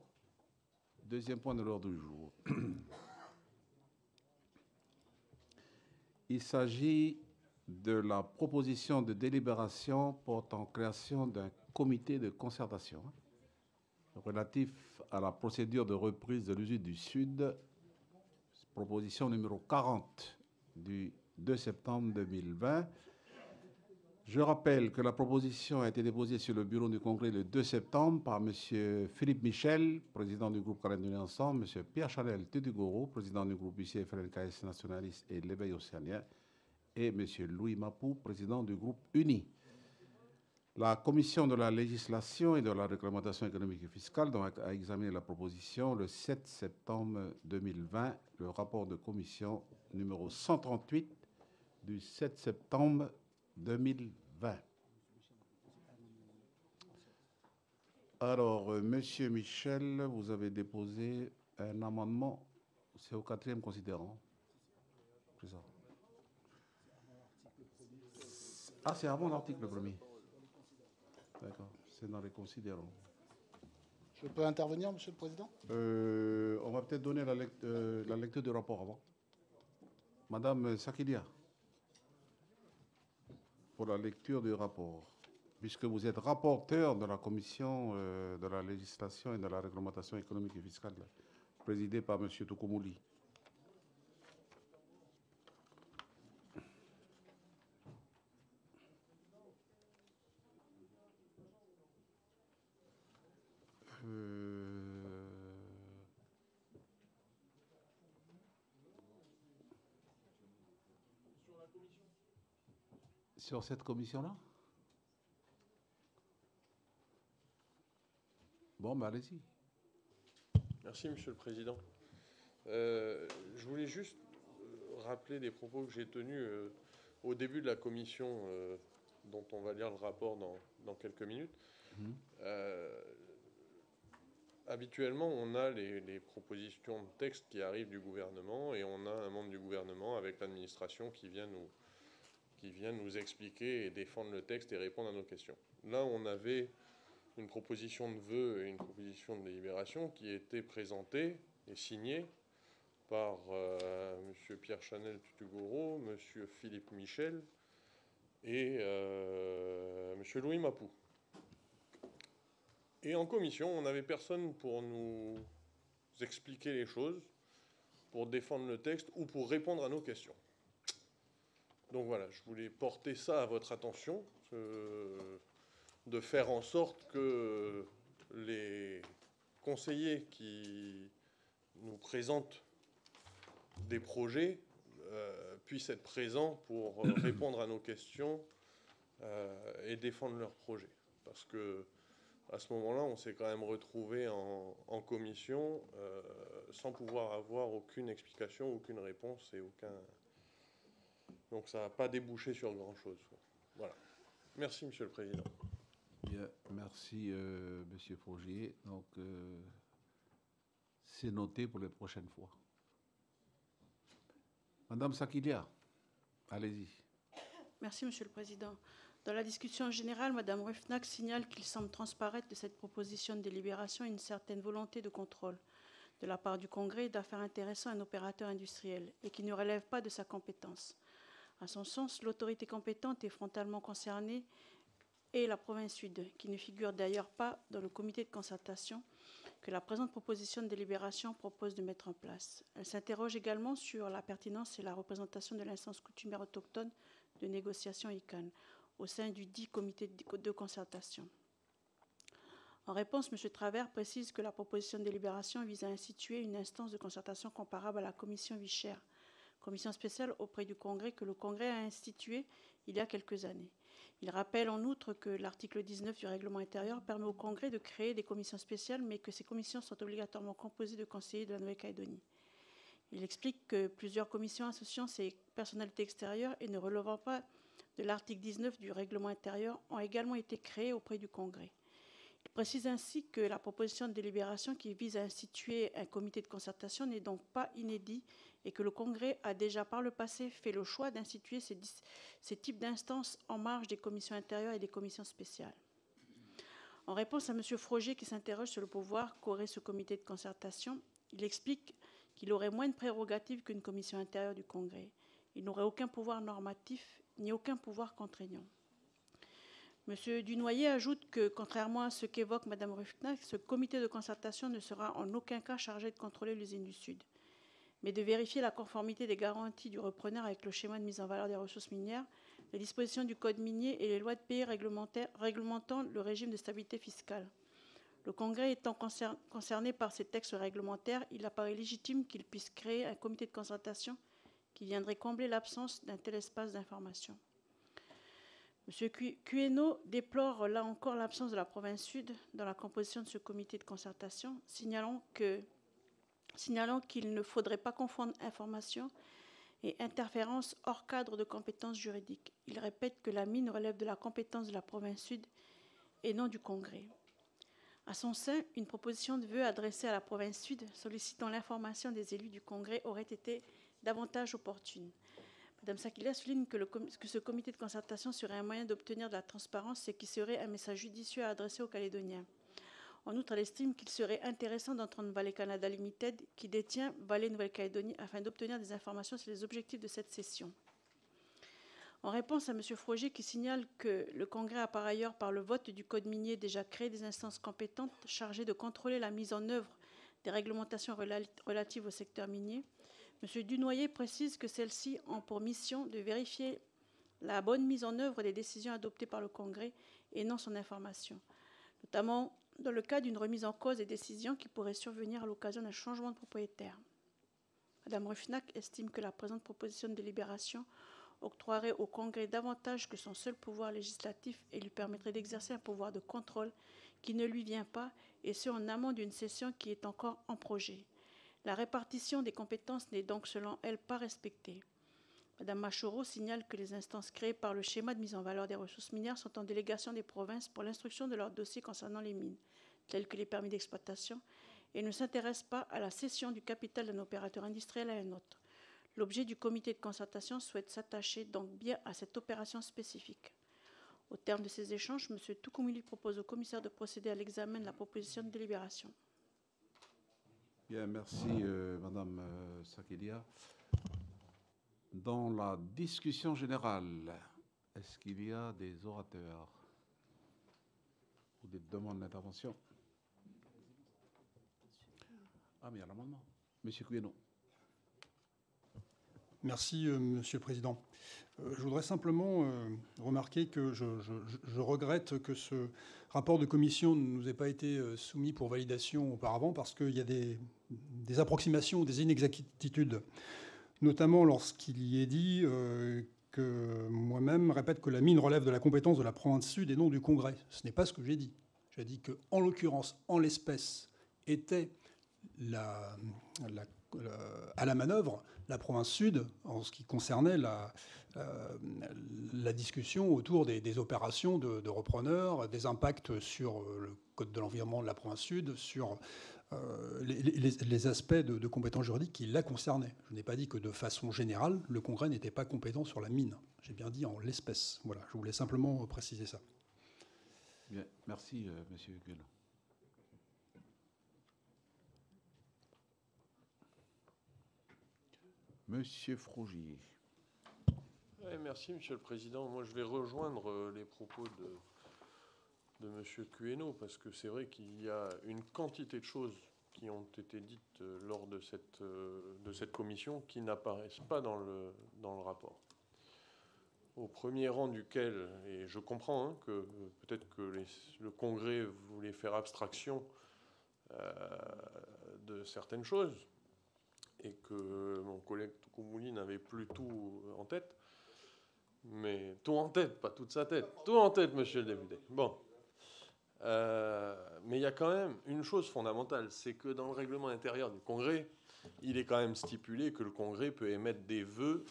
Deuxième point de l'ordre du jour. Il s'agit de la proposition de délibération portant création d'un comité de concertation relatif à la procédure de reprise de l'usine du Sud proposition numéro 40 du 2 septembre 2020. Je rappelle que la proposition a été déposée sur le bureau du Congrès le 2 septembre par M. Philippe Michel, président du groupe Calédonie Ensemble, M. Pierre Chanel Tudugoro, président du groupe UCFLKS nationaliste et l'éveil océanien, et M. Louis Mapou, président du groupe UNI. La commission de la législation et de la réglementation économique et fiscale a examiné la proposition le 7 septembre 2020, le rapport de commission numéro 138 du 7 septembre 2020. Alors, euh, Monsieur Michel, vous avez déposé un amendement, c'est au quatrième considérant. Ah, c'est avant l'article premier. D'accord, c'est dans les considérants. Je peux intervenir, Monsieur le Président? Euh, On va peut-être donner la, euh, la, lecture du rapport avant. Madame Sakilia, pour la lecture du rapport, puisque vous êtes rapporteur de la commission euh, de la législation et de la réglementation économique et fiscale, présidée par Monsieur Tokomouli. Sur cette commission-là? Bon, ben allez-y. Merci, Monsieur le Président. Euh, je voulais juste rappeler des propos que j'ai tenus euh, au début de la commission, euh, dont on va lire le rapport dans, quelques minutes. Mmh. habituellement, on a les, les, propositions de texte qui arrivent du gouvernement et on a un membre du gouvernement avec l'administration qui vient nous, qui vient nous expliquer et défendre le texte et répondre à nos questions. Là, on avait une proposition de vœux et une proposition de délibération qui était présentée et signée par euh, M. Pierre Chanel Tutugoro, M. Philippe Michel et euh, M. Louis Mapou. Et en commission, on n'avait personne pour nous expliquer les choses, pour défendre le texte ou pour répondre à nos questions. Donc voilà, je voulais porter ça à votre attention, de faire en sorte que les conseillers qui nous présentent des projets euh, puissent être présents pour [COUGHS] répondre à nos questions euh, et défendre leurs projets. Parce que à ce moment-là, on s'est quand même retrouvé en, commission euh, sans pouvoir avoir aucune explication, aucune réponse et aucun, donc ça n'a pas débouché sur grand-chose. Voilà. Merci, Monsieur le Président. Bien, merci, euh, Monsieur Faugier. Donc, euh, c'est noté pour les prochaines fois. Madame Sakilia, allez-y. Merci, Monsieur le Président. Dans la discussion générale, Madame Refnac signale qu'il semble transparaître de cette proposition de délibération une certaine volonté de contrôle de la part du Congrès d'affaires intéressant un opérateur industriel et qui ne relève pas de sa compétence. À son sens, l'autorité compétente est frontalement concernée et la province sud, qui ne figure d'ailleurs pas dans le comité de concertation que la présente proposition de délibération propose de mettre en place. Elle s'interroge également sur la pertinence et la représentation de l'instance coutumière autochtone de négociation ICANN au sein du dit comité de concertation. En réponse, M. Travers précise que la proposition de délibération vise à instituer une instance de concertation comparable à la commission Vichère commission spéciale auprès du Congrès que le Congrès a instituée il y a quelques années. Il rappelle en outre que l'article 19 du règlement intérieur permet au Congrès de créer des commissions spéciales, mais que ces commissions sont obligatoirement composées de conseillers de la Nouvelle-Calédonie. Il explique que plusieurs commissions associant ces personnalités extérieures et ne relevant pas de l'article 19 du règlement intérieur ont également été créées auprès du Congrès. Précise ainsi que la proposition de délibération qui vise à instituer un comité de concertation n'est donc pas inédit et que le Congrès a déjà par le passé fait le choix d'instituer ces, ces, types d'instances en marge des commissions intérieures et des commissions spéciales. En réponse à M. Froger qui s'interroge sur le pouvoir qu'aurait ce comité de concertation, il explique qu'il aurait moins de prérogatives qu'une commission intérieure du Congrès. Il n'aurait aucun pouvoir normatif ni aucun pouvoir contraignant. M. Dunoyer ajoute que, contrairement à ce qu'évoque Mme Rufknack, ce comité de concertation ne sera en aucun cas chargé de contrôler l'usine du Sud mais de vérifier la conformité des garanties du repreneur avec le schéma de mise en valeur des ressources minières, les dispositions du Code minier et les lois de pays réglementant le régime de stabilité fiscale. Le Congrès étant concerné par ces textes réglementaires, il apparaît légitime qu'il puisse créer un comité de concertation qui viendrait combler l'absence d'un tel espace d'information. M. Cueno déplore là encore l'absence de la province sud dans la composition de ce comité de concertation, signalant qu'il ne faudrait pas confondre information et interférence hors cadre de compétences juridiques. Il répète que la mine relève de la compétence de la province sud et non du Congrès. À son sein, une proposition de vœu adressée à la province sud sollicitant l'information des élus du Congrès aurait été davantage opportune. Madame Sakila souligne que, que, ce comité de concertation serait un moyen d'obtenir de la transparence et qui serait un message judicieux à adresser aux Calédoniens. En outre, elle estime qu'il serait intéressant d'entendre Valley Canada Limited, qui détient Valley Nouvelle-Calédonie, afin d'obtenir des informations sur les objectifs de cette session. En réponse à M. Froger, qui signale que le Congrès a par ailleurs, par le vote du Code minier, déjà créé des instances compétentes chargées de contrôler la mise en œuvre des réglementations relatives au secteur minier, M. Dunoyer précise que celles-ci ont pour mission de vérifier la bonne mise en œuvre des décisions adoptées par le Congrès et non son information, notamment dans le cas d'une remise en cause des décisions qui pourraient survenir à l'occasion d'un changement de propriétaire. Mme Ruffnac estime que la présente proposition de délibération octroierait au Congrès davantage que son seul pouvoir législatif et lui permettrait d'exercer un pouvoir de contrôle qui ne lui vient pas, et ce en amont d'une session qui est encore en projet. La répartition des compétences n'est donc, selon elle, pas respectée. Madame Machoro signale que les instances créées par le schéma de mise en valeur des ressources minières sont en délégation des provinces pour l'instruction de leurs dossiers concernant les mines, tels que les permis d'exploitation, et ne s'intéressent pas à la cession du capital d'un opérateur industriel à un autre. L'objet du comité de concertation souhaite s'attacher donc bien à cette opération spécifique. Au terme de ces échanges, M. Toukoumili propose au commissaire de procéder à l'examen de la proposition de délibération. Bien, merci euh, Madame euh. Dans la discussion générale, est-ce qu'il y a des orateurs ou des demandes d'intervention? Ah, mais il y a l'amendement. Monsieur Cueno. Merci, euh, Monsieur le Président. Euh, je voudrais simplement euh, remarquer que je, regrette que ce rapport de commission ne nous ait pas été soumis pour validation auparavant parce qu'il y a des, approximations, des inexactitudes, notamment lorsqu'il y est dit que moi-même répète que la mine relève de la compétence de la province sud et non du Congrès. Ce n'est pas ce que j'ai dit. J'ai dit que, en l'occurrence, en l'espèce, était la, à la manœuvre la province sud en ce qui concernait la, euh, discussion autour des, opérations de, repreneurs, des impacts sur euh, le code de l'environnement de la province sud, sur euh, les, aspects de, de compétences juridiques qui la concernaient. Je n'ai pas dit que de façon générale, le Congrès n'était pas compétent sur la mine. J'ai bien dit en l'espèce. Voilà, je voulais simplement préciser ça. Merci, Monsieur Gueule. Monsieur Frougier. merci, Monsieur le Président. Moi, je vais rejoindre euh, les propos de, Monsieur Cueno, parce que c'est vrai qu'il y a une quantité de choses qui ont été dites euh, lors de cette, euh, de cette commission qui n'apparaissent pas dans le, dans le rapport. Au premier rang duquel, et je comprends hein, que peut-être que le Congrès voulait faire abstraction de certaines choses, et que mon collègue Toukoumouli n'avait plus tout en tête. Mais tout en tête, pas toute sa tête. Tout en tête, monsieur le député. Bon. Euh, mais il y a quand même une chose fondamentale, c'est que dans le règlement intérieur du Congrès, il est quand même stipulé que le Congrès peut émettre des vœux,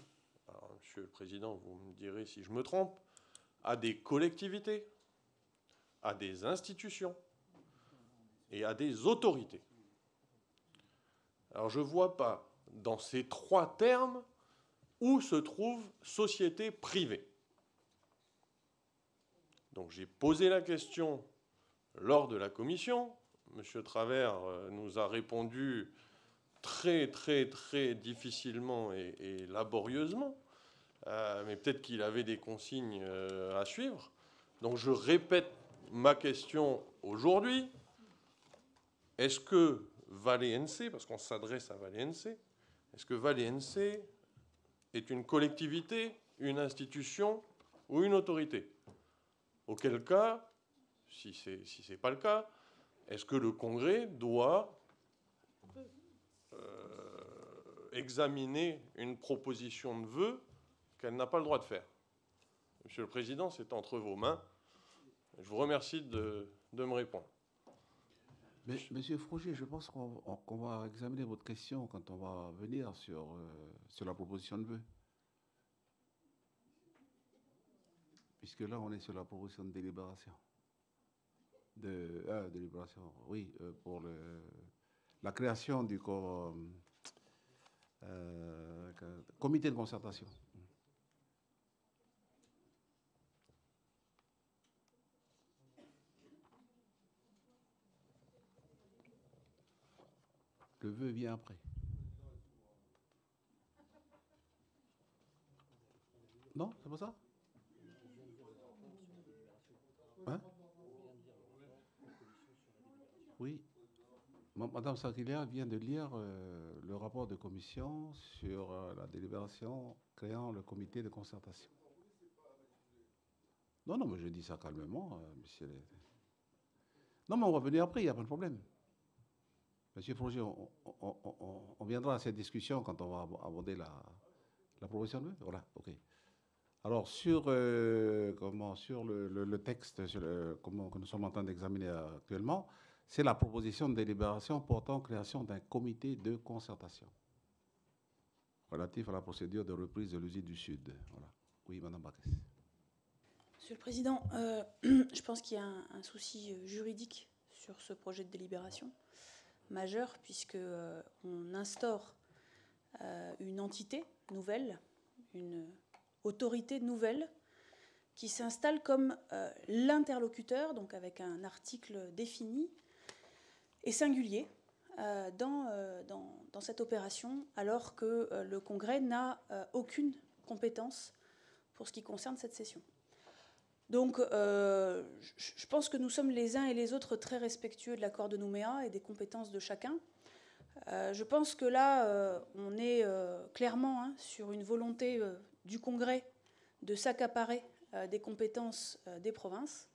monsieur le Président, vous me direz si je me trompe, à des collectivités, à des institutions et à des autorités. Alors je ne vois pas dans ces trois termes où se trouve société privée. Donc j'ai posé la question lors de la commission. Monsieur Travers euh, nous a répondu très très très difficilement et, laborieusement, euh, mais peut-être qu'il avait des consignes euh, à suivre. Donc je répète ma question aujourd'hui. Est-ce que Valais NC, parce qu'on s'adresse à Valais NC, est-ce que Valais NC est une collectivité, une institution ou une autorité? Auquel cas, si ce n'est pas le cas, est-ce que le Congrès doit euh, examiner une proposition de vœu qu'elle n'a pas le droit de faire? Monsieur le Président, c'est entre vos mains. Je vous remercie de, me répondre. Mais, Monsieur Froger, je pense qu'on va examiner votre question quand on va venir sur, euh, sur la proposition de vœux. Puisque là, on est sur la proposition de délibération. De, euh, délibération, oui, euh, pour le, la création du comité de concertation. Le vœu vient après. Non, c'est pas ça? Hein? Oui. Madame Sakilia vient de lire euh, le rapport de commission sur euh, la délibération créant le comité de concertation. Non, non, mais je dis ça calmement, euh, monsieur. Non, mais on va venir après, il n'y a pas de problème. Monsieur Froger, on, viendra à cette discussion quand on va aborder la, proposition de Voilà, ok. Alors, sur, euh, le, texte que nous sommes en train d'examiner actuellement, c'est la proposition de délibération portant création d'un comité de concertation relatif à la procédure de reprise de l'usine du Sud. Oui, Madame Bacchès. Monsieur le Président, euh, [CLEARS THROAT] je pense qu'il y a un, souci euh, juridique sur ce projet de délibération majeur puisque euh, on instaure euh, une entité nouvelle, une autorité nouvelle qui s'installe comme euh, l'interlocuteur, donc avec un article défini et singulier dans, dans, dans, cette opération, alors que le Congrès n'a aucune compétence pour ce qui concerne cette session. Donc, euh, je pense que nous sommes les uns et les autres très respectueux de l'accord de Nouméa et des compétences de chacun. Euh, je pense que là, euh, on est clairement hein, sur une volonté du Congrès de s'accaparer des compétences des provinces,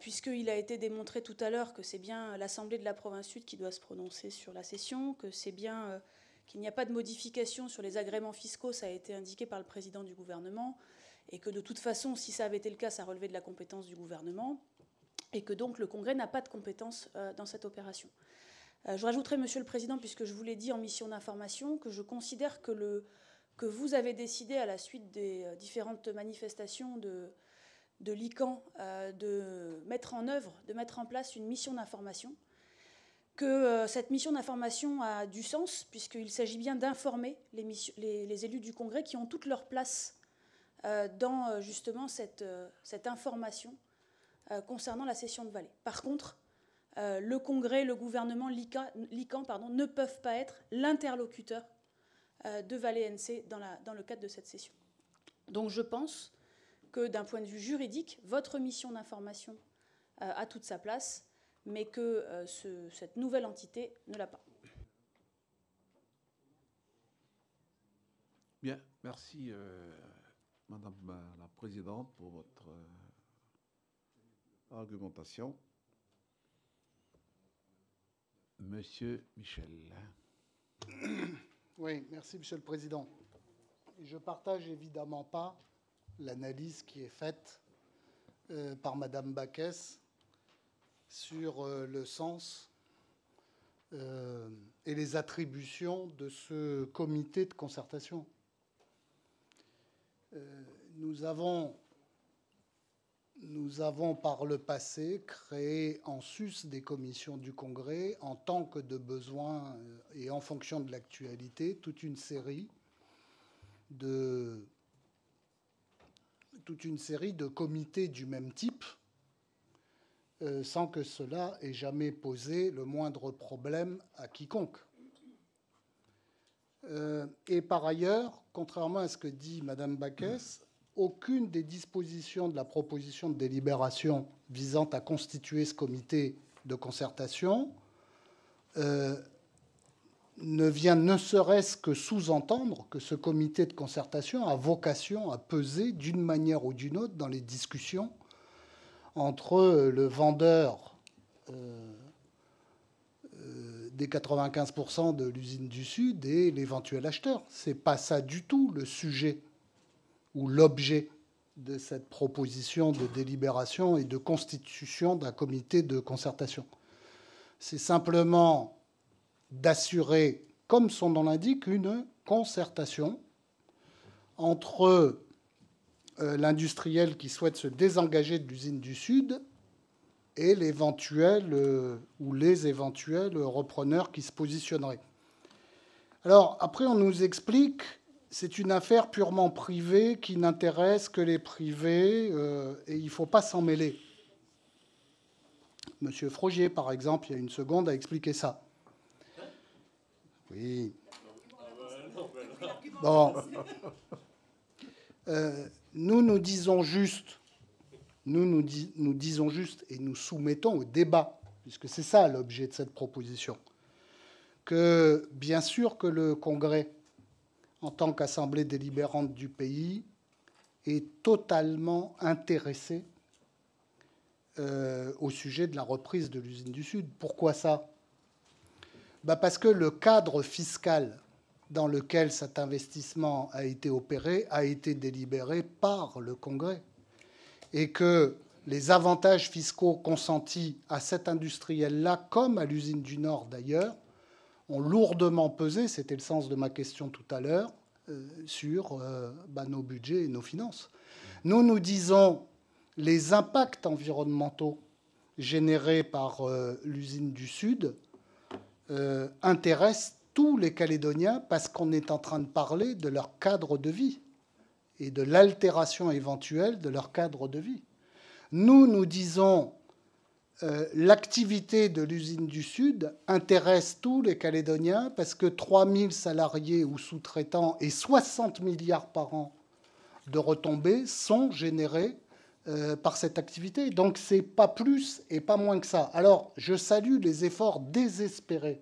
puisqu'il a été démontré tout à l'heure que c'est bien l'Assemblée de la province sud qui doit se prononcer sur la session, que c'est bien qu'il n'y a pas de modification sur les agréments fiscaux, ça a été indiqué par le président du gouvernement et que de toute façon, si ça avait été le cas, ça relevait de la compétence du gouvernement, et que donc le Congrès n'a pas de compétence euh, dans cette opération. Euh, je rajouterai, Monsieur le Président, puisque je vous l'ai dit en mission d'information, que je considère que, le, que vous avez décidé, à la suite des euh, différentes manifestations de, de l'ICAN, de mettre en œuvre, de mettre en place une mission d'information, que cette mission d'information a du sens, puisqu'il s'agit bien d'informer les, élus du Congrès qui ont toute leur place dans euh, justement cette, euh, information concernant la session de Valais. Par contre, le Congrès, le gouvernement, l'ICAN pardon, ne peuvent pas être l'interlocuteur de Valais NC dans, le cadre de cette session. Donc je pense que d'un point de vue juridique, votre mission d'information a toute sa place, mais que ce, cette nouvelle entité ne l'a pas. Bien, merci. Madame la Présidente, pour votre euh, argumentation. Monsieur Michel. Oui, merci Monsieur le Président. Je partage évidemment pas l'analyse qui est faite euh, par Madame Baquès sur euh, le sens et les attributions de ce comité de concertation. Euh, nous avons, nous avons par le passé créé en sus des commissions du Congrès, en tant que de besoin euh, et en fonction de l'actualité, toute une série de comités du même type, euh, sans que cela ait jamais posé le moindre problème à quiconque. Euh, et par ailleurs, contrairement à ce que dit Mme Baquès, aucune des dispositions de la proposition de délibération visant à constituer ce comité de concertation euh, ne vient ne serait-ce que sous-entendre que ce comité de concertation a vocation à peser d'une manière ou d'une autre dans les discussions entre le vendeur euh, des 95% de l'usine du Sud et l'éventuel acheteur. Ce n'est pas ça du tout le sujet ou l'objet de cette proposition de délibération et de constitution d'un comité de concertation. C'est simplement d'assurer, comme son nom l'indique, une concertation entre euh, l'industriel qui souhaite se désengager de l'usine du Sud et l'éventuel euh, ou les éventuels repreneurs qui se positionneraient. Alors après, on nous explique c'est une affaire purement privée qui n'intéresse que les privés euh, et il ne faut pas s'en mêler. Monsieur Frogier, par exemple, il y a une seconde, a expliqué ça. Oui. Bon. Euh, nous, nous disons juste, nous, nous, disons juste et nous soumettons au débat, puisque c'est ça l'objet de cette proposition, que bien sûr que le Congrès en tant qu'assemblée délibérante du pays, est totalement intéressée euh, au sujet de la reprise de l'usine du Sud. Pourquoi ça? Bah Parce que le cadre fiscal dans lequel cet investissement a été opéré a été délibéré par le Congrès et que les avantages fiscaux consentis à cet industriel-là, comme à l'usine du Nord d'ailleurs, ont lourdement pesé, c'était le sens de ma question tout à l'heure, euh, sur euh, bah, nos budgets et nos finances. Nous nous disons les impacts environnementaux générés par euh, l'usine du Sud intéressent tous les Calédoniens parce qu'on est en train de parler de leur cadre de vie et de l'altération éventuelle de leur cadre de vie. Nous, nous disons euh, l'activité de l'usine du Sud intéresse tous les Calédoniens parce que 3000 salariés ou sous-traitants et 60 milliards par an de retombées sont générés euh, par cette activité. Donc c'est pas plus et pas moins que ça. Alors je salue les efforts désespérés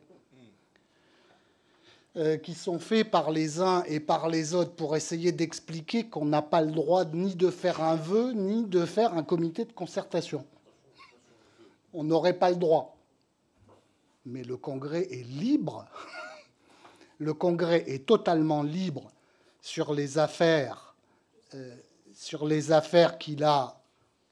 qui sont faits par les uns et par les autres pour essayer d'expliquer qu'on n'a pas le droit ni de faire un vœu ni de faire un comité de concertation on n'aurait pas le droit. Mais le Congrès est libre. [LAUGHS] Le Congrès est totalement libre sur les affaires, euh, sur les affaires qu'il a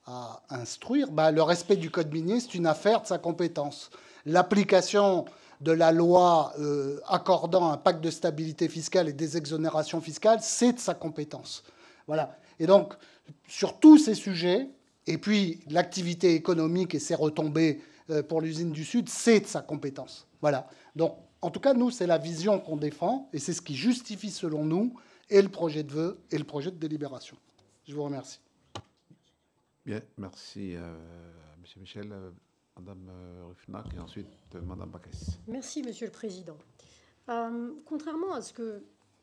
à instruire. Bah, le respect du code minier, c'est une affaire de sa compétence. L'application de la loi euh, accordant un pacte de stabilité fiscale et des exonérations fiscales, c'est de sa compétence. Voilà. Et donc, sur tous ces sujets, et puis, l'activité économique et ses retombées euh, pour l'usine du Sud, c'est de sa compétence. Voilà. Donc, en tout cas, nous, c'est la vision qu'on défend, et c'est ce qui justifie, selon nous, et le projet de vœux et le projet de délibération. Je vous remercie. Bien, merci, euh, M. Michel. Euh, Madame euh, Rufnac et ensuite Madame Baquès. Merci, Monsieur le Président. contrairement à ce, que,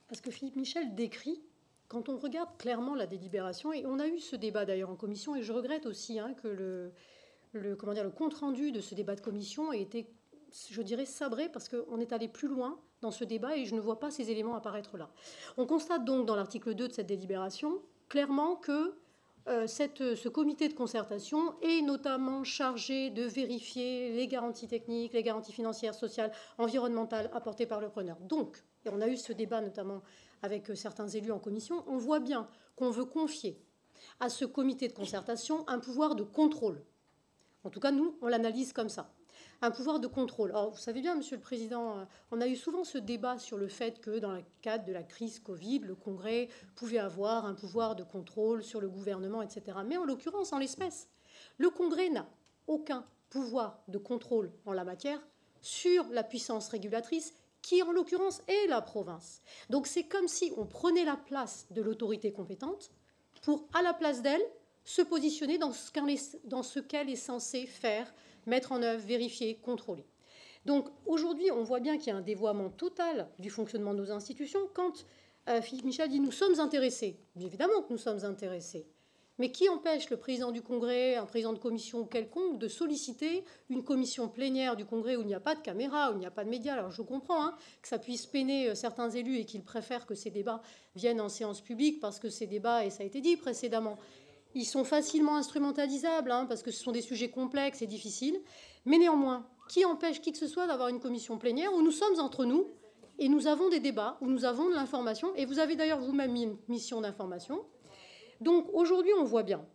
à ce que Philippe Michel décrit, quand on regarde clairement la délibération, et on a eu ce débat d'ailleurs en commission, et je regrette aussi hein, que le, le, comment dire, le compte-rendu de ce débat de commission ait été, je dirais, sabré, parce qu'on est allé plus loin dans ce débat et je ne vois pas ces éléments apparaître là. On constate donc dans l'article 2 de cette délibération clairement que euh, cette, ce comité de concertation est notamment chargé de vérifier les garanties techniques, les garanties financières, sociales, environnementales apportées par le preneur. Donc, et on a eu ce débat notamment avec certains élus en commission, on voit bien qu'on veut confier à ce comité de concertation un pouvoir de contrôle. En tout cas, nous, on l'analyse comme ça. Un pouvoir de contrôle. Vous savez bien, Monsieur le Président, euh, on a eu souvent ce débat sur le fait que dans le cadre de la crise Covid, le Congrès pouvait avoir un pouvoir de contrôle sur le gouvernement, etc. Mais en l'occurrence, en l'espèce, le Congrès n'a aucun pouvoir de contrôle en la matière sur la puissance régulatrice qui en l'occurrence est la province. Donc c'est comme si on prenait la place de l'autorité compétente pour, à la place d'elle, se positionner dans ce qu'elle est censée faire, mettre en œuvre, vérifier, contrôler. Donc aujourd'hui, on voit bien qu'il y a un dévoiement total du fonctionnement de nos institutions quand euh, Philippe Michel dit nous sommes intéressés. évidemment que nous sommes intéressés. Mais qui empêche le président du Congrès, un président de commission quelconque, de solliciter une commission plénière du Congrès où il n'y a pas de caméra, où il n'y a pas de médias? Alors je comprends hein, que ça puisse peiner euh, certains élus et qu'ils préfèrent que ces débats viennent en séance publique parce que ces débats, et ça a été dit précédemment, ils sont facilement instrumentalisables hein, parce que ce sont des sujets complexes et difficiles. Mais néanmoins, qui empêche qui que ce soit d'avoir une commission plénière où nous sommes entre nous et nous avons des débats, où nous avons de l'information Et vous avez d'ailleurs vous-même une mission d'information Donc aujourd'hui, on voit bien.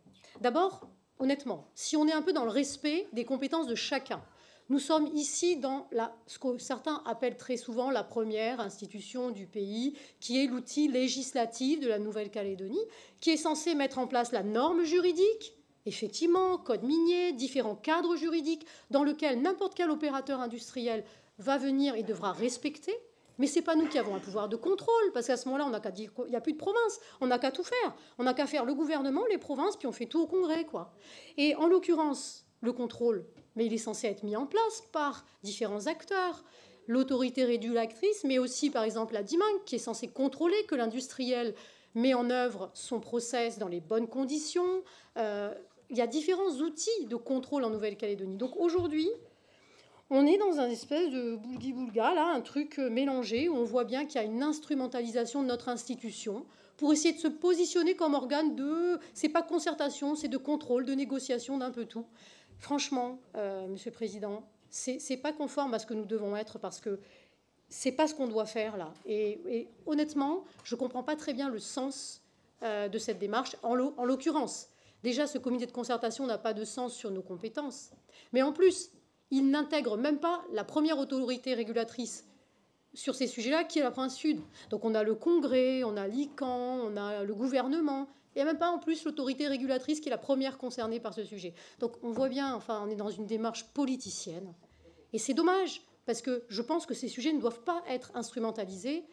D'abord, honnêtement, si on est un peu dans le respect des compétences de chacun, nous sommes ici dans ce que certains appellent très souvent la première institution du pays, qui est l'outil législatif de la Nouvelle-Calédonie, qui est censé mettre en place la norme juridique, effectivement, code minier, différents cadres juridiques dans lesquels n'importe quel opérateur industriel va venir et devra respecter. Mais ce n'est pas nous qui avons un pouvoir de contrôle, parce qu'à ce moment-là, on n'a qu'à dire qu'il n'y a plus de province, on n'a qu'à tout faire. On n'a qu'à faire le gouvernement, les provinces, puis on fait tout au Congrès. quoi. Et en l'occurrence, le contrôle, mais il est censé être mis en place par différents acteurs. L'autorité régulatrice, mais aussi par exemple la qui est censée contrôler que l'industriel met en œuvre son process dans les bonnes conditions. Euh, il y a différents outils de contrôle en Nouvelle-Calédonie. Donc aujourd'hui, on est dans un espèce de boulgui-boulga, là, un truc euh, mélangé, où on voit bien qu'il y a une instrumentalisation de notre institution pour essayer de se positionner comme organe de... C'est pas concertation, c'est de contrôle, de négociation, d'un peu tout. Franchement, euh, Monsieur le Président, c'est pas conforme à ce que nous devons être parce que c'est pas ce qu'on doit faire là. Et, honnêtement, je comprends pas très bien le sens euh, de cette démarche. En l'occurrence, déjà, ce comité de concertation n'a pas de sens sur nos compétences. Mais en plus, il n'intègre même pas la première autorité régulatrice sur ces sujets-là, qui est la province Sud. Donc on a le Congrès, on a l'ICAN, on a le gouvernement. Il n'y a même pas en plus l'autorité régulatrice qui est la première concernée par ce sujet. Donc on voit bien, enfin, on est dans une démarche politicienne. Et c'est dommage, parce que je pense que ces sujets ne doivent pas être instrumentalisés.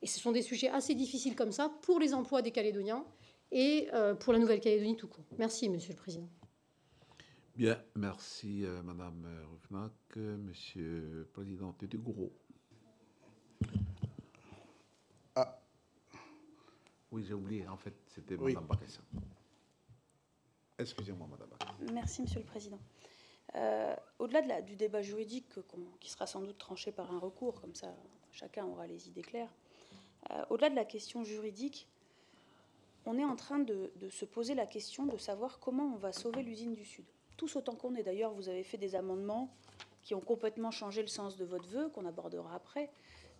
Et ce sont des sujets assez difficiles comme ça pour les emplois des Calédoniens et euh, pour la Nouvelle-Calédonie tout court. Merci, Monsieur le Président. Bien, merci, euh, Madame Rufnac. Monsieur le Président du groupe. Oui, j'ai oublié, en fait, c'était Madame Bakassan. Excusez-moi, Madame Merci, Monsieur le Président. Euh, au-delà du débat juridique qui sera sans doute tranché par un recours, comme ça chacun aura les idées claires, euh, au-delà de la question juridique, on est en train de, se poser la question de savoir comment on va sauver l'usine du Sud. Tous autant qu'on est. D'ailleurs, vous avez fait des amendements qui ont complètement changé le sens de votre vœu, qu'on abordera après,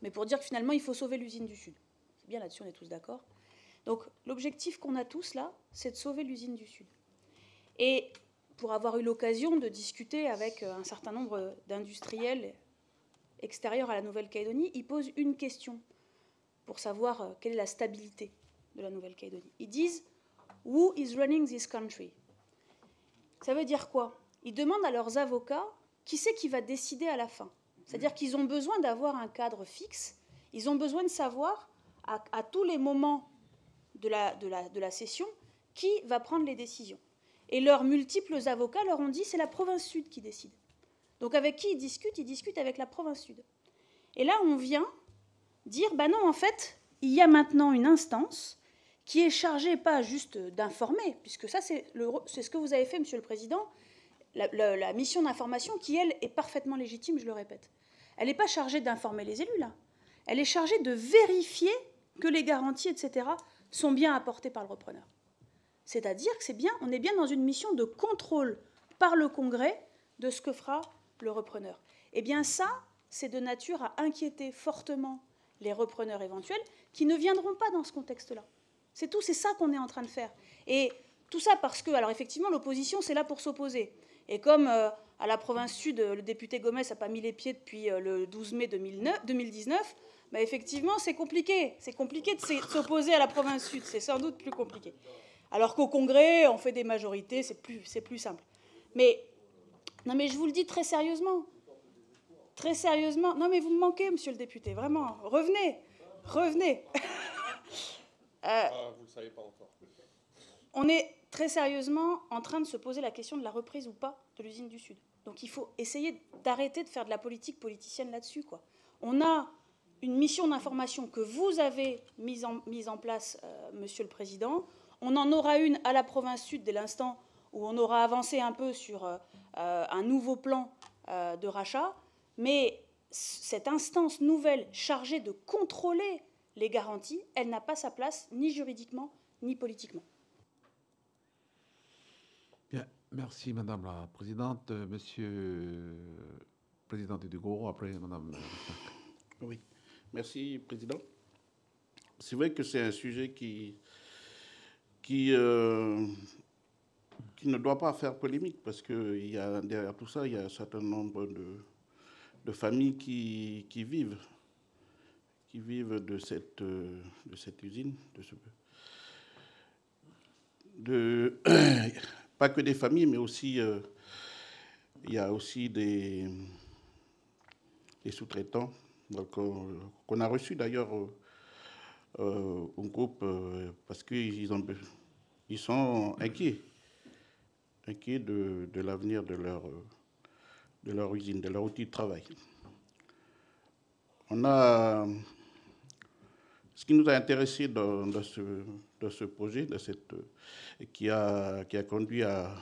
mais pour dire que finalement, il faut sauver l'usine du Sud. C'est bien là-dessus, on est tous d'accord. Donc l'objectif qu'on a tous là, c'est de sauver l'usine du Sud. Et pour avoir eu l'occasion de discuter avec un certain nombre d'industriels extérieurs à la Nouvelle-Calédonie, ils posent une question pour savoir euh, quelle est la stabilité de la Nouvelle-Calédonie. Ils disent Who is running this country? Ça veut dire quoi? Ils demandent à leurs avocats qui c'est qui va décider à la fin. C'est-à-dire qu'ils ont besoin d'avoir un cadre fixe, ils ont besoin de savoir à, tous les moments de la, de, la, de la session qui va prendre les décisions. Et leurs multiples avocats leur ont dit c'est la province sud qui décide. Donc avec qui ils discutent Ils discutent avec la province sud. Et là, on vient dire bah non, en fait, il y a maintenant une instance qui est chargée pas juste d'informer, puisque ça c'est ce que vous avez fait, Monsieur le Président, la, la mission d'information qui, elle, est parfaitement légitime, je le répète. Elle n'est pas chargée d'informer les élus, là. Elle est chargée de vérifier que les garanties, etc., sont bien apportées par le repreneur. C'est-à-dire que c'est bien, on est bien dans une mission de contrôle par le Congrès de ce que fera le repreneur. Eh bien ça, c'est de nature à inquiéter fortement les repreneurs éventuels qui ne viendront pas dans ce contexte-là. C'est tout, c'est ça qu'on est en train de faire. Et tout ça parce que, alors effectivement, l'opposition, c'est là pour s'opposer. Et comme euh, à la province sud, le député Gomez n'a pas mis les pieds depuis euh, le 12 mai 2019, bah, effectivement, c'est compliqué. C'est compliqué de s'opposer à la province sud. C'est sans doute plus compliqué. Alors qu'au Congrès, on fait des majorités, c'est plus, plus simple. Mais, non, mais je vous le dis très sérieusement. Très sérieusement. Non, mais vous me manquez, monsieur le député, vraiment. Revenez. Revenez. [LAUGHS] ah, vous ne le savez pas encore. On est très sérieusement en train de se poser la question de la reprise ou pas de l'usine du Sud. Donc il faut essayer d'arrêter de faire de la politique politicienne là-dessus. Quoi. On a une mission d'information que vous avez mise en, mise en place, euh, Monsieur le Président. On en aura une à la province Sud dès l'instant où on aura avancé un peu sur euh, euh, un nouveau plan de rachat. Mais cette instance nouvelle chargée de contrôler les garanties, elle n'a pas sa place ni juridiquement ni politiquement. Bien, merci Madame la Présidente. Monsieur le Président du après Madame. Oui, merci Président. C'est vrai que c'est un sujet qui, qui, euh, ne doit pas faire polémique parce que y a, derrière tout ça, il y a un certain nombre de, de familles qui, qui, vivent, qui vivent de cette, de cette usine, de [COUGHS] pas que des familles, mais aussi euh, il y a aussi des sous-traitants qu'on a reçus d'ailleurs euh, au groupe euh, parce qu'ils ont, ils sont inquiets, inquiets de, l'avenir de leur, de usine, de leur outil de travail. On a ce qui nous a intéressé dans, dans, ce, dans projet, de cette, qui, a, conduit à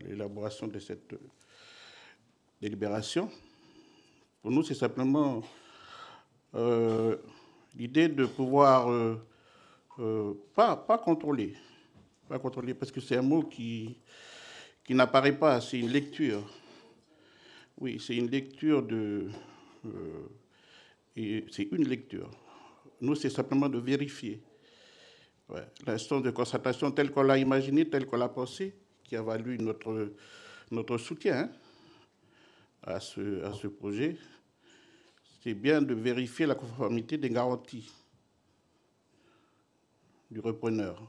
l'élaboration de cette délibération, pour nous, c'est simplement euh, l'idée de pouvoir euh, euh, pas, pas contrôler, pas contrôler, parce que c'est un mot qui, qui n'apparaît pas, c'est une lecture. Oui, c'est une lecture de. c'est une lecture. Nous, c'est simplement de vérifier. Ouais, L'instance de concertation telle qu'on l'a imaginé, telle qu'on l'a pensé, qui a valu notre, notre soutien hein, à, ce, à ce projet, c'est bien de vérifier la conformité des garanties du repreneur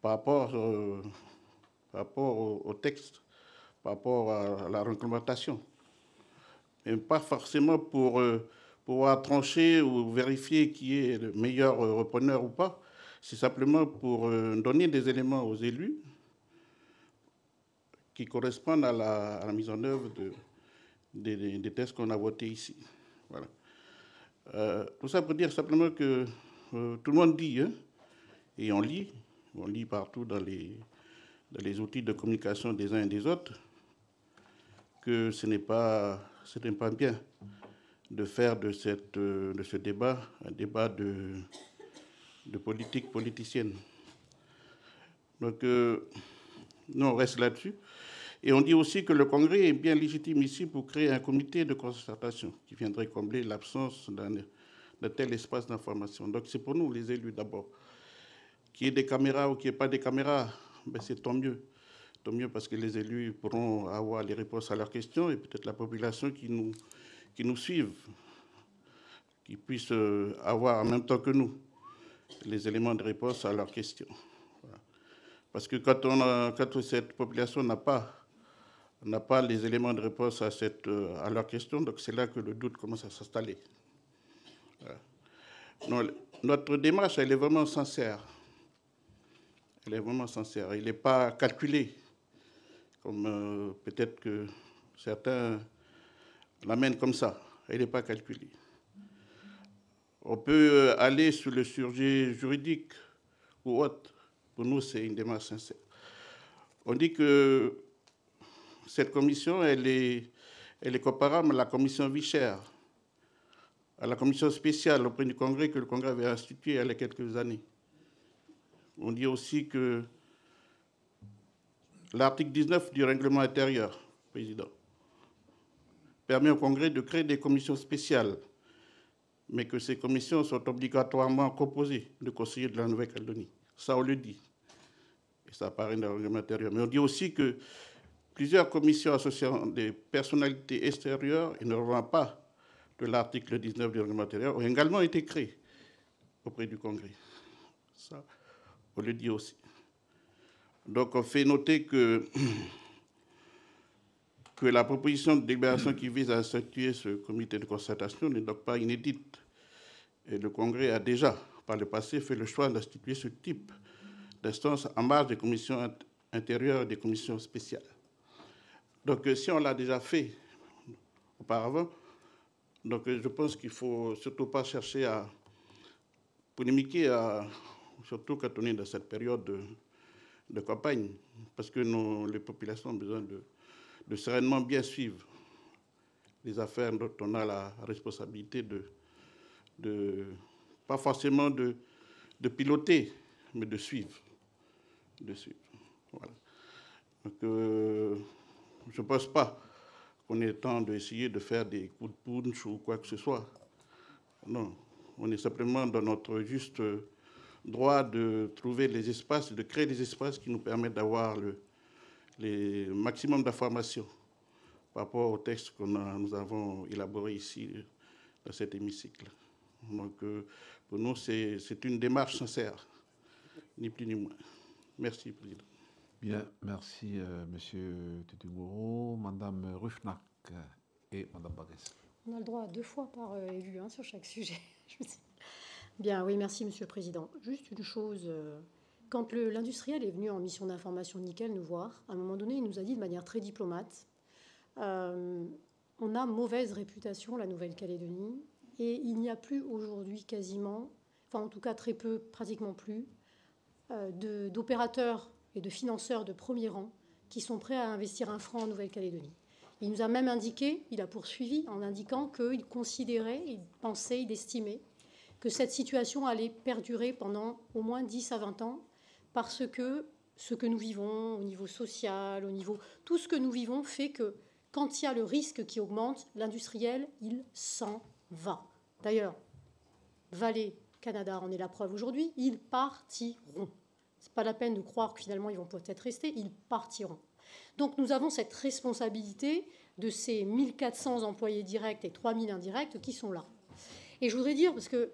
par rapport, euh, par rapport au, texte, par rapport à la réglementation. Mais pas forcément pour euh, pouvoir trancher ou vérifier qui est le meilleur euh, repreneur ou pas. C'est simplement pour donner des éléments aux élus qui correspondent à la, mise en œuvre de, des, des tests qu'on a votés ici. Euh, tout ça pour dire simplement que euh, tout le monde dit, hein, et on lit, on lit partout dans les, dans les outils de communication des uns et des autres, que ce n'est pas, pas bien de faire de, cette, de ce débat un débat de, de politique politicienne. Donc, euh, nous, on reste là-dessus. Et on dit aussi que le Congrès est bien légitime ici pour créer un comité de concertation qui viendrait combler l'absence d'un tel espace d'information. Donc c'est pour nous, les élus d'abord. Qu'il y ait des caméras ou qu'il n'y ait pas des caméras, ben c'est tant mieux. Tant mieux parce que les élus pourront avoir les réponses à leurs questions et peut-être la population qui nous, qui nous suive, qui puisse euh, avoir en même temps que nous les éléments de réponse à leurs questions. Parce que quand cette population n'a pas n'a pas les éléments de réponse à, cette, euh, à leur question, donc c'est là que le doute commence à s'installer. notre démarche, elle est vraiment sincère. Elle est vraiment sincère. Il n'est pas calculé, comme euh, peut-être que certains l'amènent comme ça. Elle n'est pas calculée. On peut euh, aller sur le sujet juridique ou autre. Pour nous, c'est une démarche sincère. On dit que cette commission, elle est, comparable à la commission Vicher, à la commission spéciale auprès du Congrès que le Congrès avait instituée il y a quelques années. On dit aussi que l'article 19 du règlement intérieur, Président, permet au Congrès de créer des commissions spéciales, mais que ces commissions sont obligatoirement composées de conseillers de la Nouvelle-Calédonie. Ça, on le dit. Et ça apparaît dans le règlement intérieur. Mais on dit aussi que Plusieurs commissions associant des personnalités extérieures et ne relevant pas de l'article 19 du règlement intérieur ont également été créées auprès du Congrès. Ça, on le dit aussi. Donc, on fait noter que, [CLEARS THROAT] que la proposition de délibération qui vise à instituer ce comité de concertation n'est donc pas inédite. Et le Congrès a déjà, par le passé, fait le choix d'instituer ce type d'instance en marge des commissions intérieures et des commissions spéciales. Donc, euh, si on l'a déjà fait auparavant, donc euh, je pense qu'il ne faut surtout pas chercher à polémiquer, surtout quand on est dans cette période de, campagne, parce que les populations ont besoin de, sereinement bien suivre les affaires dont on a la responsabilité de, pas forcément de, piloter, mais de suivre. De suivre. Donc, euh, je ne pense pas qu'on ait le temps d'essayer de faire des coups de punch ou quoi que ce soit. Non, on est simplement dans notre juste droit de trouver les espaces, de créer des espaces qui nous permettent d'avoir le maximum d'informations par rapport au texte que nous avons élaboré ici dans cet hémicycle. Donc, euh, pour nous, c'est une démarche sincère, ni plus ni moins. Merci, Président. Bien, merci, euh, Monsieur Tutugouro, Madame Rufnak et Madame Baguès. On a le droit à deux fois par euh, élu hein, sur chaque sujet. [LAUGHS] Bien, oui, merci, Monsieur le Président. Juste une chose. Quand l'industriel est venu en mission d'information Nickel nous voir, à un moment donné, il nous a dit de manière très diplomate euh, on a mauvaise réputation, la Nouvelle-Calédonie, et il n'y a plus aujourd'hui quasiment, enfin en tout cas très peu, pratiquement plus, euh, d'opérateurs et de financeurs de premier rang qui sont prêts à investir un franc en Nouvelle-Calédonie. Il nous a même indiqué, il a poursuivi en indiquant qu'il considérait, il pensait, il estimait que cette situation allait perdurer pendant au moins 10 à 20 ans parce que ce que nous vivons au niveau social, au niveau tout ce que nous vivons fait que quand il y a le risque qui augmente, l'industriel, il s'en va. D'ailleurs, Valais, Canada en est la preuve aujourd'hui, ils partiront. Ce n'est pas la peine de croire que finalement ils vont peut-être rester, ils partiront. Donc nous avons cette responsabilité de ces 1400 employés directs et 3000 indirects qui sont là. Et je voudrais dire, parce que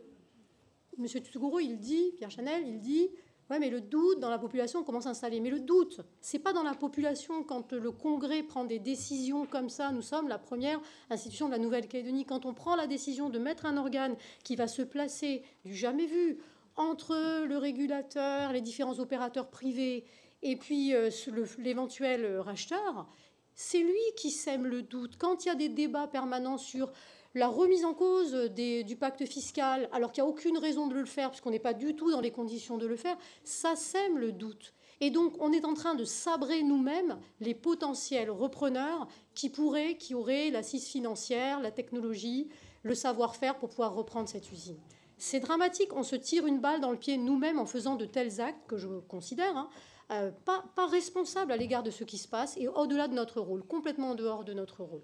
M. Tutugoro, il dit, Pierre Chanel, il dit Ouais, mais le doute dans la population commence à s'installer. Mais le doute, c'est pas dans la population quand le Congrès prend des décisions comme ça. Nous sommes la première institution de la Nouvelle-Calédonie. Quand on prend la décision de mettre un organe qui va se placer du jamais vu entre le régulateur, les différents opérateurs privés et puis euh, l'éventuel racheteur, c'est lui qui sème le doute. Quand il y a des débats permanents sur la remise en cause du pacte fiscal, alors qu'il n'y a aucune raison de le faire, puisqu'on n'est pas du tout dans les conditions de le faire, ça sème le doute. Et donc, on est en train de sabrer nous-mêmes les potentiels repreneurs qui pourraient, qui auraient l'assise financière, la technologie, le savoir-faire pour pouvoir reprendre cette usine. C'est dramatique, on se tire une balle dans le pied nous-mêmes en faisant de tels actes que je considère hein, euh, pas, pas responsables à l'égard de ce qui se passe et au-delà de notre rôle, complètement en dehors de notre rôle.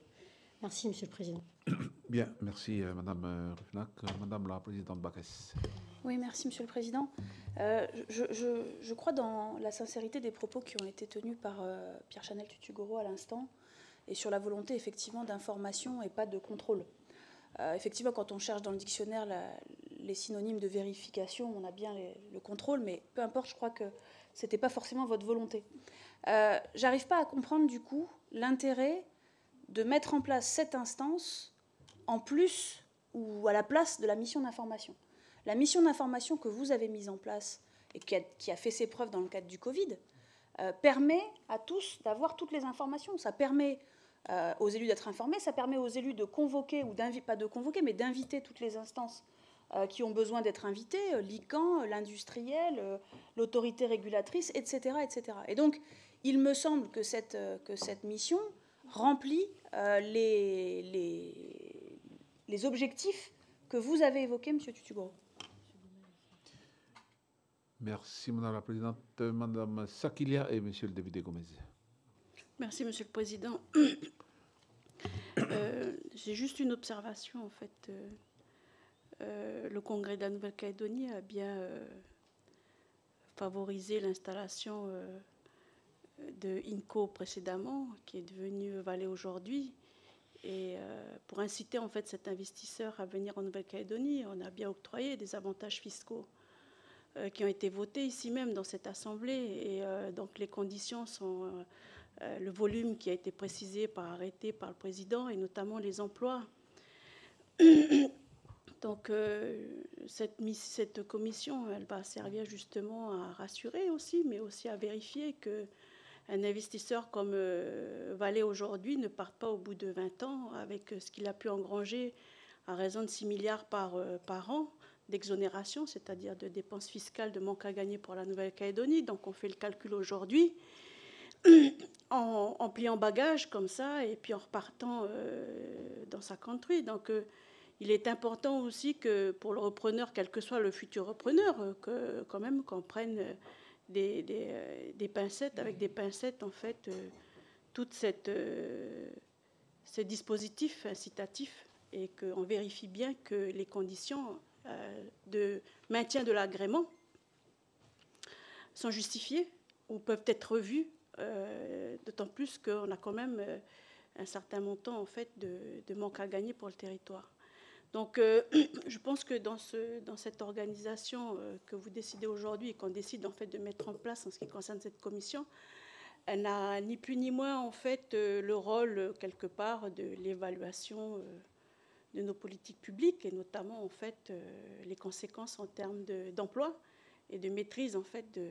Merci, Monsieur le Président. [COUGHS] Bien, merci euh, Madame euh, Rufnac. Euh, Madame la Présidente Bacchès. Oui, merci Monsieur le Président. je, crois dans la sincérité des propos qui ont été tenus par Pierre Chanel Tutugoro à l'instant et sur la volonté effectivement d'information et pas de contrôle. effectivement, quand on cherche dans le dictionnaire les synonymes de vérification, on a bien le contrôle, mais peu importe, je crois que ce n'était pas forcément votre volonté. J'arrive pas à comprendre du coup l'intérêt de mettre en place cette instance en plus ou à la place de la mission d'information. La mission d'information que vous avez mise en place et qui a, fait ses preuves dans le cadre du Covid euh, permet à tous d'avoir toutes les informations. Ça permet euh, aux élus d'être informés, ça permet aux élus de convoquer, ou pas de convoquer, mais d'inviter toutes les instances euh, qui ont besoin d'être invitées, l'ICAN, l'industriel, l'autorité régulatrice, etc., etc. Et donc, il me semble que cette, que cette mission remplit les, les les objectifs que vous avez évoqués, M. Tutugoro. Merci, Madame la Présidente. Madame Sakilia et Monsieur le député Gomez. Merci, Monsieur le Président. [COUGHS] Euh, j'ai juste une observation, en fait. Euh, euh, le Congrès de la Nouvelle-Calédonie a bien favorisé l'installation de INCO précédemment, qui est devenu Valais aujourd'hui. Et euh, pour inciter en fait cet investisseur à venir en Nouvelle-Calédonie, on a bien octroyé des avantages fiscaux euh, qui ont été votés ici même dans cette assemblée. Et euh, donc les conditions sont le volume qui a été précisé par arrêté par le président et notamment les emplois. [CLEARS THROAT] Donc cette, cette commission, elle va servir justement à rassurer aussi, mais aussi à vérifier que un investisseur comme euh, Valais aujourd'hui ne part pas au bout de 20 ans avec ce qu'il a pu engranger à raison de 6 milliards par, euh, par an d'exonération, c'est-à-dire de dépenses fiscales, de manque à gagner pour la Nouvelle-Calédonie. Donc on fait le calcul aujourd'hui [CLEARS THROAT] en, pliant bagage comme ça et puis en repartant euh, dans sa country. Donc il est important aussi que pour le repreneur, quel que soit le futur repreneur, que quand même qu'on prenne des, euh, des, pincettes, avec des pincettes, en fait, euh, tout euh, et qu'on vérifie bien que les conditions de maintien de l'agrément sont justifiées ou peuvent être revues, d'autant plus qu'on a quand même un certain montant en fait de manque à gagner pour le territoire. Donc, euh, [CLEARS THROAT] je pense que dans, ce, dans cette organisation euh, que vous décidez aujourd'hui et qu'on décide en fait de mettre en place en ce qui concerne cette commission, elle n'a ni plus ni moins en fait euh, le rôle quelque part de l'évaluation de nos politiques publiques et notamment en fait les conséquences en termes d'emploi et de maîtrise en fait de,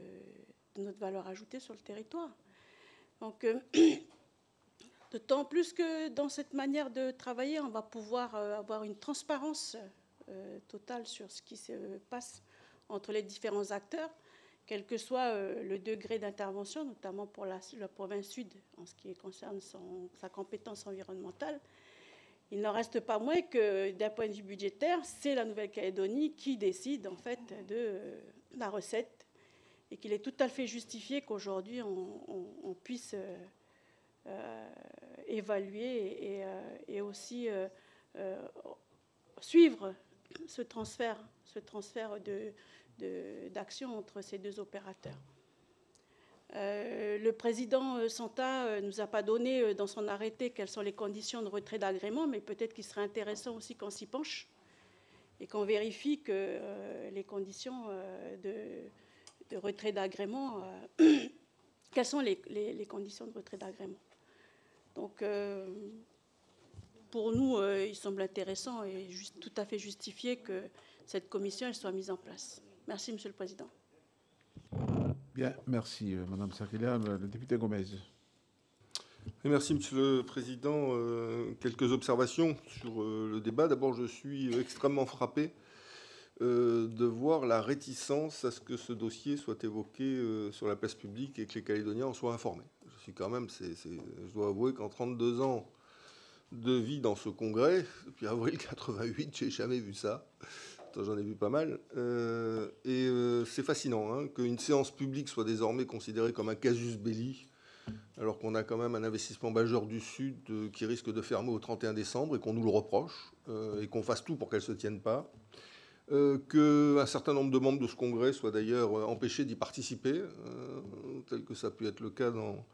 de, notre valeur ajoutée sur le territoire. Donc [CLEARS THROAT] D'autant plus que dans cette manière de travailler, on va pouvoir euh, avoir une transparence euh, totale sur ce qui se passe entre les différents acteurs, quel que soit euh, le degré d'intervention, notamment pour la, province sud en ce qui concerne sa compétence environnementale. Il n'en reste pas moins que d'un point de vue budgétaire, c'est la Nouvelle-Calédonie qui décide en fait de la recette et qu'il est tout à fait justifié qu'aujourd'hui on, puisse évaluer et, euh, aussi euh, suivre ce transfert, ce transfert d'action entre ces deux opérateurs. le président Santa ne nous a pas donné dans son arrêté quelles sont les conditions de retrait d'agrément, mais peut-être qu'il serait intéressant aussi qu'on s'y penche et qu'on vérifie que les conditions de, retrait d'agrément, quelles sont les, conditions de retrait d'agrément. Donc, euh, pour nous, euh, il semble intéressant et tout à fait justifié que cette commission soit mise en place. Merci, Monsieur le Président. Bien, merci, euh, Madame Sakelian. Le député Gomez. merci, Monsieur le Président. quelques observations sur le débat. D'abord, je suis extrêmement frappé de voir la réticence à ce que ce dossier soit évoqué sur la place publique et que les Calédoniens en soient informés quand même, je dois avouer qu'en 32 ans de vie dans ce congrès, depuis avril 88, j'ai jamais vu ça. J'en ai vu pas mal. Euh, et euh, c'est fascinant hein, qu'une séance publique soit désormais considérée comme un casus belli, alors qu'on a quand même un investissement majeur du Sud euh, qui risque de fermer au 31 décembre et qu'on nous le reproche, et qu'on fasse tout pour qu'elle ne se tienne pas. qu'un certain nombre de membres de ce congrès soient d'ailleurs empêchés d'y participer, tel que ça a pu être le cas dans,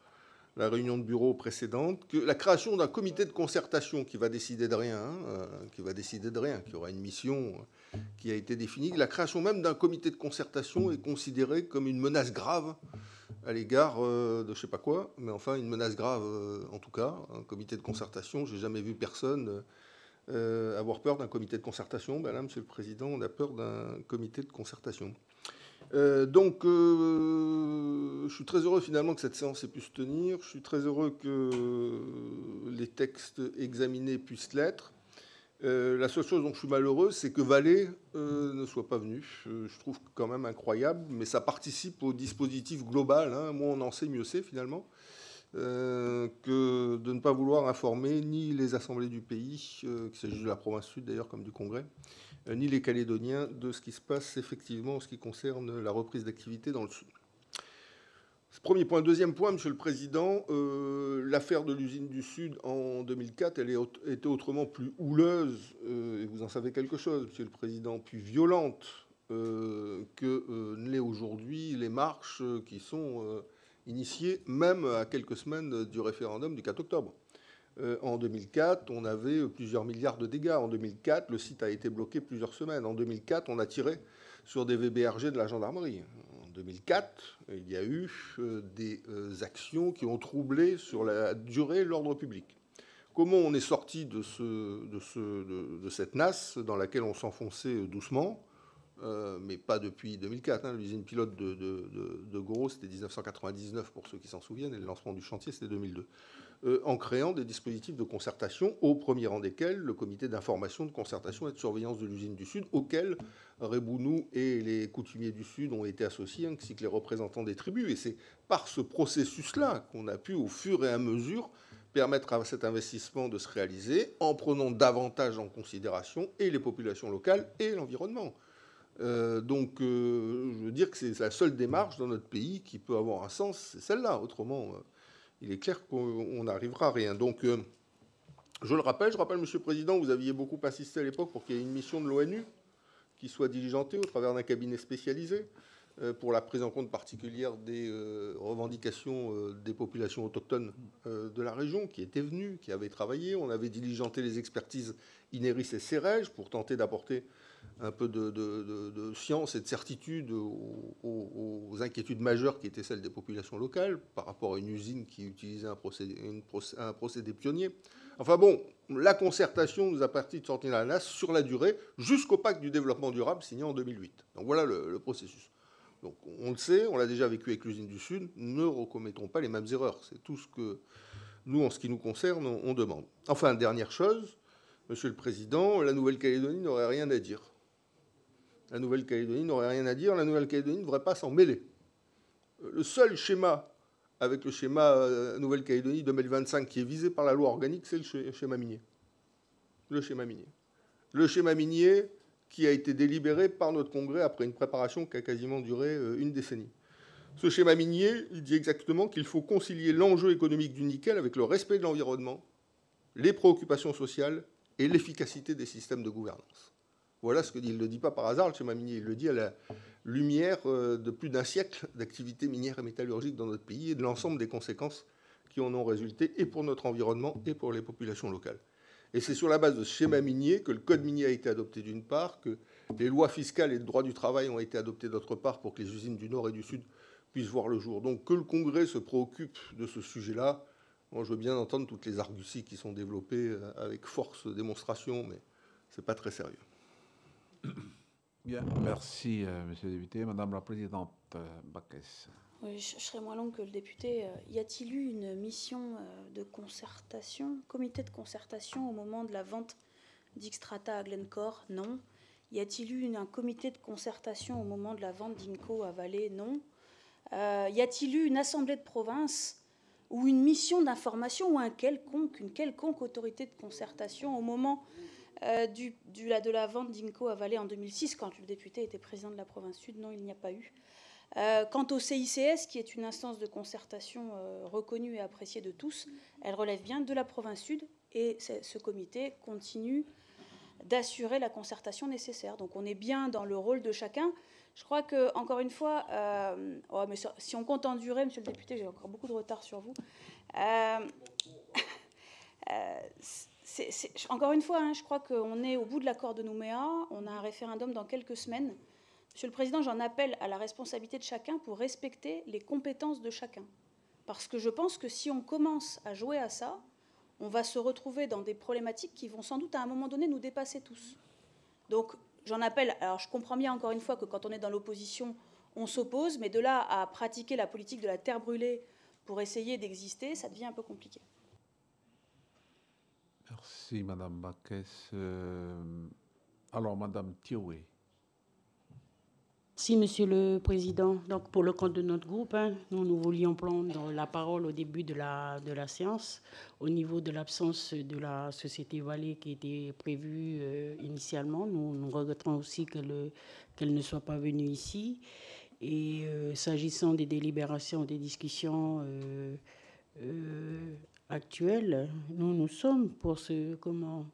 la réunion de bureau précédente, que la création d'un comité de concertation qui va décider de rien, hein, euh, qui va décider de rien, qui aura une mission euh, qui a été définie, la création même d'un comité de concertation est considérée comme une menace grave à l'égard euh, de je sais pas quoi, mais enfin une menace grave en tout cas. Un comité de concertation, j'ai jamais vu personne avoir peur d'un comité de concertation. Ben là, Monsieur le Président, on a peur d'un comité de concertation. Euh, donc, euh, je suis très heureux finalement que cette séance ait pu se tenir. Je suis très heureux que les textes examinés puissent l'être. Euh, la seule chose dont je suis malheureux, c'est que Vallée ne soit pas venu. je trouve quand même incroyable, mais ça participe au dispositif global. Hein. Moins on en sait, mieux c'est finalement. que de ne pas vouloir informer ni les assemblées du pays, qu'il s'agisse de la province sud d'ailleurs comme du Congrès, ni les Calédoniens de ce qui se passe effectivement en ce qui concerne la reprise d'activité dans le Sud. Premier point. Deuxième point, Monsieur le Président, euh, l'affaire de l'usine du Sud en 2004, elle était autrement plus houleuse, euh, et vous en savez quelque chose, Monsieur le Président, plus violente que ne l'est aujourd'hui les marches qui sont initiées, même à quelques semaines du référendum du 4 octobre. Euh, en 2004, on avait plusieurs milliards de dégâts. En 2004, le site a été bloqué plusieurs semaines. En 2004, on a tiré sur des VBRG de la gendarmerie. En 2004, il y a eu euh, des euh, actions qui ont troublé sur la durée l'ordre public. Comment on est sorti de, cette nasse dans laquelle on s'enfonçait doucement? Mais pas depuis 2004. Hein. L'usine pilote de, de Gros, c'était 1999 pour ceux qui s'en souviennent, et le lancement du chantier, c'était 2002. Euh, en créant des dispositifs de concertation, au premier rang desquels le comité d'information, de concertation et de surveillance de l'usine du Sud, auquel Rebounou et les coutumiers du Sud ont été associés, ainsi que les représentants des tribus. Et c'est par ce processus-là qu'on a pu, au fur et à mesure, permettre à cet investissement de se réaliser en prenant davantage en considération et les populations locales et l'environnement. Euh, donc, euh, je veux dire que c'est la seule démarche dans notre pays qui peut avoir un sens, c'est celle-là. Autrement, il est clair qu'on n'arrivera à rien. Donc, euh, je le rappelle, je rappelle, Monsieur le Président, vous aviez beaucoup insisté à l'époque pour qu'il y ait une mission de l'ONU qui soit diligentée au travers d'un cabinet spécialisé. pour la prise en compte particulière des revendications des populations autochtones de la région qui étaient venues, qui avaient travaillé. On avait diligenté les expertises Ineris et Cerej pour tenter d'apporter un peu de, science et de certitude aux, inquiétudes majeures qui étaient celles des populations locales par rapport à une usine qui utilisait un procédé, pionnier. Enfin bon, la concertation nous a parti de sortir la NAS sur la durée jusqu'au pacte du développement durable signé en 2008. Donc voilà le, processus. Donc on le sait, on l'a déjà vécu avec l'usine du Sud, ne recommettons pas les mêmes erreurs. C'est tout ce que nous, en ce qui nous concerne, on demande. Enfin, dernière chose, Monsieur le Président, la Nouvelle-Calédonie n'aurait rien à dire la Nouvelle-Calédonie n'aurait rien à dire, la Nouvelle-Calédonie ne devrait pas s'en mêler. Le seul schéma avec le schéma euh, Nouvelle-Calédonie 2025 qui est visé par la loi organique, c'est le schéma minier. Le schéma minier. Le schéma minier qui a été délibéré par notre Congrès après une préparation qui a quasiment duré euh, une décennie. Ce schéma minier, dit exactement qu'il faut concilier l'enjeu économique du nickel avec le respect de l'environnement, les préoccupations sociales et l'efficacité des systèmes de gouvernance. Voilà ce que ne le dit pas par hasard, le schéma minier. Il le dit à la lumière euh, de plus d'un siècle d'activité minière et métallurgique dans notre pays et de l'ensemble des conséquences qui en ont résulté et pour notre environnement et pour les populations locales. Et c'est sur la base de ce schéma minier que le code minier a été adopté d'une part, que les lois fiscales et de droit du travail ont été adoptées d'autre part pour que les usines du Nord et du Sud puissent voir le jour. Donc que le Congrès se préoccupe de ce sujet-là, je veux bien entendre toutes les arguties qui sont développées euh, avec force démonstration, mais ce n'est pas très sérieux. Bien, merci, euh, monsieur le député. Madame la présidente euh, Baquès. Oui, je, serai moins longue que le député. Euh, y a-t-il eu une mission de concertation, comité de concertation au moment de la vente d'Ixtrata à Glencore? Non. Y a-t-il eu un comité de concertation au moment de la vente d'Inco à Valais? Non. y a-t-il eu une assemblée de province ou une mission d'information ou un quelconque, une quelconque autorité de concertation au moment euh, de la vente d'Inco à Valais en 2006, quand le député était président de la province sud, non, il n'y a pas eu. Euh, quant au CICS, qui est une instance de concertation euh, reconnue et appréciée de tous, elle relève bien de la province sud et ce comité continue d'assurer la concertation nécessaire. Donc on est bien dans le rôle de chacun. Je crois que, encore une fois, oh, mais si on compte en durée, monsieur le député, j'ai encore beaucoup de retard sur vous [LAUGHS] encore une fois, hein, je crois qu'on est au bout de l'accord de Nouméa. On a un référendum dans quelques semaines. Monsieur le Président, j'en appelle à la responsabilité de chacun pour respecter les compétences de chacun. Parce que je pense que si on commence à jouer à ça, on va se retrouver dans des problématiques qui vont sans doute à un moment donné nous dépasser tous. Donc j'en appelle, alors je comprends bien encore une fois que quand on est dans l'opposition, on s'oppose, mais de là à pratiquer la politique de la terre brûlée pour essayer d'exister, ça devient un peu compliqué. Merci, Madame Baquès. Euh, alors, Madame Thioué. Merci, Monsieur le Président. Donc, pour le compte de notre groupe, hein, nous, nous voulions prendre la parole au début de la, de la séance au niveau de l'absence de la Société Vallée qui était prévue euh, initialement. Nous, nous regrettons aussi qu'elle qu'elle ne soit pas venue ici. Et euh, s'agissant des délibérations, des discussions actuelle, nous, nous sommes pour, ce, comment,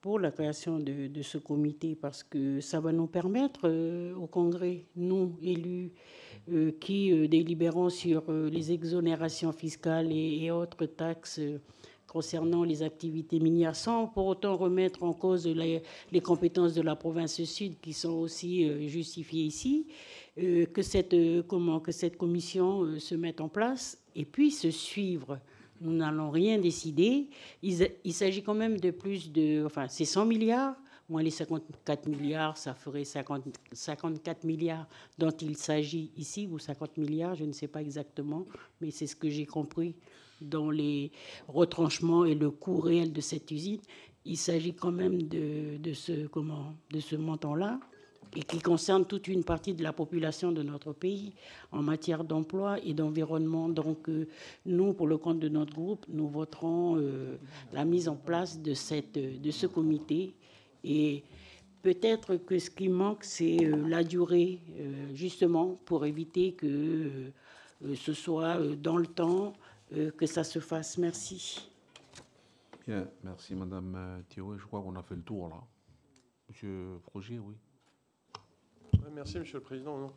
pour la création de, ce comité parce que ça va nous permettre euh, au Congrès, nous élus, euh, qui euh, délibérons sur les exonérations fiscales et, autres taxes concernant les activités minières, sans pour autant remettre en cause les, les compétences de la province sud qui sont aussi justifiées ici, que, cette, comment, que cette commission se mette en place et puisse suivre nous n'allons rien décider. Il, s'agit quand même de plus de. Enfin, c'est 100 milliards. Moins les 54 milliards, ça ferait 50, 54 milliards dont il s'agit ici, ou 50 milliards, je ne sais pas exactement, mais c'est ce que j'ai compris dans les retranchements et le coût réel de cette usine. Il s'agit quand même de, de ce, de ce montant-là et qui concerne toute une partie de la population de notre pays en matière d'emploi et d'environnement. Donc euh, nous, pour le compte de notre groupe, nous voterons euh, la mise en place de, cette, de ce comité. Et peut-être que ce qui manque, c'est euh, la durée, justement, pour éviter que ce soit dans le temps, que ça se fasse. Merci. Bien, merci Madame Thierry. Je crois qu'on a fait le tour là. Monsieur Projet, oui. Merci, Monsieur le Président.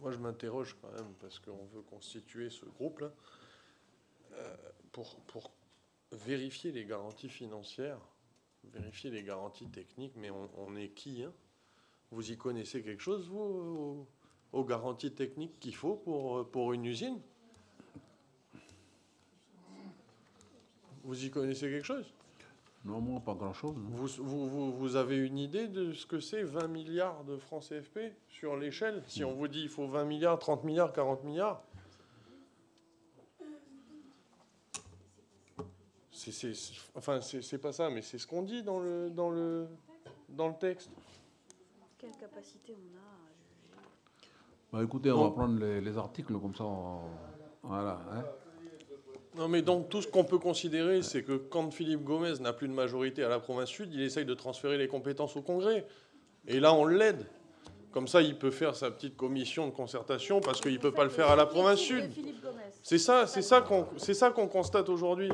Moi, je m'interroge quand même, parce qu'on veut constituer ce groupe-là, euh, pour, pour vérifier les garanties financières, vérifier les garanties techniques, mais on, est qui hein? Vous y connaissez quelque chose, vous, aux, garanties techniques qu'il faut pour, pour une usine? Vous y connaissez quelque chose? Non, moi, pas grand-chose. Vous, vous, vous, avez une idée de ce que c'est 20 milliards de francs CFP sur l'échelle? Si on vous dit il faut 20 milliards, 30 milliards, 40 milliards c'est, enfin, c'est pas ça, mais c'est ce qu'on dit dans le, dans, le, dans le texte. Quelle capacité on a à juger? Bah, Écoutez, on va prendre les, articles comme ça. Voilà. Hein. Non, mais donc tout ce qu'on peut considérer, c'est que quand Philippe Gomez n'a plus de majorité à la province sud, il essaye de transférer les compétences au Congrès. Et là, on l'aide. Comme ça, il peut faire sa petite commission de concertation parce qu'il ne peut pas le faire à la province sud. C'est ça, c'est ça qu'on constate aujourd'hui.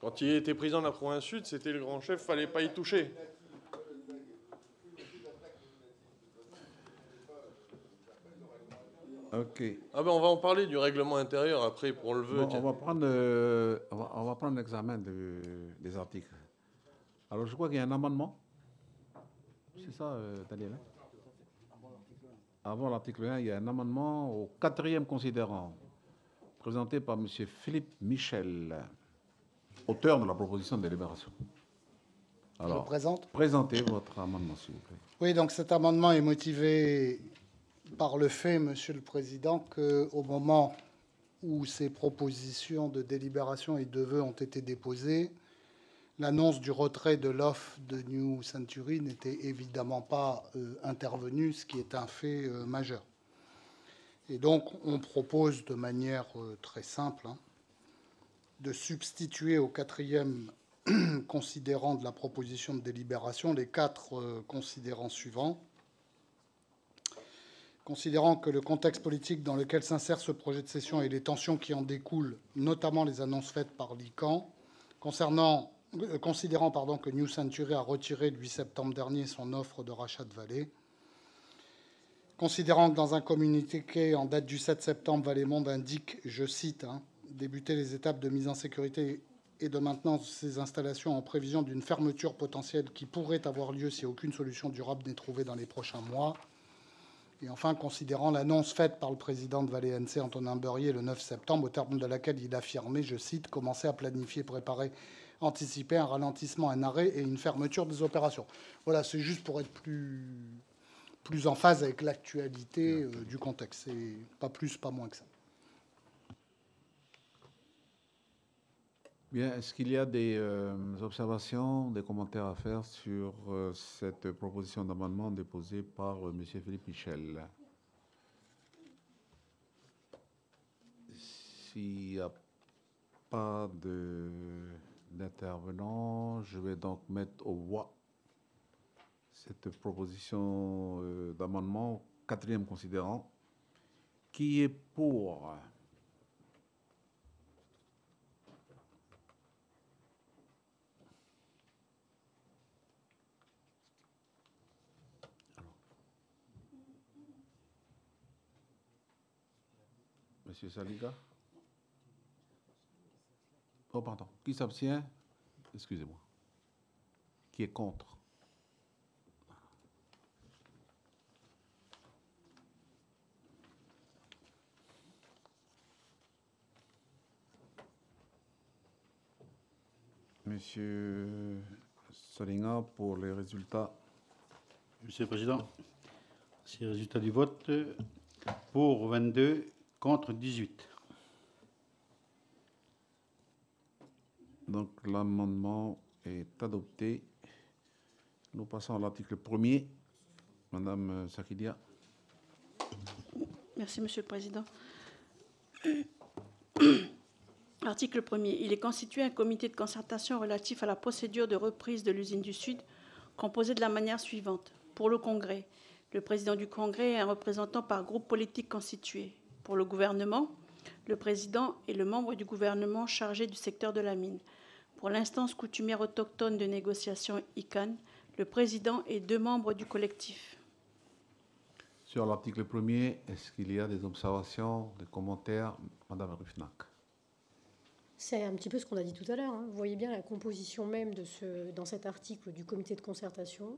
Quand il était président de la province sud, c'était le grand chef, fallait pas y toucher. Ok. Ah ben on va en parler du règlement intérieur après pour le vœu. on va prendre, euh, on, va, prendre l'examen des articles. Alors je crois qu'il y a un amendement. C'est ça, euh, Daniel hein? Avant l'article 1, il y a un amendement au quatrième considérant, présenté par M. Philippe Michel auteur de la proposition de délibération. Alors, Je présente. Présentez votre amendement, s'il vous plaît. Oui, donc cet amendement est motivé par le fait, Monsieur le Président, qu'au moment où ces propositions de délibération et de vœux ont été déposées, l'annonce du retrait de l'offre de New Century n'était évidemment pas euh, intervenue, ce qui est un fait euh, majeur. Et donc, on propose de manière euh, très simple hein, de substituer au quatrième [CLEARS THROAT] considérant de la proposition de délibération les quatre considérants suivants. Considérant que le contexte politique dans lequel s'insère ce projet de session et les tensions qui en découlent, notamment les annonces faites par l'ICAN, concernant, euh, considérant que New Century a retiré le 8 septembre dernier son offre de rachat de Vallée, considérant que dans un communiqué en date du 7 septembre, Vallée Monde indique, je cite, hein, débuter les étapes de mise en sécurité et de maintenance de ces installations en prévision d'une fermeture potentielle qui pourrait avoir lieu si aucune solution durable n'est trouvée dans les prochains mois. Et enfin, considérant l'annonce faite par le président de Valais NC, Antonin Beurrier, le 9 septembre, au terme de laquelle il affirmait, je cite, commencer à planifier, préparer, anticiper un ralentissement, un arrêt et une fermeture des opérations. Voilà, c'est juste pour être plus, plus en phase avec l'actualité euh, du contexte. C'est pas plus, pas moins que ça. Bien, est-ce qu'il y a des euh, observations, des commentaires à faire sur euh, cette proposition d'amendement déposée par euh, M. Philippe Michel? S'il n'y a pas d'intervenant, je vais donc mettre au voix cette proposition d'amendement, quatrième considérant, qui est pour Monsieur Saliga Oh, pardon. Qui s'abstient? Excusez-moi. Qui est contre? Monsieur Salinga pour les résultats. Monsieur le Président, c'est le résultat du vote. Pour 22, contre 18. Donc l'amendement est adopté. Nous passons à l'article 1er. Madame Sakidia. Merci, Monsieur le Président. Article 1er. Il est constitué un comité de concertation relatif à la procédure de reprise de l'usine du Sud, composé de la manière suivante. Pour le Congrès, le président du Congrès est un représentant par groupe politique constitué pour le gouvernement, le président est le membre du gouvernement chargé du secteur de la mine. Pour l'instance coutumière autochtone de négociation ICANN, le président et deux membres du collectif. Sur l'article premier, est-ce qu'il y a des observations, des commentaires Madame Rufnac. C'est un petit peu ce qu'on a dit tout à l'heure. Hein. Vous voyez bien la composition même de ce, dans cet article du comité de concertation.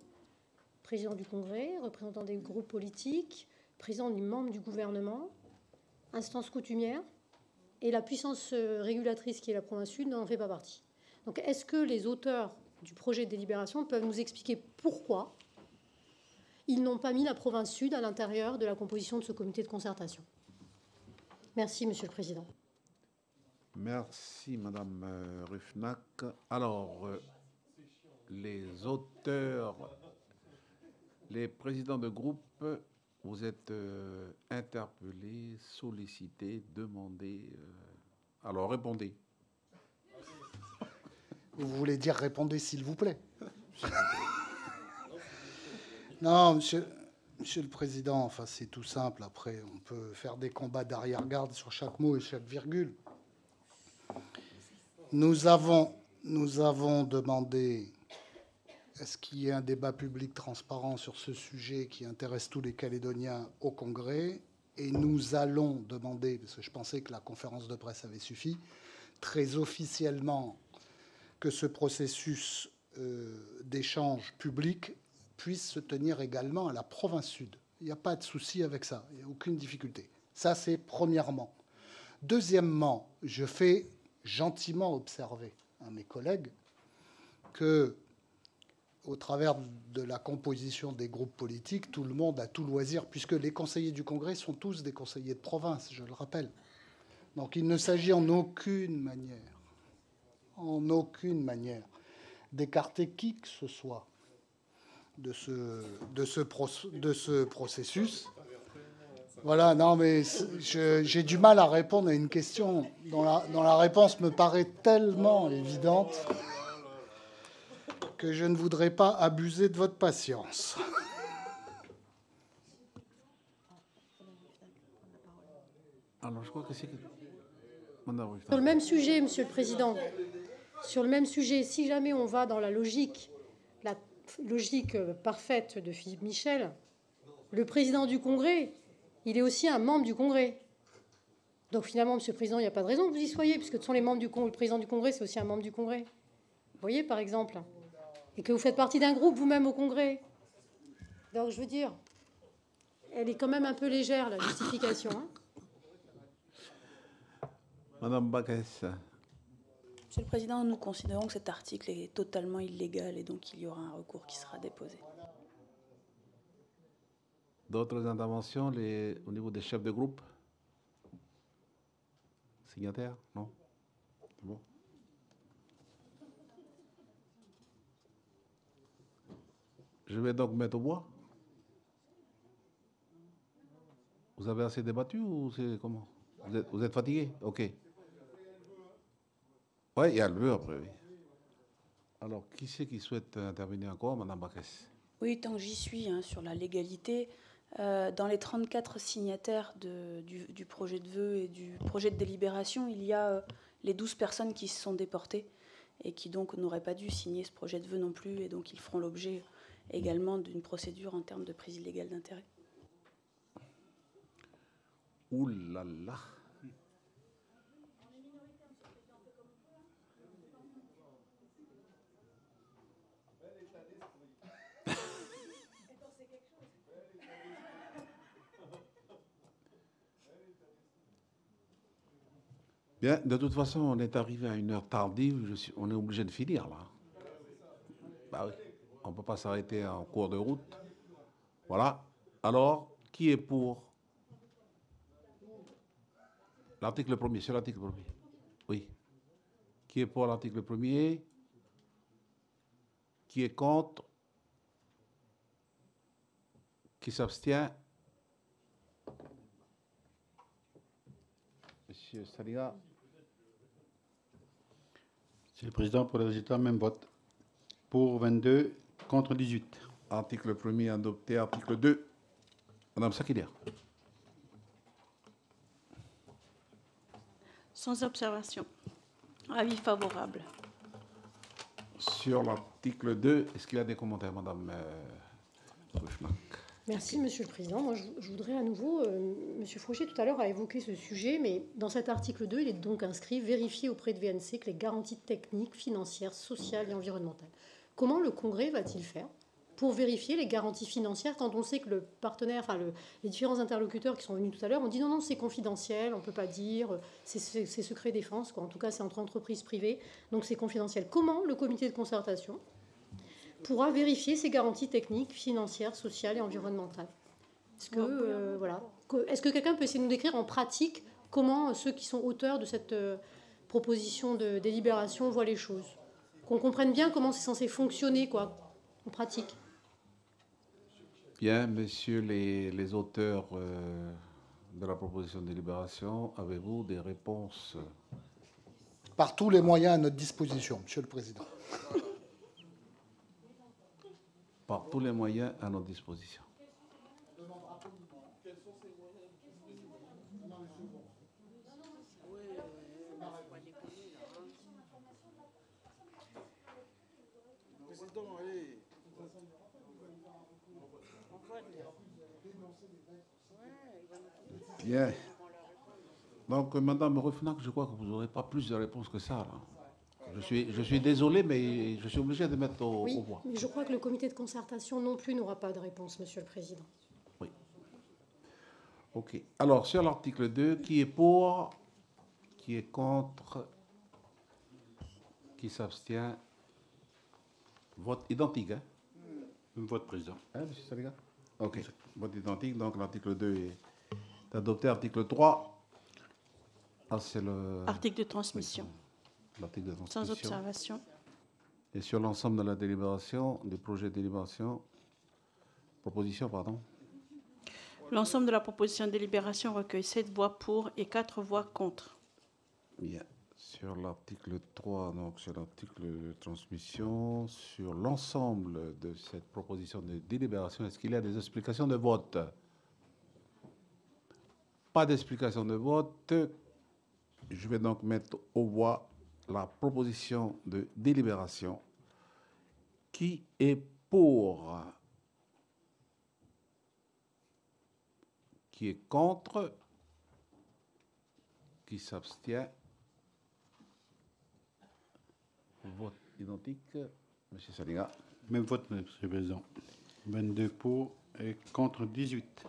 Président du Congrès, représentant des groupes politiques, président du membre du gouvernement, instance coutumière, et la puissance euh, régulatrice qui est la province sud n'en fait pas partie. Donc est-ce que les auteurs du projet de délibération peuvent nous expliquer pourquoi ils n'ont pas mis la province sud à l'intérieur de la composition de ce comité de concertation? Merci, Monsieur le Président. Merci, Madame euh, Rufnac. Alors, euh, les auteurs, les présidents de groupe, vous êtes euh, interpellés, sollicités, demandés. alors, répondez. Vous voulez dire répondez, s'il vous plaît? Non, monsieur, monsieur le Président, enfin, c'est tout simple. Après, on peut faire des combats d'arrière-garde sur chaque mot et chaque virgule. Nous avons demandé est-ce qu'il y ait un débat public transparent sur ce sujet qui intéresse tous les Calédoniens au Congrès Et nous allons demander, parce que je pensais que la conférence de presse avait suffi, très officiellement que ce processus euh, d'échange public puisse se tenir également à la province sud. Il n'y a pas de souci avec ça, il n'y a aucune difficulté. Ça, c'est premièrement. Deuxièmement, je fais gentiment observer à mes collègues que, au travers de la composition des groupes politiques, tout le monde a tout loisir, puisque les conseillers du Congrès sont tous des conseillers de province, je le rappelle. Donc il ne s'agit en aucune manière, en aucune manière, d'écarter qui que ce soit de ce, de ce, de ce processus. Voilà, non, mais j'ai du mal à répondre à une question dont la, dont la réponse me paraît tellement évidente que je ne voudrais pas abuser de votre patience. Alors, je crois que c'est. Sur le même sujet, Monsieur le Président, sur le même sujet, si jamais on va dans la logique, la logique parfaite de Philippe Michel, le président du Congrès il est aussi un membre du Congrès. Donc finalement, Monsieur le Président, il n'y a pas de raison que vous y soyez, puisque ce sont les membres du Congrès. Le président du Congrès, c'est aussi un membre du Congrès. Vous voyez, par exemple. Et que vous faites partie d'un groupe vous-même au Congrès. Donc je veux dire, elle est quand même un peu légère, la justification. Hein. Madame Baguès. Monsieur le Président, nous considérons que cet article est totalement illégal et donc il y aura un recours qui sera déposé. D'autres interventions au niveau des chefs de groupe? Signataires? Non? Bon? Je vais donc mettre au bois. Vous avez assez débattu ou c'est comment? Vous êtes, fatigué? Ok. Oui, il y a le vœu après, oui. Alors, qui c'est qui souhaite intervenir encore, Madame Bacchès Oui, tant que j'y suis, hein, sur la légalité, euh, dans les 34 signataires du, projet de vœux et du projet de délibération, il y a euh, les 12 personnes qui se sont déportées et qui donc n'auraient pas dû signer ce projet de vœux non plus, et donc ils feront l'objet également d'une procédure en termes de prise illégale d'intérêt. Ouh là là Bien, de toute façon, on est arrivé à une heure tardive, on est obligé de finir là. Bah oui, on ne peut pas s'arrêter en cours de route. Voilà. Alors, qui est pour L'article premier, c'est l'article premier? Oui. Qui est pour l'article premier? Qui est contre? Qui s'abstient? Monsieur Saliga Monsieur le Président, pour le résultat, même vote. Pour 22, contre 18. Article 1er adopté. Article 2. Madame Sakilia. Sans observation. Avis favorable. Sur l'article 2, est-ce qu'il y a des commentaires, Madame euh, Merci, Monsieur le Président. Moi, je, voudrais à nouveau, euh, Monsieur tout à l'heure a évoqué ce sujet, mais dans cet article 2, il est donc inscrit vérifier auprès de VNC que les garanties techniques, financières, sociales et environnementales. Comment le Congrès va-t-il faire pour vérifier les garanties financières quand on sait que le partenaire, enfin les différents interlocuteurs qui sont venus tout à l'heure ont dit non, non, c'est confidentiel, on ne peut pas dire, c'est secret défense, quoi. en tout cas c'est entre entreprises privées, donc c'est confidentiel. Comment le comité de concertation pourra vérifier ces garanties techniques, financières, sociales et environnementales? Est-ce que, euh, que quelqu'un peut essayer de nous décrire en pratique comment ceux qui sont auteurs de cette euh, proposition de délibération voient les choses? Qu'on comprenne bien comment c'est censé fonctionner quoi, en pratique. Bien, messieurs les, auteurs euh, de la proposition de délibération, avez-vous des réponses? Par tous les moyens à notre disposition, Monsieur le Président. Par tous les moyens à notre disposition. Bien. Donc, Madame Refnac, je crois que vous n'aurez pas plus de réponses que ça. Je, suis, je suis désolé, mais je suis obligé de mettre au, oui, voix. Mais je crois que le comité de concertation non plus n'aura pas de réponse, Monsieur le Président. Oui. OK. Alors, sur l'article 2, qui est pour Qui est contre Qui s'abstient Vote identique, hein Vote président. Hein, Monsieur Saliga OK. Vote identique, donc l'article 2 est d'adopter article 3. Ah, c'est le... Article de transmission. L'article de transmission. Sans observation. Et sur l'ensemble de la délibération, des projets de délibération, proposition, pardon. L'ensemble de la proposition de délibération recueille 7 voix pour et 4 voix contre. Bien. Sur l'article 3, donc sur l'article de transmission, sur l'ensemble de cette proposition de délibération, est-ce qu'il y a des explications de vote? Pas d'explication de vote. Je vais donc mettre au voix la proposition de délibération. Qui est pour Qui est contre Qui s'abstient Vote identique. Monsieur Saliga. Même vote, Monsieur le Président. 22 pour et contre 18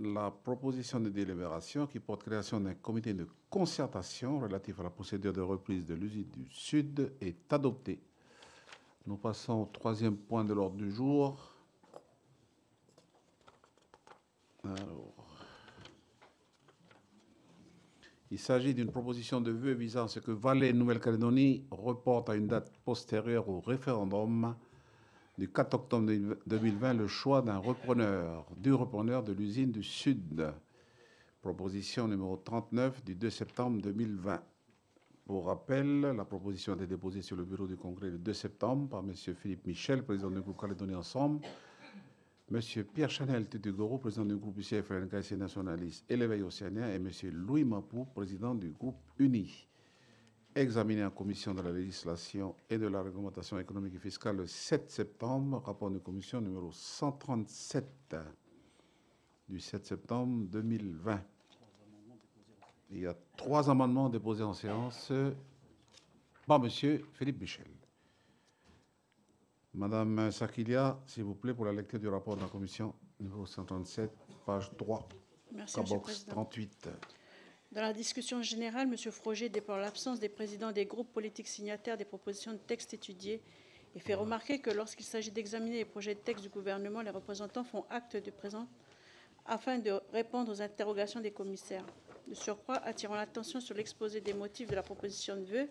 la proposition de délibération qui porte création d'un comité de concertation relatif à la procédure de reprise de l'usine du Sud est adoptée. Nous passons au troisième point de l'ordre du jour. il s'agit d'une proposition de vœu visant à ce que Valais Nouvelle-Calédonie reporte à une date postérieure au référendum du 4 octobre 2020 le choix d'un repreneur, du repreneur de l'usine du Sud. Proposition numéro 39 du 2 septembre 2020. Pour rappel, la proposition a été déposée sur le bureau du Congrès le 2 septembre par M. Philippe Michel, président du groupe Calédonie Ensemble, M. Pierre Chanel Tutugoro, président du groupe UCF nationaliste et l'éveil océanien, et M. Louis Mapou, président du groupe UNI examiné en commission de la législation et de la réglementation économique et fiscale le 7 septembre, rapport de commission numéro 137 du 7 septembre 2020. Il y a trois amendements déposés en séance par M. Philippe Michel. Madame Sakilia, s'il vous plaît, pour la lecture du rapport de la commission numéro 137, page 3, Merci, Cabox 38. Dans la discussion générale, M. Froger déplore l'absence des présidents des groupes politiques signataires des propositions de texte étudiées et fait remarquer que lorsqu'il s'agit d'examiner les projets de texte du gouvernement, les représentants font acte de présence afin de répondre aux interrogations des commissaires. De surcroît, attirant l'attention sur l'exposé des motifs de la proposition de vœux,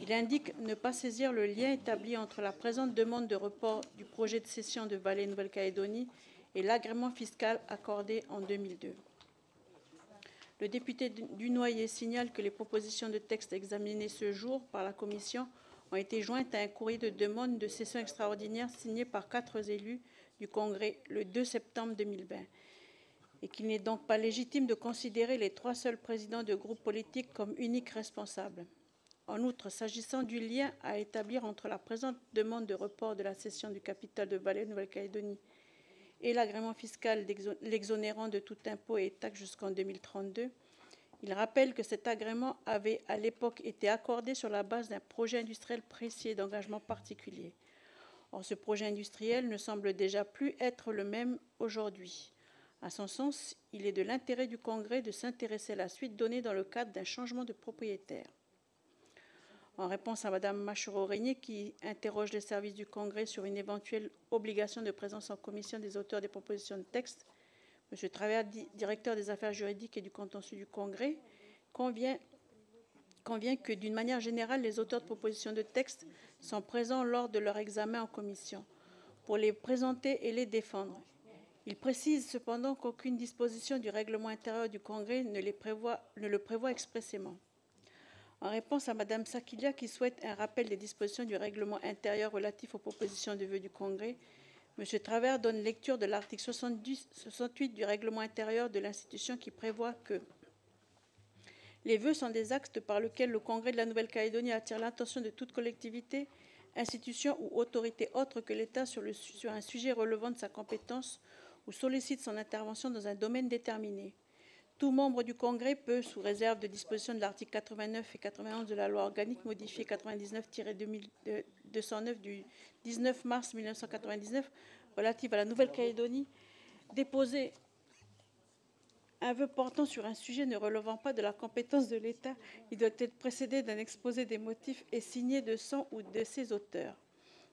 il indique ne pas saisir le lien établi entre la présente demande de report du projet de cession de Valais Nouvelle-Calédonie et l'agrément fiscal accordé en 2002. Le député Dunoyer signale que les propositions de texte examinées ce jour par la Commission ont été jointes à un courrier de demande de session extraordinaire signé par quatre élus du Congrès le 2 septembre 2020 et qu'il n'est donc pas légitime de considérer les trois seuls présidents de groupes politiques comme uniques responsables. En outre, s'agissant du lien à établir entre la présente demande de report de la cession du capital de Valais Nouvelle-Calédonie et l'agrément fiscal l'exonérant de tout impôt et taxe jusqu'en 2032. Il rappelle que cet agrément avait à l'époque été accordé sur la base d'un projet industriel précis d'engagement particulier. Or, ce projet industriel ne semble déjà plus être le même aujourd'hui. À son sens, il est de l'intérêt du Congrès de s'intéresser à la suite donnée dans le cadre d'un changement de propriétaire. En réponse à Mme Machuro-Régnier, qui interroge les services du Congrès sur une éventuelle obligation de présence en commission des auteurs des propositions de texte, M. Travers, directeur des affaires juridiques et du contentieux du Congrès, convient, que, d'une manière générale, les auteurs de propositions de texte sont présents lors de leur examen en commission pour les présenter et les défendre. Il précise cependant qu'aucune disposition du règlement intérieur du Congrès ne le prévoit expressément. En réponse à Mme Sakilia, qui souhaite un rappel des dispositions du règlement intérieur relatif aux propositions de vœux du Congrès, M. Travers donne lecture de l'article 68 du règlement intérieur de l'institution qui prévoit que les vœux sont des actes par lesquels le Congrès de la Nouvelle-Calédonie attire l'attention de toute collectivité, institution ou autorité autre que l'État sur, sur un sujet relevant de sa compétence ou sollicite son intervention dans un domaine déterminé. Tout membre du Congrès peut, sous réserve de dispositions de l'article 89 et 91 de la loi organique modifiée 99-209 du 19 mars 1999 relative à la Nouvelle-Calédonie, déposer un vœu portant sur un sujet ne relevant pas de la compétence de l'État, il doit être précédé d'un exposé des motifs et signé de son ou de ses auteurs.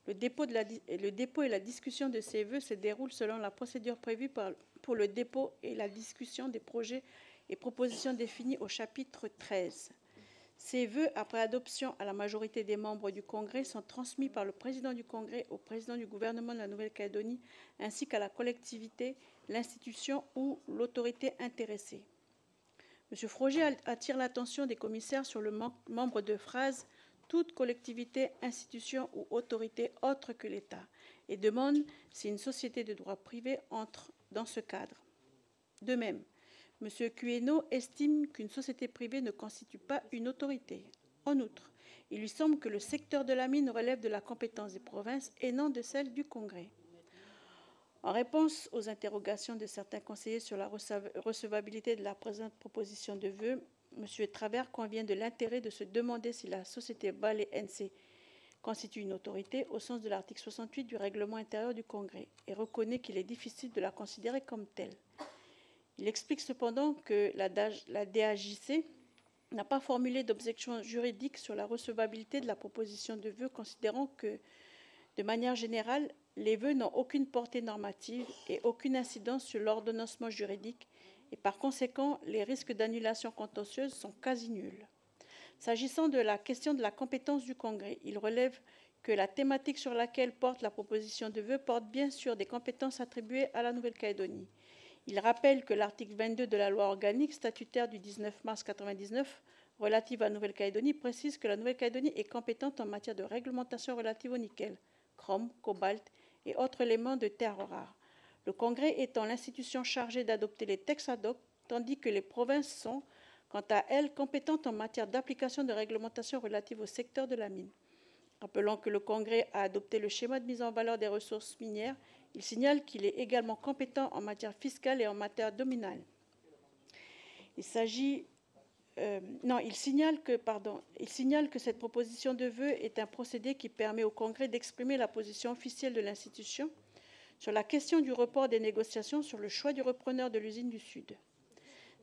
Le dépôt, le dépôt et la discussion de ces vœux se déroulent selon la procédure prévue par, pour le dépôt et la discussion des projets et propositions définies au chapitre 13. Ces vœux, après adoption à la majorité des membres du Congrès, sont transmis par le président du Congrès au président du gouvernement de la Nouvelle-Calédonie ainsi qu'à la collectivité, l'institution ou l'autorité intéressée. M. Froger attire l'attention des commissaires sur le membre de phrase toute collectivité, institution ou autorité autre que l'État et demande si une société de droit privé entre dans ce cadre. De même, M. Cueno estime qu'une société privée ne constitue pas une autorité. En outre, il lui semble que le secteur de la mine relève de la compétence des provinces et non de celle du Congrès. En réponse aux interrogations de certains conseillers sur la recevabilité de la présente proposition de vœux, M. Travers convient de l'intérêt de se demander si la société Ballet NC constitue une autorité au sens de l'article 68 du règlement intérieur du Congrès et reconnaît qu'il est difficile de la considérer comme telle. Il explique cependant que la, DAJC n'a pas formulé d'objection juridique sur la recevabilité de la proposition de vœux, considérant que, de manière générale, les vœux n'ont aucune portée normative et aucune incidence sur l'ordonnancement juridique, et par conséquent, les risques d'annulation contentieuse sont quasi nuls. S'agissant de la question de la compétence du Congrès, il relève que la thématique sur laquelle porte la proposition de vœux porte bien sûr des compétences attribuées à la Nouvelle-Calédonie. Il rappelle que l'article 22 de la loi organique statutaire du 19 mars 1999 relative à la Nouvelle-Calédonie précise que la Nouvelle-Calédonie est compétente en matière de réglementation relative au nickel, chrome, cobalt et autres éléments de terres rares. Le Congrès étant l'institution chargée d'adopter les textes ad hoc, tandis que les provinces sont, quant à elles, compétentes en matière d'application de réglementation relative au secteur de la mine. Rappelant que le Congrès a adopté le schéma de mise en valeur des ressources minières il signale qu'il est également compétent en matière fiscale et en matière dominale. Il s'agit euh, non, il signale, que, il signale que cette proposition de vœux est un procédé qui permet au Congrès d'exprimer la position officielle de l'institution sur la question du report des négociations sur le choix du repreneur de l'usine du Sud.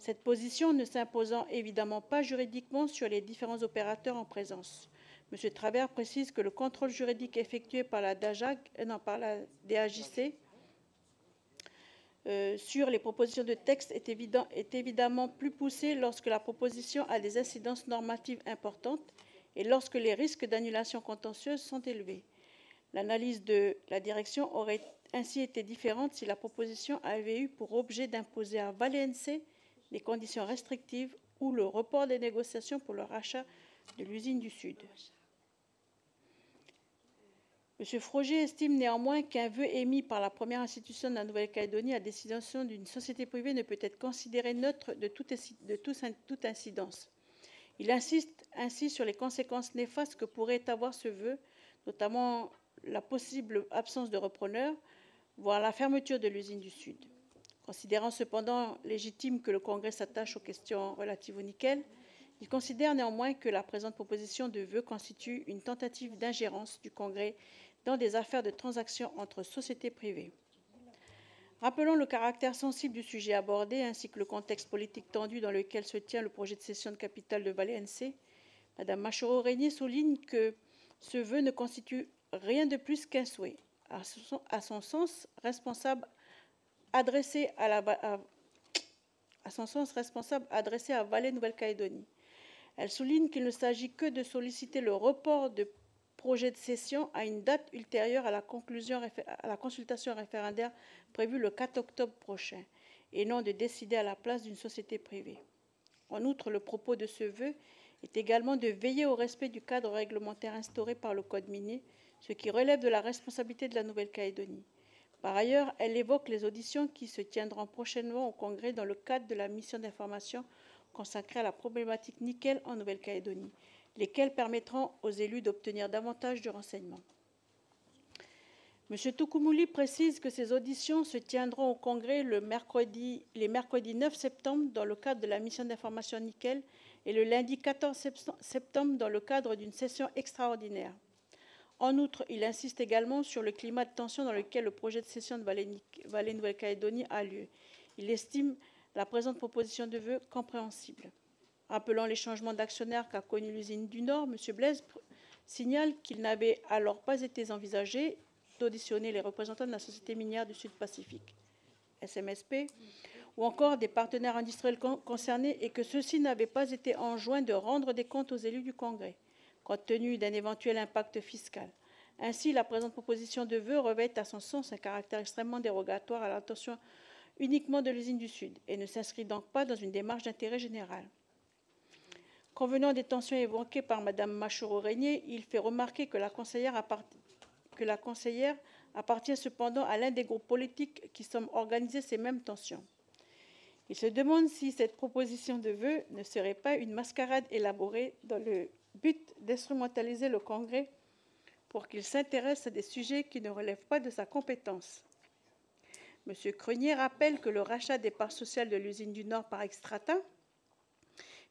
Cette position ne s'imposant évidemment pas juridiquement sur les différents opérateurs en présence. M. Travers précise que le contrôle juridique effectué par la, DAJAC, euh, non, par la DAJC euh, sur les propositions de texte est, est évidemment plus poussé lorsque la proposition a des incidences normatives importantes et lorsque les risques d'annulation contentieuse sont élevés. L'analyse de la direction aurait ainsi été différente si la proposition avait eu pour objet d'imposer à Valencia des conditions restrictives ou le report des négociations pour le rachat de l'usine du Sud. M. Froger estime néanmoins qu'un vœu émis par la première institution de la Nouvelle-Calédonie à destination d'une société privée ne peut être considéré neutre de toute, incidence. Il insiste ainsi sur les conséquences néfastes que pourrait avoir ce vœu, notamment la possible absence de repreneur, voire la fermeture de l'usine du Sud. Considérant cependant légitime que le Congrès s'attache aux questions relatives au nickel, il considère néanmoins que la présente proposition de vœux constitue une tentative d'ingérence du Congrès dans des affaires de transactions entre sociétés privées. Rappelons le caractère sensible du sujet abordé ainsi que le contexte politique tendu dans lequel se tient le projet de cession de capital de Valais NC. Madame Machoro-Régnier souligne que ce vœu ne constitue rien de plus qu'un souhait, à son, sens responsable adressé à, la, à son sens responsable adressé à Nouvelle-Calédonie. Elle souligne qu'il ne s'agit que de solliciter le report de projet de cession à une date ultérieure à la, conclusion, à la consultation référendaire prévue le 4 octobre prochain, et non de décider à la place d'une société privée. En outre, le propos de ce vœu est également de veiller au respect du cadre réglementaire instauré par le Code minier, ce qui relève de la responsabilité de la Nouvelle-Calédonie. Par ailleurs, elle évoque les auditions qui se tiendront prochainement au Congrès dans le cadre de la mission d'information consacrée à la problématique nickel en Nouvelle-Calédonie, lesquelles permettront aux élus d'obtenir davantage de renseignements. M. Toukoumouli précise que ces auditions se tiendront au Congrès le mercredi, les mercredis 9 septembre dans le cadre de la mission d'information nickel et le lundi 14 septembre dans le cadre d'une session extraordinaire. En outre, il insiste également sur le climat de tension dans lequel le projet de cession de Valais-Nouvelle-Calédonie a lieu. Il estime la présente proposition de vœux compréhensible. Rappelant les changements d'actionnaire qu'a connu l'usine du Nord, M. Blaise signale qu'il n'avait alors pas été envisagé d'auditionner les représentants de la Société minière du Sud-Pacifique, SMSP, ou encore des partenaires industriels concernés et que ceux-ci n'avaient pas été enjoints de rendre des comptes aux élus du Congrès compte tenu d'un éventuel impact fiscal. Ainsi, la présente proposition de vœux revêt à son sens un caractère extrêmement dérogatoire à l'intention uniquement de l'usine du Sud et ne s'inscrit donc pas dans une démarche d'intérêt général. Convenant des tensions évoquées par Mme Machoro-Régnier, il fait remarquer que la, conseillère que la conseillère appartient cependant à l'un des groupes politiques qui sont organisés ces mêmes tensions. Il se demande si cette proposition de vœux ne serait pas une mascarade élaborée dans le but d'instrumentaliser le Congrès pour qu'il s'intéresse à des sujets qui ne relèvent pas de sa compétence. M. Crenier rappelle que le rachat des parts sociales de l'usine du Nord par Extrata,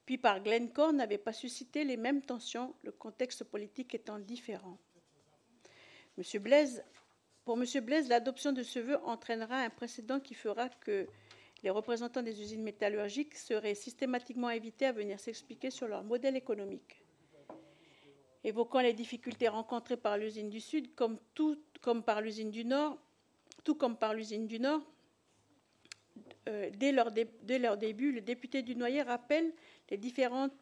puis par Glencore, n'avait pas suscité les mêmes tensions, le contexte politique étant différent. Monsieur Blaise, pour M. Blaise, l'adoption de ce vœu entraînera un précédent qui fera que les représentants des usines métallurgiques seraient systématiquement invités à venir s'expliquer sur leur modèle économique évoquant les difficultés rencontrées par l'usine du Sud, comme, tout, comme par l'usine du Nord, dès, leur début, le député du Noyer rappelle les,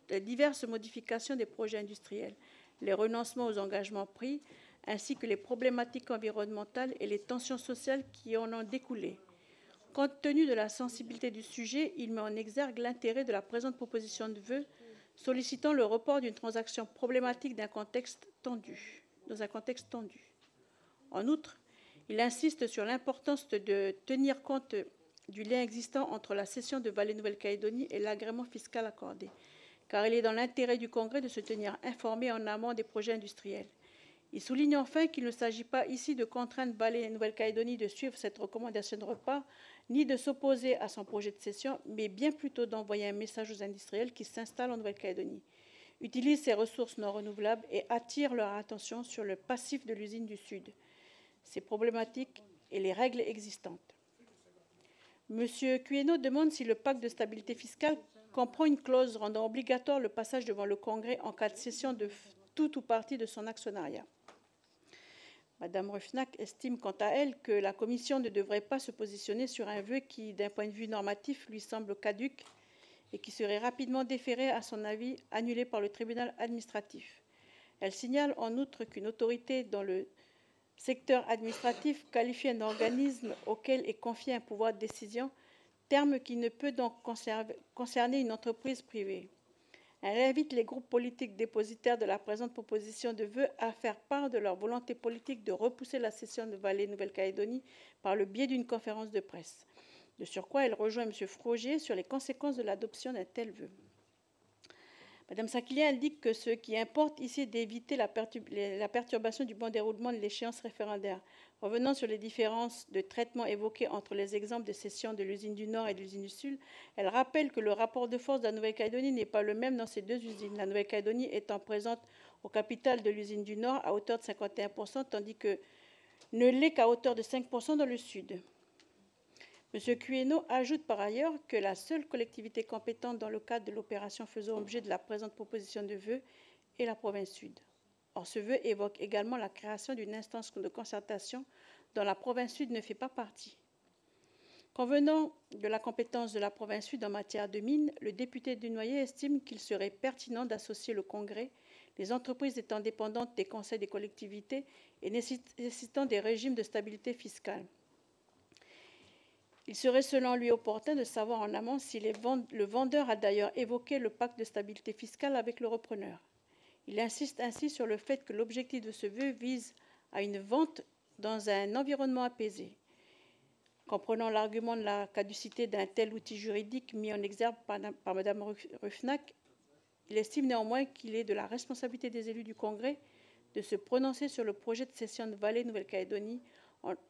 les diverses modifications des projets industriels, les renoncements aux engagements pris, ainsi que les problématiques environnementales et les tensions sociales qui en ont découlé. Compte tenu de la sensibilité du sujet, il met en exergue l'intérêt de la présente proposition de vœux sollicitant le report d'une transaction problématique dans un contexte tendu. En outre, il insiste sur l'importance de tenir compte du lien existant entre la cession de Valais-Nouvelle-Calédonie et l'agrément fiscal accordé, car il est dans l'intérêt du Congrès de se tenir informé en amont des projets industriels. Il souligne enfin qu'il ne s'agit pas ici de contraindre Valais-Nouvelle-Calédonie de suivre cette recommandation de report, ni de s'opposer à son projet de cession, mais bien plutôt d'envoyer un message aux industriels qui s'installent en Nouvelle-Calédonie, utilisent ces ressources non renouvelables et attirent leur attention sur le passif de l'usine du Sud, ses problématiques et les règles existantes. M. Cueno demande si le pacte de stabilité fiscale comprend une clause rendant obligatoire le passage devant le Congrès en cas de cession de tout ou partie de son actionnariat. Madame Ruffnack estime quant à elle que la Commission ne devrait pas se positionner sur un vœu qui, d'un point de vue normatif, lui semble caduque et qui serait rapidement déféré à son avis annulé par le tribunal administratif. Elle signale en outre qu'une autorité dans le secteur administratif qualifie un organisme auquel est confié un pouvoir de décision, terme qui ne peut donc concerner une entreprise privée. Elle invite les groupes politiques dépositaires de la présente proposition de vœux à faire part de leur volonté politique de repousser la session de Vallée Nouvelle-Calédonie par le biais d'une conférence de presse. De surcroît, elle rejoint M. Frogier sur les conséquences de l'adoption d'un tel vœu. Madame Sakilia indique que ce qui importe ici est d'éviter la, perturbation du bon déroulement de l'échéance référendaire. Revenant sur les différences de traitement évoquées entre les exemples de cession de l'usine du Nord et de l'usine du Sud, elle rappelle que le rapport de force de la Nouvelle-Calédonie n'est pas le même dans ces deux usines, la Nouvelle-Calédonie étant présente au capital de l'usine du Nord à hauteur de 51%, tandis que ne l'est qu'à hauteur de 5% dans le Sud. M. Cueno ajoute par ailleurs que la seule collectivité compétente dans le cadre de l'opération faisant objet de la présente proposition de vœux est la province sud. Or, ce vœu évoque également la création d'une instance de concertation dont la province sud ne fait pas partie. Convenant de la compétence de la province sud en matière de mines, le député du Noyer estime qu'il serait pertinent d'associer le Congrès, les entreprises étant dépendantes des conseils des collectivités et nécessitant des régimes de stabilité fiscale. Il serait selon lui opportun de savoir en amont si le vendeur a d'ailleurs évoqué le pacte de stabilité fiscale avec le repreneur. Il insiste ainsi sur le fait que l'objectif de ce vœu vise à une vente dans un environnement apaisé. Comprenant l'argument de la caducité d'un tel outil juridique mis en exergue par, Mme Ruffnac, il estime néanmoins qu'il est de la responsabilité des élus du Congrès de se prononcer sur le projet de cession de Vallée Nouvelle-Calédonie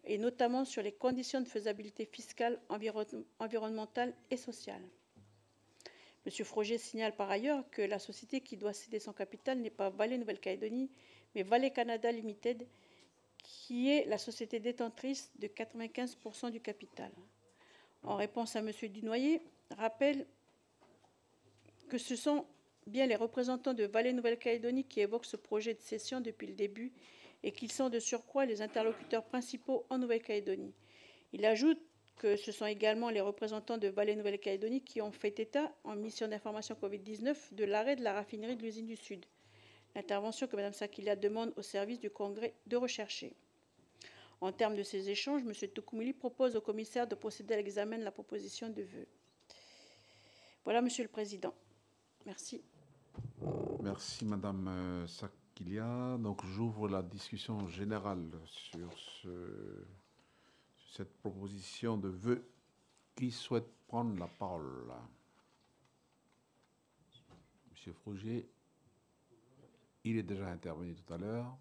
et notamment sur les conditions de faisabilité fiscale, environnementale et sociale. M. Froger signale par ailleurs que la société qui doit céder son capital n'est pas Vallée Nouvelle-Calédonie, mais Vallée Canada Limited, qui est la société détentrice de 95% du capital. En réponse à M. Dunoyer, rappelle que ce sont bien les représentants de Vallée Nouvelle-Calédonie qui évoquent ce projet de cession depuis le début et qu'ils sont de surcroît les interlocuteurs principaux en Nouvelle-Calédonie. Il ajoute que ce sont également les représentants de Vallée Nouvelle-Calédonie qui ont fait état, en mission d'information Covid-19, de l'arrêt de la raffinerie de l'usine du Sud. L'intervention que Mme Sakilia demande au service du Congrès de rechercher. En termes de ces échanges, M. Toukoumili propose au commissaire de procéder à l'examen de la proposition de vœux. Voilà, Monsieur le Président. Merci. Merci, Madame euh, Sakilia. Donc j'ouvre la discussion générale sur, cette proposition de vœux. Qui souhaite prendre la parole? Monsieur Frougier, il est déjà intervenu tout à l'heure.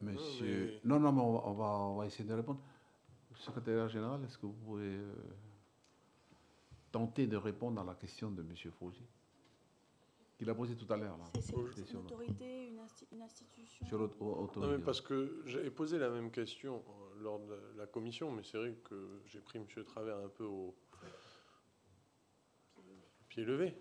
Monsieur. Non, non, mais on va, on va, essayer de répondre. Secrétaire général, est-ce que vous pouvez euh, tenter de répondre à la question de Monsieur Frougier qu'il a posé tout à l'heure. C'est une autorité, une, institution Sur l'autorité. Non, mais parce que j'avais posé la même question euh, lors de la commission, mais c'est vrai que j'ai pris M. Travers un peu au pied levé.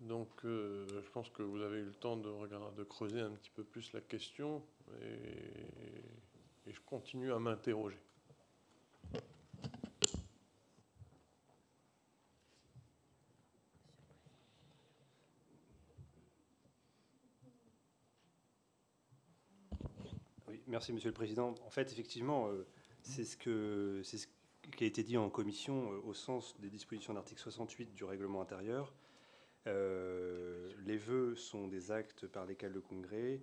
Donc euh, je pense que vous avez eu le temps de, regarder, de creuser un petit peu plus la question et, et je continue à m'interroger. Merci, Monsieur le Président. En fait, effectivement, euh, c'est ce, qui a été dit en commission euh, au sens des dispositions de l'article 68 du règlement intérieur. Euh, les vœux sont des actes par lesquels le Congrès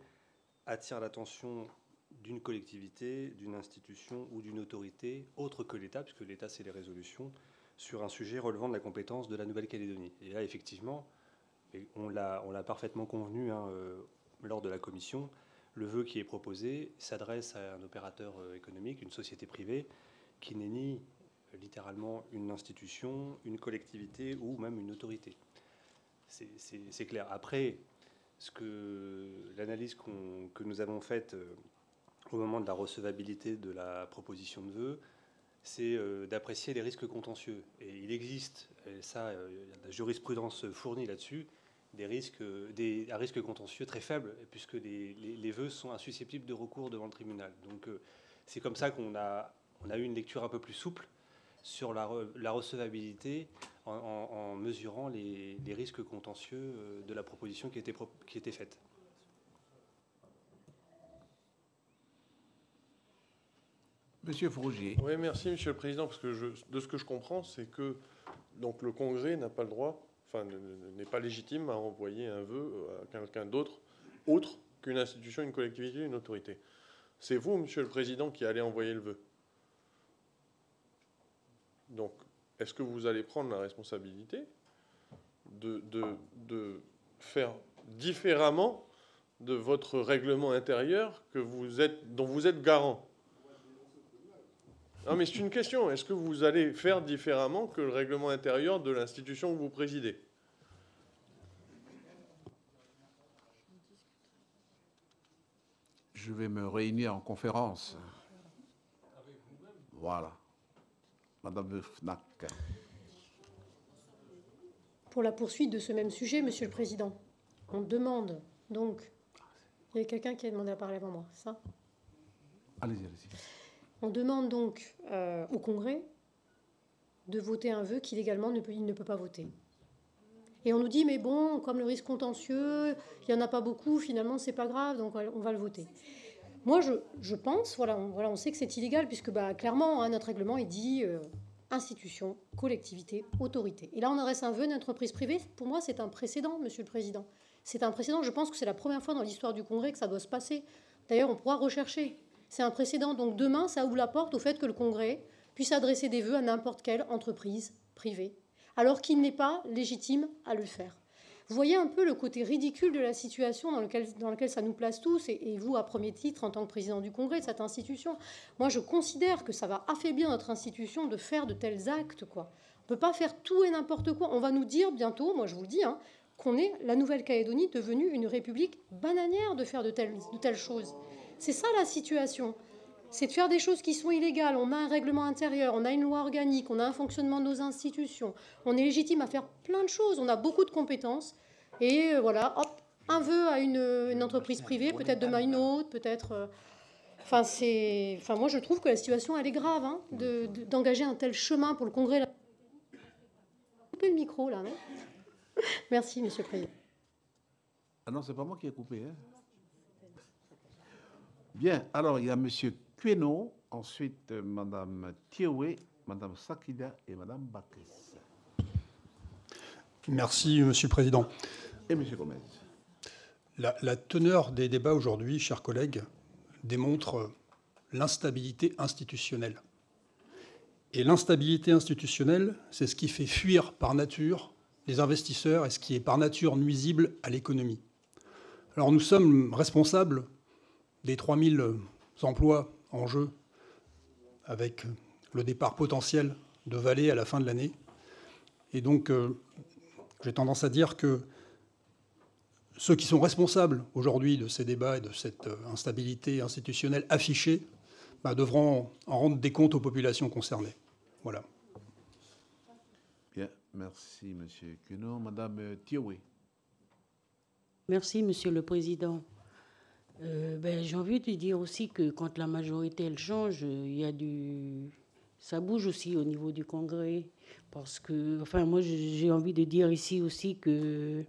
attire l'attention d'une collectivité, d'une institution ou d'une autorité autre que l'État, puisque l'État, c'est les résolutions, sur un sujet relevant de la compétence de la Nouvelle-Calédonie. Et là, effectivement, on l'a parfaitement convenu hein, lors de la commission, le vœu qui est proposé s'adresse à un opérateur euh, économique, une société privée, qui n'est ni euh, littéralement une institution, une collectivité ou même une autorité. C'est clair. Après, ce que l'analyse que nous avons faite euh, au moment de la recevabilité de la proposition de vœu, c'est d'apprécier les risques contentieux. Et il existe, et ça, la jurisprudence fournie là-dessus, des risques, des, à risque contentieux très faibles, puisque les, les, vœux sont insusceptibles de recours devant le tribunal. Donc euh, c'est comme ça qu'on a, on a eu une lecture un peu plus souple sur la, la recevabilité en, mesurant les, les, risques contentieux euh, de la proposition qui était, qui était faite. Monsieur Frougier. Oui, merci, Monsieur le Président, parce que je, de ce que je comprends, c'est que donc, le Congrès n'a pas le droit enfin, n'est pas légitime à envoyer un vœu à quelqu'un d'autre, autre qu'une institution, une collectivité, une autorité. C'est vous, Monsieur le Président, qui allez envoyer le vœu. Donc, est-ce que vous allez prendre la responsabilité de, de, faire différemment de votre règlement intérieur que vous êtes, dont vous êtes garant? Non, mais c'est une question. Est-ce que vous allez faire différemment que le règlement intérieur de l'institution que vous présidez? Je vais me réunir en conférence. Voilà. Madame Fnac. Pour la poursuite de ce même sujet, Monsieur le Président, on demande donc. Il y a quelqu'un qui a demandé à parler avant moi, ça? Allez-y, allez-y. On demande donc euh, au Congrès de voter un vœu qui légalement ne peut, il ne peut pas voter. Et on nous dit, mais bon, comme le risque contentieux, il n'y en a pas beaucoup, finalement, c'est pas grave, donc on va le voter. Moi, je, pense, voilà on, voilà, on sait que c'est illégal, puisque bah, clairement, hein, notre règlement, il dit euh, institution, collectivité, autorité. Et là, on adresse un vœu d'entreprise privée. Pour moi, c'est un précédent, Monsieur le Président. C'est un précédent. Je pense que c'est la première fois dans l'histoire du Congrès que ça doit se passer. D'ailleurs, on pourra rechercher. C'est un précédent. Donc demain, ça ouvre la porte au fait que le Congrès puisse adresser des vœux à n'importe quelle entreprise privée, alors qu'il n'est pas légitime à le faire. Vous voyez un peu le côté ridicule de la situation dans lequel, dans lequel ça nous place tous, et, vous, à premier titre, en tant que président du Congrès de cette institution. Moi, je considère que ça va affaiblir notre institution de faire de tels actes. Quoi. On ne peut pas faire tout et n'importe quoi. On va nous dire bientôt, moi je vous le dis, hein, qu'on est la Nouvelle-Calédonie devenue une république bananière de faire de telles choses. C'est ça la situation c'est de faire des choses qui sont illégales. On a un règlement intérieur, on a une loi organique, on a un fonctionnement de nos institutions. On est légitime à faire plein de choses. On a beaucoup de compétences. Et euh, voilà, hop, un vœu à une, entreprise privée, peut-être demain une autre, peut-être. Euh, enfin, c'est. Enfin, moi, je trouve que la situation, elle est grave, hein, d'engager un tel chemin pour le Congrès. Coupez le micro là, non? Merci, Monsieur le Président. Ah non, c'est pas moi qui ai coupé. Hein. Bien, alors il y a Monsieur Queno, ensuite euh, Madame Thieoué, Madame Sakida et Madame Bakes. Merci, Monsieur le Président. Et Monsieur Gomez. La, teneur des débats aujourd'hui, chers collègues, démontre l'instabilité institutionnelle. Et l'instabilité institutionnelle, c'est ce qui fait fuir par nature les investisseurs et ce qui est par nature nuisible à l'économie. Alors nous sommes responsables des 3000 emplois en jeu avec le départ potentiel de Valais à la fin de l'année. Et donc, euh, j'ai tendance à dire que ceux qui sont responsables aujourd'hui de ces débats et de cette euh, instabilité institutionnelle affichée bah, devront en rendre des comptes aux populations concernées. Voilà. Bien, merci Monsieur Cuno. Madame Thioui. Merci Monsieur le Président. Euh, ben, j'ai envie de dire aussi que quand la majorité elle change, il y a du, ça bouge aussi au niveau du Congrès, parce que, enfin, moi j'ai envie de dire ici aussi que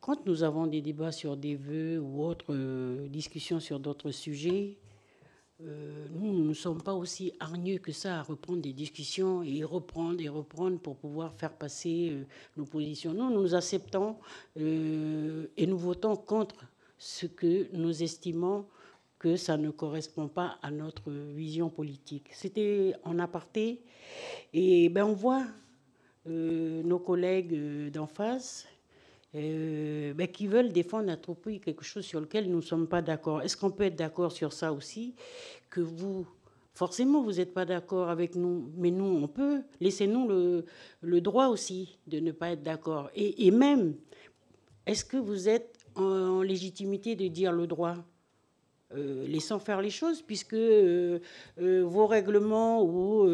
quand nous avons des débats sur des vœux ou autres euh, discussions sur d'autres sujets, euh, nous ne sommes pas aussi hargneux que ça à reprendre des discussions et reprendre et reprendre pour pouvoir faire passer nos positions. Nous, nous acceptons et nous votons contre ce que nous estimons que ça ne correspond pas à notre vision politique. C'était en aparté. Et ben on voit euh, nos collègues euh, d'en face euh, ben, qui veulent défendre à trop prix quelque chose sur lequel nous ne sommes pas d'accord. Est-ce qu'on peut être d'accord sur ça aussi Que vous, forcément, vous n'êtes pas d'accord avec nous, mais nous, on peut. Laissez-nous le, le, droit aussi de ne pas être d'accord. Et, et même, est-ce que vous êtes en, légitimité de dire le droit. Euh, laissant faire les choses, puisque euh, euh, vos règlements ou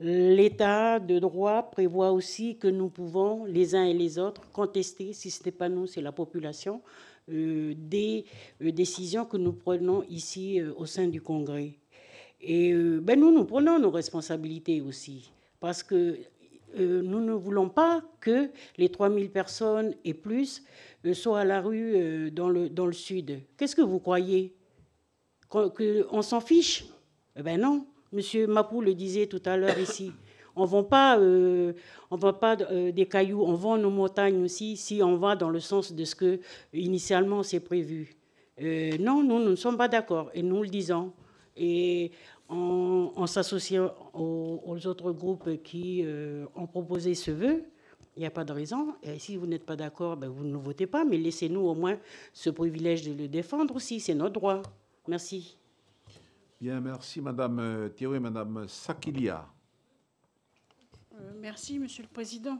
l'état de droit prévoit aussi que nous pouvons, les uns et les autres, contester, si ce n'est pas nous, c'est la population, des décisions que nous prenons ici au sein du Congrès. Et ben nous, nous prenons nos responsabilités aussi, parce que nous ne voulons pas que les 3000 personnes et plus soit à la rue euh, dans le, dans le sud. Qu'est-ce que vous croyez Qu'on s'en fiche Eh bien non. Monsieur Mapou le disait tout à l'heure ici. [COUGHS] On ne vend pas, euh, on vend pas euh, des cailloux, on vend nos montagnes aussi si on va dans le sens de ce que initialement c'est prévu. non, nous, nous ne sommes pas d'accord et nous le disons. Et en, s'associant aux, autres groupes qui euh, ont proposé ce vœu, il n'y a pas de raison. Et si vous n'êtes pas d'accord, ben vous ne votez pas, mais laissez-nous au moins ce privilège de le défendre aussi. C'est notre droit. Merci. Bien, merci Madame euh, Thierry, Madame Sakilia. Euh, merci Monsieur le Président.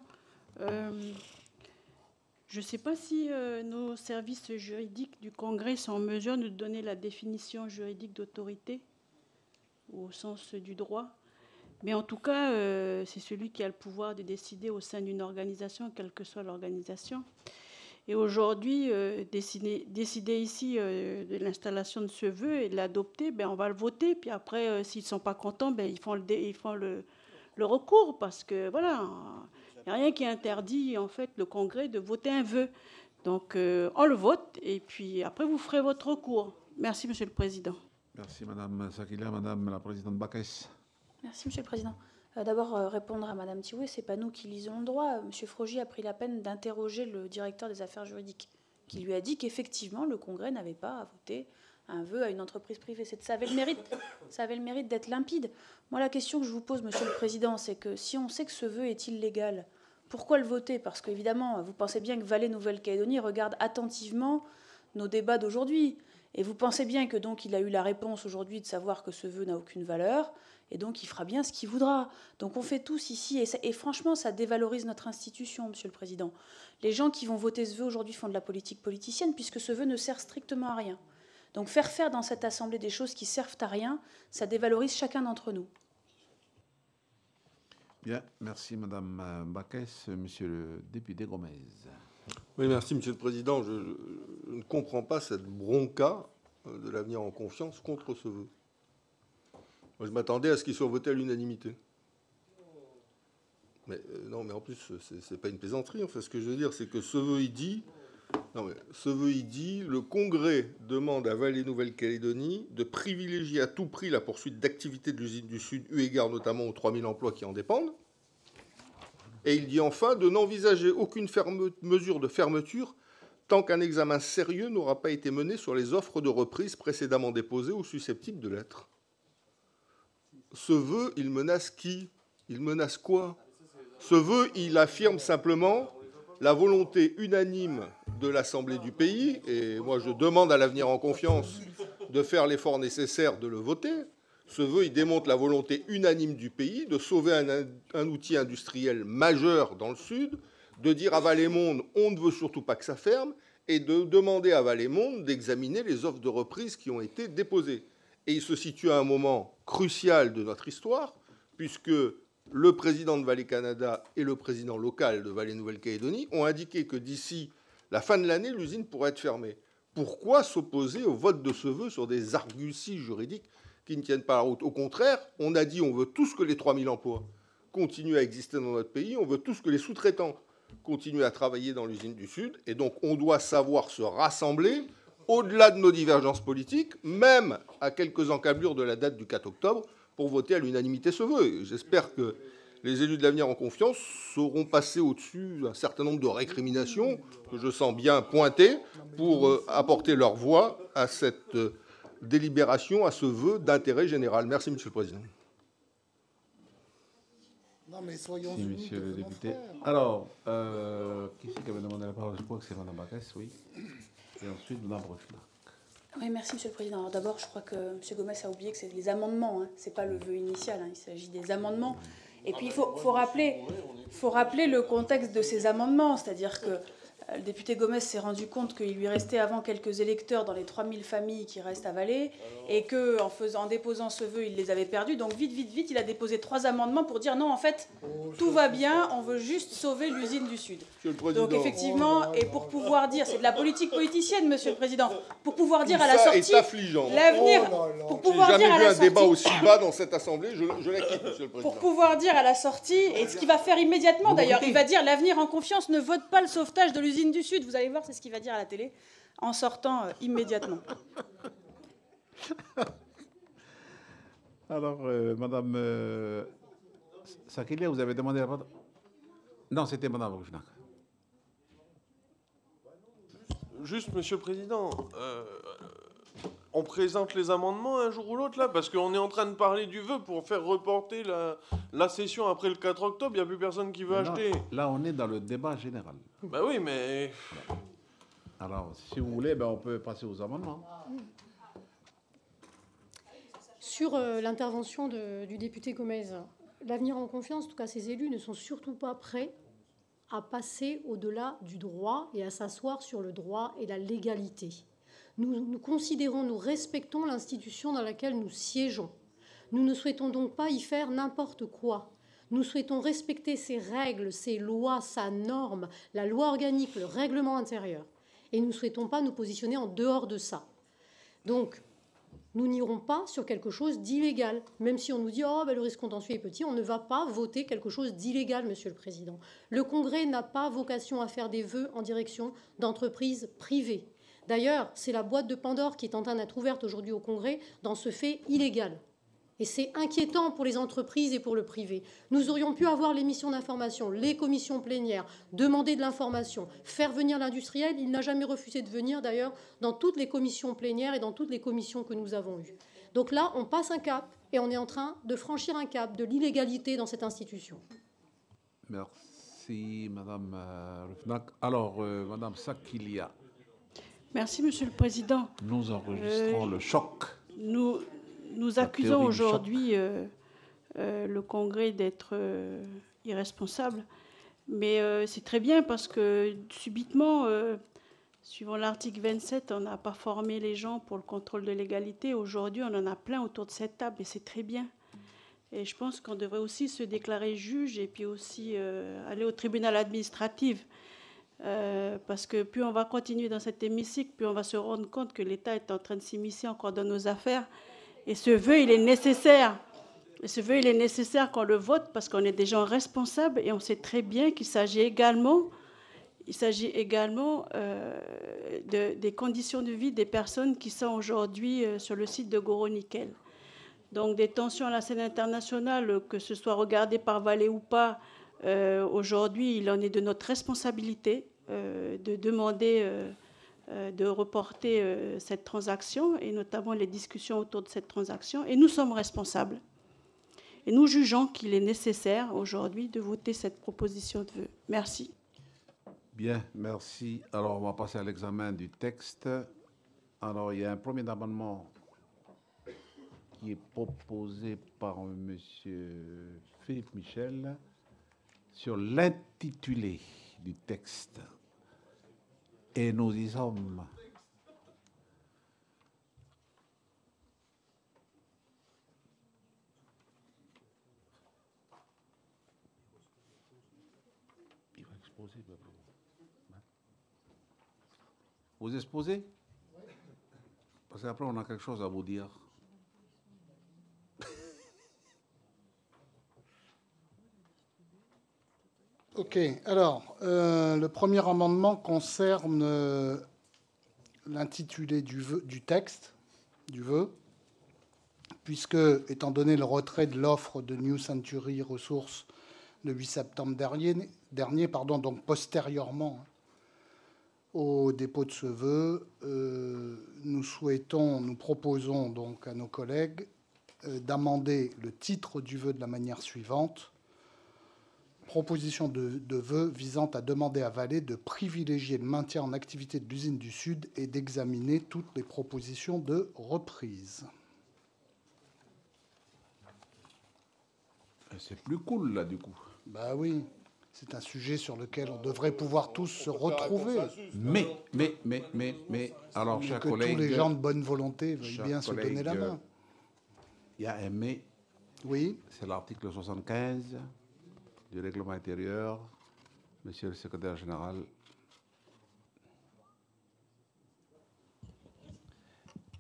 je ne sais pas si nos services juridiques du Congrès sont en mesure de donner la définition juridique d'autorité au sens du droit. Mais en tout cas, euh, c'est celui qui a le pouvoir de décider au sein d'une organisation, quelle que soit l'organisation. Et aujourd'hui, euh, décider, ici euh, de l'installation de ce vœu et de l'adopter, ben, on va le voter. Puis après, s'ils ne sont pas contents, ben, ils font, le, recours. Parce que voilà, il n'y a rien qui interdit en fait le Congrès de voter un vœu. Donc on le vote et puis après, vous ferez votre recours. Merci, Monsieur le Président. Merci Madame Sakila. Madame la Présidente Bacchès. Merci Monsieur le Président. Euh, d'abord, euh, répondre à Madame Tioué, c'est pas nous qui lisons le droit. Monsieur Frogy a pris la peine d'interroger le directeur des affaires juridiques, qui lui a dit qu'effectivement, le Congrès n'avait pas à voter un vœu à une entreprise privée. Ça avait le mérite, ça avait le mérite d'être limpide. Moi, la question que je vous pose, Monsieur le Président, c'est que si on sait que ce vœu est illégal, pourquoi le voter? Parce qu'évidemment, vous pensez bien que Valais Nouvelle-Calédonie regarde attentivement nos débats d'aujourd'hui. Et vous pensez bien que donc il a eu la réponse aujourd'hui de savoir que ce vœu n'a aucune valeur, et donc il fera bien ce qu'il voudra. Donc on fait tous ici, et, franchement, ça dévalorise notre institution, Monsieur le Président. Les gens qui vont voter ce vœu aujourd'hui font de la politique politicienne, puisque ce vœu ne sert strictement à rien. Donc faire faire dans cette Assemblée des choses qui servent à rien, ça dévalorise chacun d'entre nous. Bien, merci Madame Baquès, Monsieur le député Gomez. Oui, merci Monsieur le Président. Je, ne comprends pas cette bronca euh, de l'avenir en confiance contre ce vœu. Moi, je m'attendais à ce qu'il soit voté à l'unanimité. Mais euh, non, mais en plus, c'est pas une plaisanterie. ce que je veux dire, c'est que ce vœu, il dit, non, mais ce vœu, il dit, le Congrès demande à Vallée Nouvelle-Calédonie de privilégier à tout prix la poursuite d'activités de l'usine du Sud, eu égard notamment aux 3000 emplois qui en dépendent. Et il dit enfin de n'envisager aucune mesure de fermeture tant qu'un examen sérieux n'aura pas été mené sur les offres de reprise précédemment déposées ou susceptibles de l'être. Ce vœu, il menace qui? Il menace quoi? Ce vœu, il affirme simplement la volonté unanime de l'Assemblée du pays, et moi je demande à l'avenir en confiance de faire l'effort nécessaire de le voter, ce vœu, il démontre la volonté unanime du pays de sauver un, outil industriel majeur dans le Sud, de dire à Valémonde, on ne veut surtout pas que ça ferme, et de demander à Valémonde d'examiner les offres de reprise qui ont été déposées. Et il se situe à un moment crucial de notre histoire, puisque le président de Vallée Canada et le président local de Vallée Nouvelle-Calédonie ont indiqué que d'ici la fin de l'année, l'usine pourrait être fermée. Pourquoi s'opposer au vote de ce vœu sur des arguties juridiques qui ne tiennent pas la route? Au contraire, on a dit on veut tous que les 3000 emplois continuent à exister dans notre pays, on veut tous que les sous-traitants continuent à travailler dans l'usine du Sud, et donc on doit savoir se rassembler au-delà de nos divergences politiques, même à quelques encablures de la date du 4 octobre, pour voter à l'unanimité ce vœu. J'espère que les élus de l'avenir en confiance sauront passer au-dessus d'un certain nombre de récriminations que je sens bien pointées pour euh, apporter leur voix à cette euh, délibération à ce vœu d'intérêt général. Merci, Monsieur le Président. Non, mais soyons Merci, Monsieur le député. Alors, euh, qui c'est qui avait demandé la parole? Je crois que c'est Mme Bacchès, oui. Et ensuite, Mme. Oui, merci, Monsieur le Président. D'abord, je crois que M. Gomez a oublié que c'est les amendements, hein. ce n'est pas le vœu initial, hein. il s'agit des amendements. Et puis, il faut, faut, rappeler, faut rappeler le contexte de ces amendements, c'est-à-dire que le député Gomez s'est rendu compte qu'il lui restait avant quelques électeurs dans les 3000 familles qui restent à Valais et qu'en en, déposant ce vœu, il les avait perdus. Donc vite, vite, vite, il a déposé trois amendements pour dire non, en fait, tout va bien, on veut juste sauver l'usine du Sud. Donc effectivement, et pour pouvoir dire, c'est de la politique politicienne, Monsieur le Président, pour pouvoir dire à la sortie l'avenir, oh pour pouvoir dire à la sortie, un débat aussi bas dans cette assemblée, je, je la quitte, Monsieur le Président. Pour pouvoir dire à la sortie, et ce qu'il va faire immédiatement d'ailleurs, il va dire l'avenir en confiance ne vote pas le sauvetage de l'usine du Sud. Vous allez voir, c'est ce qu'il va dire à la télé en sortant euh, immédiatement. [LAUGHS] Alors, euh, Madame euh, vous avez demandé la parole Non, c'était Madame Rougnac. Juste, Monsieur le Président, on présente les amendements un jour ou l'autre là Parce qu'on est en train de parler du vœu pour faire reporter la, session après le 4 octobre. Il n'y a plus personne qui veut acheter. Là, on est dans le débat général. Ben oui, mais. Alors, si vous voulez, ben, on peut passer aux amendements. Sur euh, l'intervention du député Gomez, l'avenir en confiance, en tout cas ces élus, ne sont surtout pas prêts à passer au-delà du droit et à s'asseoir sur le droit et la légalité. Nous, considérons, nous respectons l'institution dans laquelle nous siégeons. Nous ne souhaitons donc pas y faire n'importe quoi. Nous souhaitons respecter ses règles, ses lois, sa norme, la loi organique, le règlement intérieur. Et nous ne souhaitons pas nous positionner en dehors de ça. Donc, nous n'irons pas sur quelque chose d'illégal. Même si on nous dit oh ben, le risque contentieux est petit, on ne va pas voter quelque chose d'illégal, Monsieur le Président. Le Congrès n'a pas vocation à faire des vœux en direction d'entreprises privées. D'ailleurs, c'est la boîte de Pandore qui est en train d'être ouverte aujourd'hui au Congrès dans ce fait illégal. Et c'est inquiétant pour les entreprises et pour le privé. Nous aurions pu avoir les missions d'information, les commissions plénières, demander de l'information, faire venir l'industriel. Il n'a jamais refusé de venir, d'ailleurs, dans toutes les commissions plénières et dans toutes les commissions que nous avons eues. Donc là, on passe un cap et on est en train de franchir un cap de l'illégalité dans cette institution. Merci, Madame euh, Rufnak. Alors, euh, Madame Sakilia. Merci, Monsieur le Président. Nous enregistrons le choc. Nous, nous accusons aujourd'hui euh, euh, le Congrès d'être euh, irresponsable, mais c'est très bien parce que subitement, suivant l'article 27, on n'a pas formé les gens pour le contrôle de l'égalité. Aujourd'hui, on en a plein autour de cette table et c'est très bien. Et je pense qu'on devrait aussi se déclarer juge et puis aussi aller au tribunal administratif. Euh, parce que plus on va continuer dans cet hémicycle, plus on va se rendre compte que l'État est en train de s'immiscer encore dans nos affaires. Et ce vœu, il est nécessaire. Et ce vœu, il est nécessaire qu'on le vote parce qu'on est des gens responsables et on sait très bien qu'il s'agit également, il s'agit également euh, de, des conditions de vie des personnes qui sont aujourd'hui euh, sur le site de Goro Nickel. Donc des tensions à la scène internationale, que ce soit regardé par Valais ou pas, aujourd'hui, il en est de notre responsabilité euh, de demander euh, euh, de reporter cette transaction et notamment les discussions autour de cette transaction. Et nous sommes responsables. Et nous jugeons qu'il est nécessaire aujourd'hui de voter cette proposition de vœu. Merci. Bien, merci. Alors, on va passer à l'examen du texte. Alors, il y a un premier amendement qui est proposé par M. Philippe Michel sur l'intitulé du texte. Et nous y sommes. Vous exposez? Parce qu'après, on a quelque chose à vous dire. Ok, alors, euh, le premier amendement concerne euh, l'intitulé du, texte, du vœu, puisque, étant donné le retrait de l'offre de New Century Ressources le 8 septembre dernier, pardon, donc postérieurement au dépôt de ce vœu, euh, nous souhaitons, nous proposons donc à nos collègues d'amender le titre du vœu de la manière suivante proposition de, vœu visant à demander à Valais de privilégier le maintien en activité de l'usine du Sud et d'examiner toutes les propositions de reprise. C'est plus cool là du coup. Bah oui, c'est un sujet sur lequel on devrait pouvoir tous se retrouver. Mais, mais, mais, mais, mais, alors, chers que collègues. tous les gens de bonne volonté veuillent bien se donner la main. Il y a un mais. Oui. C'est l'article 75 du règlement intérieur, Monsieur le secrétaire général.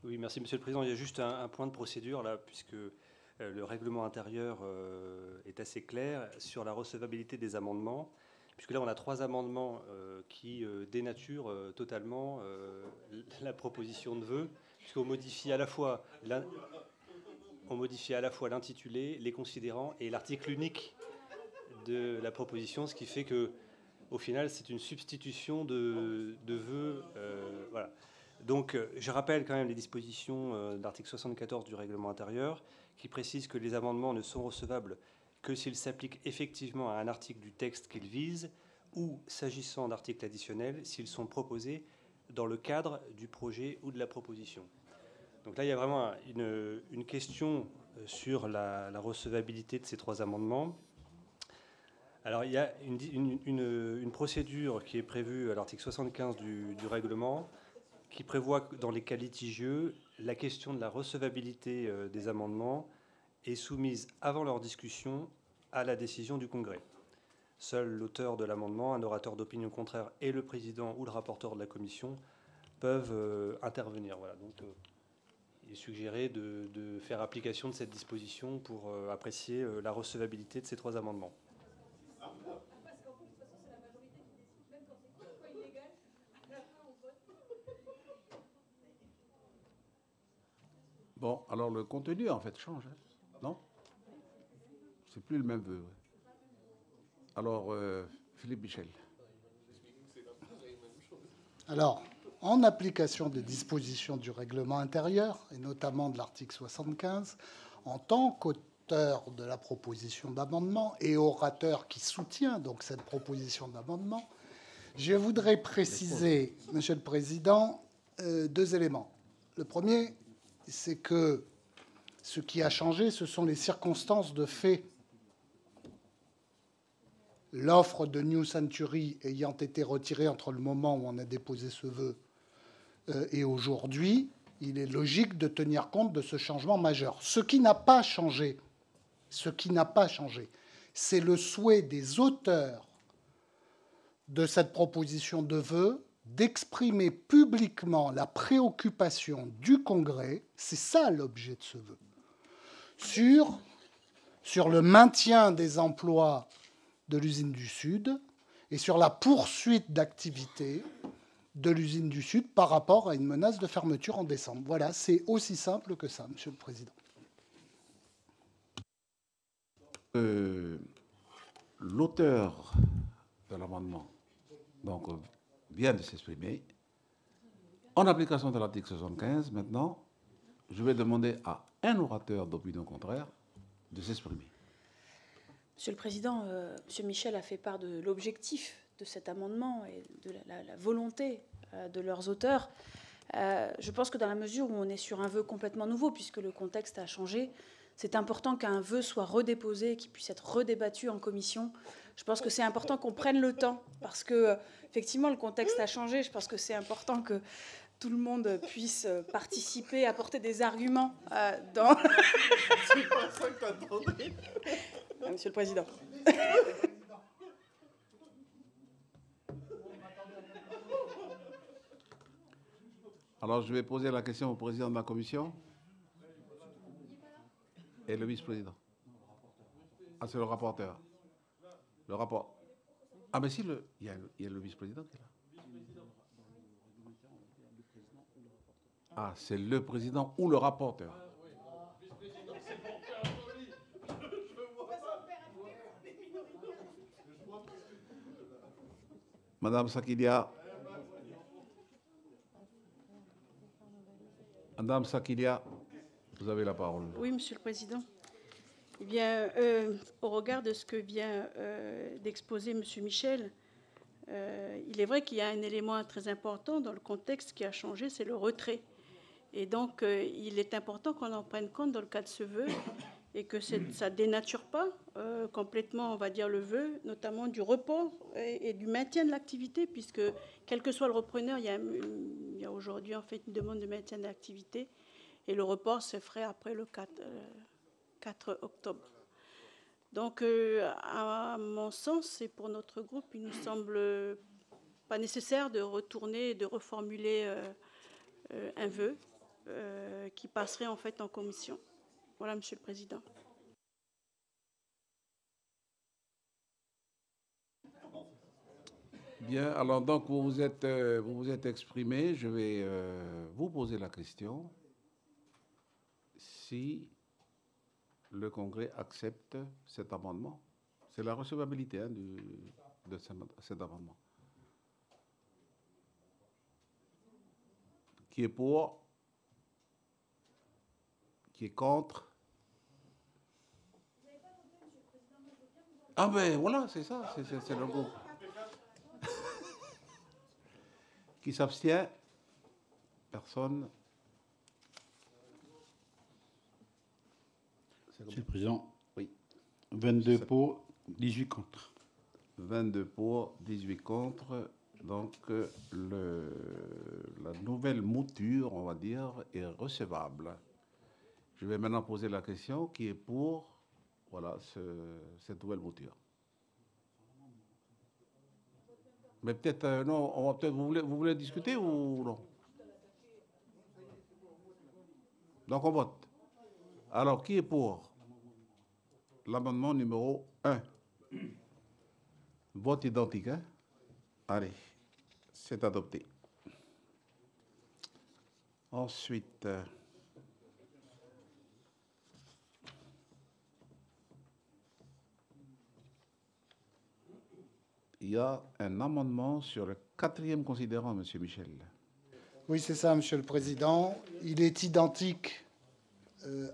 Oui, merci Monsieur le Président. Il y a juste un, point de procédure là, puisque euh, le règlement intérieur euh, est assez clair sur la recevabilité des amendements, puisque là on a trois amendements euh, qui dénaturent totalement la proposition de vœu, puisqu'on modifie à la fois l'intitulé, les considérants et l'article unique de la proposition, ce qui fait que, au final, c'est une substitution de, de vœux. Euh, voilà. Donc, je rappelle quand même les dispositions de l'article 74 du règlement intérieur qui précise que les amendements ne sont recevables que s'ils s'appliquent effectivement à un article du texte qu'ils visent ou, s'agissant d'articles additionnels, s'ils sont proposés dans le cadre du projet ou de la proposition. Donc là, il y a vraiment une, question euh, sur la, recevabilité de ces trois amendements. Alors, il y a une, procédure qui est prévue à l'article 75 du, du, règlement qui prévoit que dans les cas litigieux, la question de la recevabilité euh, des amendements est soumise avant leur discussion à la décision du Congrès. Seul l'auteur de l'amendement, un orateur d'opinion contraire et le président ou le rapporteur de la commission peuvent euh, intervenir. Voilà, donc, euh, il est suggéré de, faire application de cette disposition pour apprécier la recevabilité de ces trois amendements. Bon, alors le contenu, en fait, change, hein. non? C'est plus le même vœu. Alors, euh, Philippe Michel. Alors, en application des dispositions du règlement intérieur, et notamment de l'article 75, en tant qu'auteur de la proposition d'amendement et orateur qui soutient donc cette proposition d'amendement, je voudrais préciser, Monsieur le Président, euh, deux éléments. Le premier, c'est que ce qui a changé, ce sont les circonstances de fait. L'offre de New Century ayant été retirée entre le moment où on a déposé ce vœu euh, et aujourd'hui, il est logique de tenir compte de ce changement majeur. Ce qui n'a pas changé, ce qui n'a pas changé, c'est le souhait des auteurs de cette proposition de vœu d'exprimer publiquement la préoccupation du Congrès, c'est ça l'objet de ce vœu, sur, le maintien des emplois de l'usine du Sud et sur la poursuite d'activité de l'usine du Sud par rapport à une menace de fermeture en décembre. Voilà, c'est aussi simple que ça, Monsieur le Président. Euh, l'auteur de l'amendement, donc vient de s'exprimer. En application de l'article 75, maintenant, je vais demander à un orateur d'opinion contraire de s'exprimer. Monsieur le Président, euh, Monsieur Michel a fait part de l'objectif de cet amendement et de la, volonté euh, de leurs auteurs. Euh, je pense que dans la mesure où on est sur un vœu complètement nouveau, puisque le contexte a changé, c'est important qu'un vœu soit redéposé, qu'il puisse être redébattu en commission. Je pense que c'est important qu'on prenne le temps, parce que effectivement, le contexte a changé. Je pense que c'est important que tout le monde puisse participer, apporter des arguments euh, dans. que [LAUGHS] Monsieur le Président. Alors, je vais poser la question au président de la commission et le vice-président. Ah, c'est le rapporteur. Le rapport. Ah, mais si, le, il, y a, le vice-président qui est là. Ah, c'est le président ou le rapporteur. Madame Sakilia. Madame Sakilia, vous avez la parole. Oui, Monsieur le Président. Eh bien, euh, au regard de ce que vient euh, d'exposer M. Michel, euh, il est vrai qu'il y a un élément très important dans le contexte qui a changé, c'est le retrait. Et donc, il est important qu'on en prenne compte dans le cas de ce vœu et que ça dénature pas complètement, on va dire, le vœu, notamment du report et, du maintien de l'activité, puisque quel que soit le repreneur, il y a, a aujourd'hui en fait une demande de maintien de l'activité et le report se ferait après le 4. 4 octobre. Donc, euh, à mon sens et pour notre groupe, il nous semble pas nécessaire de retourner et de reformuler euh, euh, un vœu qui passerait en fait en commission. Voilà, Monsieur le Président. Bien, alors donc vous vous êtes, vous vous êtes exprimé. Je vais vous poser la question. Si le Congrès accepte cet amendement. C'est la recevabilité hein, de cet amendement. Qui Qui est pour Qui est contre Ah ben voilà, c'est ça, c'est le groupe. [LAUGHS] Qui s'abstient Personne. Monsieur le Président, oui. 22 pour, 18 contre. 22 pour, 18 contre. Donc, le, la nouvelle mouture, on va dire, est recevable. Je vais maintenant poser la question qui est pour voilà, cette nouvelle mouture. Mais peut-être, euh, non, on va peut-être, vous voulez, vous voulez discuter ou non? Donc on vote. Alors, qui est pour? L'amendement numéro 1 Vote identique, hein? Allez, c'est adopté. Ensuite, euh, il y a un amendement sur le quatrième considérant, Monsieur Michel. Oui, c'est ça, Monsieur le Président. Il est identique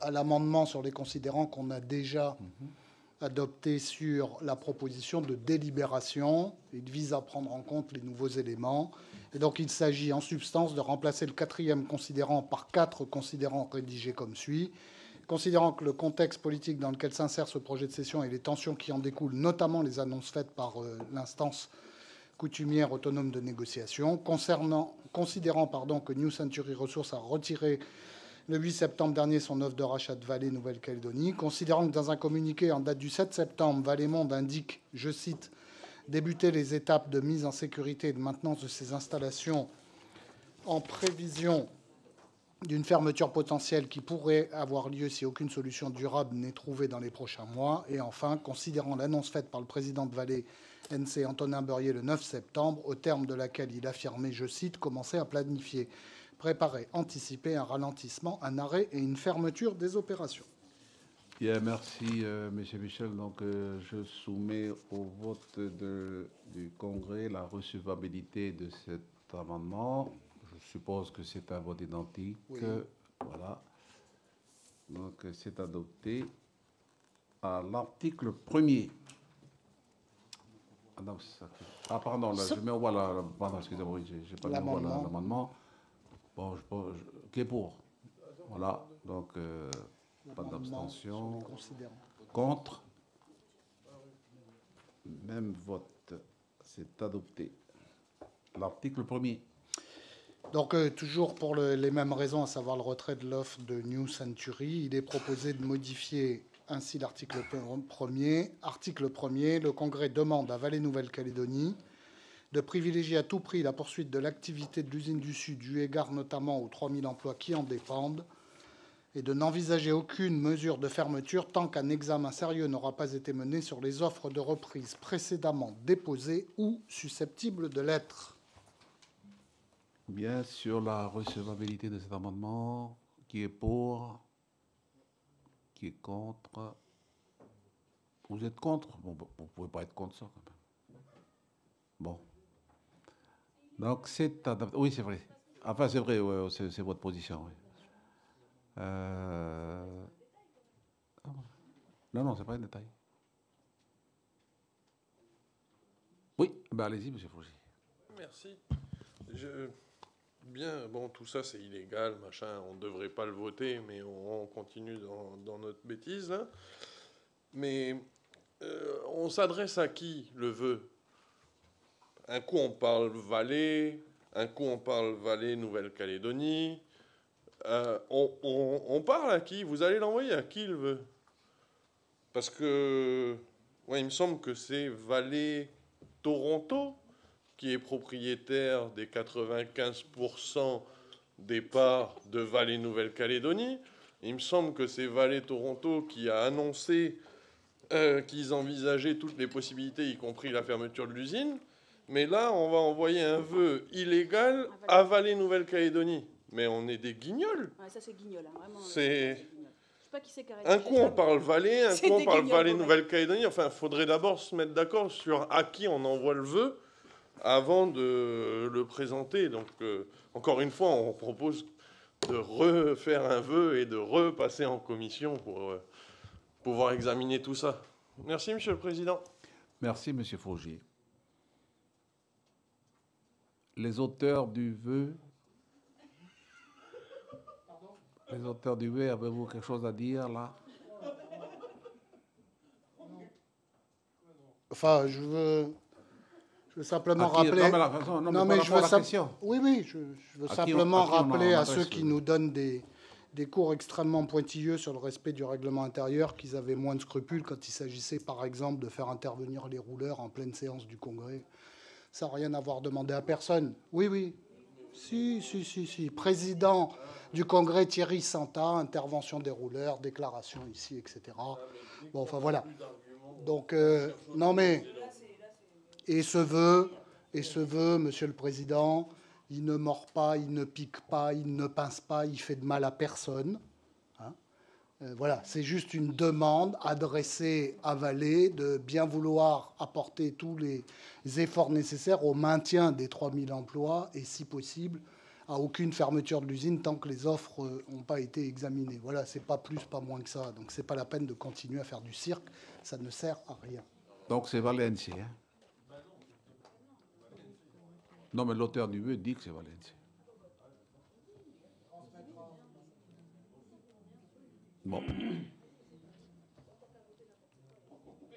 à l'amendement sur les considérants qu'on a déjà mhm. adopté sur la proposition de délibération. Il vise à prendre en compte les nouveaux éléments. Et donc, il s'agit en substance de remplacer le quatrième considérant par quatre considérants rédigés comme suit. Considérant que le contexte politique dans lequel s'insère ce projet de session et les tensions qui en découlent, notamment les annonces faites par euh, l'instance coutumière autonome de négociation, concernant, considérant pardon, que New Century Resources a retiré le 8 septembre dernier son offre de rachat de Vallée Nouvelle-Calédonie, considérant que dans un communiqué en date du 7 septembre, Vallée Monde indique, je cite, débuter les étapes de mise en sécurité et de maintenance de ces installations en prévision d'une fermeture potentielle qui pourrait avoir lieu si aucune solution durable n'est trouvée dans les prochains mois. Et enfin, considérant l'annonce faite par le président de Vallée NC Antonin Beurier le 9 septembre, au terme de laquelle il affirmait, je cite, commencer à planifier, préparer, anticiper un ralentissement, un arrêt et une fermeture des opérations. Bien, merci, euh, Monsieur Michel. Donc, euh, je soumets au vote du Congrès la recevabilité de cet amendement. Je suppose que c'est un vote identique. Voilà. Donc, c'est adopté. À l'article 1er. Ah, ah, pardon, là, je mets au voilà, pardon, excusez-moi, j'ai pas mis l'amendement. Bon, je, qui est pour? Voilà, donc euh, pas d'abstention. Contre? Même vote. C'est adopté. L'article 1er. Donc, euh, toujours pour les mêmes raisons, à savoir le retrait de l'offre de New Century, il est proposé de modifier ainsi l'article 1er. Article 1er, le Congrès demande à Vallée Nouvelle-Calédonie de privilégier à tout prix la poursuite de l'activité de l'usine du Sud, eu égard notamment aux 3000 emplois qui en dépendent, et de n'envisager aucune mesure de fermeture tant qu'un examen sérieux n'aura pas été mené sur les offres de reprise précédemment déposées ou susceptibles de l'être. Bien, sur la recevabilité de cet amendement, qui est pour Qui est contre Vous êtes contre? Bon, vous ne pouvez pas être contre ça. Quand même. Bon. Donc, c'est adapté. Oui, c'est vrai. Enfin, c'est vrai, c'est votre position. Euh... Non, non, c'est pas un détail. Oui, ben allez-y, monsieur Fougy. Merci. Je bien, bon, tout ça c'est illégal, machin, on ne devrait pas le voter, mais on, continue dans, notre bêtise là. Mais euh, on s'adresse à qui le veut? Un coup on parle Valais, un coup on parle Valais Nouvelle-Calédonie. Euh, on, parle à qui? Vous allez l'envoyer à qui le veut? Parce que, il me semble que c'est Valais Toronto qui est propriétaire des 95% des parts de Vallée Nouvelle-Calédonie. Il me semble que c'est Vallée Toronto qui a annoncé euh, qu'ils envisageaient toutes les possibilités, y compris la fermeture de l'usine. Mais là, on va envoyer un vœu illégal à Vallée Nouvelle-Calédonie. Mais on est des guignols. ça, c'est guignol. Hein, vraiment, c'est. Un coup on parle Vallée, un [LAUGHS] coup on parle Vallée Nouvelle-Calédonie. Enfin, il faudrait d'abord se mettre d'accord sur à qui on envoie le vœu avant de le présenter. Donc, euh, encore une fois, on propose de refaire un vœu et de repasser en commission pour euh, pouvoir examiner tout ça. Merci, Monsieur le Président. Merci, Monsieur Faugier. Les auteurs du vœu. Les auteurs du vœu, avez-vous quelque chose à dire là? Enfin, je veux, je veux simplement rappeler. Non, mais, je veux Oui, oui, je, veux simplement rappeler à ceux qui nous donnent des, des cours extrêmement pointilleux sur le respect du règlement intérieur qu'ils avaient moins de scrupules quand il s'agissait, par exemple, de faire intervenir les rouleurs en pleine séance du Congrès. Ça n'a rien à voir demandé à personne. Oui, oui. Si, si, si, si. Président du Congrès Thierry Santa, intervention des rouleurs, déclaration ici, etc. Bon, enfin voilà. Donc, euh, non mais, et ce vœu, et ce vœu, Monsieur le Président, il ne mord pas, il ne pique pas, il ne pince pas, il fait de mal à personne. Euh, voilà, c'est juste une demande adressée à Valais de bien vouloir apporter tous les efforts nécessaires au maintien des 3000 emplois et, si possible, à aucune fermeture de l'usine tant que les offres n'ont pas été examinées. Voilà, c'est pas plus, pas moins que ça. Donc c'est pas la peine de continuer à faire du cirque, ça ne sert à rien. Donc c'est Valencia. Hein? Non, mais l'auteur du vœu dit que c'est Valencia.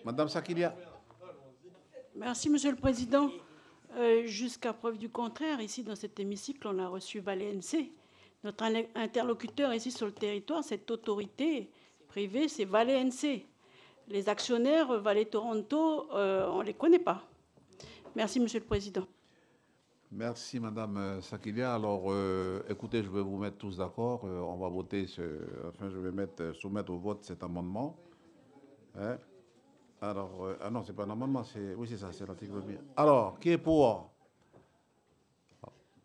Madame Sakilia. Merci, Monsieur le Président. Euh, jusqu'à preuve du contraire, ici dans cet hémicycle, on a reçu Valence. Notre interlocuteur ici sur le territoire, cette autorité privée, c'est Valence. Les actionnaires Valais Toronto, euh, on ne les connaît pas. Merci, Monsieur le Président. Merci, Madame euh, Sakilia. Alors, écoutez, je vais vous mettre tous d'accord. on va voter, enfin, je vais mettre, soumettre au vote cet amendement. Hein? Alors, euh, ah non, c'est pas un amendement, c'est. Oui, c'est ça, c'est l'article Alors, qui est pour?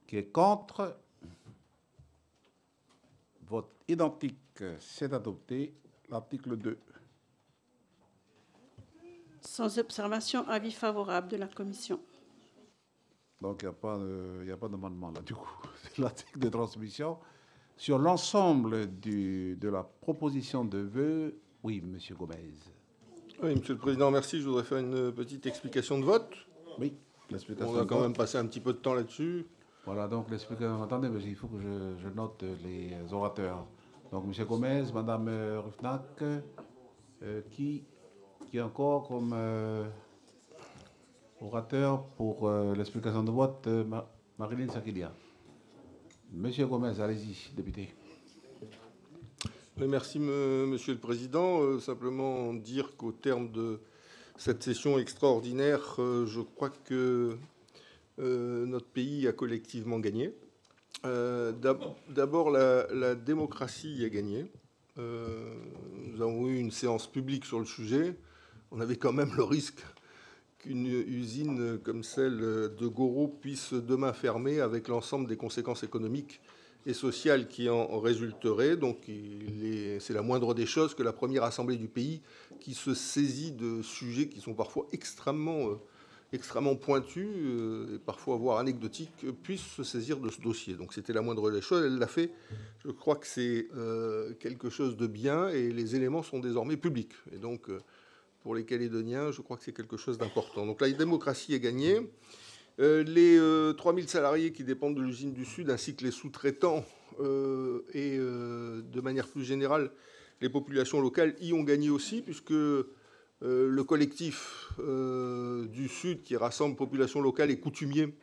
Qui est contre? Vote identique, c'est adopté. L'article 2. Sans observation, avis favorable de la commission. Donc, il n'y a pas d'amendement là, du coup. [LAUGHS] C'est l'article de transmission. Sur l'ensemble de la proposition de vœux, oui, Monsieur Gomez. Oui, Monsieur le Président, merci. Je voudrais faire une petite explication de vote. Oui, l'explication. On a quand même passé un petit peu de temps là-dessus. Voilà, donc l'explication. Attendez, mais il faut que je, note les orateurs. Donc, Monsieur Gomez, Madame Rufnac, euh, qui, qui encore comme euh, orateur pour euh, l'explication de vote, Marilyn Sakilia. Monsieur Gomez, allez-y, député merci, Monsieur le Président. Euh, simplement dire qu'au terme de cette session extraordinaire, euh, je crois que notre pays a collectivement gagné. D'abord, la, démocratie a gagné. nous avons eu une séance publique sur le sujet. On avait quand même le risque qu'une usine comme celle de Goro puisse demain fermer avec l'ensemble des conséquences économiques et sociale qui en résulterait. Donc c'est la moindre des choses que la première assemblée du pays, qui se saisit de sujets qui sont parfois extrêmement, euh, extrêmement pointus euh, et parfois voire anecdotiques, puisse se saisir de ce dossier. Donc c'était la moindre des choses. Elle l'a fait. Je crois que c'est euh, quelque chose de bien et les éléments sont désormais publics. Et donc pour les Calédoniens, je crois que c'est quelque chose d'important. Donc la démocratie est gagnée. Euh, les 3000 euh, salariés qui dépendent de l'usine du Sud, ainsi que les sous-traitants euh, et de manière plus générale les populations locales y ont gagné aussi, puisque le collectif du Sud qui rassemble population locale et coutumiers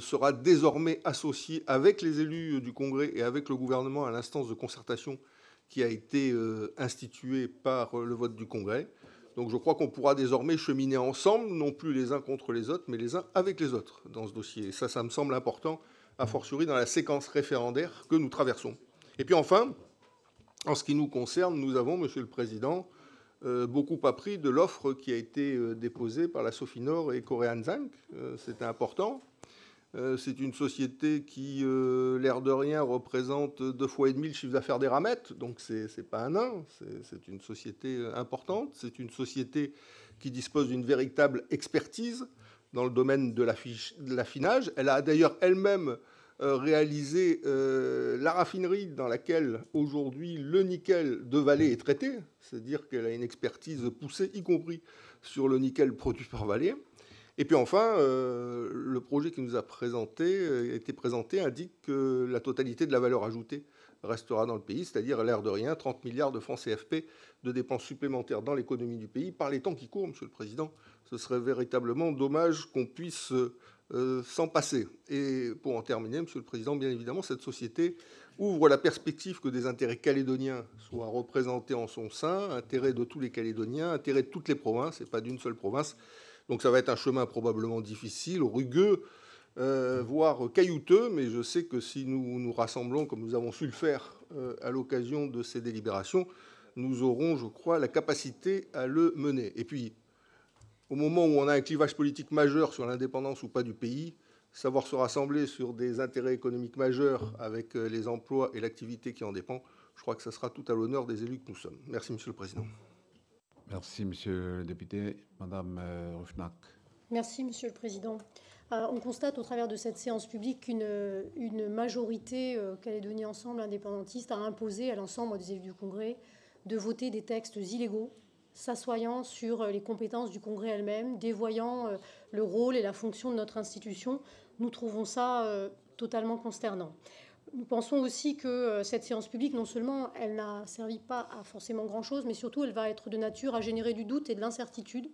sera désormais associé avec les élus du Congrès et avec le gouvernement à l'instance de concertation qui a été instituée par le vote du Congrès. Donc je crois qu'on pourra désormais cheminer ensemble, non plus les uns contre les autres, mais les uns avec les autres dans ce dossier. Et ça, ça me semble important, a fortiori dans la séquence référendaire que nous traversons. Et puis enfin, en ce qui nous concerne, nous avons, Monsieur le Président, euh, beaucoup appris de l'offre qui a été euh, déposée par la Sofinor et Korean Zinc. Euh, c'était important. Euh, c'est une société qui, euh, l'air de rien, représente deux fois et demi le chiffre d'affaires des ramettes, donc ce n'est pas un nain, c'est une société euh, importante, c'est une société qui dispose d'une véritable expertise dans le domaine de l'affinage. Elle a d'ailleurs elle-même réaliser la raffinerie dans laquelle aujourd'hui le nickel de Vallée est traité, c'est-à-dire qu'elle a une expertise poussée, y compris sur le nickel produit par Vallée. Et puis enfin, le projet qui nous a présenté, été présenté indique que la totalité de la valeur ajoutée restera dans le pays, c'est-à-dire l'air de rien, 30 milliards de francs CFP de dépenses supplémentaires dans l'économie du pays par les temps qui courent, Monsieur le Président. Ce serait véritablement dommage qu'on puisse euh, s'en passer. Et pour en terminer, Monsieur le Président, bien évidemment, cette société ouvre la perspective que des intérêts calédoniens soient représentés en son sein, intérêts de tous les Calédoniens, intérêts de toutes les provinces, et pas d'une seule province. Donc ça va être un chemin probablement difficile, rugueux, euh, voire caillouteux, mais je sais que si nous nous rassemblons comme nous avons su le faire euh, à l'occasion de ces délibérations, nous aurons, je crois, la capacité à le mener. Et puis, au moment où on a un clivage politique majeur sur l'indépendance ou pas du pays, savoir se rassembler sur des intérêts économiques majeurs avec euh, les emplois et l'activité qui en dépend, je crois que ce sera tout à l'honneur des élus que nous sommes. Merci, Monsieur le Président. Merci, Monsieur le député. Madame Rufnac. Merci, Monsieur le Président. Euh, on constate au travers de cette séance publique qu'une une majorité euh, Calédonie Ensemble indépendantiste a imposé à l'ensemble des élus du Congrès de voter des textes illégaux, s'assoyant sur euh, les compétences du Congrès elle-même, dévoyant le rôle et la fonction de notre institution. Nous trouvons ça totalement consternant. Nous pensons aussi que cette séance publique, non seulement elle n'a servi pas à forcément grand-chose, mais surtout elle va être de nature à générer du doute et de l'incertitude.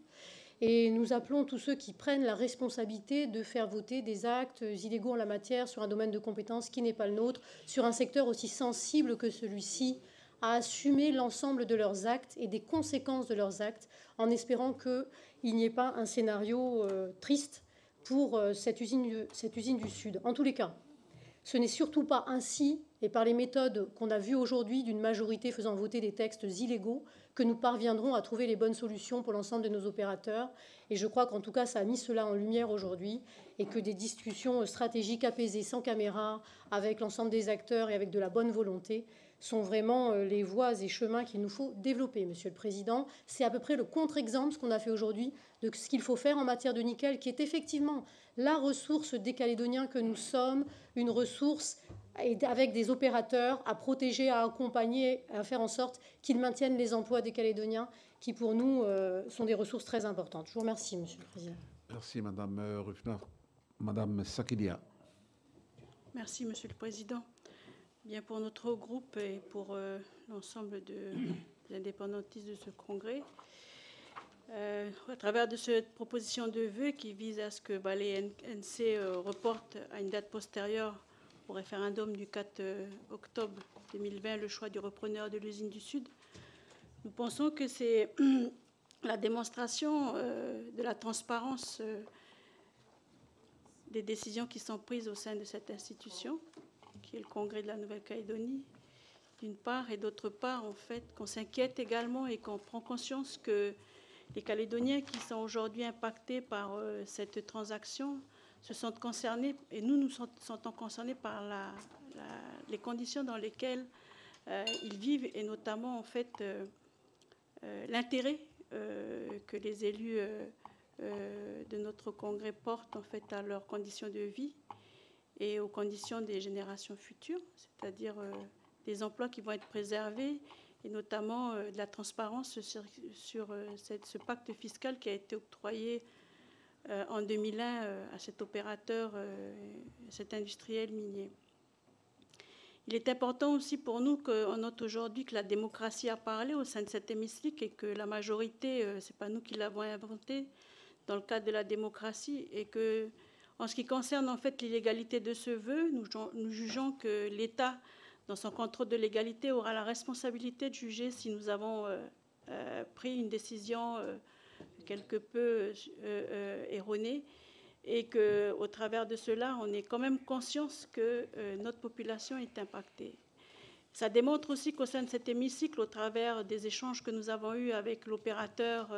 Et nous appelons tous ceux qui prennent la responsabilité de faire voter des actes illégaux en la matière sur un domaine de compétences qui n'est pas le nôtre, sur un secteur aussi sensible que celui-ci, à assumer l'ensemble de leurs actes et des conséquences de leurs actes, en espérant qu'il n'y ait pas un scénario euh, triste pour euh, cette, usine, cette usine du Sud. En tous les cas, ce n'est surtout pas ainsi, et par les méthodes qu'on a vues aujourd'hui d'une majorité faisant voter des textes illégaux, que nous parviendrons à trouver les bonnes solutions pour l'ensemble de nos opérateurs. Et je crois qu'en tout cas, ça a mis cela en lumière aujourd'hui et que des discussions stratégiques apaisées, sans caméra, avec l'ensemble des acteurs et avec de la bonne volonté, sont vraiment euh, les voies et chemins qu'il nous faut développer, Monsieur le Président. C'est à peu près le contre-exemple, ce qu'on a fait aujourd'hui, de ce qu'il faut faire en matière de nickel, qui est effectivement la ressource des Calédoniens que nous sommes, une ressource avec des opérateurs à protéger, à accompagner, à faire en sorte qu'ils maintiennent les emplois des Calédoniens, qui pour nous euh, sont des ressources très importantes. Je vous remercie, Monsieur le Président. Merci, Madame euh, Ruffner. Madame Sakilia. Merci, Monsieur le Président. Bien pour notre groupe et pour euh, l'ensemble de, [CLEARS THROAT] des indépendantistes de ce congrès, à travers de cette proposition de vœux qui vise à ce que Ballet NC reporte à une date postérieure au référendum du 4 euh, octobre 2020 le choix du repreneur de l'usine du Sud. Nous pensons que c'est [CLEARS THROAT] la démonstration euh, de la transparence euh, des décisions qui sont prises au sein de cette institution, qui est le Congrès de la Nouvelle-Calédonie, d'une part, et d'autre part, en fait, qu'on s'inquiète également et qu'on prend conscience que les Calédoniens qui sont aujourd'hui impactés par cette transaction se sentent concernés, et nous nous sentons concernés par les conditions dans lesquelles euh, ils vivent, et notamment en fait euh, euh, l'intérêt que les élus de notre congrès portent en fait à leurs conditions de vie et aux conditions des générations futures, c'est-à-dire des emplois qui vont être préservés et notamment de la transparence sur, sur ce pacte fiscal qui a été octroyé euh, en 2001 euh, à cet opérateur, euh, cet industriel minier. Il est important aussi pour nous qu'on note aujourd'hui que la démocratie a parlé au sein de cet hémicycle et que la majorité, ce n'est pas nous qui l'avons inventé dans le cadre de la démocratie et que, en ce qui concerne en fait l'illégalité de ce vœu, nous, jugeons que l'État, dans son contrôle de l'égalité, aura la responsabilité de juger si nous avons pris une décision quelque peu euh, euh, erronée et qu'au travers de cela, on ait quand même conscience que euh, notre population est impactée. Ça démontre aussi qu'au sein de cet hémicycle, au travers des échanges que nous avons eus avec l'opérateur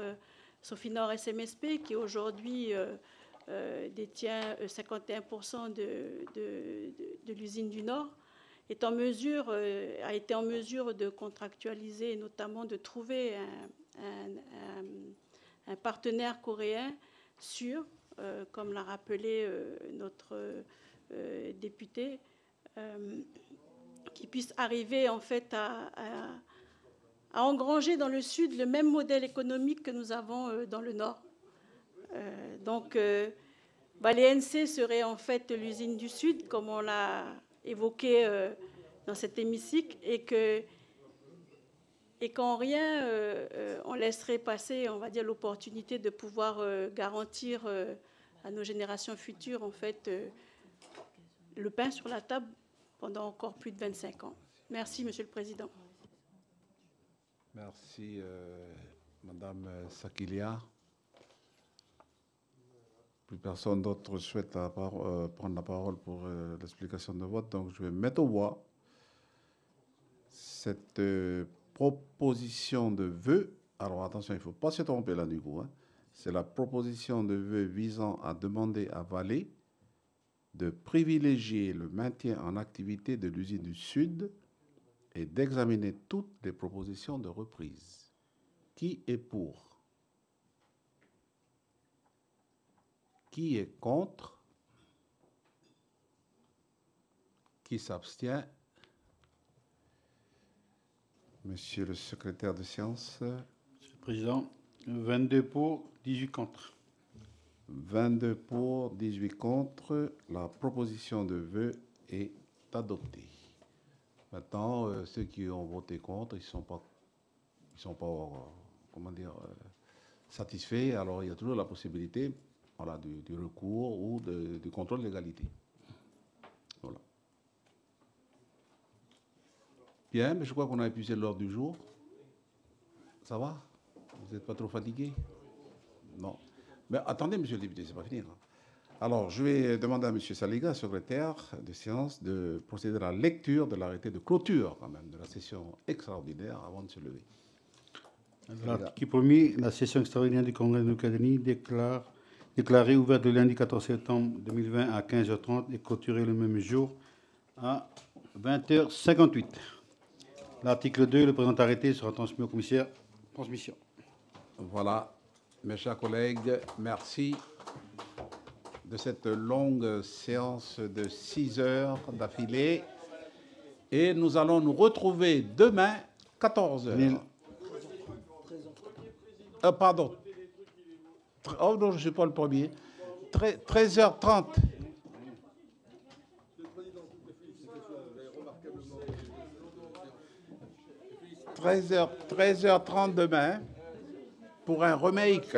Sofinor SMSP, qui aujourd'hui détient 51% de, de, l'usine du Nord, est en mesure, a été en mesure de contractualiser notamment de trouver un partenaire coréen sûr, euh, comme l'a rappelé euh, notre députés qui puissent arriver en fait à, engranger dans le sud le même modèle économique que nous avons dans le nord. Donc, bah, les NC seraient en fait l'usine du sud, comme on l'a évoqué dans cet hémicycle, et et qu'en rien euh, euh, on laisserait passer, on va dire, l'opportunité de pouvoir euh, garantir à nos générations futures, en fait, le pain sur la table pendant encore plus de 25 ans. Merci, Monsieur le Président. Merci, Madame Sakilia. Personne d'autre souhaite prendre la parole pour l'explication de vote, donc je vais mettre au voix cette proposition de vœu. Alors attention, il ne faut pas se tromper là du coup. Hein. C'est la proposition de vœu visant à demander à Valais de privilégier le maintien en activité de l'usine du Sud et d'examiner toutes les propositions de reprise. Qui est pour? Qui est contre Qui s'abstient Monsieur le secrétaire de séance. Monsieur le Président, 22 pour, 18 contre. 22 pour, 18 contre. La proposition de vœu est adoptée. Maintenant, euh, ceux qui ont voté contre, ils ne sont pas, ils sont pas euh, comment dire, euh, satisfaits. Alors, il y a toujours la possibilité voilà, du, recours ou du contrôle de l'égalité. Voilà. Bien, mais je crois qu'on a épuisé l'ordre du jour. Ça va? Vous n'êtes pas trop fatigué? Non. Mais attendez, monsieur le député, c'est pas fini. Alors, je vais demander à M. Saliga, secrétaire de séance, de procéder à la lecture de l'arrêté de clôture, quand même, de la session extraordinaire avant de se lever. L'article premier, la session extraordinaire du Congrès de l'Académie déclare déclarée ouverte le lundi 14 septembre 2020 à 15h30 et clôturée le même jour à 20h58. L'article 2, le présent arrêté sera transmis au commissaire. Transmission. Voilà, mes chers collègues, merci de cette longue séance de 6 heures d'affilée. Et nous allons nous retrouver demain, 14 heures. Euh, pardon. Oh non, je ne suis pas le premier. 13h30. 13h, 13h30 demain pour un remake